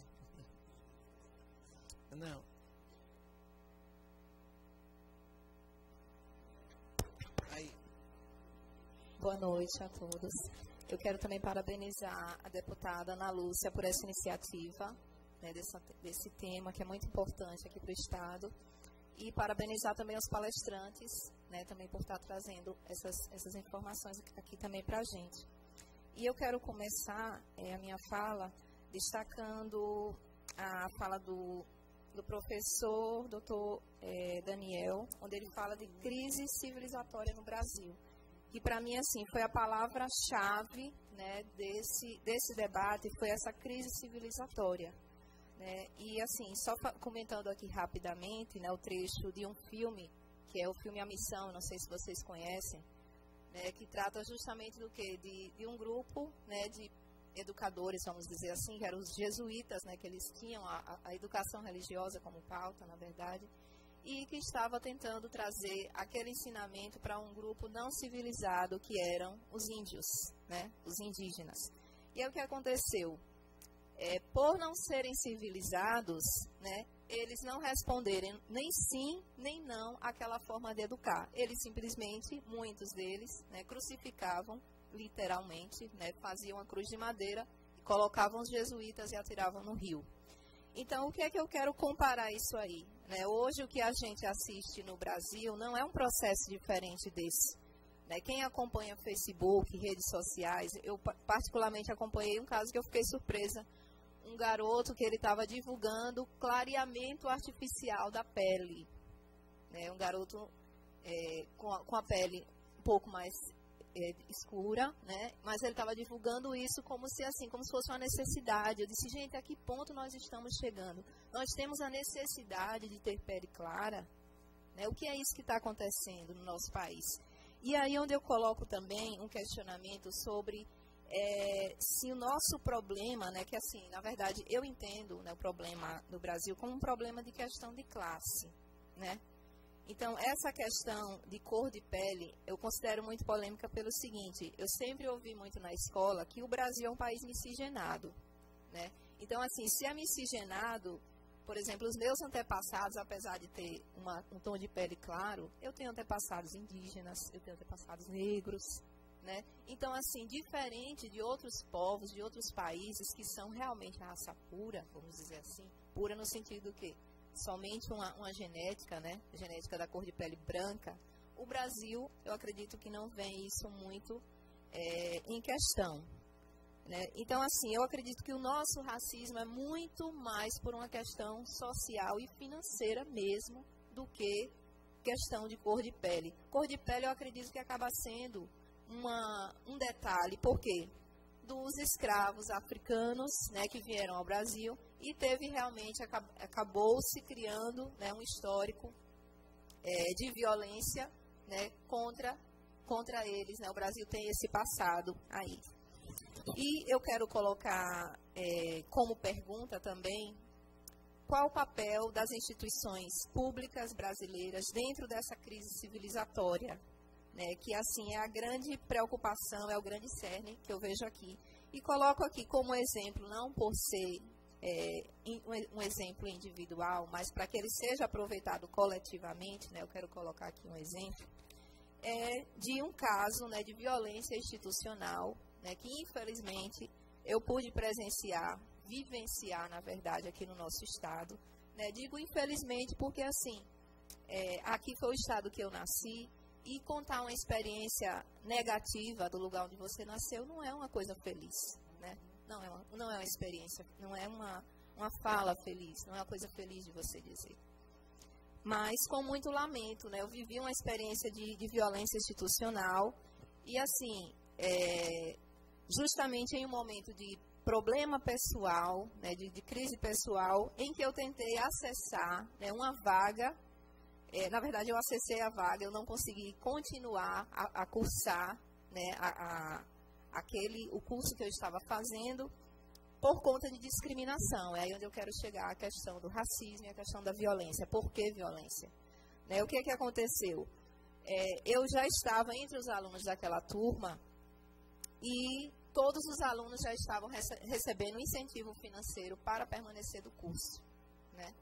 Não. Boa noite a todos. Eu quero também parabenizar a deputada Ana Lúcia por essa iniciativa. né, dessa, desse tema que é muito importante aqui para o Estado. E parabenizar também os palestrantes, né, também por estar trazendo essas, essas informações aqui, também para a gente. E eu quero começar é, a minha fala destacando a fala do, do professor doutor é, Daniel, onde ele fala de crise civilizatória no Brasil. E para mim, assim, foi a palavra-chave né, desse, desse debate, foi essa crise civilizatória. Né? E, assim, só comentando aqui rapidamente né, o trecho de um filme, que é o filme A Missão, não sei se vocês conhecem, né, que trata justamente do quê? De, de um grupo né, de educadores, vamos dizer assim, que eram os jesuítas, né, que eles tinham a, a educação religiosa como pauta, na verdade, e que estava tentando trazer aquele ensinamento para um grupo não civilizado que eram os índios, né, os indígenas. E é o que aconteceu. É, por não serem civilizados, né, eles não responderem nem sim nem não àquela forma de educar. Eles simplesmente, muitos deles, né, crucificavam literalmente, né, faziam a cruz de madeira, colocavam os jesuítas e atiravam no rio. Então, o que é que eu quero comparar isso aí? Né? Hoje, o que a gente assiste no Brasil não é um processo diferente desse. Né? Quem acompanha Facebook, redes sociais, eu particularmente acompanhei um caso que eu fiquei surpresa. Um garoto que ele estava divulgando clareamento artificial da pele. Né? Um garoto é, com, a, com a pele um pouco mais é, escura, né? Mas ele estava divulgando isso como se assim, como se fosse uma necessidade. Eu disse, gente, a que ponto nós estamos chegando? Nós temos a necessidade de ter pele clara, né? O que é isso que está acontecendo no nosso país? E aí onde eu coloco também um questionamento sobre é, se o nosso problema, né, que assim, na verdade, eu entendo né, o problema no Brasil como um problema de questão de classe, né? Então, essa questão de cor de pele, eu considero muito polêmica pelo seguinte, eu sempre ouvi muito na escola que o Brasil é um país miscigenado, né? Então, assim, se é miscigenado, por exemplo, os meus antepassados, apesar de ter uma, um tom de pele claro, eu tenho antepassados indígenas, eu tenho antepassados negros, né? Então, assim, diferente de outros povos, de outros países que são realmente raça pura, vamos dizer assim, pura no sentido que somente uma, uma genética, né? Genética da cor de pele branca. O Brasil, eu acredito que não vem isso muito é, em questão. Né? Então, assim, eu acredito que o nosso racismo é muito mais por uma questão social e financeira mesmo do que questão de cor de pele. Cor de pele eu acredito que acaba sendo uma, um detalhe, por quê? Dos escravos africanos né, que vieram ao Brasil e teve realmente, acabou se criando né, um histórico é, de violência né, contra, contra eles. Né? O Brasil tem esse passado aí. E eu quero colocar é, como pergunta também qual o papel das instituições públicas brasileiras dentro dessa crise civilizatória, né, que assim é a grande preocupação, é o grande cerne que eu vejo aqui. E coloco aqui como exemplo, não por ser é, um exemplo individual, mas para que ele seja aproveitado coletivamente, né, eu quero colocar aqui um exemplo, é de um caso né, de violência institucional, né, que infelizmente eu pude presenciar, vivenciar, na verdade, aqui no nosso estado. Né, digo infelizmente porque, assim, é, aqui foi o estado que eu nasci, e contar uma experiência negativa do lugar onde você nasceu não é uma coisa feliz, né? Não é uma, não é uma experiência, não é uma, uma fala feliz, não é uma coisa feliz de você dizer. Mas com muito lamento, né? Eu vivi uma experiência de, de violência institucional e assim, é, justamente em um momento de problema pessoal, né, de, de, crise pessoal, em que eu tentei acessar né, uma vaga. É, na verdade, eu acessei a vaga, eu não consegui continuar a, a cursar né, a, a, aquele o curso que eu estava fazendo por conta de discriminação. É aí onde eu quero chegar a questão do racismo e a questão da violência. Por que violência? Né, o que, que aconteceu? É, eu já estava entre os alunos daquela turma e todos os alunos já estavam rece recebendo incentivo financeiro para permanecer do curso. Né?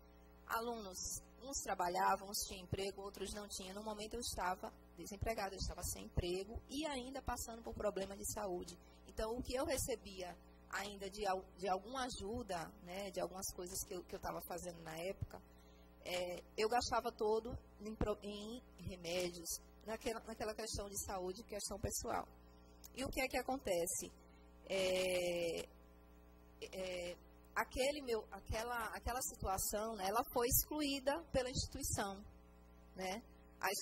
Alunos, uns trabalhavam, uns tinham emprego, outros não tinham. No momento eu estava desempregada, eu estava sem emprego e ainda passando por problema de saúde. Então, o que eu recebia ainda de, de alguma ajuda, né, de algumas coisas que eu estava fazendo na época, é, eu gastava todo em, em remédios, naquela, naquela questão de saúde, questão pessoal. E o que é que acontece? É, é, aquele meu, aquela, aquela situação, né, ela foi excluída pela instituição, né?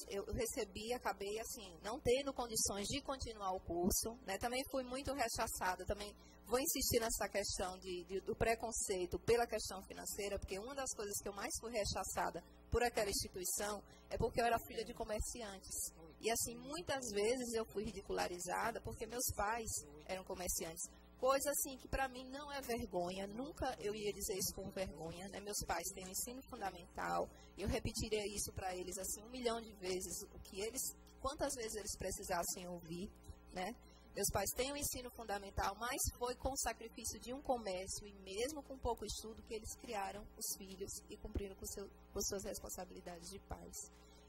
Eu recebi, acabei assim, não tendo condições de continuar o curso, né? Também fui muito rechaçada, também vou insistir nessa questão de, de- do preconceito pela questão financeira, porque uma das coisas que eu mais fui rechaçada por aquela instituição é porque eu era filha de comerciantes. E assim, muitas vezes eu fui ridicularizada porque meus pais eram comerciantes. Coisa assim que para mim não é vergonha, nunca eu ia dizer isso com vergonha, né? Meus pais têm um ensino fundamental, eu repetiria isso para eles assim um milhão de vezes, o que eles, quantas vezes eles precisassem ouvir, né? Meus pais têm um ensino fundamental, mas foi com o sacrifício de um comércio e mesmo com pouco estudo que eles criaram os filhos e cumpriram com, seu, com suas responsabilidades de pais.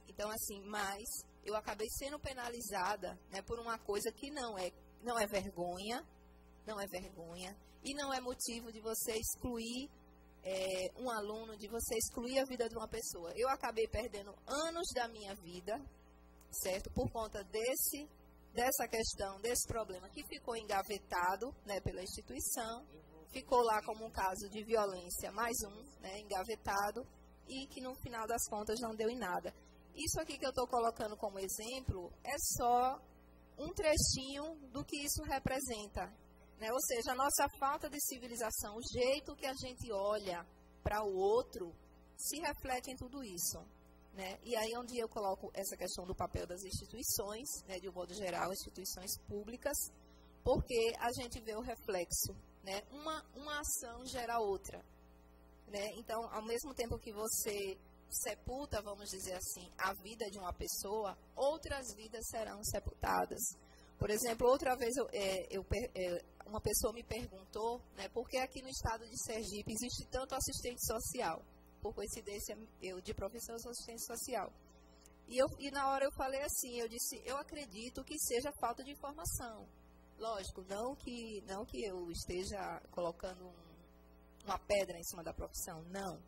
Então, assim, mas eu acabei sendo penalizada né, por uma coisa que não é, não é vergonha, não é vergonha, e não é motivo de você excluir é, um aluno, de você excluir a vida de uma pessoa. Eu acabei perdendo anos da minha vida, certo? Por conta desse, dessa questão, desse problema que ficou engavetado né, pela instituição, ficou lá como um caso de violência, mais um, né, engavetado, e que no final das contas não deu em nada. Isso aqui que eu estou colocando como exemplo é só um trechinho do que isso representa. Né? Ou seja, a nossa falta de civilização, o jeito que a gente olha para o outro, se reflete em tudo isso. Né? E aí onde eu coloco essa questão do papel das instituições, né, de um modo geral, instituições públicas, porque a gente vê o reflexo. Né? Uma, uma ação gera outra. Né? Então, ao mesmo tempo que você sepulta, vamos dizer assim, a vida de uma pessoa, outras vidas serão sepultadas. Por exemplo, outra vez eu, é, eu, é, uma pessoa me perguntou né, por que aqui no estado de Sergipe existe tanto assistente social. Por coincidência, eu de profissão sou assistente social. E, eu, e na hora eu falei assim, eu disse, eu acredito que seja falta de informação. Lógico, não que, não que eu esteja colocando um- uma pedra em cima da profissão, não.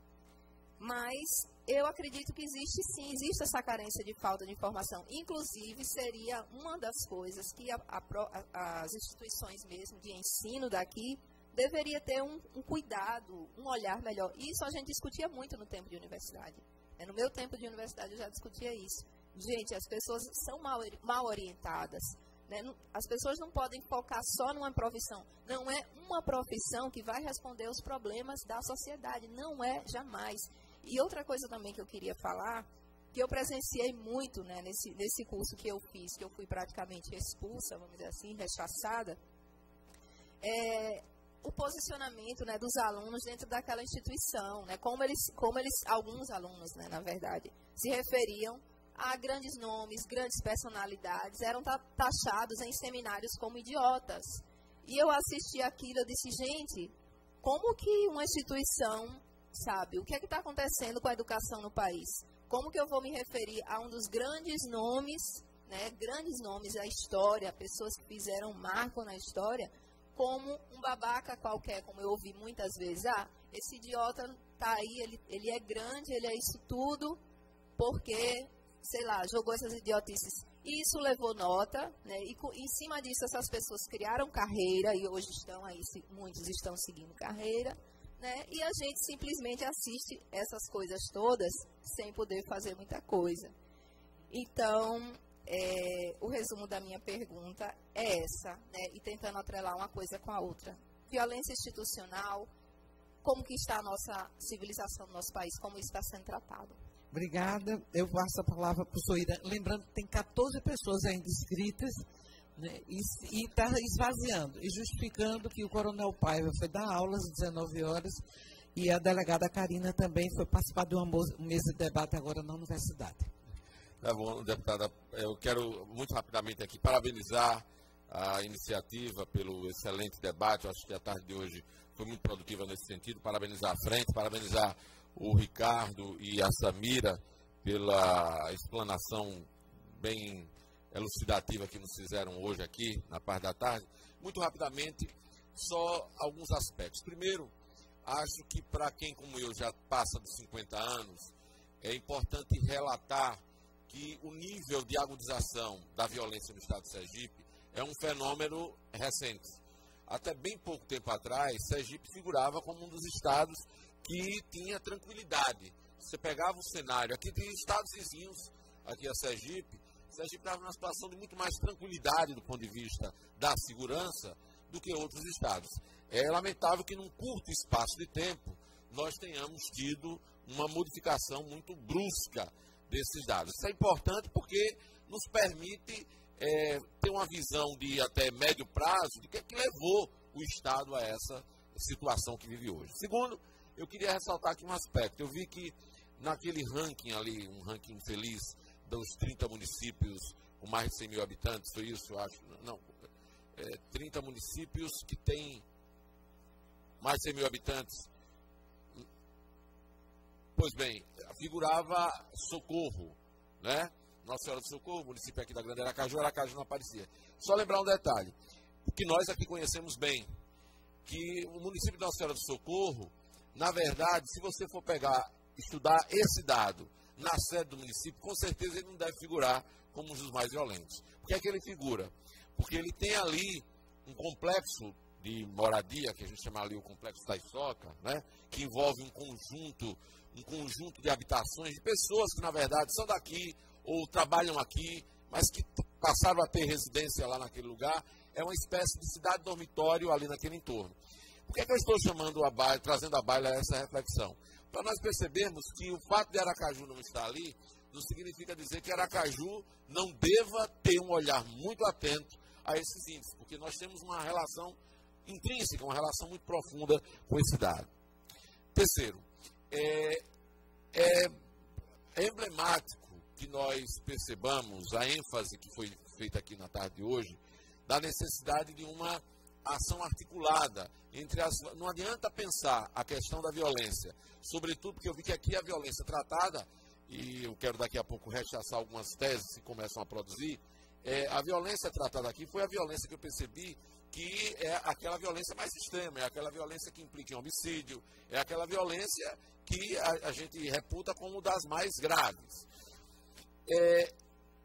Mas eu acredito que existe sim, existe essa carência de falta de informação. Inclusive, seria uma das coisas que a- a as instituições mesmo de ensino daqui deveria ter um, um cuidado, um olhar melhor. Isso a gente discutia muito no tempo de universidade. né? No meu tempo de universidade eu já discutia isso. Gente, as pessoas são mal, mal orientadas. né? As pessoas não podem focar só numa profissão. Não é uma profissão que vai responder os problemas da sociedade. Não é, jamais. E outra coisa também que eu queria falar, que eu presenciei muito né, nesse, nesse curso que eu fiz, que eu fui praticamente expulsa, vamos dizer assim, rechaçada, é o posicionamento né, dos alunos dentro daquela instituição, né, como eles, como eles, alguns alunos, né, na verdade, se referiam a grandes nomes, grandes personalidades, eram ta- taxados em seminários como idiotas. E eu assisti aquilo, eu disse, gente, como que uma instituição sabe o que é que está acontecendo com a educação no país? Como que eu vou me referir a um dos grandes nomes, né, grandes nomes da história, pessoas que fizeram marco na história, como um babaca qualquer, como eu ouvi muitas vezes. Ah, esse idiota tá aí, ele, ele é grande, ele é isso tudo, porque, sei lá, jogou essas idiotices. E isso levou nota, né? E em cima disso essas pessoas criaram carreira e hoje estão aí, muitos estão seguindo carreira, né? E a gente simplesmente assiste essas coisas todas sem poder fazer muita coisa. Então, é, o resumo da minha pergunta é essa, né? E tentando atrelar uma coisa com a outra. Violência institucional, como que está a nossa civilização no nosso país, como está sendo tratado. Obrigada. Eu passo a palavra para o Soíra. Lembrando que tem 14 pessoas ainda inscritas né, e está esvaziando e justificando que o Coronel Paiva foi dar aulas às 19 horas e a delegada Karina também foi participar de mo- mesa de debate agora na universidade. Tá bom, deputada. Eu quero muito rapidamente aqui parabenizar a iniciativa pelo excelente debate. Eu acho que a tarde de hoje foi muito produtiva nesse sentido. Parabenizar a frente, parabenizar o Ricardo e a Samira pela explanação bem elucidativa que nos fizeram hoje aqui, na parte da tarde. Muito rapidamente, só alguns aspectos. Primeiro, acho que para quem como eu já passa dos 50 anos, é importante relatar que o nível de agudização da violência no estado de Sergipe é um fenômeno recente. Até bem pouco tempo atrás, Sergipe figurava como um dos estados que tinha tranquilidade. Você pegava o cenário, aqui tem estados vizinhos, aqui a Sergipe, Sergipe estava numa situação de muito mais tranquilidade do ponto de vista da segurança do que outros estados. É lamentável que num curto espaço de tempo nós tenhamos tido uma modificação muito brusca desses dados. Isso é importante porque nos permite é, ter uma visão de até médio prazo de que, é que levou o Estado a essa situação que vive hoje. Segundo, eu queria ressaltar aqui um aspecto. Eu vi que naquele ranking ali, um ranking feliz dos 30 municípios com mais de 100 mil habitantes, foi isso, eu acho? Não, é, 30 municípios que têm mais de 100 mil habitantes. Pois bem, figurava Socorro, né? Nossa Senhora do Socorro, município aqui da Grande Aracaju, Aracaju não aparecia. Só lembrar um detalhe, que nós aqui conhecemos bem, que o município de Nossa Senhora do Socorro, na verdade, se você for pegar, estudar esse dado na sede do município, com certeza ele não deve figurar como um dos mais violentos. Por que é que ele figura? Porque ele tem ali um complexo de moradia, que a gente chama ali o complexo da Isoca, né? que envolve um conjunto, um conjunto de habitações de pessoas que, na verdade, são daqui ou trabalham aqui, mas que passaram a ter residência lá naquele lugar. É uma espécie de cidade dormitório ali naquele entorno. Por que, é que eu estou chamando a trazendo a baila essa reflexão? Para nós percebermos que o fato de Aracaju não estar ali não significa dizer que Aracaju não deva ter um olhar muito atento a esses índices, porque nós temos uma relação intrínseca, uma relação muito profunda com esse dado. Terceiro, é, é, é emblemático que nós percebamos a ênfase que foi feita aqui na tarde de hoje da necessidade de uma ação articulada entre as. Não adianta pensar a questão da violência, sobretudo porque eu vi que aqui a violência tratada, e eu quero daqui a pouco rechaçar algumas teses que começam a produzir, é, a violência tratada aqui foi a violência que eu percebi que é aquela violência mais extrema, é aquela violência que implica em homicídio, é aquela violência que a, a gente reputa como das mais graves. É,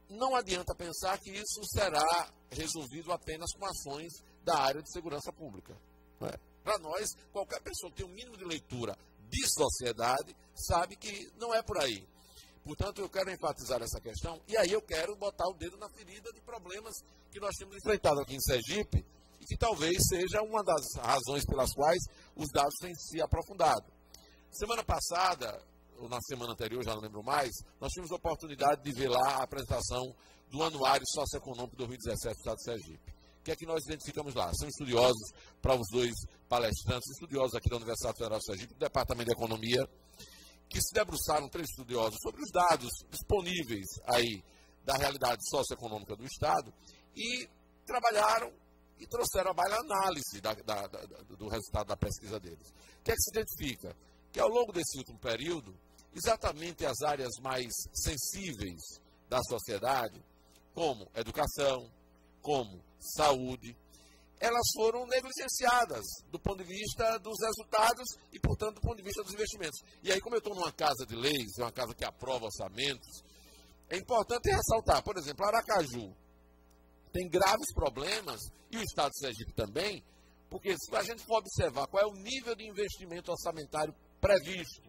não adianta pensar que isso será resolvido apenas com ações da área de segurança pública. É? Para nós, qualquer pessoa que tem um mínimo de leitura de sociedade sabe que não é por aí. Portanto, eu quero enfatizar essa questão e aí eu quero botar o dedo na ferida de problemas que nós temos enfrentado aqui em Sergipe e que talvez seja uma das razões pelas quais os dados têm se aprofundado. Semana passada, ou na semana anterior, já não lembro mais, nós tivemos a oportunidade de ver lá a apresentação do Anuário Socioeconômico 2017 do Estado de Sergipe. O que é que nós identificamos lá? São estudiosos, para os dois palestrantes, estudiosos aqui da Universidade Federal de Sergipe, do Departamento de Economia, que se debruçaram, três estudiosos, sobre os dados disponíveis aí da realidade socioeconômica do Estado e trabalharam e trouxeram a baila análise da, da, da, do resultado da pesquisa deles. O que é que se identifica? Que ao longo desse último período, exatamente as áreas mais sensíveis da sociedade, como educação, como saúde, elas foram negligenciadas do ponto de vista dos resultados e, portanto, do ponto de vista dos investimentos. E aí, como eu estou numa casa de leis, é uma casa que aprova orçamentos, é importante ressaltar, por exemplo, Aracaju tem graves problemas, e o Estado de Sergipe também, porque se a gente for observar qual é o nível de investimento orçamentário previsto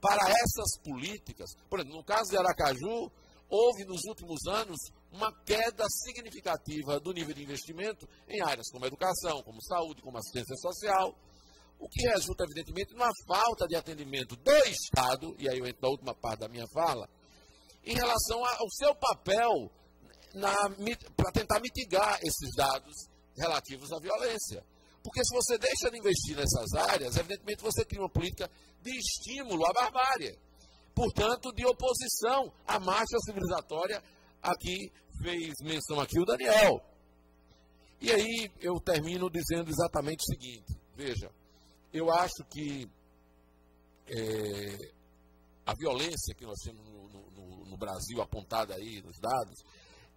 para essas políticas, por exemplo, no caso de Aracaju, houve nos últimos anos uma queda significativa do nível de investimento em áreas como educação, como saúde, como assistência social, o que resulta, evidentemente, numa falta de atendimento do Estado, e aí eu entro na última parte da minha fala, em relação ao seu papel para tentar mitigar esses dados relativos à violência. Porque se você deixa de investir nessas áreas, evidentemente você cria uma política de estímulo à barbárie. Portanto, de oposição à marcha civilizatória aqui fez menção aqui o Daniel. E aí eu termino dizendo exatamente o seguinte: veja, eu acho que é, a violência que nós temos no, no, no, Brasil apontada aí nos dados,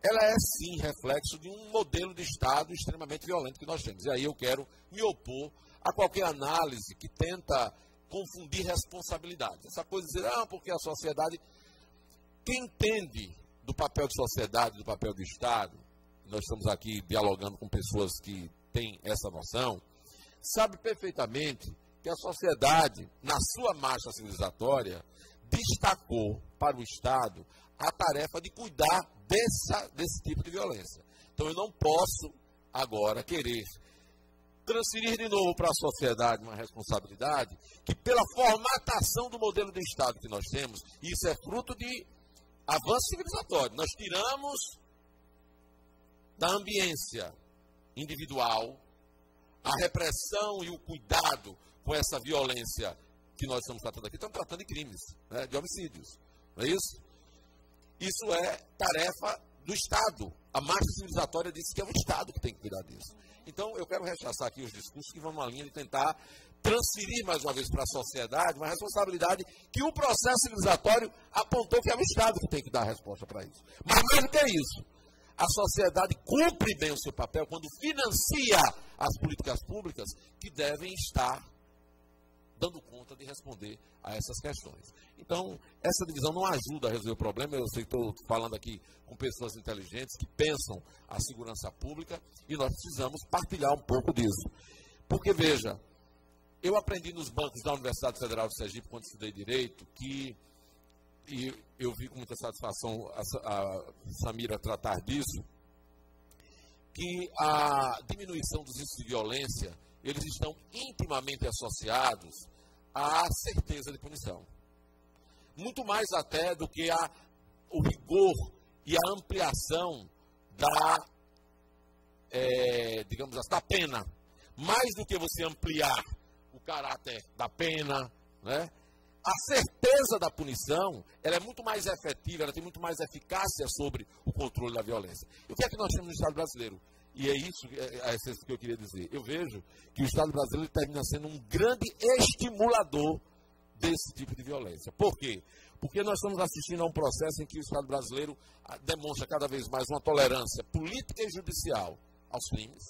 ela é sim reflexo de um modelo de Estado extremamente violento que nós temos. E aí eu quero me opor a qualquer análise que tenta confundir responsabilidade. Essa coisa de dizer, ah, porque a sociedade. Quem entende do papel de sociedade, do papel do Estado, nós estamos aqui dialogando com pessoas que têm essa noção, sabe perfeitamente que a sociedade, na sua marcha civilizatória, destacou para o Estado a tarefa de cuidar dessa, desse tipo de violência. Então eu não posso agora querer transferir de novo para a sociedade uma responsabilidade que, pela formatação do modelo de Estado que nós temos, isso é fruto de avanço civilizatório. Nós tiramos da ambiência individual a repressão e o cuidado com essa violência que nós estamos tratando aqui. Estamos tratando de crimes, né, de homicídios. Não é isso? Isso é tarefa do Estado. A marcha civilizatória disse que é o Estado que tem que cuidar disso. Então, eu quero rechaçar aqui os discursos que vão numa linha de tentar transferir mais uma vez para a sociedade uma responsabilidade que o processo civilizatório apontou que é o Estado que tem que dar a resposta para isso. Mas mais do que isso, a sociedade cumpre bem o seu papel quando financia as políticas públicas que devem estar dando conta de responder a essas questões. Então, essa divisão não ajuda a resolver o problema. Eu sei que estou falando aqui com pessoas inteligentes que pensam a segurança pública e nós precisamos partilhar um pouco disso. Porque, veja, eu aprendi nos bancos da Universidade Federal de Sergipe, quando estudei Direito, que, e eu vi com muita satisfação a, a Samira tratar disso, que a diminuição dos índices de violência eles estão intimamente associados à certeza de punição. Muito mais até do que a, o rigor e a ampliação da, é, digamos assim, da pena. Mais do que você ampliar caráter da pena, né? a certeza da punição ela é muito mais efetiva, ela tem muito mais eficácia sobre o controle da violência. E o que é que nós temos no Estado brasileiro? E é isso é, é que eu queria dizer. Eu vejo que o Estado brasileiro termina sendo um grande estimulador desse tipo de violência. Por quê? Porque nós estamos assistindo a um processo em que o Estado brasileiro ah, demonstra cada vez mais uma tolerância política e judicial aos crimes.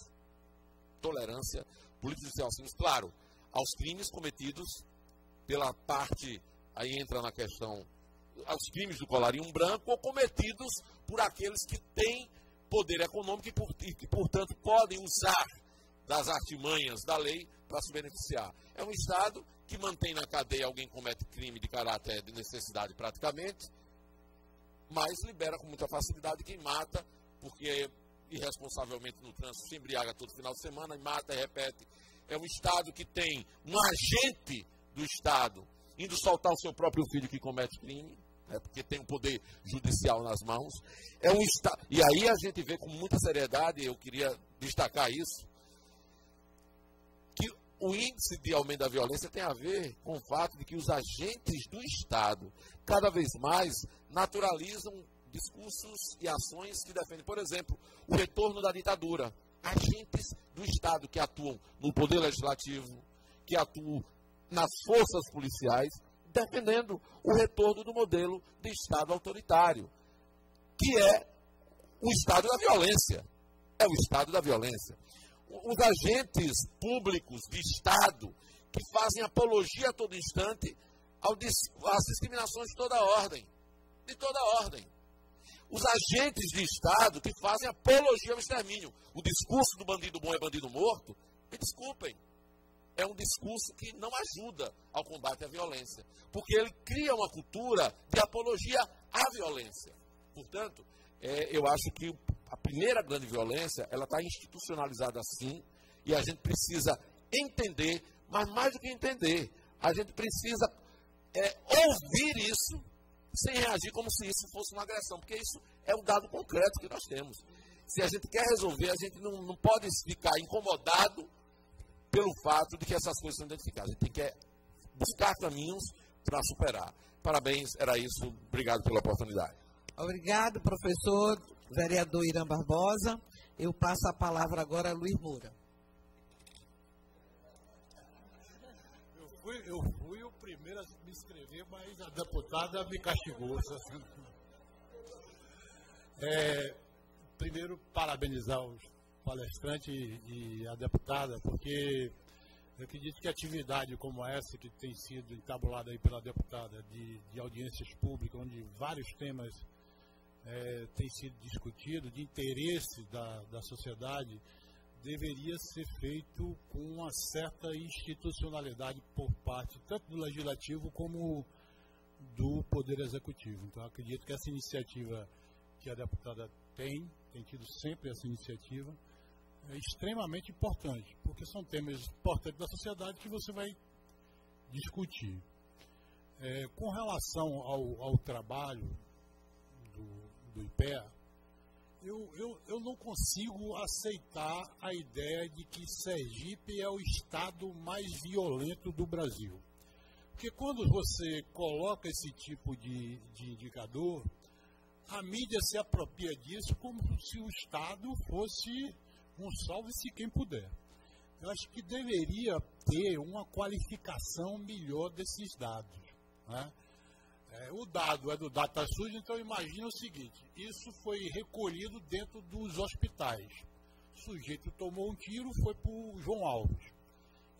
Tolerância política e judicial aos crimes, claro, aos crimes cometidos pela parte, aí entra na questão, aos crimes do colarinho branco ou cometidos por aqueles que têm poder econômico e, por, e, portanto, podem usar das artimanhas da lei para se beneficiar. É um Estado que mantém na cadeia alguém que comete crime de caráter de necessidade praticamente, mas libera com muita facilidade quem mata, porque irresponsavelmente no trânsito se embriaga todo final de semana e mata e repete. É um Estado que tem um agente do Estado indo soltar o seu próprio filho que comete crime, né, porque tem o poder judicial nas mãos. É um estado, e aí a gente vê com muita seriedade, eu queria destacar isso, que o índice de aumento da violência tem a ver com o fato de que os agentes do Estado cada vez mais naturalizam discursos e ações que defendem, por exemplo, o retorno da ditadura. Agentes do Estado que atuam no poder legislativo, que atuam nas forças policiais, defendendo o retorno do modelo de Estado autoritário, que é o Estado da violência. É o Estado da violência. Os agentes públicos de Estado que fazem apologia a todo instante às discriminações de toda ordem. De toda ordem. Os agentes de Estado que fazem apologia ao extermínio. O discurso do bandido bom é bandido morto, me desculpem, é um discurso que não ajuda ao combate à violência, porque ele cria uma cultura de apologia à violência. Portanto, é, eu acho que a primeira grande violência ela está institucionalizada assim e a gente precisa entender, mas mais do que entender, a gente precisa é, ouvir isso sem reagir como se isso fosse uma agressão, porque isso é um dado concreto que nós temos. Se a gente quer resolver, a gente não, não pode ficar incomodado pelo fato de que essas coisas são identificadas. A gente tem que buscar caminhos para superar. Parabéns, era isso. Obrigado pela oportunidade. Obrigado, professor, vereador Irã Barbosa. Eu passo a palavra agora a Luiz Moura. Eu fui, eu fui o primeiro a me inscrever, mas a deputada me castigou. É, primeiro, parabenizar os palestrantes e, e a deputada, porque eu acredito que atividade como essa, que tem sido entabulada aí pela deputada, de, de audiências públicas, onde vários temas é, têm sido discutidos, de interesse da, da sociedade, deveria ser feito com uma certa institucionalidade por parte tanto do Legislativo como do Poder Executivo. Então, acredito que essa iniciativa que a deputada tem, tem tido sempre essa iniciativa, é extremamente importante, porque são temas importantes da sociedade que você vai discutir. É, com relação ao, ao trabalho do, do IPEA, eu, eu, eu não consigo aceitar a ideia de que Sergipe é o estado mais violento do Brasil. Porque quando você coloca esse tipo de, de indicador, a mídia se apropria disso como se o Estado fosse um salve-se quem puder. Eu acho que deveria ter uma qualificação melhor desses dados. Né? É, o dado é do DataSUS, então imagina o seguinte: isso foi recolhido dentro dos hospitais. O sujeito tomou um tiro, foi para o João Alves.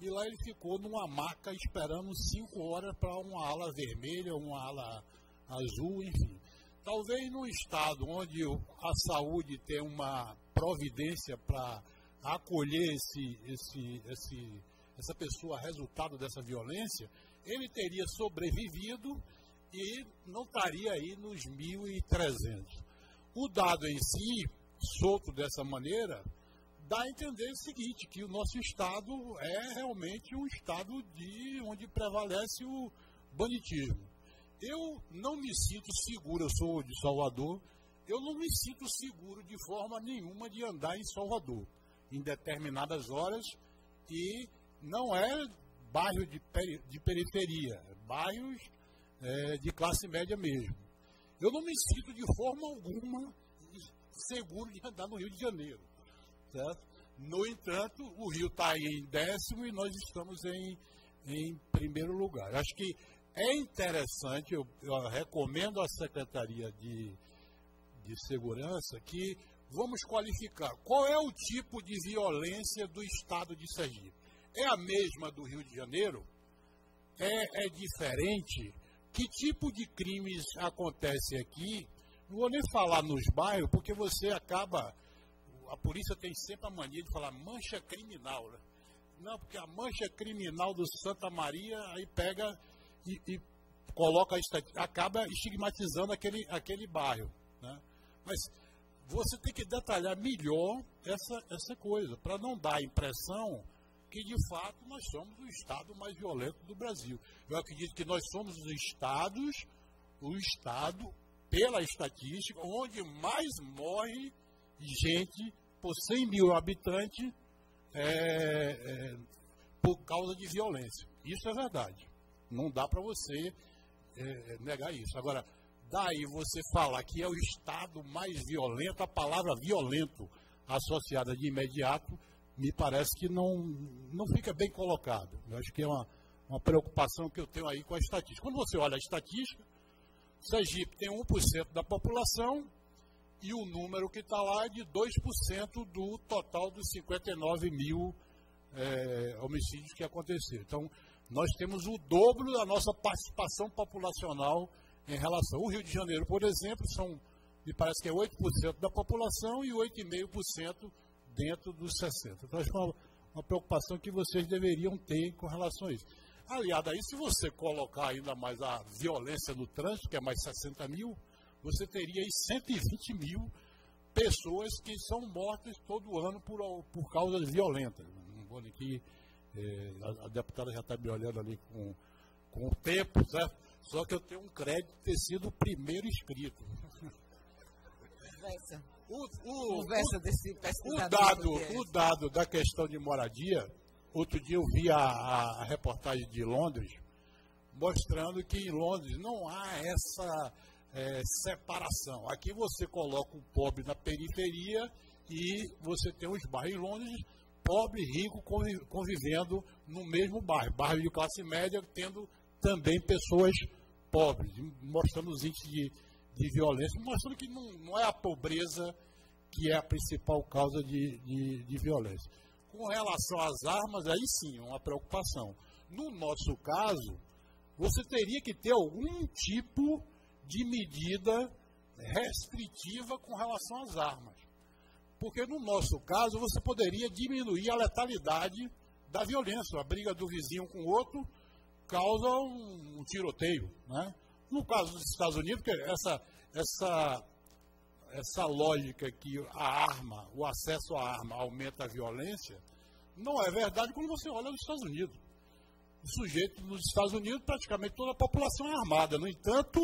E lá ele ficou numa maca esperando cinco horas para uma ala vermelha, uma ala azul, enfim. Talvez num estado onde a saúde tem uma providência para acolher esse, esse, esse, essa pessoa resultado dessa violência, ele teria sobrevivido e não estaria aí nos 1.300. O dado em si, solto dessa maneira, dá a entender o seguinte, que o nosso Estado é realmente um Estado de onde prevalece o banditismo. Eu não me sinto seguro, eu sou de Salvador, eu não me sinto seguro de forma nenhuma de andar em Salvador, em determinadas horas, e não é bairro de, de periferia, é bairros é, de classe média mesmo. Eu não me sinto de forma alguma seguro de andar no Rio de Janeiro. Certo? No entanto, o Rio está em décimo e nós estamos em, em primeiro lugar. Acho que é interessante, eu, eu recomendo à Secretaria de, de Segurança que vamos qualificar qual é o tipo de violência do estado de Sergipe. É a mesma do Rio de Janeiro? É, é diferente? Que tipo de crimes acontece aqui? Não vou nem falar nos bairros, porque você acaba. A polícia tem sempre a mania de falar mancha criminal. Né? Não, porque a mancha criminal do Santa Maria aí pega e, e coloca, acaba estigmatizando aquele, aquele bairro. Né? Mas você tem que detalhar melhor essa, essa coisa, para não dar a impressão que de fato nós somos o estado mais violento do Brasil. Eu acredito que nós somos os estados, o estado, pela estatística, onde mais morre gente por 100 mil habitantes é, é, por causa de violência. Isso é verdade. Não dá para você é, negar isso. Agora, daí você falar que é o estado mais violento, a palavra violento associada de imediato me parece que não, não fica bem colocado. Eu acho que é uma, uma preocupação que eu tenho aí com a estatística. Quando você olha a estatística, Sergipe tem 1% da população e o número que está lá é de 2% do total dos 59 mil é, homicídios que aconteceram. Então, nós temos o dobro da nossa participação populacional em relação. O Rio de Janeiro, por exemplo, são, me parece que é 8% da população e 8,5% dentro dos 60%. Então, acho é uma, uma preocupação que vocês deveriam ter com relação a isso. Aliado a isso, se você colocar ainda mais a violência no trânsito, que é mais 60 mil, você teria aí 120 mil pessoas que são mortas todo ano por, por causas violentas. Não vou aqui, é, a, a, deputada já está me olhando ali com, com o tempo, certo? Só que eu tenho um crédito de ter sido o primeiro inscrito. O, o, Conversa desse o, dado, o dado da questão de moradia, outro dia eu vi a, a, reportagem de Londres, mostrando que em Londres não há essa é, separação. Aqui você coloca o pobre na periferia e você tem os bairros. Em Londres, pobre e rico convivendo no mesmo bairro. Bairro de classe média tendo também pessoas pobres, mostrando os índices de de violência, mostrando que não, não é a pobreza que é a principal causa de, de, de violência. Com relação às armas, aí sim, uma preocupação. No nosso caso, você teria que ter algum tipo de medida restritiva com relação às armas. Porque no nosso caso, você poderia diminuir a letalidade da violência. A briga do vizinho com o outro causa um, um tiroteio. Né? No caso dos Estados Unidos, essa, essa, essa lógica que a arma, o acesso à arma aumenta a violência, não é verdade quando você olha nos Estados Unidos. O sujeito nos Estados Unidos, praticamente toda a população é armada. No entanto,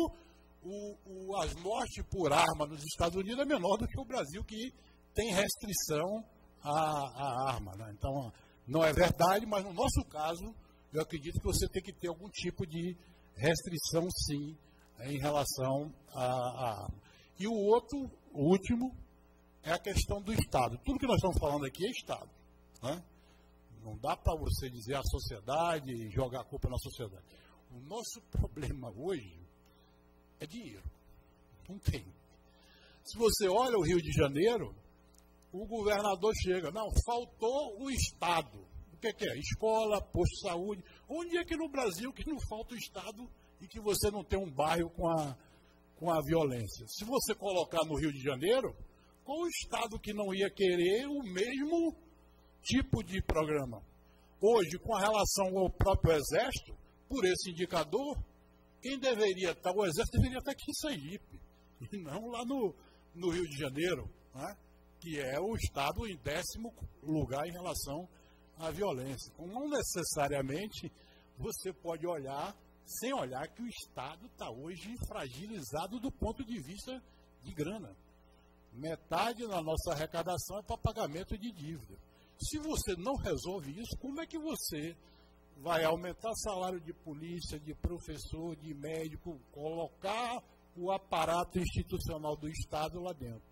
o, o, as mortes por arma nos Estados Unidos é menor do que o Brasil, que tem restrição à, à arma. Né? Então, não é verdade, mas no nosso caso, eu acredito que você tem que ter algum tipo de restrição, sim, em relação à arma. E o outro, o último, é a questão do Estado. Tudo que nós estamos falando aqui é Estado. Né? Não dá para você dizer a sociedade e jogar a culpa na sociedade. O nosso problema hoje é dinheiro. Não tem. Se você olha o Rio de Janeiro, o governador chega, não, faltou o Estado. O que, que é? Escola, posto de saúde. Onde é que no Brasil que não falta o Estado e que você não tem um bairro com a, com a violência? Se você colocar no Rio de Janeiro, qual o Estado que não ia querer o mesmo tipo de programa? Hoje, com relação ao próprio Exército, por esse indicador, quem deveria estar, o Exército deveria estar aqui em Sergipe, e não lá no, no Rio de Janeiro, né? que é o Estado em décimo lugar em relação à violência. Então, não necessariamente você pode olhar, sem olhar, que o Estado está hoje fragilizado do ponto de vista de grana. Metade da nossa arrecadação é para pagamento de dívida. Se você não resolve isso, como é que você vai aumentar salário de polícia, de professor, de médico, colocar o aparato institucional do Estado lá dentro?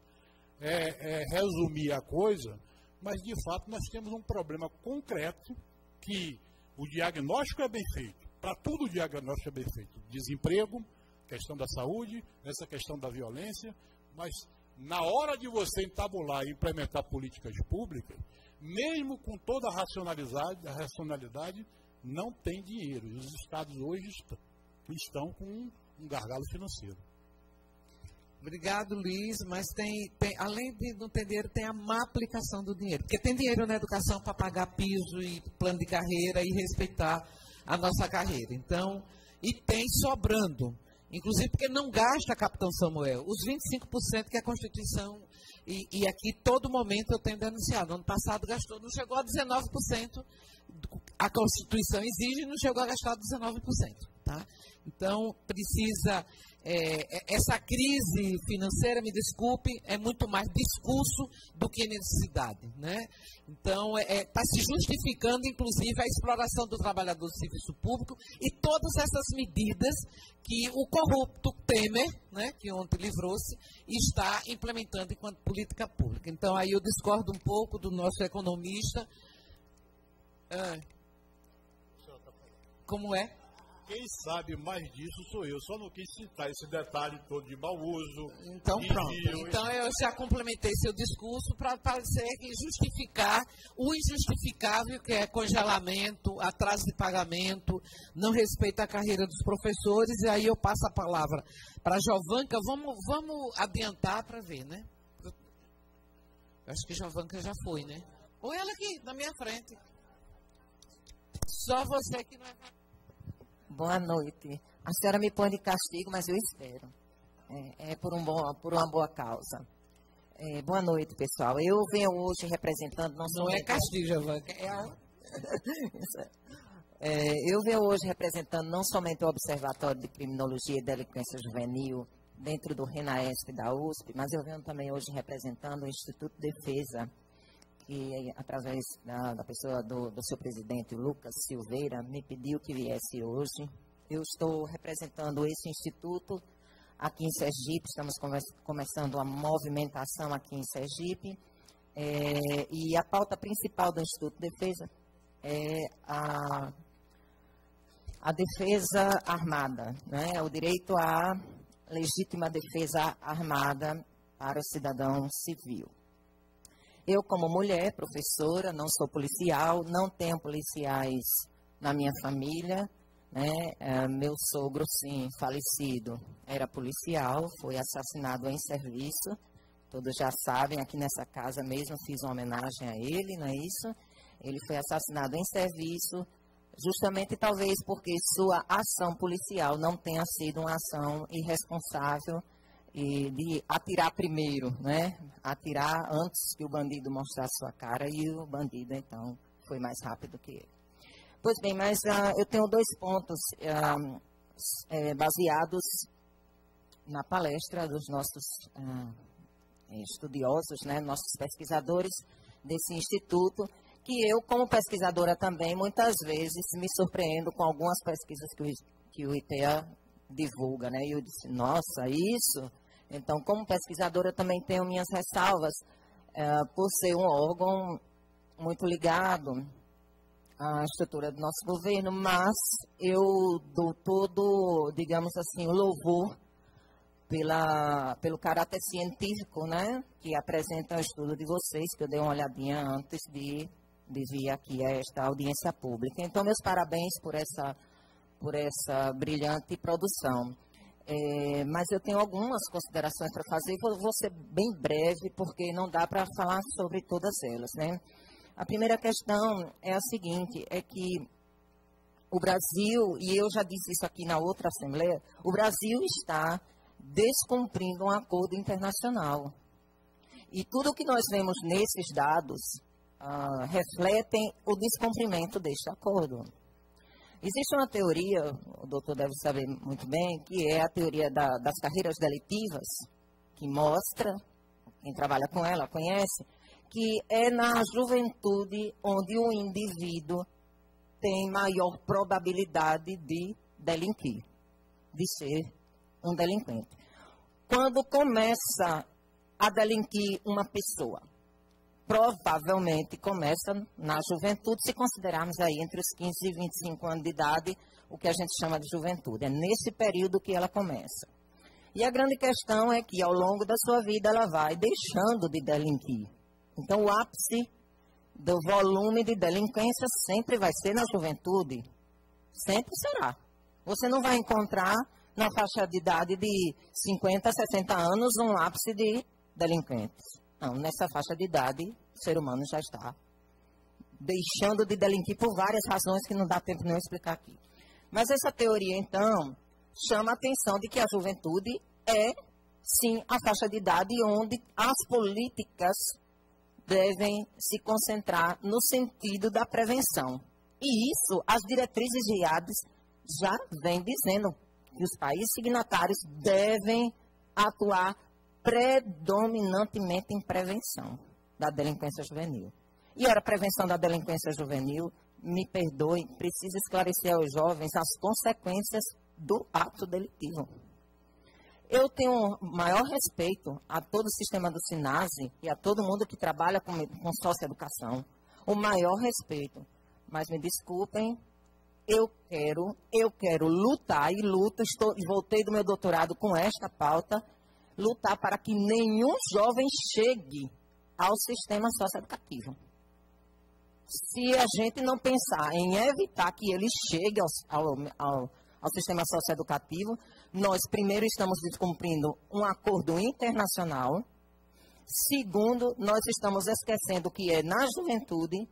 É, é resumir a coisa, mas de fato nós temos um problema concreto que o diagnóstico é bem feito. Para tudo o diagnóstico é bem feito. Desemprego, questão da saúde, essa questão da violência, mas na hora de você entabular e implementar políticas públicas, mesmo com toda a racionalidade, a racionalidade não tem dinheiro. E os estados hoje estão com um gargalo financeiro. Obrigado, Luiz. Mas tem, tem, além de não ter dinheiro, tem a má aplicação do dinheiro. Porque tem dinheiro na educação para pagar piso e plano de carreira e respeitar a nossa carreira. Então, e tem sobrando. Inclusive porque não gasta, capitão Samuel, os 25% que a Constituição e, e, aqui todo momento eu tenho denunciado. Ano passado gastou, não chegou a 19%. A Constituição exige não chegou a gastar 19%. Tá? Então, precisa. É, é, essa crise financeira, me desculpe, é muito mais discurso do que necessidade. Né? Então, está é, é tá se justificando, inclusive, a exploração do trabalhador do serviço público e todas essas medidas que o corrupto Temer, né, que ontem livrou-se, está implementando enquanto política pública. Então, aí eu discordo um pouco do nosso economista. Ah, como é? Quem sabe mais disso sou eu. Só não quis citar esse detalhe todo de mau uso. Então, pronto. Então, eu já complementei seu discurso para parecer que justificar o injustificável, que é congelamento, atraso de pagamento, não respeita a carreira dos professores. E aí eu passo a palavra para a Jovanca. Vamos, vamos adiantar para ver, né? Eu acho que Jovanca já foi, né? Ou ela aqui, na minha frente. Só você que não é. Boa noite. A senhora me põe de castigo, mas eu espero. É, é por, um bom, por uma boa causa. É, boa noite, pessoal. Eu venho hoje representando... Não, não é castigo, Giovanni. É a... é, eu venho hoje representando não somente o Observatório de Criminologia e Delinquência Juvenil dentro do RENAESP da USP, mas eu venho também hoje representando o Instituto Defesa, que através da, da pessoa do, do, seu presidente, Lucas Silveira, me pediu que viesse hoje. Eu estou representando esse instituto aqui em Sergipe, estamos começando a movimentação aqui em Sergipe. É, e a pauta principal do Instituto de Defesa é a, a defesa armada, né? o direito à legítima defesa armada para o cidadão civil. Eu, como mulher, professora, não sou policial, não tenho policiais na minha família. Né? É, meu sogro, sim, falecido, era policial, foi assassinado em serviço. Todos já sabem, aqui nessa casa mesmo fiz uma homenagem a ele, não é isso? Ele foi assassinado em serviço, justamente talvez porque sua ação policial não tenha sido uma ação irresponsável de atirar primeiro, né? Atirar antes que o bandido mostrasse sua cara e o bandido então foi mais rápido que ele. Pois bem, mas uh, eu tenho dois pontos uh, é, baseados na palestra dos nossos uh, estudiosos, né, nossos pesquisadores desse instituto, que eu, como pesquisadora também, muitas vezes me surpreendo com algumas pesquisas que o, que o IPEA divulga, né? E eu disse, nossa, isso? Então, como pesquisadora, também tenho minhas ressalvas uh, por ser um órgão muito ligado à estrutura do nosso governo, mas eu dou todo, digamos assim, o louvor pela, pelo caráter científico, né, que apresenta o estudo de vocês, que eu dei uma olhadinha antes de, de vir aqui a esta audiência pública. Então, meus parabéns por essa, por essa brilhante produção. É, mas eu tenho algumas considerações para fazer, vou, vou ser bem breve, porque não dá para falar sobre todas elas. Né? A primeira questão é a seguinte, é que o Brasil, e eu já disse isso aqui na outra Assembleia, o Brasil está descumprindo um acordo internacional. E tudo o que nós vemos nesses dados ah, refletem o descumprimento deste acordo. Existe uma teoria, o doutor deve saber muito bem, que é a teoria da, das carreiras delitivas, que mostra, quem trabalha com ela conhece, que é na juventude onde o indivíduo tem maior probabilidade de delinquir, de ser um delinquente. Quando começa a delinquir uma pessoa, provavelmente começa na juventude, se considerarmos aí entre os 15 e 25 anos de idade, o que a gente chama de juventude. É nesse período que ela começa. E a grande questão é que ao longo da sua vida ela vai deixando de delinquir. Então o ápice do volume de delinquência sempre vai ser na juventude. Sempre será. Você não vai encontrar na faixa de idade de 50, 60 anos um ápice de delinquentes. Não, nessa faixa de idade, o ser humano já está deixando de delinquir por várias razões que não dá tempo eu explicar aqui. Mas essa teoria, então, chama a atenção de que a juventude é, sim, a faixa de idade onde as políticas devem se concentrar no sentido da prevenção. E isso, as diretrizes de IADES já vem dizendo que os países signatários devem atuar predominantemente em prevenção da delinquência juvenil. E ora, prevenção da delinquência juvenil, me perdoe, precisa esclarecer aos jovens as consequências do ato delitivo. Eu tenho maior respeito a todo o sistema do SINASE e a todo mundo que trabalha com, com socioeducação. O maior respeito. Mas me desculpem, eu quero, eu quero lutar e luto, estou, voltei do meu doutorado com esta pauta, lutar para que nenhum jovem chegue ao sistema socioeducativo. Se a gente não pensar em evitar que ele chegue ao, ao, ao, sistema socioeducativo, nós primeiro estamos descumprindo um acordo internacional, segundo, nós estamos esquecendo que é na juventude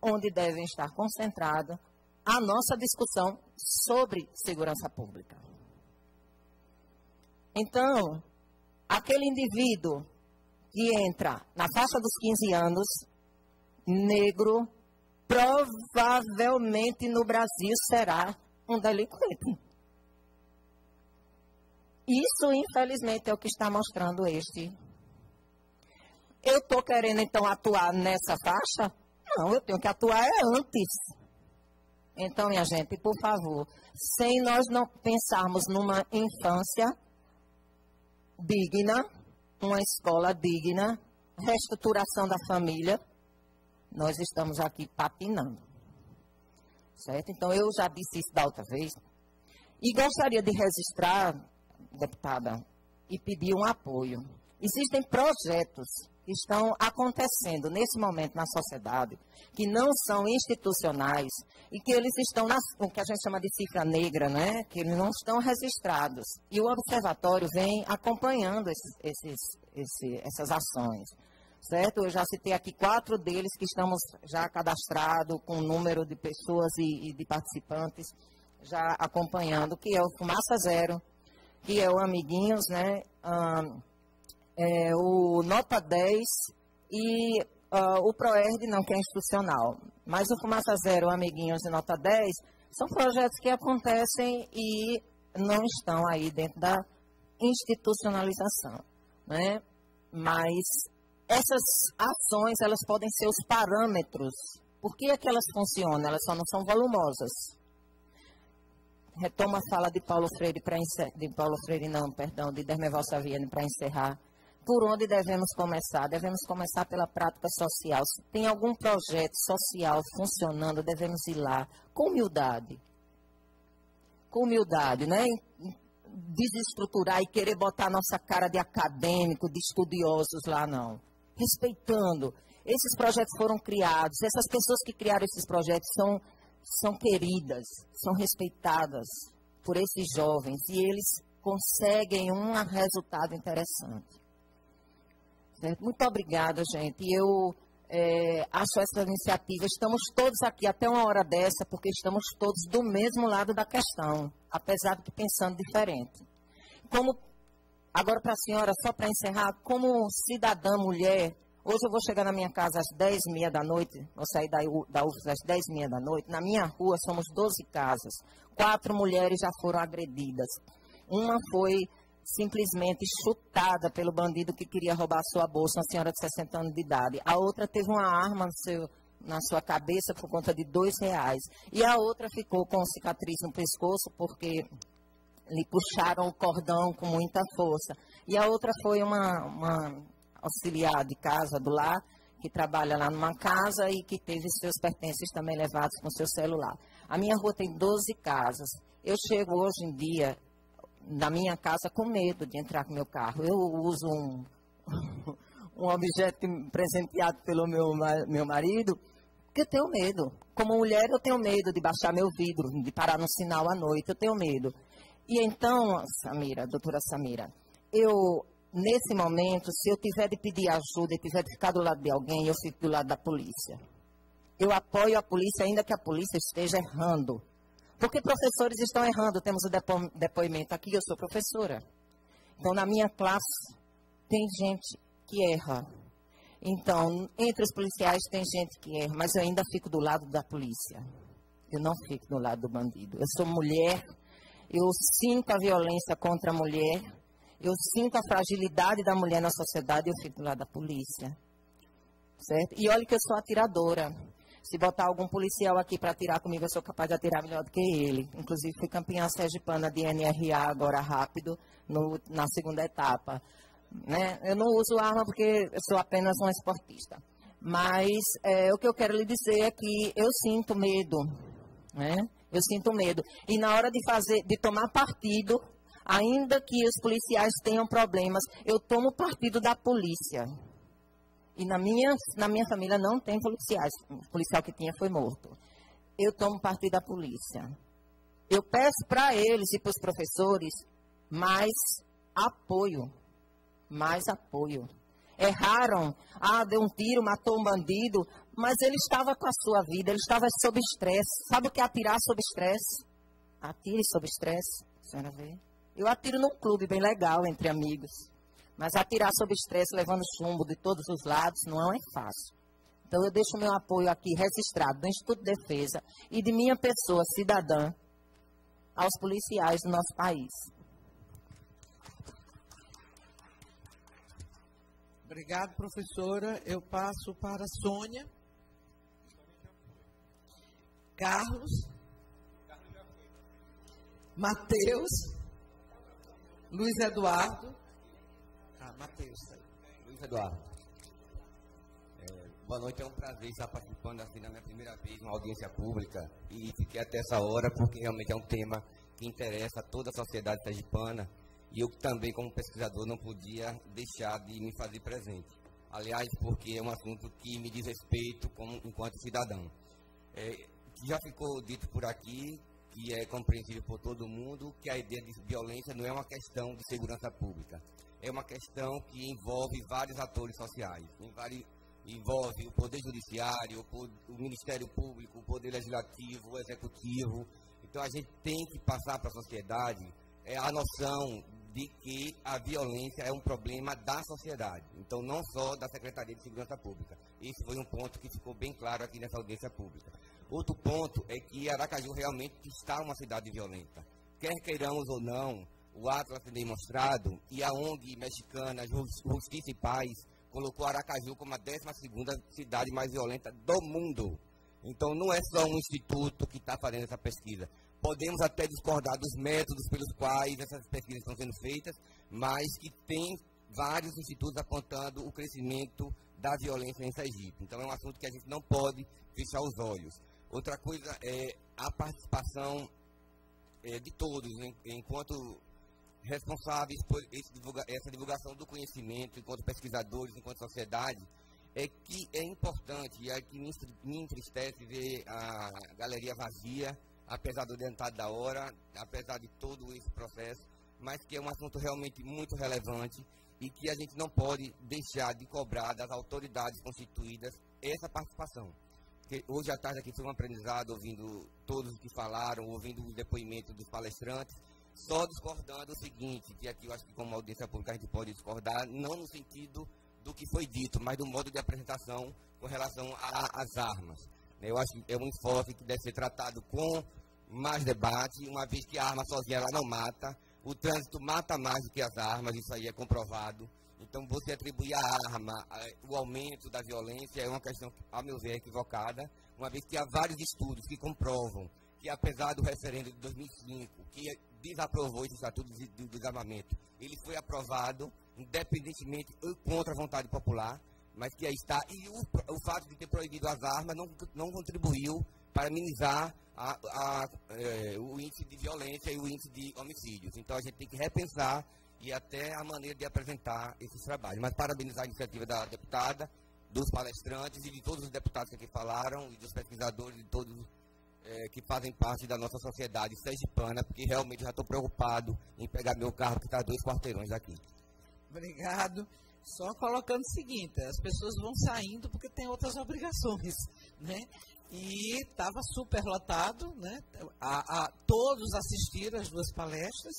onde devem estar concentrados a nossa discussão sobre segurança pública. Então, aquele indivíduo que entra na faixa dos 15 anos, negro, provavelmente no Brasil será um delinquente. Isso, infelizmente, é o que está mostrando este. Eu estou querendo, então, atuar nessa faixa? Não, eu tenho que atuar é antes. Então, minha gente, por favor, sem nós não pensarmos numa infância digna, uma escola digna, reestruturação da família, nós estamos aqui patinando. Certo? Então, eu já disse isso da outra vez. E gostaria de registrar, deputada, e pedir um apoio. Existem projetos que estão acontecendo nesse momento na sociedade, que não são institucionais e que eles estão na, o que a gente chama de cifra negra, né? que eles não estão registrados. E o observatório vem acompanhando esses, esses, esse, essas ações. Certo? Eu já citei aqui quatro deles que estamos já cadastrados com o número de pessoas e, e de participantes já acompanhando, que é o Fumaça Zero, que é o Amiguinhos, né? É, o Nota 10 e uh, o ProERD não, que é institucional. Mas o Fumaça Zero, Amiguinhos e Nota 10 são projetos que acontecem e não estão aí dentro da institucionalização. Né? Mas essas ações, elas podem ser os parâmetros. Por que é que elas funcionam? Elas só não são volumosas. Retoma a fala de Paulo Freire de Paulo Freire não, perdão, de Dermeval Saviani para encerrar por onde devemos começar? Devemos começar pela prática social. Se tem algum projeto social funcionando, devemos ir lá com humildade. Com humildade, né? Desestruturar e querer botar nossa cara de acadêmico, de estudiosos lá, não. Respeitando. Esses projetos foram criados, essas pessoas que criaram esses projetos são, são queridas, são respeitadas por esses jovens e eles conseguem um resultado interessante. Muito obrigada, gente. Eu é, acho essa iniciativa. Estamos todos aqui até uma hora dessa, porque estamos todos do mesmo lado da questão, apesar de pensando diferente. Como, agora para a senhora, só para encerrar, como cidadã mulher, hoje eu vou chegar na minha casa às 10 e meia da noite, vou sair da, da UFS às 10 e meia da noite. Na minha rua somos 12 casas, quatro mulheres já foram agredidas. Uma foi simplesmente chutada pelo bandido que queria roubar sua bolsa, uma senhora de 60 anos de idade. A outra teve uma arma no seu, na sua cabeça por conta de dois reais. E a outra ficou com cicatriz no pescoço porque lhe puxaram o cordão com muita força. E a outra foi uma, uma auxiliar de casa do lar, que trabalha lá numa casa e que teve seus pertences também levados com seu celular. A minha rua tem 12 casas. Eu chego hoje em dia na minha casa com medo de entrar com meu carro. Eu uso um, um objeto presenteado pelo meu, meu marido, porque eu tenho medo. Como mulher, eu tenho medo de baixar meu vidro, de parar no sinal à noite, eu tenho medo. E então, Samira, doutora Samira, eu, nesse momento, se eu tiver de pedir ajuda e tiver de ficar do lado de alguém, eu fico do lado da polícia. Eu apoio a polícia, ainda que a polícia esteja errando. Porque professores estão errando. Temos o depo depoimento aqui, eu sou professora. Então, na minha classe, tem gente que erra. Então, entre os policiais tem gente que erra, mas eu ainda fico do lado da polícia. Eu não fico do lado do bandido. Eu sou mulher, eu sinto a violência contra a mulher, eu sinto a fragilidade da mulher na sociedade, eu fico do lado da polícia. Certo? E olha que eu sou atiradora. Se botar algum policial aqui para atirar comigo, eu sou capaz de atirar melhor do que ele. Inclusive, fui campeã sergipana de NRA agora rápido, no, na segunda etapa. Né? Eu não uso arma porque eu sou apenas uma esportista. Mas é, o que eu quero lhe dizer é que eu sinto medo. Né? Eu sinto medo. E na hora de fazer, de tomar partido, ainda que os policiais tenham problemas, eu tomo partido da polícia. E na minha, na minha família não tem policiais. O policial que tinha foi morto. Eu tomo partido da polícia. Eu peço para eles e para os professores mais apoio. Mais apoio. Erraram. Ah, deu um tiro, matou um bandido. Mas ele estava com a sua vida, ele estava sob estresse. Sabe o que é atirar sob estresse? Atire sob estresse. A senhora vê? Eu atiro num clube bem legal, entre amigos. Mas atirar sob estresse, levando chumbo de todos os lados, não é fácil. Então, eu deixo meu apoio aqui registrado do Instituto de Defesa e de minha pessoa, cidadã, aos policiais do nosso país. Obrigado, professora. Eu passo para Sônia. Carlos. Mateus. Luiz Eduardo. Matheus. Luiz Eduardo. É, boa noite, é um prazer estar participando assim na minha primeira vez numa audiência pública e fiquei até essa hora porque realmente é um tema que interessa a toda a sociedade sergipana e eu também, como pesquisador, não podia deixar de me fazer presente. Aliás, porque é um assunto que me diz respeito como, enquanto cidadão. É, já ficou dito por aqui, que é compreensível por todo mundo, que a ideia de violência não é uma questão de segurança pública. É uma questão que envolve vários atores sociais. Envolve o Poder Judiciário, o Ministério Público, o Poder Legislativo, o Executivo. Então a gente tem que passar para a sociedade é, a noção de que a violência é um problema da sociedade, então não só da Secretaria de Segurança Pública. Isso foi um ponto que ficou bem claro aqui nessa audiência pública. Outro ponto é que Aracaju realmente está uma cidade violenta. Quer queiramos ou não, o Atlas tem demonstrado e a ONG mexicana e Paz colocou Aracaju como a 12 cidade mais violenta do mundo. Então não é só um instituto que está fazendo essa pesquisa. Podemos até discordar dos métodos pelos quais essas pesquisas estão sendo feitas, mas que tem vários institutos apontando o crescimento da violência em Sergipe. Então é um assunto que a gente não pode fechar os olhos. Outra coisa é a participação é, de todos, enquanto responsáveis por divulga essa divulgação do conhecimento, enquanto pesquisadores, enquanto sociedade, é que é importante e é que me, entristece ver a galeria vazia, apesar do adiantado da hora, apesar de todo esse processo, mas que é um assunto realmente muito relevante e que a gente não pode deixar de cobrar das autoridades constituídas essa participação. Porque hoje à tarde aqui foi um aprendizado, ouvindo todos os que falaram, ouvindo os depoimentos dos palestrantes, só discordando o seguinte, que aqui eu acho que como audiência pública a gente pode discordar, não no sentido do que foi dito, mas do modo de apresentação com relação às armas. Eu acho que é um enfoque que deve ser tratado com mais debate, uma vez que a arma sozinha ela não mata, o trânsito mata mais do que as armas, isso aí é comprovado. Então, você atribuir à arma o aumento da violência é uma questão, ao meu ver, equivocada, uma vez que há vários estudos que comprovam que, apesar do referendo de 2005, que desaprovou esse Estatuto do Desarmamento, ele foi aprovado independentemente contra a vontade popular, mas que aí está. E o, o fato de ter proibido as armas não, não contribuiu para minimizar a, a, é, o índice de violência e o índice de homicídios. Então, a gente tem que repensar e até a maneira de apresentar esses trabalhos. Mas parabenizar a iniciativa da deputada, dos palestrantes e de todos os deputados que aqui falaram, e dos pesquisadores, de todos é, que fazem parte da nossa sociedade sergipana, porque realmente já estou preocupado em pegar meu carro que está dois quarteirões daqui. Obrigado. Só colocando o seguinte, as pessoas vão saindo porque tem outras obrigações, né? E estava super lotado, né? A, a, todos assistiram as duas palestras,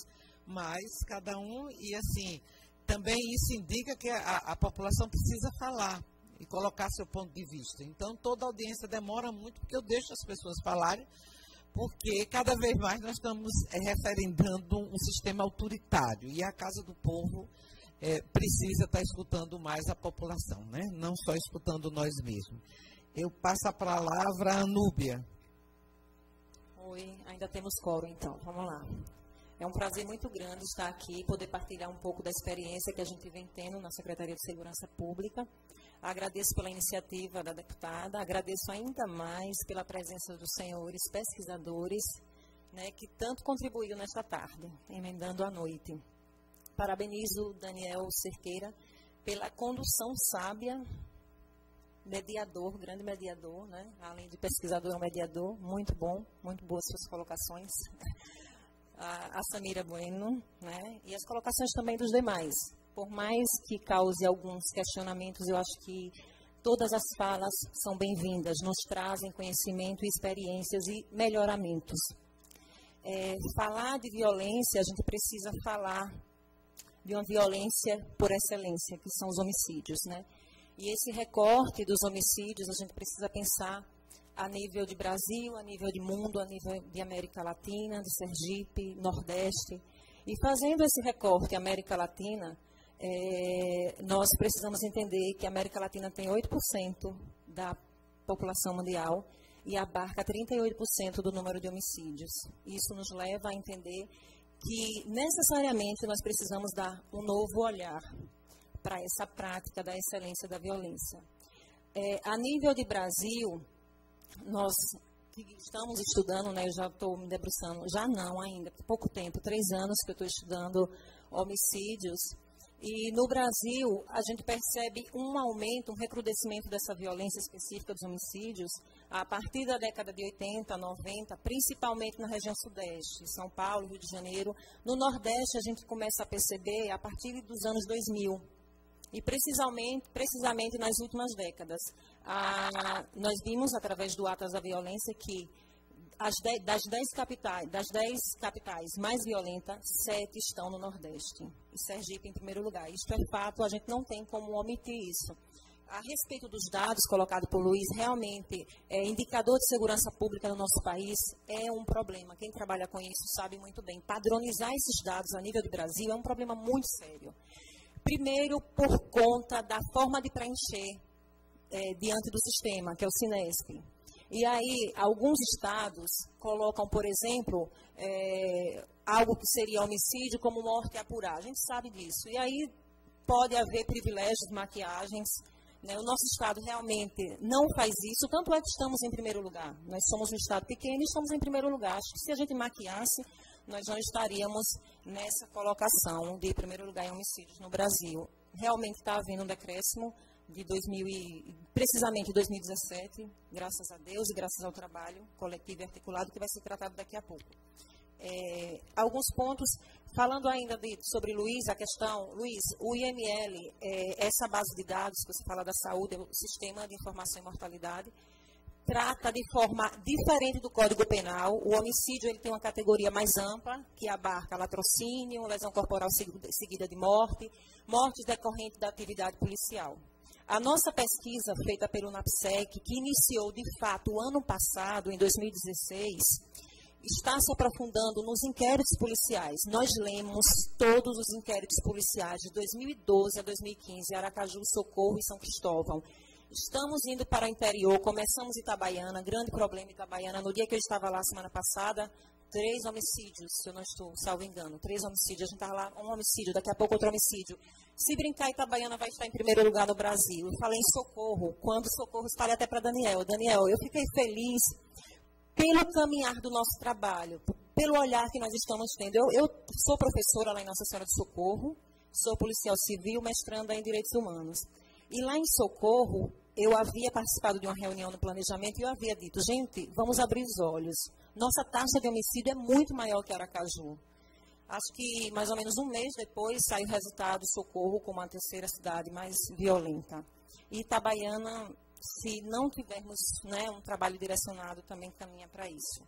mas cada um, e assim, também isso indica que a, a população precisa falar e colocar seu ponto de vista. Então, toda audiência demora muito, porque eu deixo as pessoas falarem, porque cada vez mais nós estamos é, referendando um sistema autoritário, e a Casa do Povo é, precisa estar escutando mais a população, né? não só escutando nós mesmos. Eu passo a palavra à Anúbia. Oi, ainda temos coro então, vamos lá. É um prazer muito grande estar aqui, poder partilhar um pouco da experiência que a gente vem tendo na Secretaria de Segurança Pública. Agradeço pela iniciativa da deputada, agradeço ainda mais pela presença dos senhores pesquisadores, né, que tanto contribuíram nesta tarde, emendando a noite. Parabenizo Daniel Cerqueira pela condução sábia, mediador, grande mediador, né? além de pesquisador, é um mediador, muito bom, muito boas suas colocações a, a Samira Bueno, né? e as colocações também dos demais. Por mais que cause alguns questionamentos, eu acho que todas as falas são bem-vindas, nos trazem conhecimento, experiências e melhoramentos. É, falar de violência, a gente precisa falar de uma violência por excelência, que são os homicídios, né? E esse recorte dos homicídios, a gente precisa pensar a nível de Brasil, a nível de mundo, a nível de América Latina, de Sergipe, Nordeste. E fazendo esse recorte América Latina, é, nós precisamos entender que a América Latina tem 8% da população mundial e abarca 38% do número de homicídios. Isso nos leva a entender que necessariamente nós precisamos dar um novo olhar para essa prática da excelência da violência. É, a nível de Brasil, nós que estamos estudando, né, eu já estou me debruçando, já não ainda, pouco tempo, três anos que eu estou estudando homicídios, E no Brasil, a gente percebe um aumento, um recrudescimento dessa violência específica dos homicídios a partir da década de 80, 90, principalmente na região sudeste, São Paulo, Rio de Janeiro. No Nordeste, a gente começa a perceber a partir dos anos 2000. E precisamente, precisamente nas últimas décadas. Ah, nós vimos, através do Atas da Violência, que das, dez capitais, das dez capitais mais violentas, sete estão no Nordeste. E Sergipe em primeiro lugar. Isto é fato, a gente não tem como omitir isso. A respeito dos dados colocados por Luiz, realmente, é, indicador de segurança pública no nosso país é um problema. Quem trabalha com isso sabe muito bem. Padronizar esses dados a nível do Brasil é um problema muito sério. Primeiro, por conta da forma de preencher é, diante do sistema, que é o Sinesp. E aí, alguns estados colocam, por exemplo, é, algo que seria homicídio como morte apurar. A gente sabe disso. E aí pode haver privilégios, maquiagens. Né? O nosso estado realmente não faz isso, tanto é que estamos em primeiro lugar. Nós somos um estado pequeno e estamos em primeiro lugar. Acho que se a gente maquiasse, nós não estaríamos nessa colocação de primeiro lugar em homicídios no Brasil. Realmente está havendo um decréscimo de 2000 e, precisamente 2017, graças a Deus e graças ao trabalho coletivo e articulado que vai ser tratado daqui a pouco. É, alguns pontos, falando ainda de, sobre Luiz, a questão, Luiz, o IML, é, essa base de dados que você fala da saúde, o Sistema de Informação e Mortalidade, trata de forma diferente do Código Penal. O homicídio ele tem uma categoria mais ampla, que abarca latrocínio, lesão corporal seguida de morte, mortes decorrentes da atividade policial. A nossa pesquisa feita pelo NAPSEC, que iniciou de fato o ano passado, em 2016, está se aprofundando nos inquéritos policiais. Nós lemos todos os inquéritos policiais de 2012 a 2015, Aracaju, Socorro e São Cristóvão. Estamos indo para o interior, começamos em Itabaiana, grande problema em Itabaiana. No dia que eu estava lá, semana passada, três homicídios, se eu não estou, salvo engano, três homicídios. A gente estava lá, um homicídio, daqui a pouco outro homicídio. Se brincar, Itabaiana vai estar em primeiro lugar no Brasil. Eu falei em socorro, quando socorro, falei até para Daniel. Daniel, eu fiquei feliz pelo caminhar do nosso trabalho, pelo olhar que nós estamos tendo. Eu, eu sou professora lá em Nossa Senhora de Socorro, sou policial civil, mestranda em Direitos Humanos. E lá em Socorro, eu havia participado de uma reunião no planejamento e eu havia dito, gente, vamos abrir os olhos. Nossa taxa de homicídio é muito maior que Aracaju. Acho que mais ou menos um mês depois sai o resultado Socorro como a terceira cidade mais violenta. E Itabaiana, se não tivermos né, um trabalho direcionado, também caminha para isso.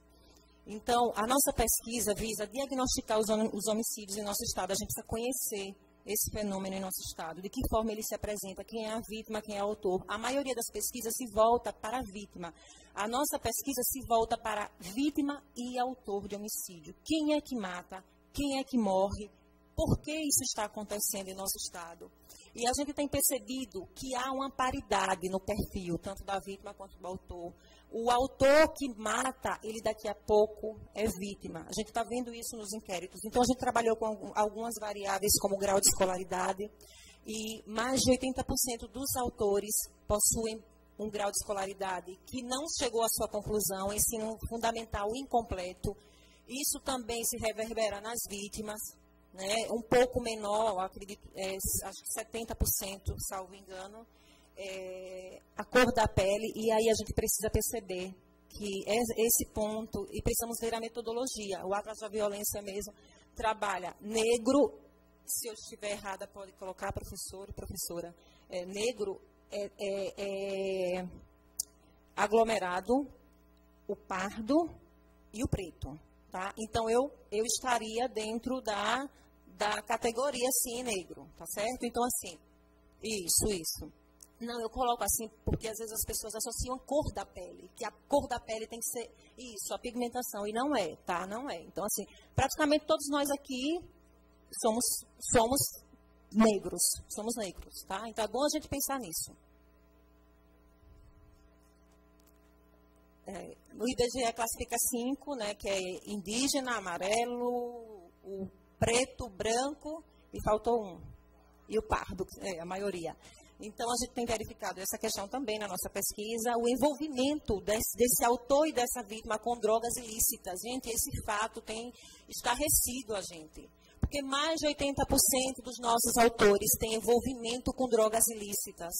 Então, a nossa pesquisa visa diagnosticar os homicídios em nosso estado. A gente precisa conhecer esse fenômeno em nosso Estado? De que forma ele se apresenta? Quem é a vítima? Quem é o autor? A maioria das pesquisas se volta para a vítima. A nossa pesquisa se volta para vítima e autor de homicídio. Quem é que mata? Quem é que morre? Por que isso está acontecendo em nosso Estado? E a gente tem percebido que há uma paridade no perfil, tanto da vítima quanto do autor. O autor que mata, ele daqui a pouco é vítima. A gente está vendo isso nos inquéritos. Então, a gente trabalhou com algumas variáveis, como o grau de escolaridade, e mais de 80% dos autores possuem um grau de escolaridade que não chegou à sua conclusão, ensino fundamental incompleto. Isso também se reverbera nas vítimas, né? um pouco menor, acredito, é, acho que 70%, salvo engano, é, a cor da pele, e aí a gente precisa perceber que é esse ponto, e precisamos ver a metodologia. O Atlas da Violência mesmo trabalha negro, se eu estiver errada, pode colocar, professor e professora. É, negro é, é, é aglomerado, o pardo e o preto. Tá? Então, eu, eu estaria dentro da, da categoria, sim, negro, tá certo? Então, assim, isso, isso. Não, eu coloco assim porque às vezes as pessoas associam cor da pele, que a cor da pele tem que ser isso, a pigmentação, e não é, tá? Não é. Então, assim, praticamente todos nós aqui somos, somos negros, somos negros, tá? Então é bom a gente pensar nisso. É, o IBGE classifica cinco, né, que é indígena, amarelo, o preto, branco, e faltou um. E o pardo, é, a maioria. Então, a gente tem verificado essa questão também na nossa pesquisa, o envolvimento desse, desse autor e dessa vítima com drogas ilícitas. Gente, esse fato tem estarrecido a gente. Porque mais de 80% dos nossos autores têm envolvimento com drogas ilícitas.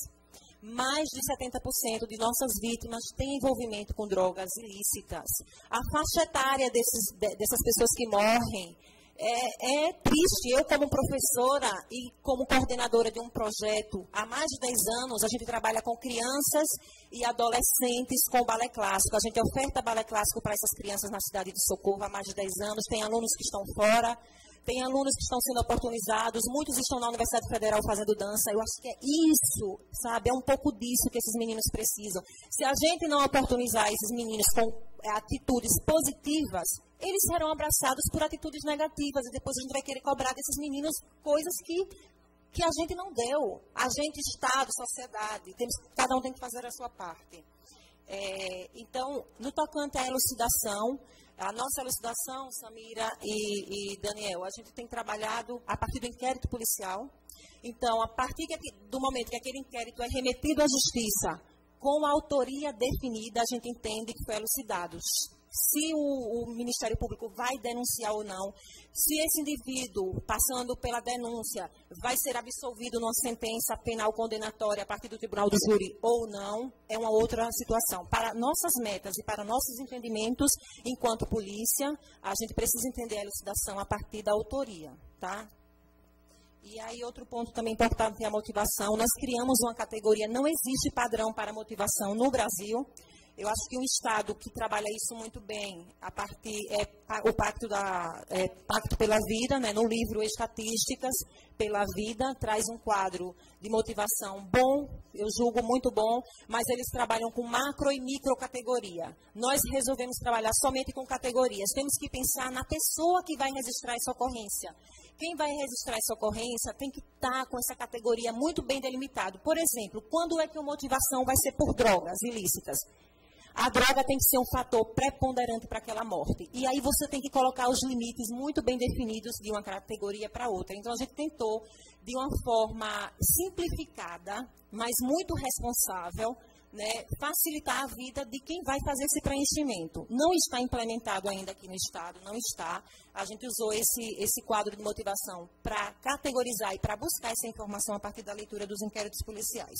Mais de 70% de nossas vítimas têm envolvimento com drogas ilícitas. A faixa etária desses, dessas pessoas que morrem é, é, triste. Eu, como professora e como coordenadora de um projeto, há mais de 10 anos, a gente trabalha com crianças e adolescentes com balé clássico. A gente oferta balé clássico para essas crianças na cidade de Socorro há mais de 10 anos. Tem alunos que estão fora, tem alunos que estão sendo oportunizados, muitos estão na Universidade Federal fazendo dança. Eu acho que é isso, sabe? É um pouco disso que esses meninos precisam. Se a gente não oportunizar esses meninos com é, atitudes positivas, eles serão abraçados por atitudes negativas e depois a gente vai querer cobrar desses meninos coisas que, que a gente não deu. A gente, Estado, sociedade, temos, cada um tem que fazer a sua parte. É, então, no tocante à elucidação, a nossa elucidação, Samira e, e, Daniel, a gente tem trabalhado a partir do inquérito policial. Então, a partir do momento que aquele inquérito é remetido à justiça, com a autoria definida, a gente entende que foi elucidado se o, o, Ministério Público vai denunciar ou não, se esse indivíduo, passando pela denúncia, vai ser absolvido numa sentença penal condenatória a partir do tribunal do júri ou não, é uma outra situação. Para nossas metas e para nossos entendimentos, enquanto polícia, a gente precisa entender a elucidação a partir da autoria, tá? E aí, outro ponto também importante é a motivação. Nós criamos uma categoria, não existe padrão para motivação no Brasil. Eu acho que um Estado que trabalha isso muito bem, a partir é, o pacto, da, é, pacto pela Vida, né, no livro Estatísticas pela Vida, traz um quadro de motivação bom, eu julgo muito bom, mas eles trabalham com macro e micro categoria. Nós resolvemos trabalhar somente com categorias. Temos que pensar na pessoa que vai registrar essa ocorrência. Quem vai registrar essa ocorrência tem que estar com essa categoria muito bem delimitado. Por exemplo, quando é que a motivação vai ser por drogas ilícitas? A droga tem que ser um fator preponderante para aquela morte. E aí você tem que colocar os limites muito bem definidos de uma categoria para outra. Então a gente tentou, de uma forma simplificada, mas muito responsável, né, facilitar a vida de quem vai fazer esse preenchimento. Não está implementado ainda aqui no Estado, não está. A gente usou esse, esse quadro de motivação para categorizar e para buscar essa informação a partir da leitura dos inquéritos policiais.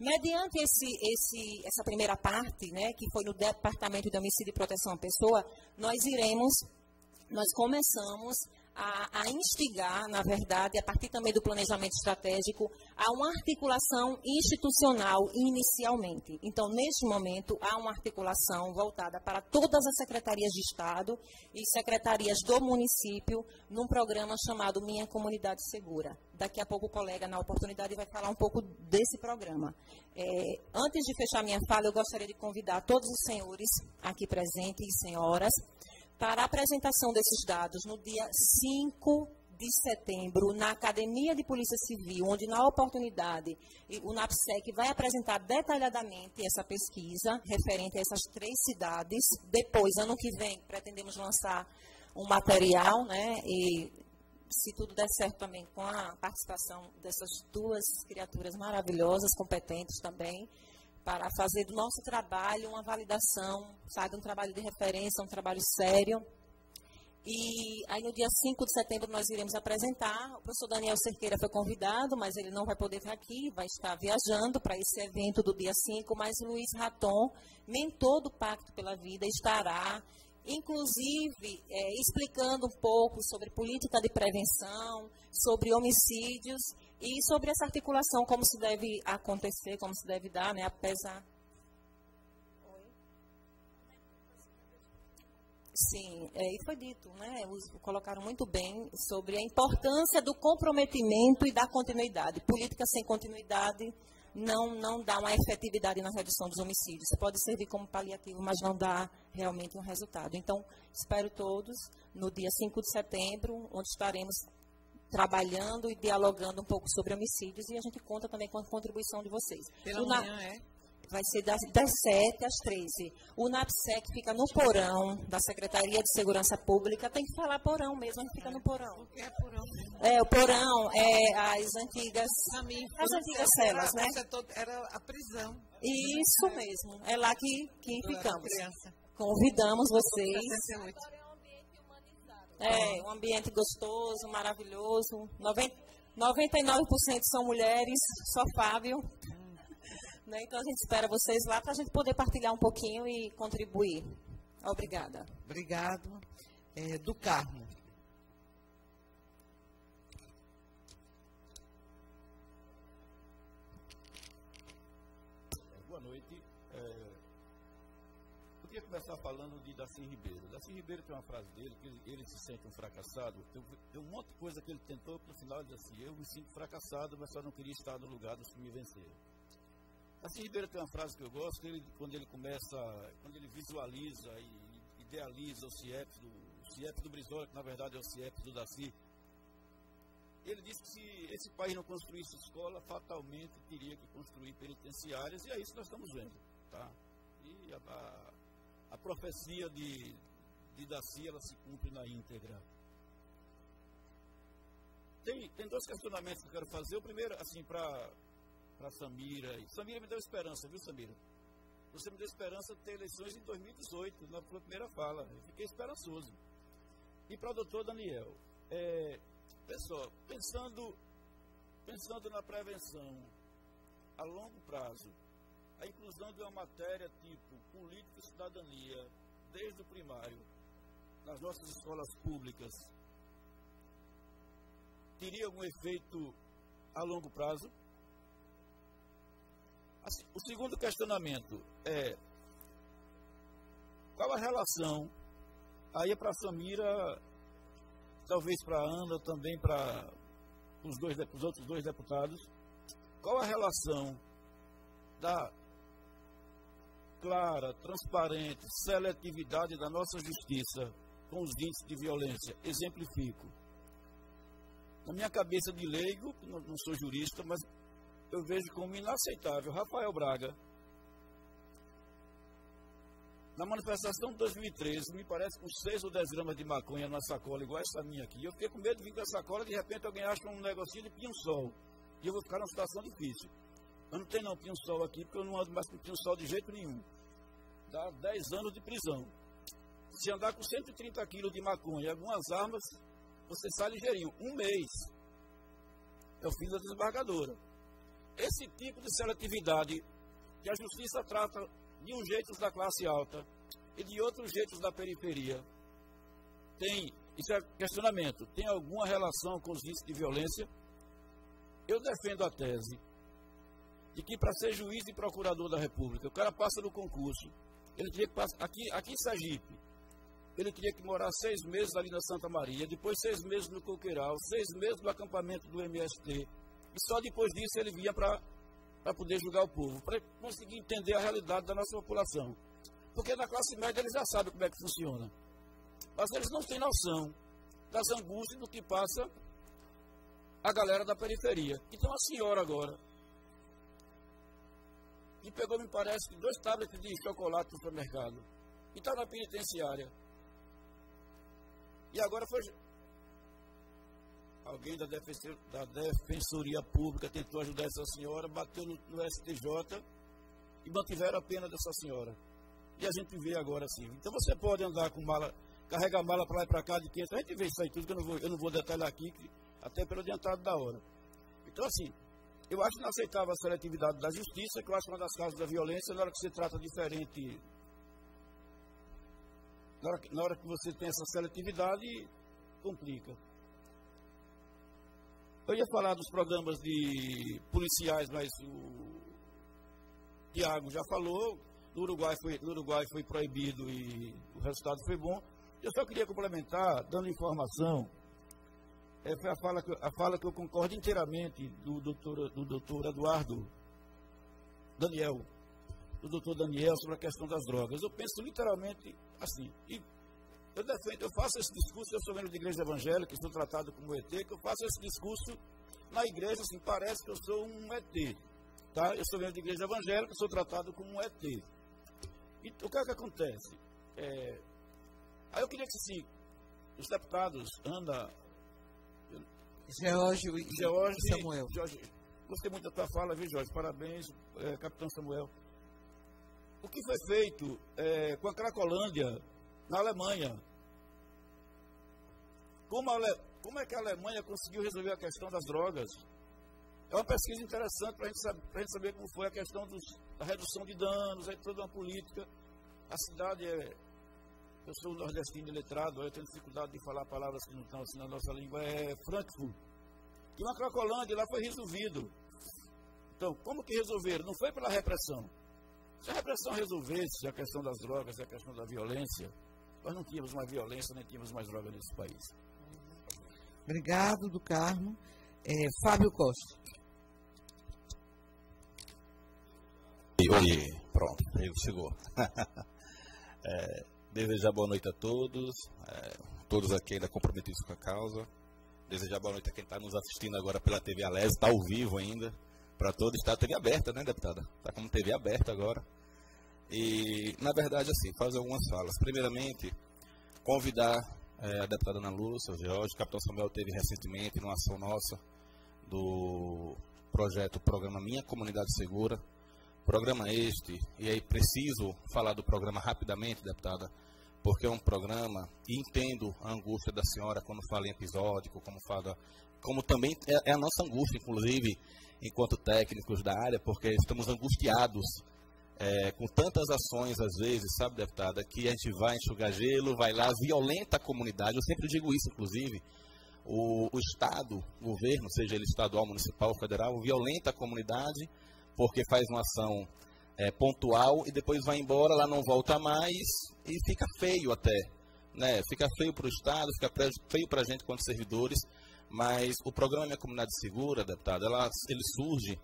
Mediante esse, esse, essa primeira parte, né, que foi no Departamento de Homicídio e Proteção à Pessoa, nós iremos, nós começamos a, a, instigar, na verdade, a partir também do planejamento estratégico, a uma articulação institucional inicialmente. Então, neste momento, há uma articulação voltada para todas as secretarias de Estado e secretarias do município num programa chamado Minha Comunidade Segura. Daqui a pouco o colega, na oportunidade, vai falar um pouco desse programa. É, antes de fechar minha fala, eu gostaria de convidar todos os senhores aqui presentes e senhoras para a apresentação desses dados no dia 5 de setembro, na Academia de Polícia Civil, onde, na oportunidade, o NAPSEC vai apresentar detalhadamente essa pesquisa referente a essas três cidades. Depois, ano que vem, pretendemos lançar um material, né, e se tudo der certo também, com a participação dessas duas criaturas maravilhosas, competentes também, para fazer do nosso trabalho uma validação, sabe, um trabalho de referência, um trabalho sério. E aí no dia 5 de setembro nós iremos apresentar. O professor Daniel Cerqueira foi convidado, mas ele não vai poder estar aqui, vai estar viajando para esse evento do dia 5, mas Luiz Raton, mentor do Pacto pela Vida, estará, inclusive é, explicando um pouco sobre política de prevenção, sobre homicídios e sobre essa articulação, como se deve acontecer, como se deve dar, né, apesar... Sim, é, e foi dito, né, os, colocaram muito bem sobre a importância do comprometimento e da continuidade. Política sem continuidade não, não dá uma efetividade na redução dos homicídios. Pode servir como paliativo, mas não dá realmente um resultado. Então, espero todos no dia 5 de setembro, onde estaremos trabalhando e dialogando um pouco sobre homicídios e a gente conta também com a contribuição de vocês. Pela manhã, é? Vai ser das, das 7 às 13. O NAPSEC fica no porão da Secretaria de Segurança Pública. Tem que falar porão mesmo, a gente fica no porão. O que é porão? É, o porão é as antigas, as antigas celas, né? Era a prisão. Isso mesmo, é lá que, que ficamos. Convidamos vocês. É, um ambiente gostoso, maravilhoso. 90, 99% são mulheres, só Fábio. Né? Então a gente espera vocês lá para a gente poder partilhar um pouquinho e contribuir. Obrigada. Obrigado. É, do Carmo. Queria começar falando de Daci Ribeiro. Daci Ribeiro tem uma frase dele, que ele, ele se sente um fracassado. Tem, tem, um monte de coisa que ele tentou, no final ele disse assim, eu me sinto fracassado, mas só não queria estar no lugar dos que me venceram. Daci Ribeiro tem uma frase que eu gosto, ele, quando ele começa, quando ele visualiza e idealiza o CIEP do, o CIEP do Brizola, que na verdade é o CIEP do Daci, ele disse que se esse país não construísse escola, fatalmente teria que construir penitenciárias, e é isso que nós estamos vendo. Tá? E a, a, a profecia de, de Daci, ela se cumpre na íntegra. Tem, tem dois questionamentos que eu quero fazer. O primeiro, assim, para Samira. Samira me deu esperança, viu, Samira? Você me deu esperança de ter eleições em 2018, na primeira fala. Eu fiquei esperançoso. E para o doutor Daniel, é, Pessoal, pensando, pensando na prevenção a longo prazo, a inclusão de uma matéria tipo política e cidadania, desde o primário, nas nossas escolas públicas, teria algum efeito a longo prazo? O segundo questionamento é qual a relação, aí é para a Samira talvez para a Ana, também para os, os outros dois deputados, qual a relação da clara, transparente, seletividade da nossa justiça com os índices de violência? Exemplifico. Na minha cabeça de leigo, não, sou jurista, mas eu vejo como inaceitável Rafael Braga, na manifestação de 2013, me parece com 6 ou 10 gramas de maconha na sacola, igual essa minha aqui. Eu fiquei com medo de vir com essa sacola, de repente alguém acha um negocinho de pinho-sol. E eu vou ficar numa situação difícil. Eu não tenho não pinho-sol aqui, porque eu não ando mais com pinho-sol de jeito nenhum. Dá 10 anos de prisão. Se andar com 130 quilos de maconha e algumas armas, você sai ligeirinho. Um mês. O fim da desembargadora. Esse tipo de seletividade que a justiça trata de um jeito da classe alta e de outros jeitos da periferia. Tem, isso é questionamento, tem alguma relação com os índices de violência? Eu defendo a tese de que para ser juiz e procurador da República, o cara passa no concurso, ele teria que passar, aqui, aqui em Sergipe, ele teria que morar seis meses ali na Santa Maria, depois seis meses no Coqueiral, seis meses no acampamento do MST, e só depois disso ele vinha para poder julgar o povo, para conseguir entender a realidade da nossa população. Porque na classe média eles já sabem como é que funciona. Mas eles não têm noção das angústias do que passa a galera da periferia. Então a senhora agora, que pegou, me parece, dois tablets de chocolate no supermercado, e está na penitenciária. E agora foi alguém da, da Defensoria Pública tentou ajudar essa senhora, bateu no, no STJ e mantiveram a pena dessa senhora. E a gente vê agora assim. Então você pode andar com mala, carregar mala para lá e para cá de 500. A gente vê isso aí tudo, que eu não vou, eu não vou detalhar aqui, até pelo adiantado da hora. Então, assim, eu acho inaceitável a seletividade da justiça, que eu acho uma das causas da violência, na hora que você trata diferente. Na hora, na hora que você tem essa seletividade, complica. Eu ia falar dos programas de policiais, mas o Tiago já falou. No Uruguai, foi, no Uruguai foi proibido e o resultado foi bom. Eu só queria complementar, dando informação, é, a fala, que, a fala que eu concordo inteiramente do doutor, do doutor Eduardo Daniel, do doutor Daniel sobre a questão das drogas. Eu penso literalmente assim. E eu defendo, eu faço esse discurso, eu sou membro de igreja evangélica, estou tratado como ET, que eu faço esse discurso na igreja, assim, parece que eu sou um ET. Tá? Eu sou membro de igreja evangélica, sou tratado como um ET. E o que é que acontece? É, aí eu queria que, assim, os deputados, Ana... Geórgio e George, Samuel. George, gostei muito da tua fala, viu, Jorge? Parabéns, é, capitão Samuel. O que foi feito é, com a Cracolândia na Alemanha. como, Ale... como é que a Alemanha conseguiu resolver a questão das drogas. É uma pesquisa interessante para a gente, saber, gente saber como foi a questão dos, da redução de danos, aí toda uma política. A cidade é. Eu sou nordestino letrado, eu tenho dificuldade de falar palavras que não estão assim na nossa língua. É Frankfurt. E na Cracolândia lá foi resolvido. Então, como que resolveram? Não foi pela repressão. Se a repressão resolvesse a questão das drogas e a questão da violência, nós não tínhamos mais violência, nem tínhamos mais droga nesse país. Obrigado, do Carmo. É, Fábio Costa. Oi, pronto, ele chegou. é, desejar boa noite a todos, é, todos aqui ainda comprometidos com a causa. Desejar boa noite a quem está nos assistindo agora pela TV Alés, está ao vivo ainda, para todos. Está a TV aberta, né, deputada? Está como TV aberta agora. E, na verdade, assim, fazer algumas falas. Primeiramente, convidar é, a deputada Ana Lúcia, o George, o capitão Samuel teve recentemente, numa ação nossa, do projeto Programa Minha Comunidade Segura, Programa este, e aí preciso falar do programa rapidamente, deputada, porque é um programa, e entendo a angústia da senhora quando fala em episódico, como fala, como também é, é a nossa angústia, inclusive, enquanto técnicos da área, porque estamos angustiados é, com tantas ações, às vezes, sabe, deputada, que a gente vai enxugar gelo, vai lá, violenta a comunidade. Eu sempre digo isso, inclusive. O, o Estado, o governo, seja ele estadual, municipal, federal, violenta a comunidade porque faz uma ação é, pontual e depois vai embora, lá não volta mais e fica feio até. Né? Fica feio para o Estado, fica feio para a gente quanto servidores, mas o programa Minha Comunidade Segura, deputado, ela, ele surge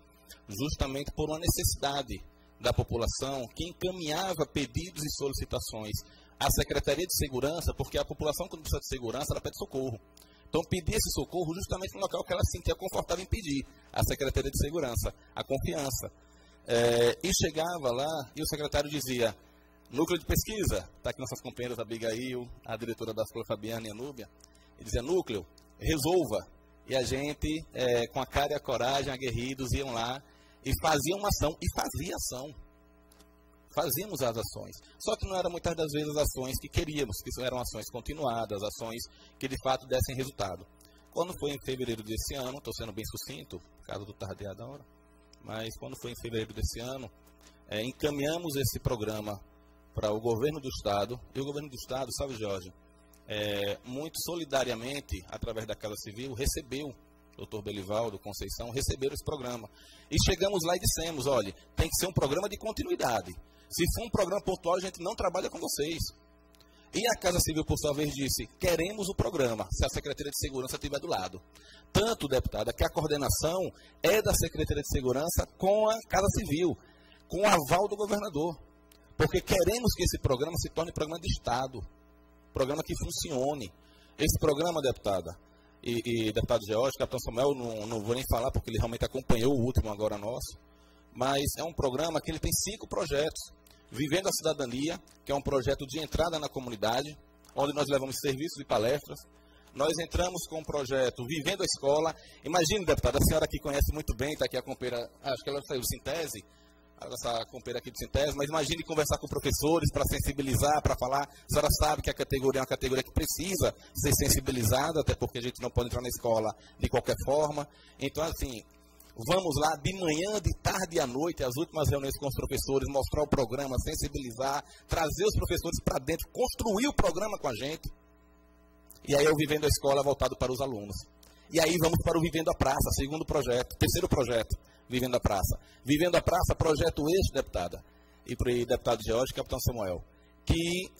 justamente por uma necessidade da população que encaminhava pedidos e solicitações à Secretaria de Segurança, porque a população, quando precisa de segurança, ela pede socorro. Então, pedir esse socorro justamente no local que ela se sentia confortável em pedir, a Secretaria de Segurança, a confiança. É, e chegava lá e o secretário dizia: Núcleo de pesquisa, está aqui nossas companheiras Abigail, a diretora da escola Fabiana e a Núbia, e dizia: Núcleo, resolva. E a gente, é, com a cara e a coragem, aguerridos, iam lá e faziam uma ação, e fazia ação fazíamos as ações. Só que não eram muitas das vezes as ações que queríamos, que eram ações continuadas, ações que de fato dessem resultado. Quando foi em fevereiro desse ano, estou sendo bem sucinto, por causa do tardear da hora, mas quando foi em fevereiro desse ano, é, encaminhamos esse programa para o governo do Estado, e o governo do Estado, sabe, Jorge, é, muito solidariamente, através da Casa Civil, recebeu doutor Belivaldo, Conceição, receberam esse programa. E chegamos lá e dissemos, olha, tem que ser um programa de continuidade. Se for um programa pontual, a gente não trabalha com vocês. E a Casa Civil, por sua vez, disse: queremos o programa, se a Secretaria de Segurança estiver do lado. Tanto, deputada, que a coordenação é da Secretaria de Segurança com a Casa Civil, com o aval do governador. Porque queremos que esse programa se torne programa de Estado, programa que funcione. Esse programa, deputada, e, e deputado George, capitão Samuel, não, não vou nem falar porque ele realmente acompanhou o último agora nosso, mas é um programa que ele tem cinco projetos. Vivendo a Cidadania, que é um projeto de entrada na comunidade, onde nós levamos serviços e palestras. Nós entramos com o um projeto Vivendo a Escola. Imagine, deputada, a senhora que conhece muito bem, está aqui a companheira, acho que ela saiu do Sintese, essa companheira aqui do Sintese, mas imagine conversar com professores para sensibilizar, para falar. A senhora sabe que a categoria é uma categoria que precisa ser sensibilizada, até porque a gente não pode entrar na escola de qualquer forma. Então, assim, Vamos lá de manhã, de tarde e à noite, as últimas reuniões com os professores, mostrar o programa, sensibilizar, trazer os professores para dentro, construir o programa com a gente. E aí eu Vivendo a Escola voltado para os alunos. E aí vamos para o Vivendo a Praça, segundo projeto, terceiro projeto, Vivendo a Praça. Vivendo a Praça, projeto eixo, deputada, e para o deputado George capitão Samuel, que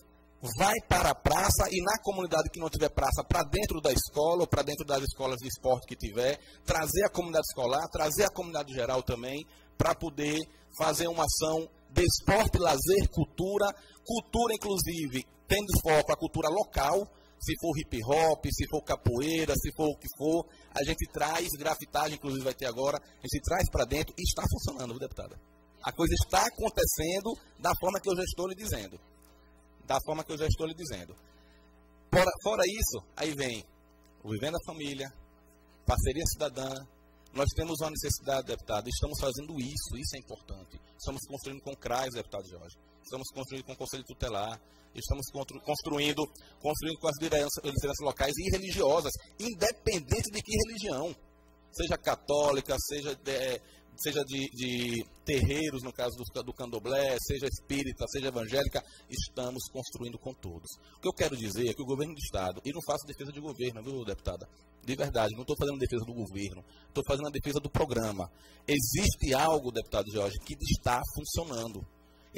vai para a praça e na comunidade que não tiver praça, para dentro da escola ou para dentro das escolas de esporte que tiver, trazer a comunidade escolar, trazer a comunidade geral também, para poder fazer uma ação de esporte, lazer, cultura, cultura inclusive, tendo foco a cultura local, se for hip hop, se for capoeira, se for o que for, a gente traz, grafitagem inclusive vai ter agora, a gente traz para dentro e está funcionando, deputada? A coisa está acontecendo da forma que eu já estou lhe dizendo da forma que eu já estou lhe dizendo. Fora, fora isso, aí vem o Vivendo a Família, Parceria Cidadã, Nós temos uma necessidade, deputado, estamos fazendo isso, isso é importante. Estamos construindo com o CRAS, deputado Jorge. Estamos construindo com o Conselho Tutelar. Estamos construindo, construindo com as lideranças, lideranças locais e religiosas, independente de que religião. Seja católica, seja de, seja de, de, terreiros, no caso do, do candomblé, seja espírita, seja evangélica, estamos construindo com todos. O que eu quero dizer é que o governo do Estado, e não faço defesa de governo, viu, deputada? De verdade, não estou fazendo defesa do governo, estou fazendo a defesa do programa. Existe algo, deputado Jorge, que está funcionando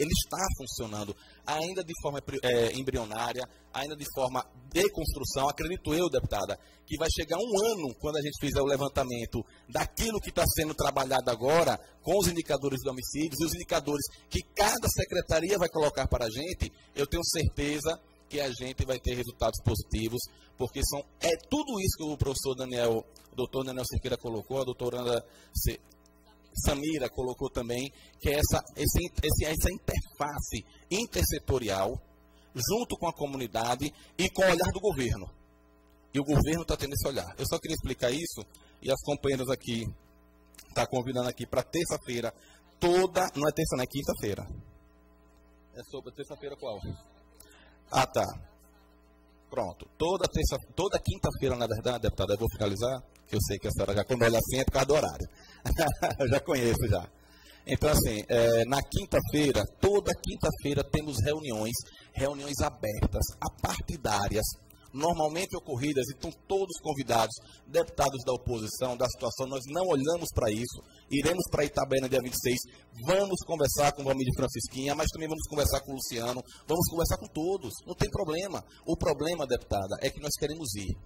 ele está funcionando, ainda de forma é, embrionária, ainda de forma de construção. Acredito eu, deputada, que vai chegar um ano quando a gente fizer o levantamento daquilo que está sendo trabalhado agora com os indicadores de homicídios e os indicadores que cada secretaria vai colocar para a gente. Eu tenho certeza que a gente vai ter resultados positivos, porque são é tudo isso que o professor Daniel, o doutor Daniel Cerqueira colocou, a doutora Ana Samira colocou também, que é essa, esse, essa interface intersetorial junto com a comunidade e com o olhar do governo. E o governo está tendo esse olhar. Eu só queria explicar isso e as companheiras aqui estão tá convidando aqui para terça-feira, toda. Não é terça, não é quinta-feira. É sobre terça-feira qual? Ah, tá. Pronto. Toda terça, toda quinta-feira, na verdade, deputada, eu vou finalizar, que eu sei que a senhora já quando olha assim é por causa do horário. já conheço já. Então, assim, é, na quinta-feira, toda quinta-feira temos reuniões, reuniões abertas, apartidárias, normalmente ocorridas, e estão todos convidados, deputados da oposição, da situação, nós não olhamos para isso, iremos para Itabena dia 26, vamos conversar com o Valmir Francisquinha, mas também vamos conversar com o Luciano, vamos conversar com todos, não tem problema. O problema, deputada, é que nós queremos ir,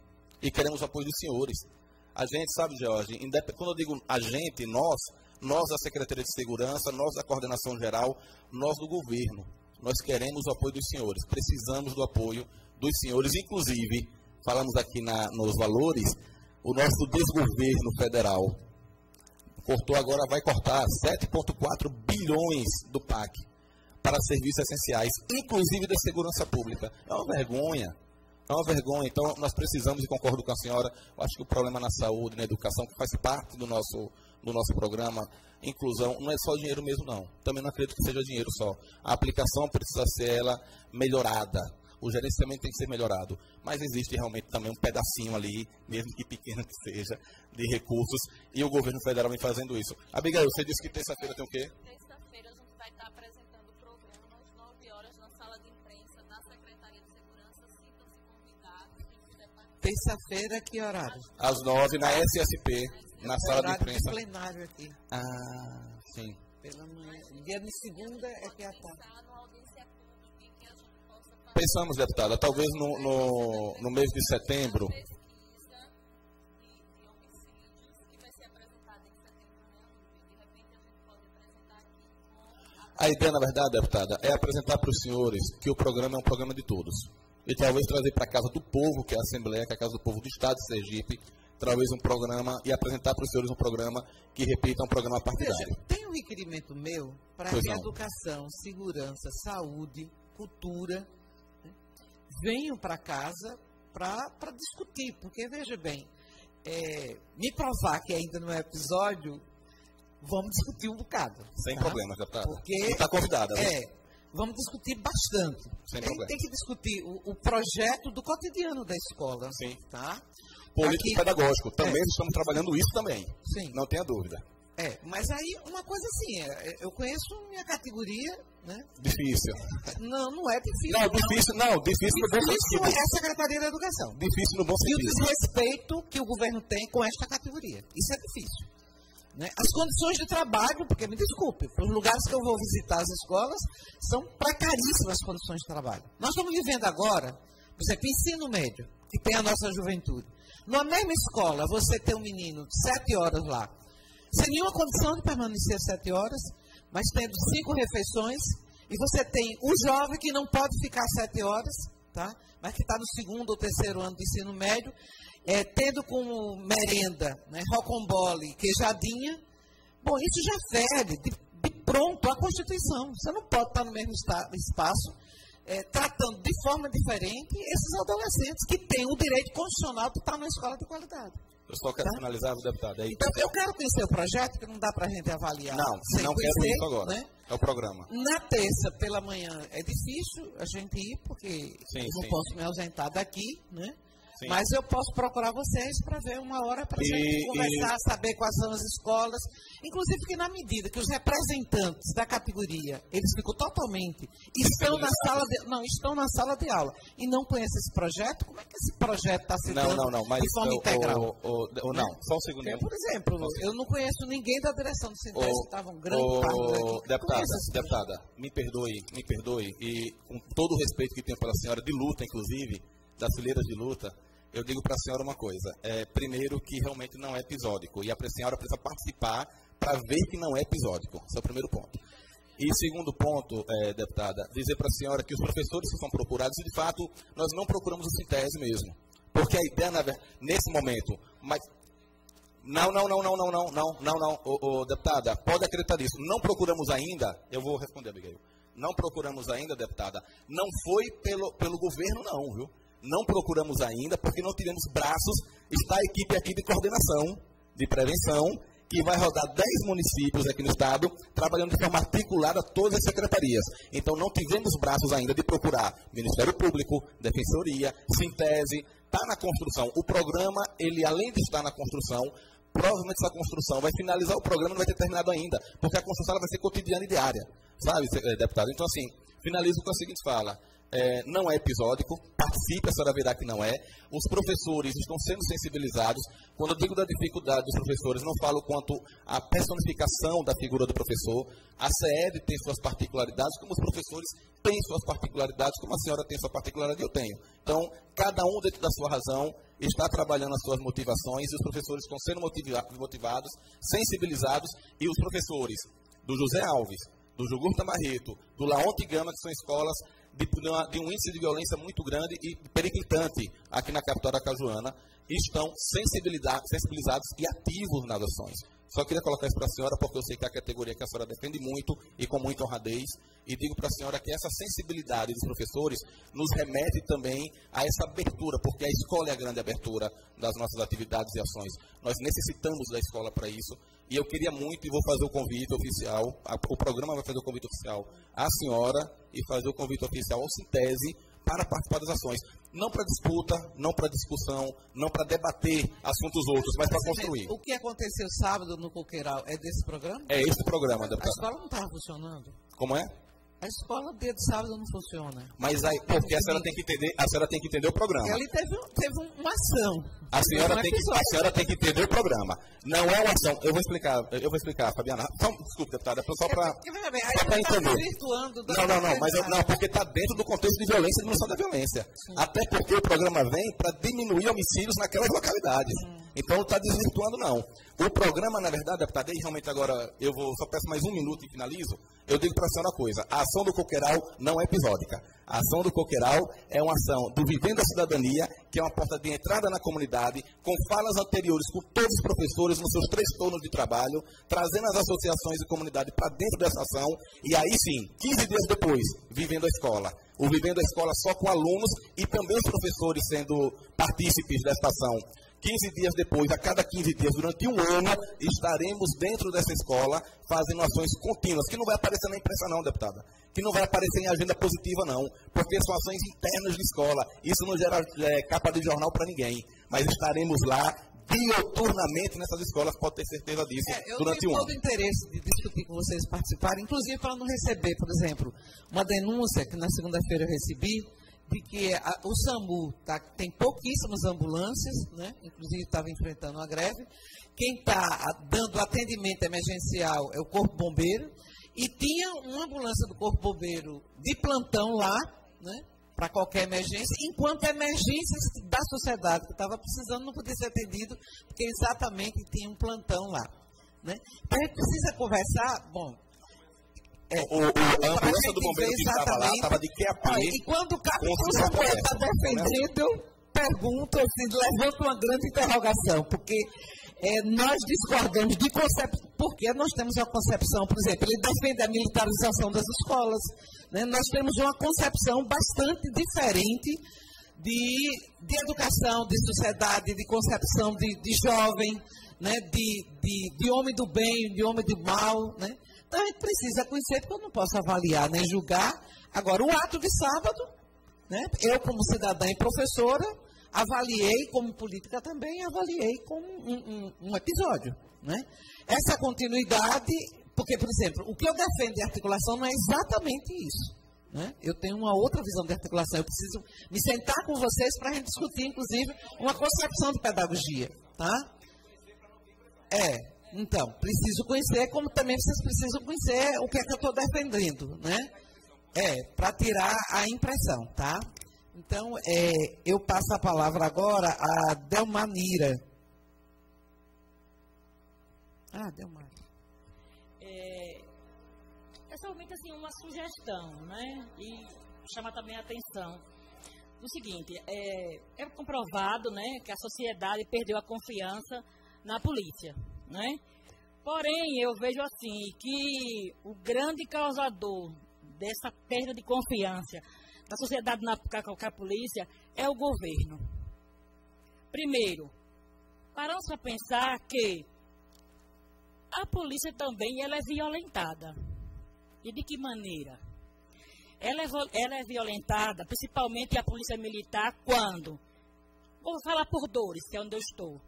e queremos o apoio dos senhores. A gente, sabe, Jorge, quando eu digo a gente, nós, nós da Secretaria de Segurança, nós da Coordenação Geral, nós do governo, nós queremos o apoio dos senhores, precisamos do apoio dos senhores, inclusive, falamos aqui na, nos valores, o nosso desgoverno federal cortou agora, vai cortar 7,4 bilhões do PAC para serviços essenciais, inclusive da segurança pública. É uma vergonha. É uma vergonha. Então, nós precisamos, e concordo com a senhora, acho que o problema na saúde, na educação, que faz parte do nosso, do nosso programa, inclusão, não é só dinheiro mesmo, não. Também não acredito que seja dinheiro só. A aplicação precisa ser ela melhorada o gerenciamento tem que ser melhorado. Mas existe realmente também um pedacinho ali, mesmo que pequeno que seja, de recursos, e o governo federal vem fazendo isso. Abigail, você disse que terça-feira tem o quê? Terça-feira, que horário? Às 9 na SSP, na sala de imprensa. plenário aqui. Ah, sim. Pela manhã. Dia de segunda é que é a tarde. Pensamos, deputada, talvez no, no, no mês de setembro. A ideia, na verdade, deputada, é apresentar para os senhores que o programa é um programa de todos. E talvez trazer para a Casa do Povo, que é a Assembleia, que é a Casa do Povo do Estado de Sergipe, talvez um programa e apresentar para os senhores um programa que repita um programa partidário. Veja, tem um requerimento meu para que educação, segurança, saúde, cultura venham para casa para discutir, porque veja bem, é, me provar que ainda não é episódio, vamos discutir um bocado. Sem tá? problema, deputada. Porque está convidada. É, vamos discutir bastante. Sem tem, problema. tem que discutir o, o, projeto do cotidiano da escola. Sim. Tá? Político Aqui, pedagógico. Também é. estamos trabalhando isso também. Sim. Não tenha dúvida. É, mas aí uma coisa assim, é, eu conheço minha categoria, né? Difícil. Não, não é difícil. Não, difícil, não, difícil no bom Difícil sentido. é a Secretaria da Educação. Difícil no bom E o sentido. desrespeito que o governo tem com esta categoria. Isso é difícil. Né? As condições de trabalho, porque me desculpe, os lugares que eu vou visitar as escolas são precaríssimas as condições de trabalho. Nós estamos vivendo agora, por exemplo, ensino médio, que tem a nossa juventude. Numa mesma escola, você tem um menino de sete horas lá, sem nenhuma condição de permanecer sete horas, mas tendo cinco refeições, e você tem o jovem que não pode ficar sete horas, tá? mas que está no segundo ou terceiro ano de ensino médio, é, tendo como merenda né, rocambole, queijadinha. Bom, isso já fere de, de, pronto a Constituição. Você não pode estar no mesmo espaço é, tratando de forma diferente esses adolescentes que têm o direito constitucional de estar na escola de qualidade. Eu só quero finalizar, deputado. É Então, eu quero conhecer o projeto, que não dá para a gente avaliar. Não, sem não quero conhecer, isso agora. né? É o programa. Na terça, pela manhã, é difícil a gente ir, porque Sim, eu não sim. posso me ausentar daqui, né? Sim. Mas eu posso procurar vocês para ver uma hora para a E- gente conversar, saber quais são as escolas. Inclusive que na medida que os representantes da categoria, eles ficam totalmente, estão na sala de, não, estão na sala de aula e não conhecem esse projeto, como é que esse projeto está se Não, não, não, mas de forma o- integral? o- o- não, só um segundinho. Por exemplo, eu não conheço ninguém da direção do Sintético, Ô, estava um grande parte deputada, deputada, me perdoe, me perdoe, e com todo o respeito que tenho pela senhora de luta, inclusive, das fileiras de luta, eu digo para a senhora uma coisa. É, primeiro, que realmente não é episódico, e a senhora precisa participar para ver que não é episódico. Esse é o primeiro ponto. E segundo ponto, é, deputada, dizer para a senhora que os professores que são procurados, de fato, nós não procuramos o Sintese mesmo. Porque a ideia, nesse momento, mas não, não, não, não, não, não, não, não, não, deputada, pode acreditar nisso. Não procuramos ainda, eu vou responder, Abigail. Não procuramos ainda, deputada, não foi pelo, pelo governo, não, viu? Não procuramos ainda porque não tivemos braços. Está a equipe aqui de coordenação, de prevenção, que vai rodar 10 municípios aqui no estado, trabalhando de forma articulada todas as secretarias. Então não tivemos braços ainda de procurar Ministério Público, Defensoria, Sintese, está na construção. O programa, ele além de estar na construção, provavelmente essa construção vai finalizar o programa, não vai ter terminado ainda, porque a construção vai ser cotidiana e diária, sabe, eh, deputado? Então, assim, finalizo com a seguinte fala. É, não é episódico, participe, a senhora verá que não é. Os professores estão sendo sensibilizados. Quando eu digo da dificuldade dos professores, não falo quanto à personificação da figura do professor. A CED tem suas particularidades, como os professores têm suas particularidades, como a senhora tem sua particularidade eu tenho. Então, cada um dentro da sua razão está trabalhando as suas motivações e os professores estão sendo motiva- motivados, sensibilizados e os professores do José Alves, do Jugurta Barreto, do Laonte Gama, que são escolas de, de um índice de violência muito grande e periclitante aqui na capital da Cajuana, estão sensibiliza- sensibilizados e ativos nas ações. Só queria colocar isso para a senhora, porque eu sei que é a categoria que a senhora defende muito e com muita honradez. E digo para a senhora que essa sensibilidade dos professores nos remete também a essa abertura, porque a escola é a grande abertura das nossas atividades e ações. Nós necessitamos da escola para isso. E eu queria muito, e vou fazer o convite oficial, a- o programa vai fazer o convite oficial à senhora e fazer o convite oficial ao Sintese para participar das ações. Não para disputa, não para discussão, não para debater assuntos outros, mas para construir. O que aconteceu sábado no Coqueiral é desse programa? É esse programa, A deputado. escola não estava funcionando. Como é? A escola dia de sábado não funciona. Mas aí, porque a senhora tem que entender, a senhora tem que entender o programa. Ali teve, teve um- uma ação. A senhora, um tem que, a senhora tem que entender o programa. Não é uma ação. Eu vou explicar, eu vou explicar, Fabiana. Só, desculpe, deputada, só para aí só para está entender. desvirtuando da Não, não, não, mas eu- não, porque está dentro do contexto de violência e diminuição da violência. Até porque o programa vem para diminuir homicídios naquelas localidades. Então não está desvirtuando, não. O programa, na verdade, deputada, e realmente agora eu vou, só peço mais um minuto e finalizo. Eu digo para a senhora uma coisa: a ação do Coqueiral não é episódica. A ação do Coqueiral é uma ação do Vivendo a Cidadania, que é uma porta de entrada na comunidade, com falas anteriores com todos os professores nos seus três turnos de trabalho, trazendo as associações e comunidade para dentro dessa ação, e aí sim, 15 dias depois, Vivendo a Escola. O Vivendo a Escola só com alunos e também os professores sendo partícipes desta ação. 15 dias depois, a cada 15 dias, durante um ano, estaremos dentro dessa escola fazendo ações contínuas, que não vai aparecer na imprensa não, deputada. Que não vai aparecer em agenda positiva não, porque são ações internas de escola. Isso não gera é, capa de jornal para ninguém. Mas estaremos lá dioturnamente nessas escolas, pode ter certeza disso, É, eu durante tenho um todo ano. o interesse de discutir com vocês participarem, inclusive para não receber, por exemplo, uma denúncia que na segunda-feira eu recebi, de que a- o SAMU tá, tem pouquíssimas ambulâncias, né? inclusive estava enfrentando uma greve. Quem está dando atendimento emergencial é o Corpo Bombeiro, e tinha uma ambulância do Corpo Bombeiro de plantão lá, né? para qualquer emergência, enquanto emergências da sociedade que estava precisando não podia ser atendido, porque exatamente tinha um plantão lá. Né? Então a gente precisa conversar, bom, é, O- o- a ambulância do bombeiro que estava lá estava de que a pé. E quando o Samuel está promessa, defendendo, eu pergunto, assim, levanto uma grande interrogação, porque é, nós discordamos de concepção, porque nós temos uma concepção, por exemplo, ele defende a militarização das escolas, né? nós temos uma concepção bastante diferente de, de educação, de sociedade, de concepção de, de jovem, né? de, de, de homem do bem, de homem do mal. Né? Então a gente precisa conhecer, porque eu não posso avaliar nem julgar. Agora, o ato de sábado, né? eu como cidadã e professora, avaliei como política também, avaliei como um, um, um episódio. Né? Essa continuidade, porque, por exemplo, o que eu defendo de articulação não é exatamente isso. Né? Eu tenho uma outra visão de articulação. Eu preciso me sentar com vocês para a gente discutir, inclusive, uma concepção de pedagogia. Tá? É, então, preciso conhecer, como também vocês precisam conhecer o que é que eu estou defendendo, né? É, para tirar a impressão, tá? Então, é, eu passo a palavra agora a Delmanira. Ah, Delmanira. É, é somente assim, uma sugestão, né? E chama também a atenção. O seguinte, é, é comprovado né, que a sociedade perdeu a confiança na polícia né? Porém, eu vejo assim que o grande causador dessa perda de confiança da sociedade na com a polícia é o governo. Primeiro, paramos para pensar que a polícia também ela é violentada. E de que maneira? Ela é, ela é violentada, principalmente a polícia militar, quando? Vou falar por dores, que é onde eu estou.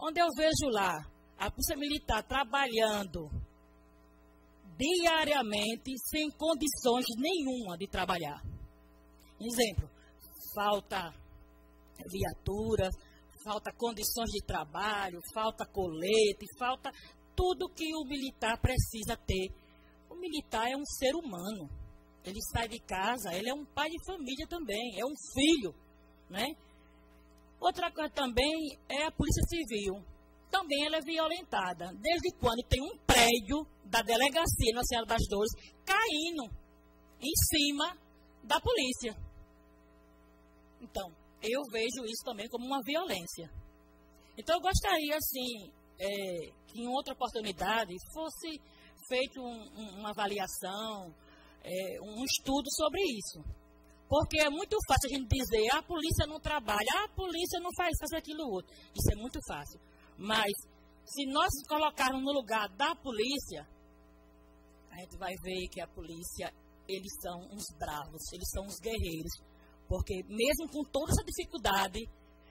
Onde eu vejo lá a Polícia Militar trabalhando diariamente sem condições nenhuma de trabalhar. Exemplo, falta viatura, falta condições de trabalho, falta colete, falta tudo que o militar precisa ter. O militar é um ser humano. Ele sai de casa, ele é um pai de família também, é um filho, né? Outra coisa também é a Polícia Civil também ela é violentada. Desde quando tem um prédio da delegacia na Senhora das Dores caindo em cima da polícia. Então, eu vejo isso também como uma violência. Então, eu gostaria, assim, é, que em outra oportunidade fosse feita um, um, uma avaliação, é, um estudo sobre isso. Porque é muito fácil a gente dizer, ah, a polícia não trabalha, ah, a polícia não faz, faz aquilo outro. Isso é muito fácil. Mas, se nós colocarmos no lugar da polícia, a gente vai ver que a polícia, eles são uns bravos, eles são uns guerreiros. Porque mesmo com toda essa dificuldade,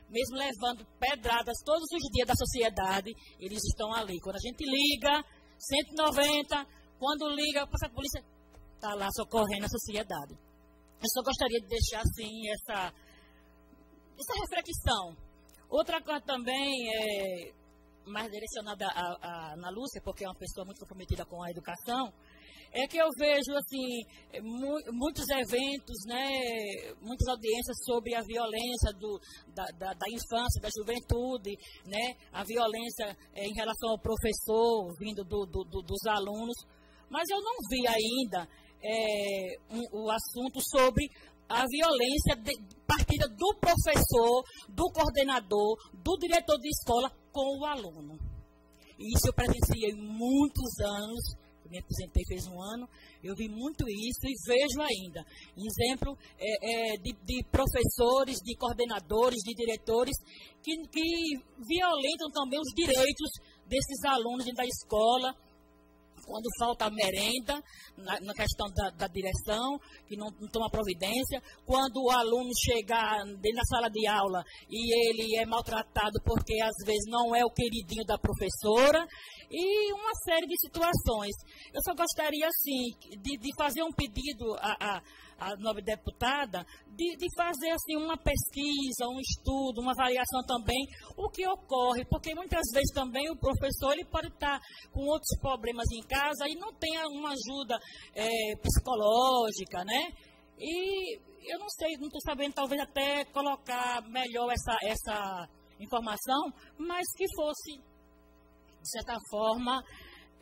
mesmo levando pedradas todos os dias da sociedade, eles estão ali. Quando a gente liga, 190, quando liga, passa a polícia, está lá socorrendo a sociedade. Eu só gostaria de deixar assim essa, essa reflexão Outra coisa também é mais direcionada a, Ana Lúcia, porque é uma pessoa muito comprometida com a educação, é que eu vejo assim mu muitos eventos, né, muitas audiências sobre a violência do, da, da, da, infância, da juventude, né, a violência é, em relação ao professor vindo do, do, do, dos alunos, mas eu não vi ainda é, um, o assunto sobre a violência de, partida do professor, do coordenador, do diretor de escola com o aluno. Isso eu presenciei muitos anos, eu me apresentei fez um ano, eu vi muito isso e vejo ainda. Exemplo é, é, de, de, professores, de coordenadores, de diretores que, que violentam também os direitos desses alunos da escola, quando falta merenda, na, na questão da, da, direção, que não, não, toma providência, quando o aluno chega na sala de aula e ele é maltratado porque às vezes não é o queridinho da professora, e uma série de situações. Eu só gostaria, assim, de, de fazer um pedido a, a a nova deputada, de, de, fazer assim uma pesquisa, um estudo, uma avaliação também, o que ocorre, porque muitas vezes também o professor ele pode estar com outros problemas em casa e não tem uma ajuda é, psicológica, né? E eu não sei, não estou sabendo talvez até colocar melhor essa, essa informação, mas que fosse, de certa forma,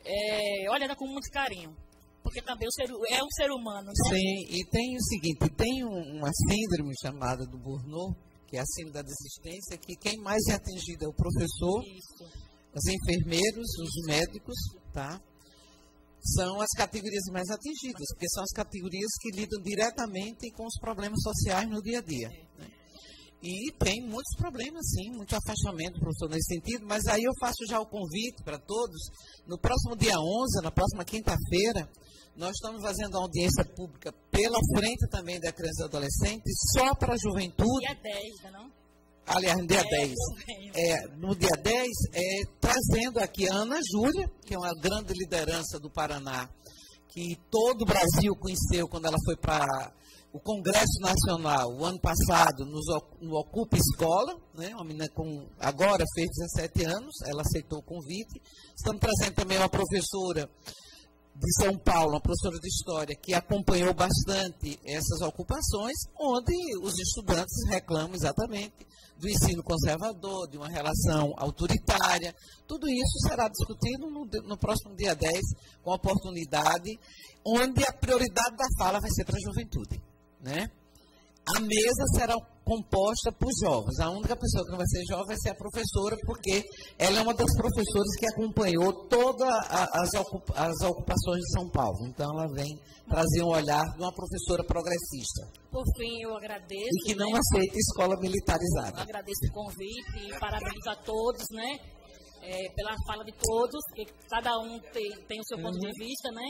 é, olhada com muito carinho porque também o ser, é um ser humano. Né? Sim, e tem o seguinte, tem uma síndrome chamada do Burnout, que é a síndrome da desistência, que quem mais é atingido é o professor, Isso. os enfermeiros, os médicos, tá? São as categorias mais atingidas, porque são as categorias que lidam diretamente com os problemas sociais no dia a dia. Né? E tem muitos problemas, sim, muito afastamento, professor, nesse sentido, mas aí eu faço já o convite para todos. No próximo dia 11, na próxima quinta-feira, nós estamos fazendo uma audiência pública pela frente também da criança e adolescente, só para a juventude. Dia 10, não? Aliás, no dia É, 10. É, no dia 10, é, trazendo aqui a Ana Júlia, que é uma grande liderança do Paraná, que todo o Brasil conheceu quando ela foi para o Congresso Nacional, o ano passado, nos, no Ocupa Escola, né, uma menina com, agora fez 17 anos, ela aceitou o convite. Estamos trazendo também uma professora de São Paulo, uma professora de História, que acompanhou bastante essas ocupações, onde os estudantes reclamam exatamente do ensino conservador, de uma relação autoritária. Tudo isso será discutido no, no próximo dia 10, com oportunidade, onde a prioridade da fala vai ser para a juventude. Né? A mesa será composta por jovens. A única pessoa que não vai ser jovem vai ser a professora, porque ela é uma das professoras que acompanhou todas as, ocupa- as ocupações de São Paulo. Então, ela vem trazer um olhar de uma professora progressista Por fim, eu agradeço. e que não né? aceita escola Eu militarizada. agradeço o convite e parabenizo a todos, né? é, pela fala de todos, que cada um tem, tem o seu ponto de Uhum. vista, né?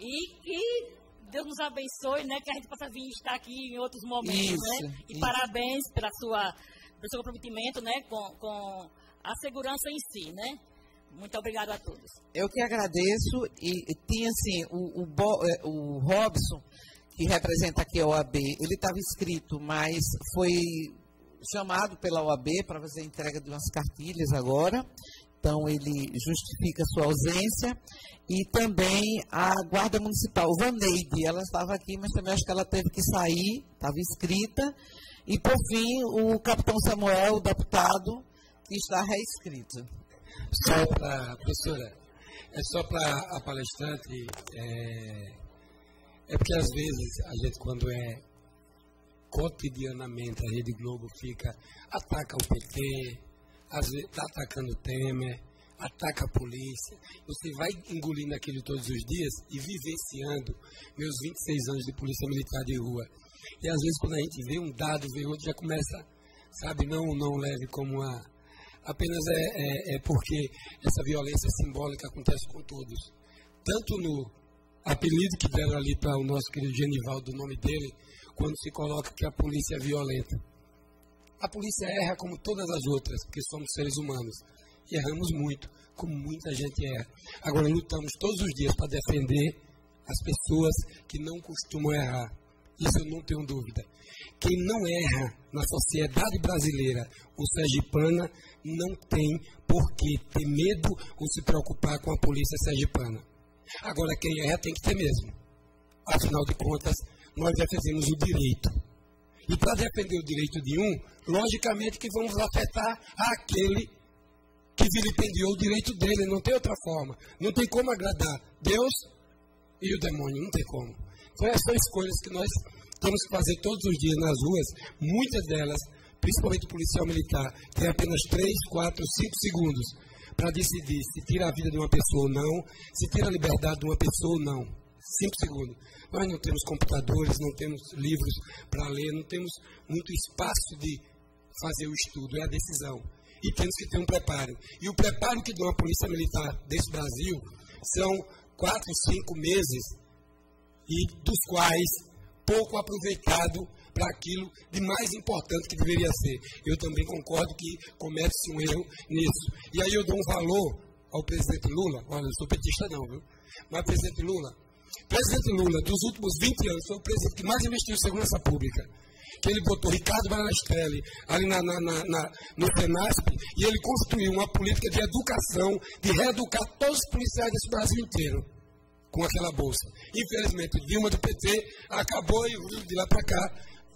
E que Deus nos abençoe, né? Que a gente possa vir estar aqui em outros momentos, Isso, né? E isso. parabéns pela sua, pelo seu comprometimento, né? Com, com a segurança em si, né? Muito obrigado a todos. Eu que agradeço e, e tinha assim, o, o, Bo- eh, o Robson, que representa aqui a OAB, ele estava inscrito, mas foi chamado pela OAB para fazer a entrega de umas cartilhas agora, então ele justifica sua ausência. E também a Guarda Municipal, Vaneide, ela estava aqui, mas também acho que ela teve que sair, estava inscrita. E, por fim, o capitão Samuel, o deputado, que está reescrito. Só para, professora, é só para a palestrante, é, é porque às vezes a gente quando é cotidianamente a Rede Globo fica, ataca o PT, às vezes está atacando o Temer, ataca a polícia, você vai engolindo aquilo todos os dias e vivenciando meus 26 anos de polícia militar de rua. E às vezes quando a gente vê um dado, vê outro, já começa, sabe, não, não leve como a, apenas é, é, é porque essa violência simbólica acontece com todos. Tanto no apelido que deram ali para o nosso querido Genivaldo, o nome dele, quando se coloca que a polícia é violenta. A polícia erra como todas as outras, porque somos seres humanos. E erramos muito, como muita gente erra. Agora, lutamos todos os dias para defender as pessoas que não costumam errar. Isso eu não tenho dúvida. Quem não erra na sociedade brasileira, o sergipana, não tem por que ter medo ou se preocupar com a polícia sergipana. Agora, quem erra tem que ter mesmo. Afinal de contas, nós defendemos o direito. E para defender o direito de um, logicamente que vamos afetar aquele que vilipendiou o direito dele. Não tem outra forma. Não tem como agradar Deus e o demônio. Não tem como. Então, essas são escolhas que nós temos que fazer todos os dias nas ruas. Muitas delas, principalmente o policial militar, tem apenas 3, 4, 5 segundos para decidir se tira a vida de uma pessoa ou não, se tira a liberdade de uma pessoa ou não. 5 segundos. Nós não temos computadores, não temos livros para ler, não temos muito espaço de fazer o estudo, é a decisão. E temos que ter um preparo. E o preparo que dá a Polícia Militar desse Brasil são quatro, cinco meses, e dos quais pouco aproveitado para aquilo de mais importante que deveria ser. Eu também concordo que comete-se um erro nisso. E aí eu dou um valor ao presidente Lula, olha, eu sou petista não, viu? Mas presidente Lula, presidente Lula, dos últimos 20 anos, foi o presidente que mais investiu em segurança pública. Que ele botou Ricardo Barastrelli ali na, na, na, na, no Senasp e ele construiu uma política de educação, de reeducar todos os policiais desse Brasil inteiro com aquela bolsa. Infelizmente, Dilma do PT acabou e de lá para cá,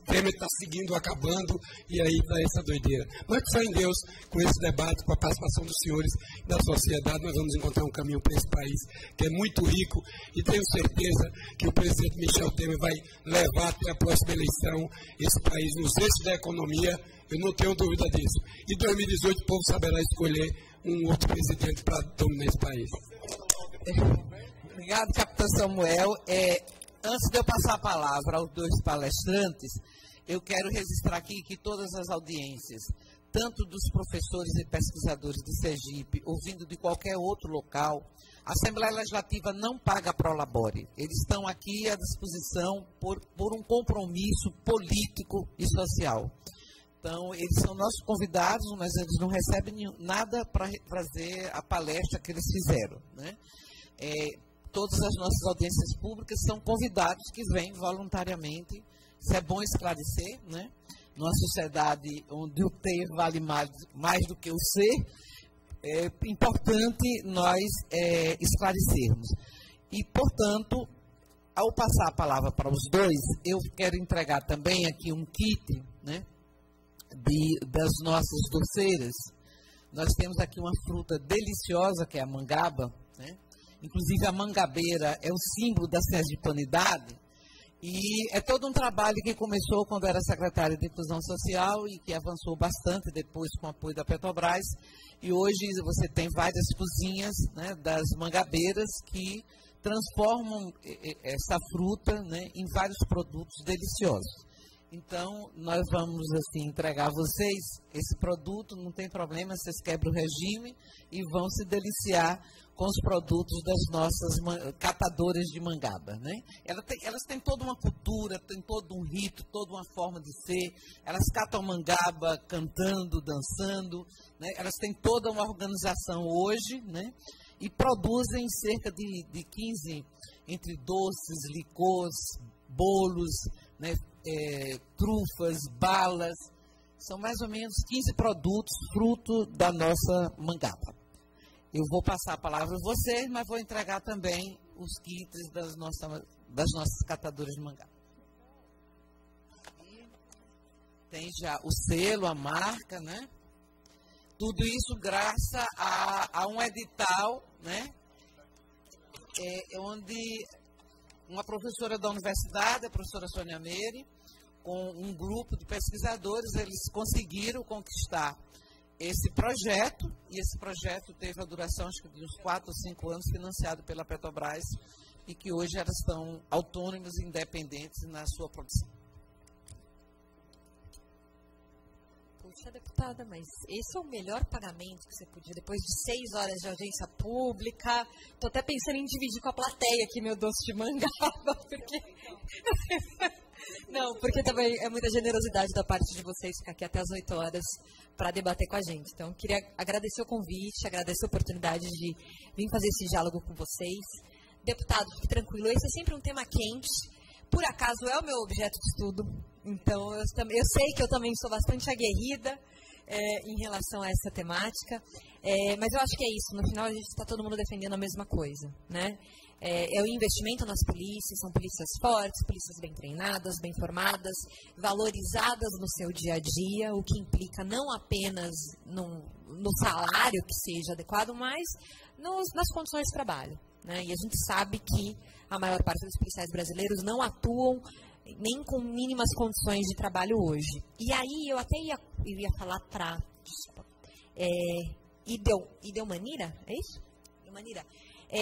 Temer está seguindo, acabando, e aí está essa doideira. Mas fé em Deus, com esse debate, com a participação dos senhores da sociedade, nós vamos encontrar um caminho para esse país que é muito rico e tenho certeza que o presidente Michel Temer vai levar até a próxima eleição esse país nos eixos da economia, eu não tenho dúvida disso. E 2018 o povo saberá escolher um outro presidente para dominar esse país. Obrigado, capitão Samuel. É, antes de eu passar a palavra aos dois palestrantes, eu quero registrar aqui que todas as audiências, tanto dos professores e pesquisadores de Sergipe, ouvindo de qualquer outro local, a Assembleia Legislativa não paga prolabore. Eles estão aqui à disposição por, por um compromisso político e social. Então, eles são nossos convidados, mas eles não recebem nada para fazer a palestra que eles fizeram. Né? É, todas as nossas audiências públicas são convidados que vêm voluntariamente. Isso é bom esclarecer, né? Numa sociedade onde o ter vale mais, mais do que o ser, é importante nós é, esclarecermos. E, portanto, ao passar a palavra para os dois, eu quero entregar também aqui um kit, né? De, das nossas doceiras. Nós temos aqui uma fruta deliciosa, que é a mangaba, né? Inclusive, a mangabeira é o símbolo da sergipanidade. E é todo um trabalho que começou quando era secretária de Inclusão Social e que avançou bastante depois com o apoio da Petrobras. E hoje você tem várias cozinhas né, das mangabeiras que transformam essa fruta né, em vários produtos deliciosos. Então, nós vamos assim entregar a vocês esse produto, não tem problema, vocês quebram o regime e vão se deliciar com os produtos das nossas catadoras de mangaba. Né? Elas, têm, elas têm toda uma cultura, têm todo um rito, toda uma forma de ser. Elas catam mangaba cantando, dançando. Né? Elas têm toda uma organização hoje né? e produzem cerca de, de 15 entre doces, licores, bolos, né? É, trufas, balas. São mais ou menos 15 produtos fruto da nossa mangaba. Eu vou passar a palavra a vocês, mas vou entregar também os kits das, nossa, das nossas catadoras de mangaba. Tem já o selo, a marca, né? Tudo isso graças a, a um edital, né? É, onde uma professora da universidade, a professora Sônia Meire, com um grupo de pesquisadores, eles conseguiram conquistar esse projeto, e esse projeto teve a duração acho que de uns 4 ou 5 anos, financiado pela Petrobras, e que hoje elas estão autônomas e independentes na sua produção. Puxa, deputada, mas esse é o melhor pagamento que você podia, depois de seis horas de audiência pública. Estou até pensando em dividir com a plateia aqui meu doce de mangaba, porque. Não, porque também é muita generosidade da parte de vocês ficar aqui até as 8 horas para debater com a gente. Então, queria agradecer o convite, agradecer a oportunidade de vir fazer esse diálogo com vocês. Deputado, fique tranquilo, esse é sempre um tema quente. Por acaso é o meu objeto de estudo, então eu, eu sei que eu também sou bastante aguerrida é, em relação a essa temática, é, mas eu acho que é isso. No final a gente está todo mundo defendendo a mesma coisa, né? é, é, o investimento nas polícias, são polícias fortes, polícias bem treinadas, bem formadas, valorizadas no seu dia a dia, o que implica não apenas no, salário que seja adequado, mas nos, nas condições de trabalho. Né? E a gente sabe que a maior parte dos policiais brasileiros não atuam nem com mínimas condições de trabalho hoje. E aí eu até ia, eu ia falar para. É, Ideu, Ideumanira, é isso? Ideumanira. É,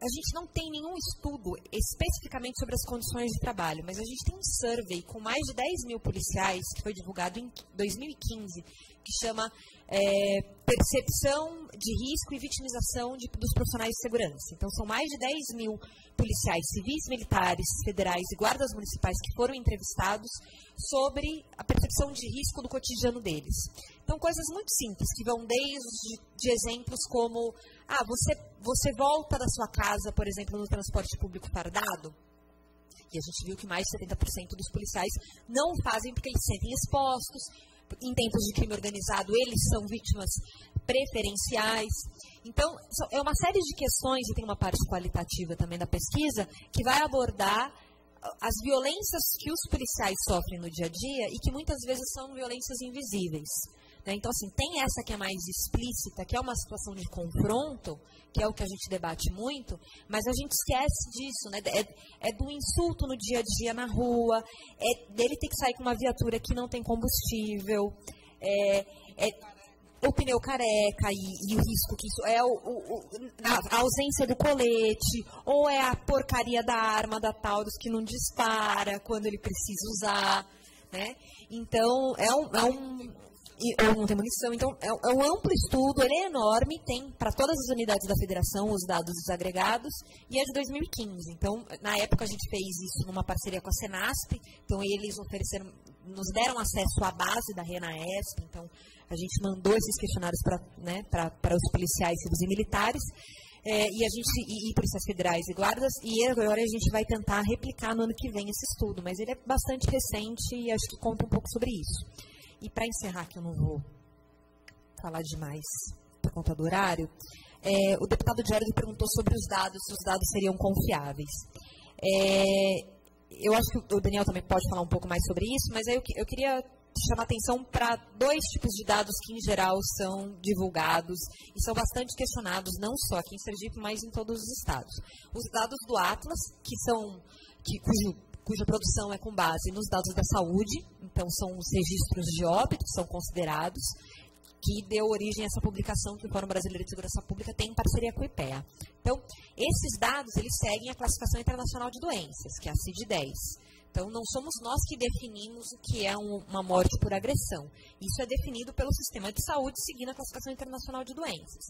a gente não tem nenhum estudo especificamente sobre as condições de trabalho, mas a gente tem um survey com mais de 10 mil policiais, que foi divulgado em 2015, que chama é, Percepção de Risco e Vitimização de, dos Profissionais de Segurança. Então, são mais de 10 mil policiais civis, militares, federais e guardas municipais que foram entrevistados sobre a percepção de risco do cotidiano deles. Então, coisas muito simples, que vão desde de exemplos como ah, você, você volta da sua casa, por exemplo, no transporte público fardado, e a gente viu que mais de 70% dos policiais não fazem porque eles se sentem expostos. Em tempos de crime organizado, eles são vítimas preferenciais. Então, é uma série de questões, e tem uma parte qualitativa também da pesquisa, que vai abordar as violências que os policiais sofrem no dia a dia e que muitas vezes são violências invisíveis. Né? Então, assim, tem essa que é mais explícita, que é uma situação de confronto, que é o que a gente debate muito, mas a gente esquece disso, né? É, é do insulto no dia a dia na rua, é dele ter que sair com uma viatura que não tem combustível, é, é o pneu careca e, e, o risco que isso é o, o, a, ausência do colete, ou é a porcaria da arma da Taurus que não dispara quando ele precisa usar. Né? Então, é um, é um e, ou não tem munição. Então, é, é, um amplo estudo, ele é enorme, tem para todas as unidades da federação os dados desagregados, e é de 2015. Então, na época, a gente fez isso numa parceria com a Senasp, então eles ofereceram, nos deram acesso à base da RENAESP, então a gente mandou esses questionários para né, os policiais civis e militares, é, e a gente e, e polícias federais e guardas e agora a gente vai tentar replicar no ano que vem esse estudo, mas ele é bastante recente e acho que conta um pouco sobre isso. E para encerrar, que eu não vou falar demais por conta do horário, é, o deputado Jared perguntou sobre os dados, se os dados seriam confiáveis. É, eu acho que o Daniel também pode falar um pouco mais sobre isso, mas eu, eu queria chamar atenção para dois tipos de dados que, em geral, são divulgados e são bastante questionados, não só aqui em Sergipe, mas em todos os estados. Os dados do Atlas, que são que, cujo cuja produção é com base nos dados da saúde, então são os registros de óbito que são considerados, que deu origem a essa publicação que o Fórum Brasileiro de Segurança Pública tem em parceria com o IPEA. Então, esses dados, eles seguem a classificação internacional de doenças, que é a CID-10. Então, não somos nós que definimos o que é um, uma morte por agressão. Isso é definido pelo sistema de saúde, seguindo a classificação internacional de doenças.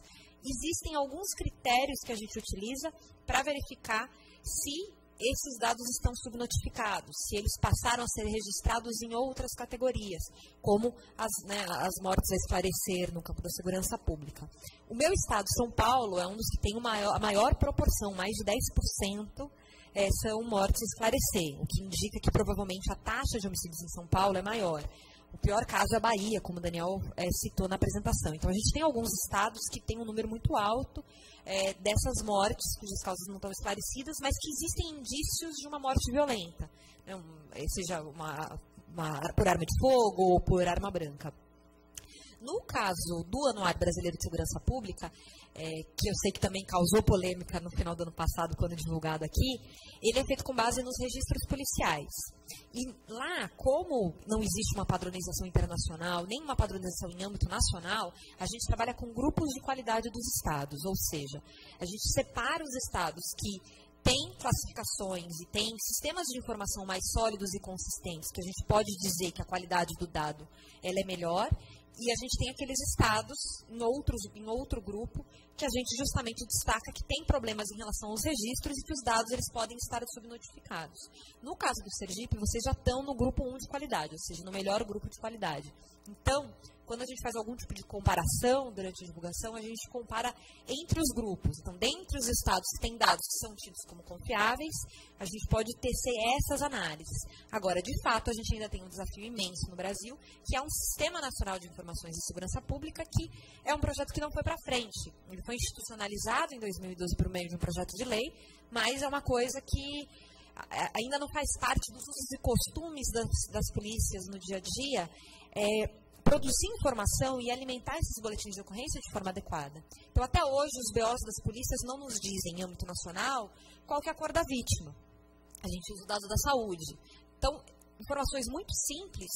Existem alguns critérios que a gente utiliza para verificar se esses dados estão subnotificados, se eles passaram a ser registrados em outras categorias, como as, né, as mortes a esclarecer no campo da segurança pública. O meu estado, São Paulo, é um dos que tem maior, a maior proporção, mais de 10%, é, são mortes a esclarecer, o que indica que provavelmente a taxa de homicídios em São Paulo é maior. O pior caso é a Bahia, como o Daniel é, citou na apresentação. Então, a gente tem alguns estados que têm um número muito alto é, dessas mortes, cujas causas não estão esclarecidas, mas que existem indícios de uma morte violenta, né, um, seja uma, uma, por arma de fogo ou por arma branca. No caso do Anuário Brasileiro de Segurança Pública, é, que eu sei que também causou polêmica no final do ano passado, quando divulgado aqui, ele é feito com base nos registros policiais. E lá, como não existe uma padronização internacional, nem uma padronização em âmbito nacional, a gente trabalha com grupos de qualidade dos estados, ou seja, a gente separa os estados que têm classificações e têm sistemas de informação mais sólidos e consistentes, que a gente pode dizer que a qualidade do dado ela é melhor, e a gente tem aqueles estados em, outros, em outro grupo que a gente justamente destaca que tem problemas em relação aos registros e que os dados eles podem estar subnotificados. No caso do Sergipe, vocês já estão no grupo 1 de qualidade, ou seja, no melhor grupo de qualidade. Então, quando a gente faz algum tipo de comparação durante a divulgação, a gente compara entre os grupos. Então, dentre os estados que têm dados que são tidos como confiáveis, a gente pode tecer essas análises. Agora, de fato, a gente ainda tem um desafio imenso no Brasil, que é um Sistema Nacional de Informações de Segurança Pública, que é um projeto que não foi para frente. Ele foi institucionalizado em 2012 por meio de um projeto de lei, mas é uma coisa que ainda não faz parte dos usos e costumes das, das polícias no dia a dia. É, produzir informação e alimentar esses boletins de ocorrência de forma adequada. Então, até hoje, os BOs das polícias não nos dizem, em âmbito nacional, qual é a cor da vítima. A gente usa o dado da saúde. Então, informações muito simples,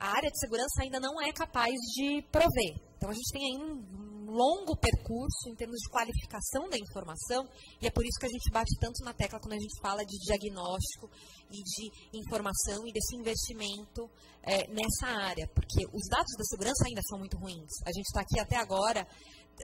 a área de segurança ainda não é capaz de prover. Então, a gente tem aí um longo percurso em termos de qualificação da informação, e é por isso que a gente bate tanto na tecla quando a gente fala de diagnóstico e de informação e desse investimento é, nessa área, porque os dados da segurança ainda são muito ruins. A gente está aqui até agora,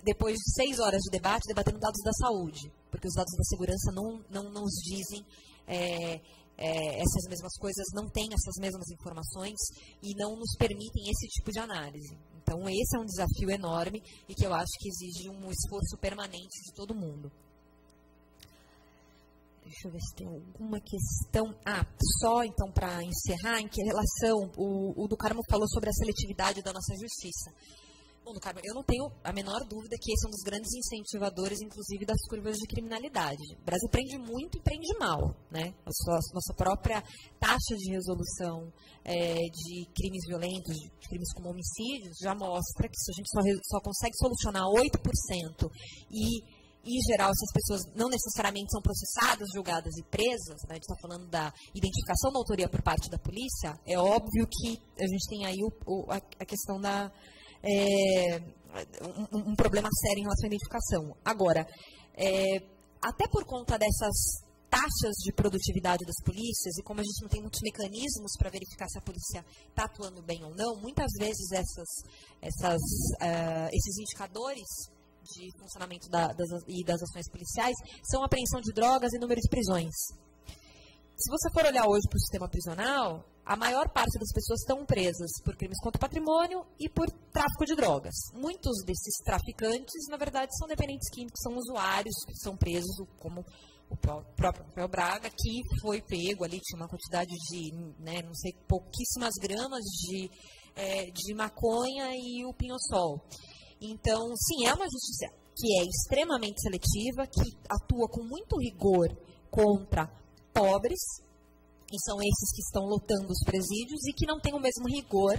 depois de seis horas de debate, debatendo dados da saúde, porque os dados da segurança não, não, não nos dizem. É, é, essas mesmas coisas, não têm essas mesmas informações e não nos permitem esse tipo de análise. Então, esse é um desafio enorme e que eu acho que exige um esforço permanente de todo mundo. Deixa eu ver se tem alguma questão. Ah, só então para encerrar, em que relação, o, o do Carmo falou sobre a seletividade da nossa justiça. Bom, Carmo, eu não tenho a menor dúvida que esse é um dos grandes incentivadores, inclusive, das curvas de criminalidade. O Brasil prende muito e prende mal. Né? A sua, nossa própria taxa de resolução é, de crimes violentos, de crimes como homicídios, já mostra que a gente só, só consegue solucionar 8% e em geral, essas pessoas não necessariamente são processadas, julgadas e presas, né? a gente está falando da identificação da autoria por parte da polícia, é óbvio que a gente tem aí o, o, a, a, questão da, é, um, um, problema sério em relação à identificação. Agora, é, até por conta dessas taxas de produtividade das polícias e como a gente não tem muitos mecanismos para verificar se a polícia está atuando bem ou não, muitas vezes essas, essas, uh, esses indicadores de funcionamento da, das, e das ações policiais são apreensão de drogas e número de prisões. Se você for olhar hoje para o sistema prisional, a maior parte das pessoas estão presas por crimes contra o patrimônio e por tráfico de drogas. Muitos desses traficantes, na verdade, são dependentes químicos, são usuários que são presos, como o próprio Rafael Braga, que foi pego ali, tinha uma quantidade de, né, não sei, pouquíssimas gramas de, é, de maconha e o pinhosol. Então, sim, é uma justiça que é extremamente seletiva, que atua com muito rigor contra pobres, e são esses que estão lotando os presídios, e que não tem o mesmo rigor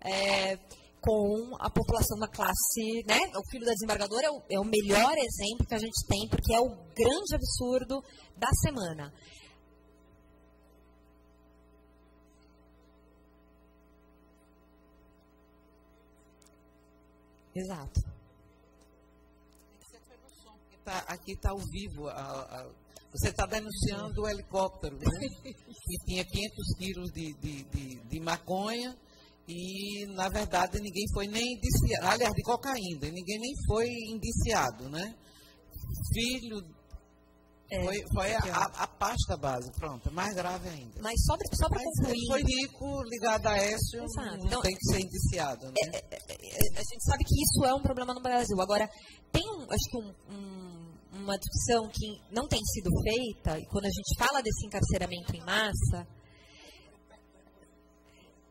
é, com a população da classe, né? O filho da desembargadora é o, é o melhor exemplo que a gente tem, porque é o grande absurdo da semana. Exato. Tá, aqui está ao vivo. A, a, você está denunciando o helicóptero, né? que tinha 500 quilos de, de, de, de maconha e, na verdade, ninguém foi nem indiciado, aliás, de cocaína, ninguém nem foi indiciado, né? Filho, é, foi, foi a, a, pasta base, pronto, é mais grave ainda. Mas só, só para concluir... Foi rico, ligado a Écio, não então, tem que ser indiciado, né? É, é, é, a gente sabe que isso é um problema no Brasil. Agora, tem, um, acho que um, um, uma discussão que não tem sido feita, e quando a gente fala desse encarceramento em massa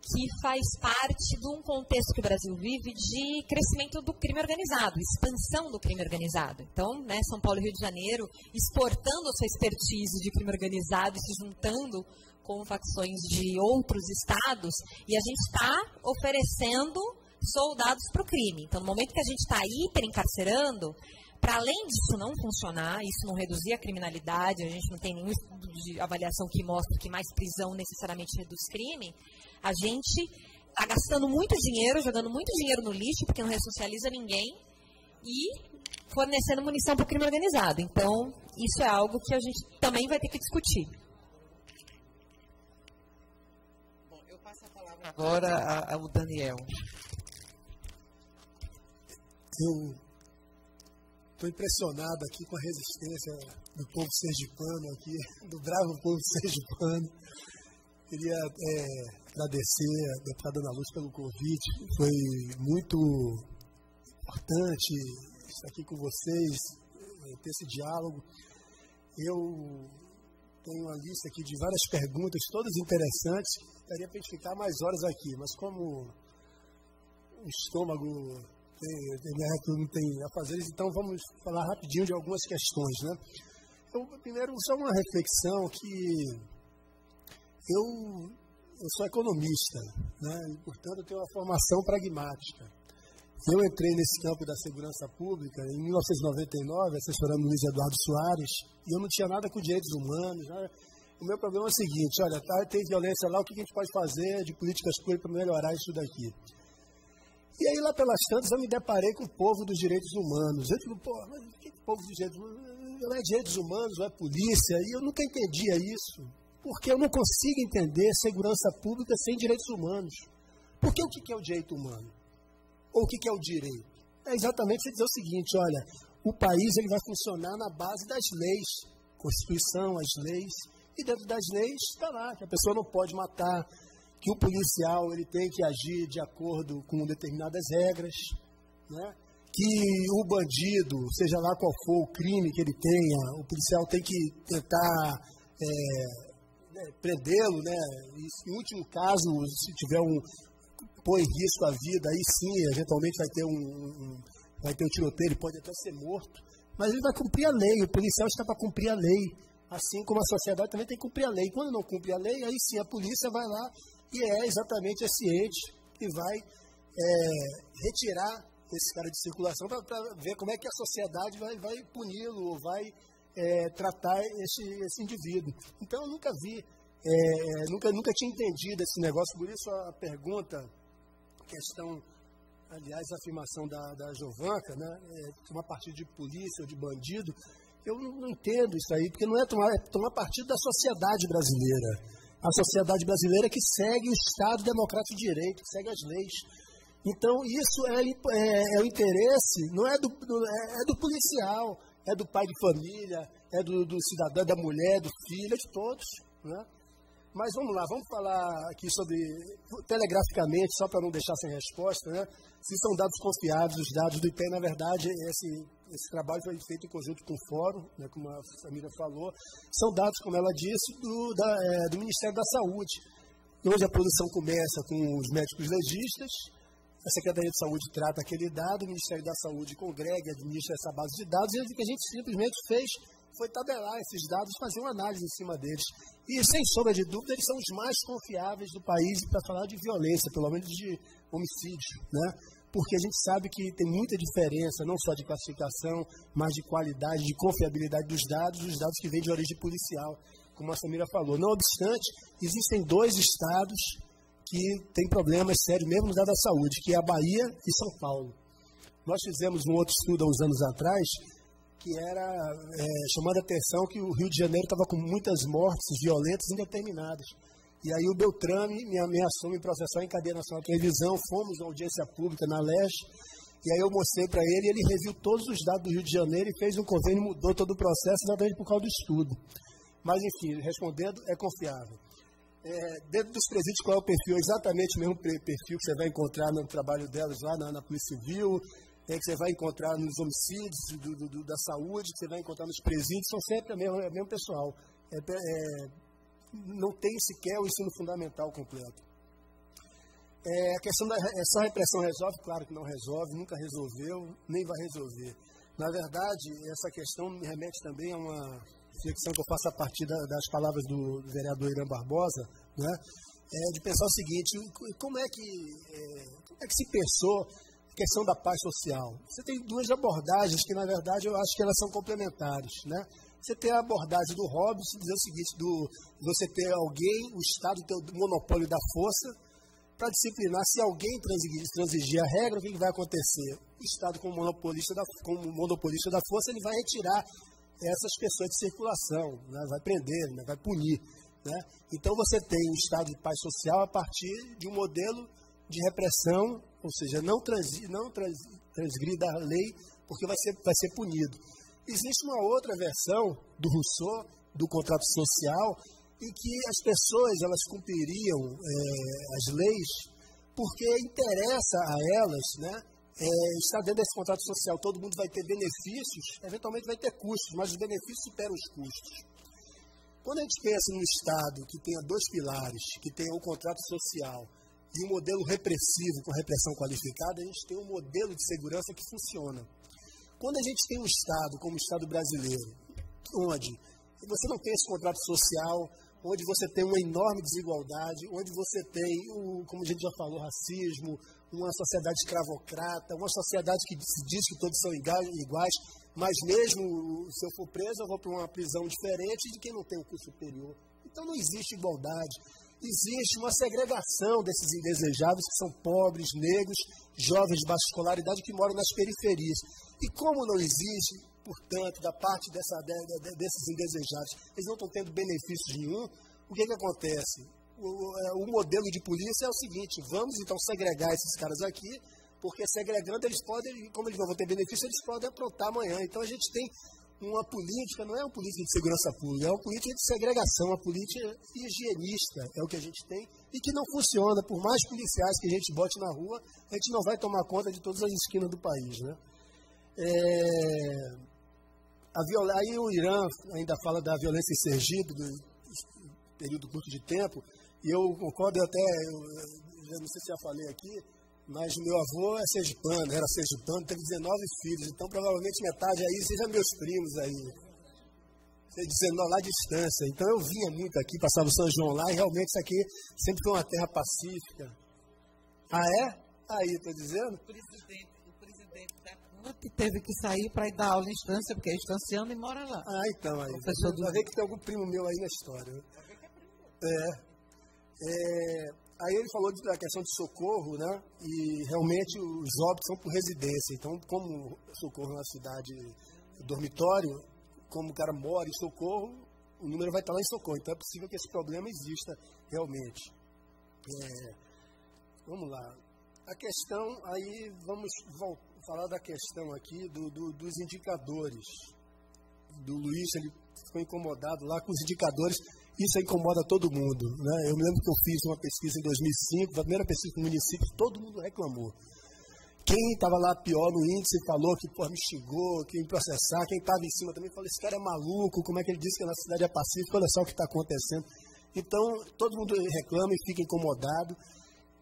que faz parte de um contexto que o Brasil vive de crescimento do crime organizado, expansão do crime organizado. Então, né, São Paulo e Rio de Janeiro exportando a sua expertise de crime organizado e se juntando com facções de outros estados, e a gente está oferecendo soldados para o crime. Então, no momento que a gente está hiper-encarcerando, para além disso não funcionar, isso não reduzir a criminalidade, a gente não tem nenhum estudo de avaliação que mostre que mais prisão necessariamente reduz crime, a gente está gastando muito dinheiro, jogando muito dinheiro no lixo, porque não ressocializa ninguém, e fornecendo munição para o crime organizado. Então, isso é algo que a gente também vai ter que discutir. Bom, eu passo a palavra agora ao Daniel. Eu estou impressionado aqui com a resistência do povo sergipano aqui, do bravo povo sergipano. Queria é, agradecer a deputada Ana Luz pelo convite. Foi muito importante estar aqui com vocês, eh, ter esse diálogo. Eu tenho uma lista aqui de várias perguntas, todas interessantes. Daria para a gente ficar mais horas aqui, mas como o estômago tem, a fazer, então vamos falar rapidinho de algumas questões. Né? Eu, primeiro, só uma reflexão que eu eu sou economista, né? e, portanto, tenho uma formação pragmática. Eu entrei nesse campo da segurança pública em 1999, assessorando Luiz Eduardo Soares, e eu não tinha nada com direitos humanos. Né? O meu problema é o seguinte: olha, tá, tem violência lá, o que a gente pode fazer de políticas públicas para melhorar isso daqui? E aí, lá pelas tantas, eu me deparei com o povo dos direitos humanos. Eu digo, pô, mas o que é povo dos direitos humanos? Não é direitos humanos, não é polícia, e eu nunca entendia isso. Porque eu não consigo entender segurança pública sem direitos humanos. Porque o que é o direito humano? Ou o que é o direito? É exatamente você dizer o seguinte, olha, o país ele vai funcionar na base das leis, Constituição, as leis, e dentro das leis está lá que a pessoa não pode matar, que o policial ele tem que agir de acordo com determinadas regras, né? que o bandido, seja lá qual for o crime que ele tenha, o policial tem que tentar é, né, prendê-lo, né? E, em último caso, se tiver um põe em risco a vida, aí sim, eventualmente vai ter um, um vai ter um tiroteio, ele pode até ser morto, mas ele vai cumprir a lei. O policial está para cumprir a lei, assim como a sociedade também tem que cumprir a lei. Quando não cumpre a lei, aí sim a polícia vai lá e é exatamente esse ente que vai é, retirar esse cara de circulação para ver como é que a sociedade vai, vai puni-lo ou vai é, tratar esse, esse indivíduo. Então, eu nunca vi, é, nunca, nunca tinha entendido esse negócio, por isso a pergunta, questão, aliás, a afirmação da, da Jovanca, né, é, uma partida de polícia ou de bandido, Eu não, não entendo isso aí, porque não é tomar, é tomar partido da sociedade brasileira. A sociedade brasileira que segue o Estado Democrático de Direito, que segue as leis. Então, isso é, é, é o interesse, não é do, do, é, é do policial, é do pai de família, é do, do cidadão, da mulher, do filho, é de todos. Né? Mas vamos lá, vamos falar aqui sobre, telegraficamente, só para não deixar sem resposta, né? se são dados confiáveis, os dados do IPE, na verdade, esse, esse trabalho foi feito em conjunto com o Fórum, né, como a família falou, são dados, como ela disse, do, da, é, do Ministério da Saúde, onde a produção começa com os médicos legistas, a Secretaria de Saúde trata aquele dado, o Ministério da Saúde congrega administra essa base de dados, e o que a gente simplesmente fez foi tabelar esses dados, fazer uma análise em cima deles. E, sem sombra de dúvida, eles são os mais confiáveis do país para falar de violência, pelo menos de homicídio, né? Porque a gente sabe que tem muita diferença, não só de classificação, mas de qualidade, de confiabilidade dos dados, dos dados que vêm de origem policial, como a Samira falou. Não obstante, existem dois estados que têm problemas sérios, mesmo no dado da saúde, que é a Bahia e São Paulo. Nós fizemos um outro estudo há uns anos atrás, que era é, chamando a atenção que o Rio de Janeiro estava com muitas mortes violentas indeterminadas. E aí o Beltrame me ameaçou me processar em cadeia nacional de revisão, fomos na audiência pública na Leste, e aí eu mostrei para ele, ele reviu todos os dados do Rio de Janeiro e fez um convênio, mudou todo o processo, exatamente por causa do estudo. Mas, enfim, respondendo, é confiável. É, dentro dos presídios, qual é o perfil? Exatamente o mesmo perfil que você vai encontrar no trabalho delas lá na, na Polícia Civil, é, que você vai encontrar nos homicídios do, do, do, da saúde, que você vai encontrar nos presídios, são sempre o mesmo, é mesmo pessoal. É, é, não tem sequer o ensino fundamental completo. É, a questão da essa repressão resolve? Claro que não resolve, nunca resolveu, nem vai resolver. Na verdade, essa questão me remete também a uma reflexão que eu faço a partir da, das palavras do, do, vereador Irã Barbosa, né? É, de pensar o seguinte, como é que, é, como é que se pensou questão da paz social? Você tem duas abordagens que, na verdade, eu acho que elas são complementares, né? Você tem a abordagem do Hobbes, dizer o seguinte, do, você ter alguém, o Estado ter o monopólio da força, para disciplinar, se alguém transigir, transigir a regra, o que, vai acontecer? O Estado, como monopolista, da, como monopolista da força, ele vai retirar essas pessoas de circulação, né? vai prender, né? vai punir. Né? Então você tem o Estado de paz social a partir de um modelo de repressão, ou seja, não, transi, não trans, transgrida a lei, porque vai ser, vai ser punido. Existe uma outra versão do Rousseau, do contrato social, em que as pessoas elas cumpririam é, as leis porque interessa a elas, né, é, estar dentro desse contrato social. Todo mundo vai ter benefícios, eventualmente vai ter custos, mas os benefícios superam os custos. Quando a gente pensa num Estado que tenha dois pilares, que tenha o contrato social e um modelo repressivo com repressão qualificada, a gente tem um modelo de segurança que funciona. Quando a gente tem um Estado como o Estado brasileiro, onde você não tem esse contrato social, onde você tem uma enorme desigualdade, onde você tem, o, como a gente já falou, racismo, uma sociedade escravocrata, uma sociedade que se diz que todos são iguais, mas mesmo se eu for preso, eu vou para uma prisão diferente de quem não tem um curso superior. Então não existe igualdade. Existe uma segregação desses indesejáveis que são pobres, negros, jovens de baixa escolaridade que moram nas periferias. E como não existe, portanto, da parte dessa, de, de, desses indesejados, eles não estão tendo benefícios nenhum, o que, que acontece? O, é, o, modelo de polícia é o seguinte: vamos então segregar esses caras aqui, porque segregando eles podem, como eles não vão ter benefício, eles podem aprontar amanhã. Então a gente tem uma política, não é uma política de segurança pública, é uma política de segregação, uma política higienista, é o que a gente tem, e que não funciona. Por mais policiais que a gente bote na rua, a gente não vai tomar conta de todas as esquinas do país. Né? É, a. Aí o Irã ainda fala da violência em Sergipe, do período curto de tempo, e eu concordo até, eu, não sei se já falei aqui, mas meu avô é sergipano, era sergipano, teve 19 filhos, então provavelmente metade aí seja meus primos aí. 19 lá à distância. Então eu vinha muito aqui, passava o São João lá, e realmente isso aqui sempre foi uma terra pacífica. Ah, é? Aí, estou dizendo? O presidente, o presidente da CUT teve que sair para ir dar aula em instância, porque é instanciando e mora lá. Ah, então aí. Professor do... Vai ver que tem algum primo meu aí na história. É. é. Aí ele falou da questão de socorro, né? E realmente os óbitos são por residência. Então, como socorro é uma cidade dormitório, como o cara mora em Socorro, o número vai estar lá em Socorro. Então é possível que esse problema exista realmente. É, vamos lá. A questão, aí vamos falar da questão aqui do, do, dos indicadores. Do Luiz, ele ficou incomodado lá com os indicadores. Isso incomoda todo mundo. Né? Eu me lembro que eu fiz uma pesquisa em 2005, a primeira pesquisa com municípios, todo mundo reclamou. Quem estava lá pior no índice falou que pô, me xingou, que me processar. Quem estava em cima também falou: esse cara é maluco, como é que ele disse que a nossa cidade é pacífica? Olha só o que está acontecendo. Então, todo mundo reclama e fica incomodado.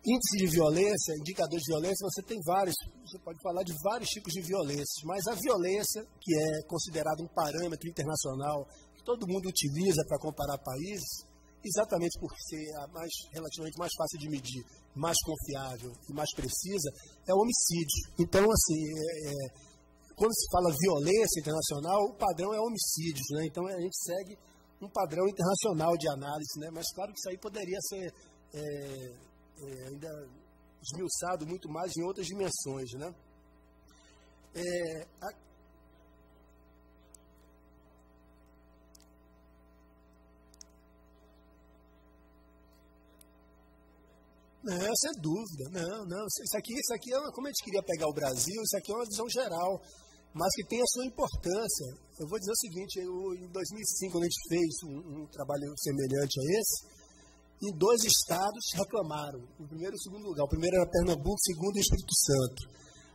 Índice de violência, indicadores de violência, você tem vários, você pode falar de vários tipos de violência, mas a violência, que é considerada um parâmetro internacional, todo mundo utiliza para comparar países, exatamente por ser a mais, relativamente mais fácil de medir, mais confiável e mais precisa, é o homicídio. Então, assim, é, é, quando se fala violência internacional, o padrão é homicídios, né? Então a gente segue um padrão internacional de análise, né? Mas claro que isso aí poderia ser é, é ainda esmiuçado muito mais em outras dimensões, né? É, a, Não, sem dúvida. Não, não. Isso aqui, isso aqui é uma, como a gente queria pegar o Brasil, isso aqui é uma visão geral, mas que tem a sua importância. Eu vou dizer o seguinte, eu, em 2005, quando a gente fez um, um, trabalho semelhante a esse, em dois estados reclamaram, o primeiro e o segundo lugar. O primeiro era Pernambuco, o segundo Espírito Santo.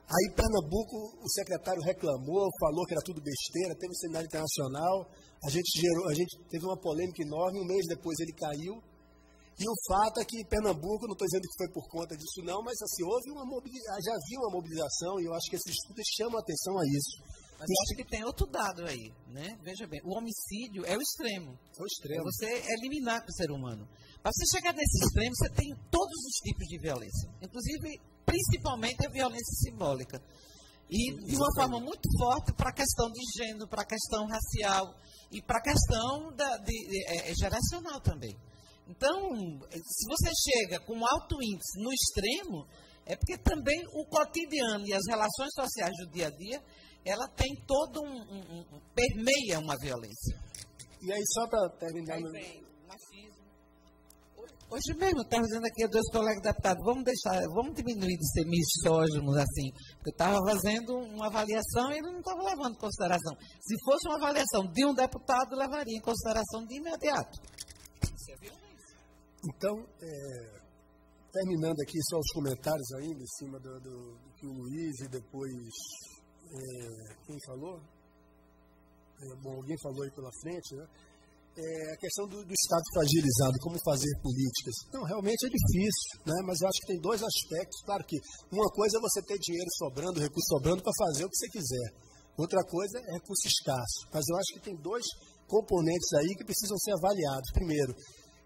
Aí Pernambuco, o secretário reclamou, falou que era tudo besteira, teve um seminário internacional, a gente gerou, a gente teve uma polêmica enorme, um mês depois ele caiu, e o fato é que Pernambuco, não estou dizendo que foi por conta disso não, mas assim, houve uma mobilização, já havia uma mobilização e eu acho que esses estudos chamam a atenção a isso. Mas eu acho que tem outro dado aí, né? Veja bem, o homicídio é o extremo. É o extremo. É você eliminar o ser humano. Para você chegar nesse extremo, você tem todos os tipos de violência. Inclusive, principalmente a violência simbólica. E de uma forma muito forte para a questão de gênero, para a questão racial e para a questão da, de, de, é, é geracional também. Então, se você chega com alto índice no extremo, é porque também o cotidiano e as relações sociais do dia a dia, ela tem todo um, um, um permeia uma violência. E aí, só para terminar... Aí vem, machismo. Hoje mesmo, eu estava dizendo aqui a dois colegas deputados, vamos deixar, vamos diminuir de ser misóginos assim, porque eu estava fazendo uma avaliação e ele não estava levando em consideração. Se fosse uma avaliação de um deputado, levaria em consideração de imediato. Então, é, terminando aqui só os comentários ainda em cima do, do, do que o Luiz e depois é, quem falou? É, bom, alguém falou aí pela frente, né? É, a questão do, do, Estado fragilizado, como fazer políticas. Não, realmente é difícil, né? mas eu acho que tem dois aspectos. Claro que uma coisa é você ter dinheiro sobrando, recurso sobrando para fazer o que você quiser. Outra coisa é recurso escasso. Mas eu acho que tem dois componentes aí que precisam ser avaliados. Primeiro,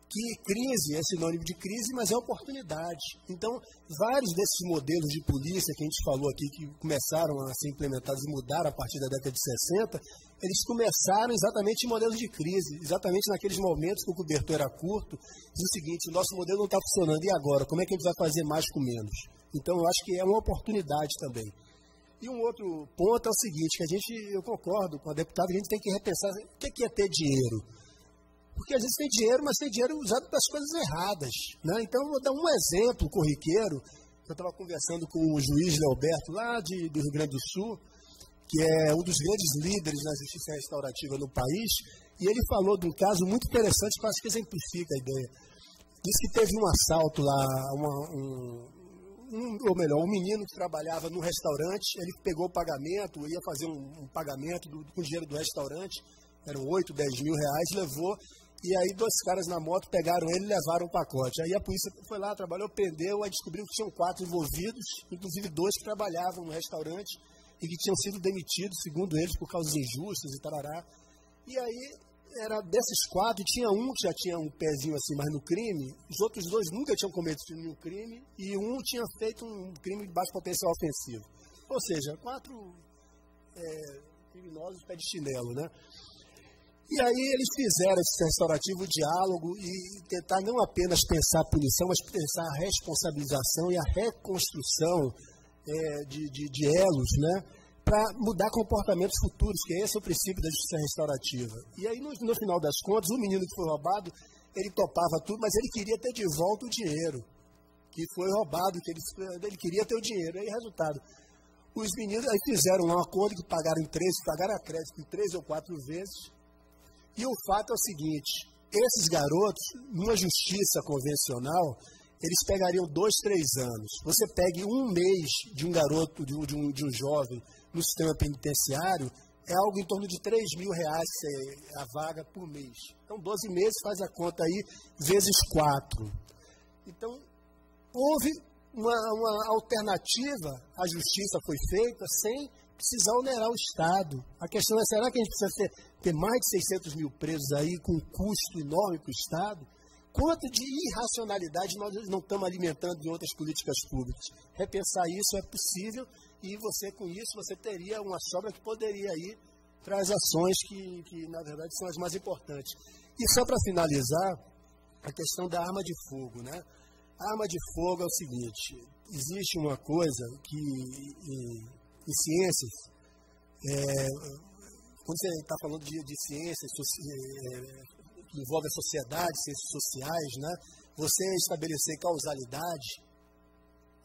que crise é sinônimo de crise, mas é oportunidade. Então, vários desses modelos de polícia que a gente falou aqui, que começaram a ser implementados e mudaram a partir da década de 60, eles começaram exatamente em modelos de crise, exatamente naqueles momentos que o cobertor era curto, diz o seguinte, o nosso modelo não está funcionando, e agora? Como é que a gente vai fazer mais com menos? Então, eu acho que é uma oportunidade também. E um outro ponto é o seguinte, que a gente, eu concordo com a deputada, a gente tem que repensar o que é ter dinheiro. Porque às vezes tem dinheiro, mas tem dinheiro usado para as coisas erradas. Né? Então, eu vou dar um exemplo corriqueiro. Eu estava conversando com o juiz Leoberto, lá de, do Rio Grande do Sul, que é um dos grandes líderes na justiça restaurativa no país, e ele falou de um caso muito interessante que acho que exemplifica a ideia. Disse que teve um assalto lá, uma, um, um, ou melhor, um menino que trabalhava no restaurante, ele pegou o pagamento, ia fazer um, um pagamento do, com dinheiro do restaurante, eram 8, 10 mil reais, levou e aí dois caras na moto pegaram ele e levaram o pacote. Aí a polícia foi lá, trabalhou, prendeu, aí descobriu que tinham quatro envolvidos, inclusive dois que trabalhavam no restaurante e que tinham sido demitidos, segundo eles, por causas injustas e tarará. E aí, era desses quatro, tinha um que já tinha um pezinho assim mais no crime, os outros dois nunca tinham cometido nenhum crime e um tinha feito um crime de baixo potencial ofensivo. Ou seja, quatro é, criminosos pé de chinelo, né? E aí eles fizeram esse restaurativo diálogo e tentar não apenas pensar a punição, mas pensar a responsabilização e a reconstrução é, de, de, de, elos, né? para mudar comportamentos futuros, que esse é o princípio da justiça restaurativa. E aí, no, no final das contas, o menino que foi roubado, ele topava tudo, mas ele queria ter de volta o dinheiro que foi roubado, que ele, ele queria ter o dinheiro. Aí, resultado, os meninos aí fizeram um acordo que pagaram em três, pagaram a crédito em três ou quatro vezes. E o fato é o seguinte: esses garotos, numa justiça convencional, eles pegariam dois, três anos. Você pegue um mês de um garoto, de um, de um, de um jovem, no sistema penitenciário, é algo em torno de 3 mil reais a vaga por mês. Então, 12 meses faz a conta aí, vezes 4. Então, houve uma, uma alternativa, a justiça foi feita sem precisar onerar o Estado. A questão é, será que a gente precisa ter, ter mais de 600 mil presos aí, com um custo enorme para o Estado? Quanto de irracionalidade nós não estamos alimentando em outras políticas públicas? Repensar isso é possível e você, com isso, você teria uma sobra que poderia ir para as ações que, que, na verdade, são as mais importantes. E só para finalizar, a questão da arma de fogo, né? A arma de fogo é o seguinte: existe uma coisa que em, em ciências, é, quando você está falando de, de ciências que envolve a sociedade, ciências sociais, né? Você estabelecer causalidade,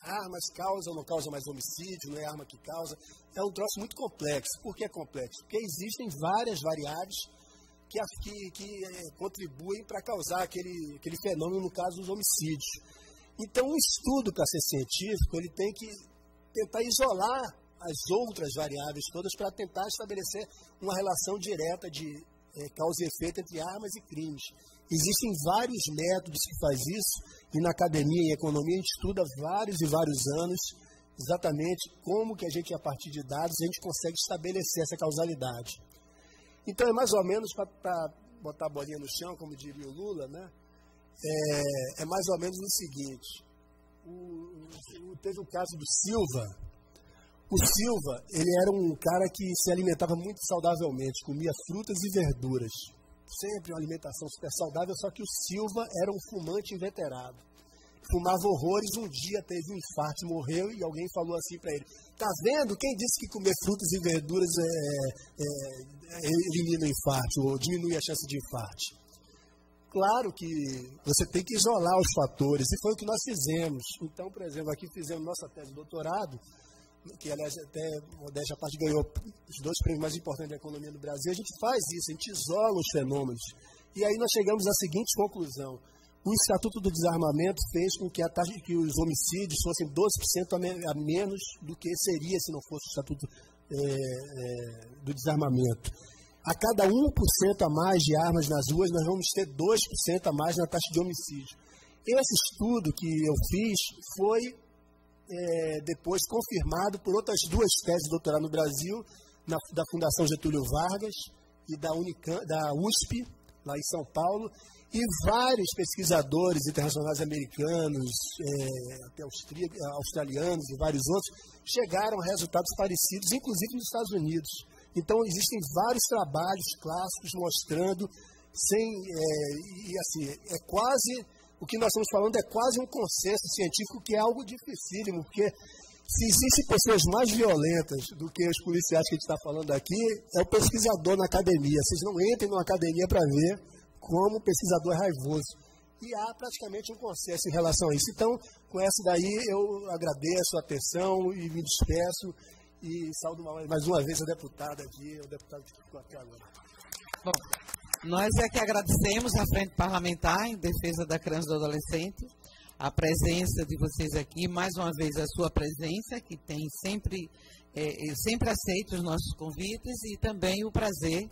armas causam ou não causam mais homicídio, não é arma que causa, é um troço muito complexo. Por que é complexo? Porque existem várias variáveis que, que, que é, contribuem para causar aquele, aquele fenômeno, no caso dos homicídios. Então, o estudo, para ser científico, ele tem que tentar isolar as outras variáveis todas para tentar estabelecer uma relação direta de é, causa e efeito entre armas e crimes. Existem vários métodos que faz isso, e na academia e economia a gente estuda vários e vários anos exatamente como que a gente, a partir de dados, a gente consegue estabelecer essa causalidade. Então, é mais ou menos para botar a bolinha no chão, como diria o Lula, né? é, é mais ou menos o seguinte. O, o, teve o caso do Silva. O Silva, ele era um cara que se alimentava muito saudavelmente, comia frutas e verduras. Sempre uma alimentação super saudável, só que o Silva era um fumante inveterado. Fumava horrores, um dia teve um infarto, morreu e alguém falou assim para ele: Tá vendo? Quem disse que comer frutas e verduras é, é, elimina o infarto ou diminui a chance de infarto? Claro que você tem que isolar os fatores, e foi o que nós fizemos. Então, por exemplo, aqui fizemos nossa tese de doutorado, que aliás até modéstia parte ganhou os dois prêmios mais importantes da economia no Brasil. A gente faz isso, a gente isola os fenômenos. E aí nós chegamos à seguinte conclusão. O Estatuto do Desarmamento fez com que a taxa que os homicídios fossem 12% a menos do que seria se não fosse o Estatuto é, é, do Desarmamento a cada 1% a mais de armas nas ruas, nós vamos ter 2% a mais na taxa de homicídio. Esse estudo que eu fiz foi é, depois confirmado por outras duas teses de doutorado no Brasil, na, da Fundação Getúlio Vargas e da, Unicam, da USP, lá em São Paulo, e vários pesquisadores internacionais americanos, é, até australianos e vários outros, chegaram a resultados parecidos, inclusive nos Estados Unidos. Então, existem vários trabalhos clássicos mostrando, sem, é, e assim, é quase, o que nós estamos falando é quase um consenso científico que é algo dificílimo, porque se existem pessoas mais violentas do que os policiais que a gente está falando aqui, é o pesquisador na academia. Vocês não entrem numa academia para ver como o pesquisador é raivoso. E há praticamente um consenso em relação a isso. Então, com essa daí, eu agradeço a atenção e me despeço e saúdo mais uma vez a deputada aqui, o deputado que ficou aqui agora. Bom, nós é que agradecemos à Frente Parlamentar em defesa da criança e do adolescente, a presença de vocês aqui, mais uma vez a sua presença, que tem sempre, é, sempre aceito os nossos convites e também o prazer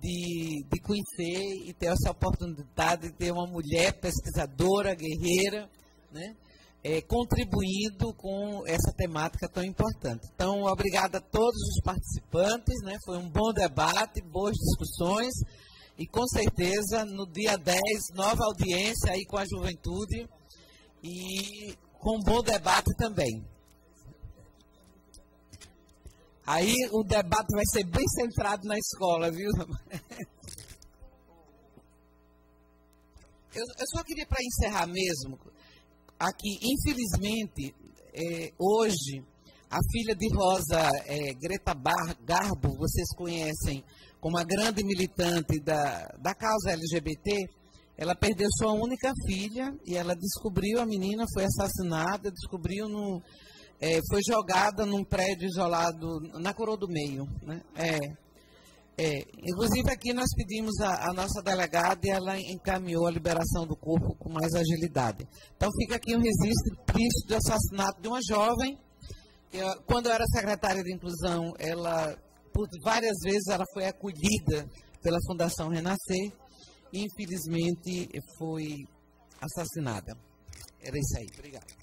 de, de conhecer e ter essa oportunidade de ter uma mulher pesquisadora, guerreira, né? é, contribuindo com essa temática tão importante. Então, obrigada a todos os participantes, né? foi um bom debate, boas discussões, e com certeza no dia 10, nova audiência aí com a juventude e com um bom debate também. Aí o debate vai ser bem centrado na escola, viu? Eu, eu só queria, para encerrar mesmo, aqui, infelizmente, é, hoje, A filha de Rosa, é, Greta Bar Garbo, vocês conhecem como a grande militante da, da causa LGBT, ela perdeu sua única filha e ela descobriu, a menina foi assassinada, descobriu no, é, foi jogada num prédio isolado na Coroa do Meio. Né? É, é, inclusive aqui nós pedimos a, a, nossa delegada e ela encaminhou a liberação do corpo com mais agilidade. Então fica aqui um registro triste do assassinato de uma jovem. Eu, quando eu era secretária de inclusão, ela por várias vezes ela foi acolhida pela Fundação Renascer e infelizmente foi assassinada. Era isso aí. Obrigado.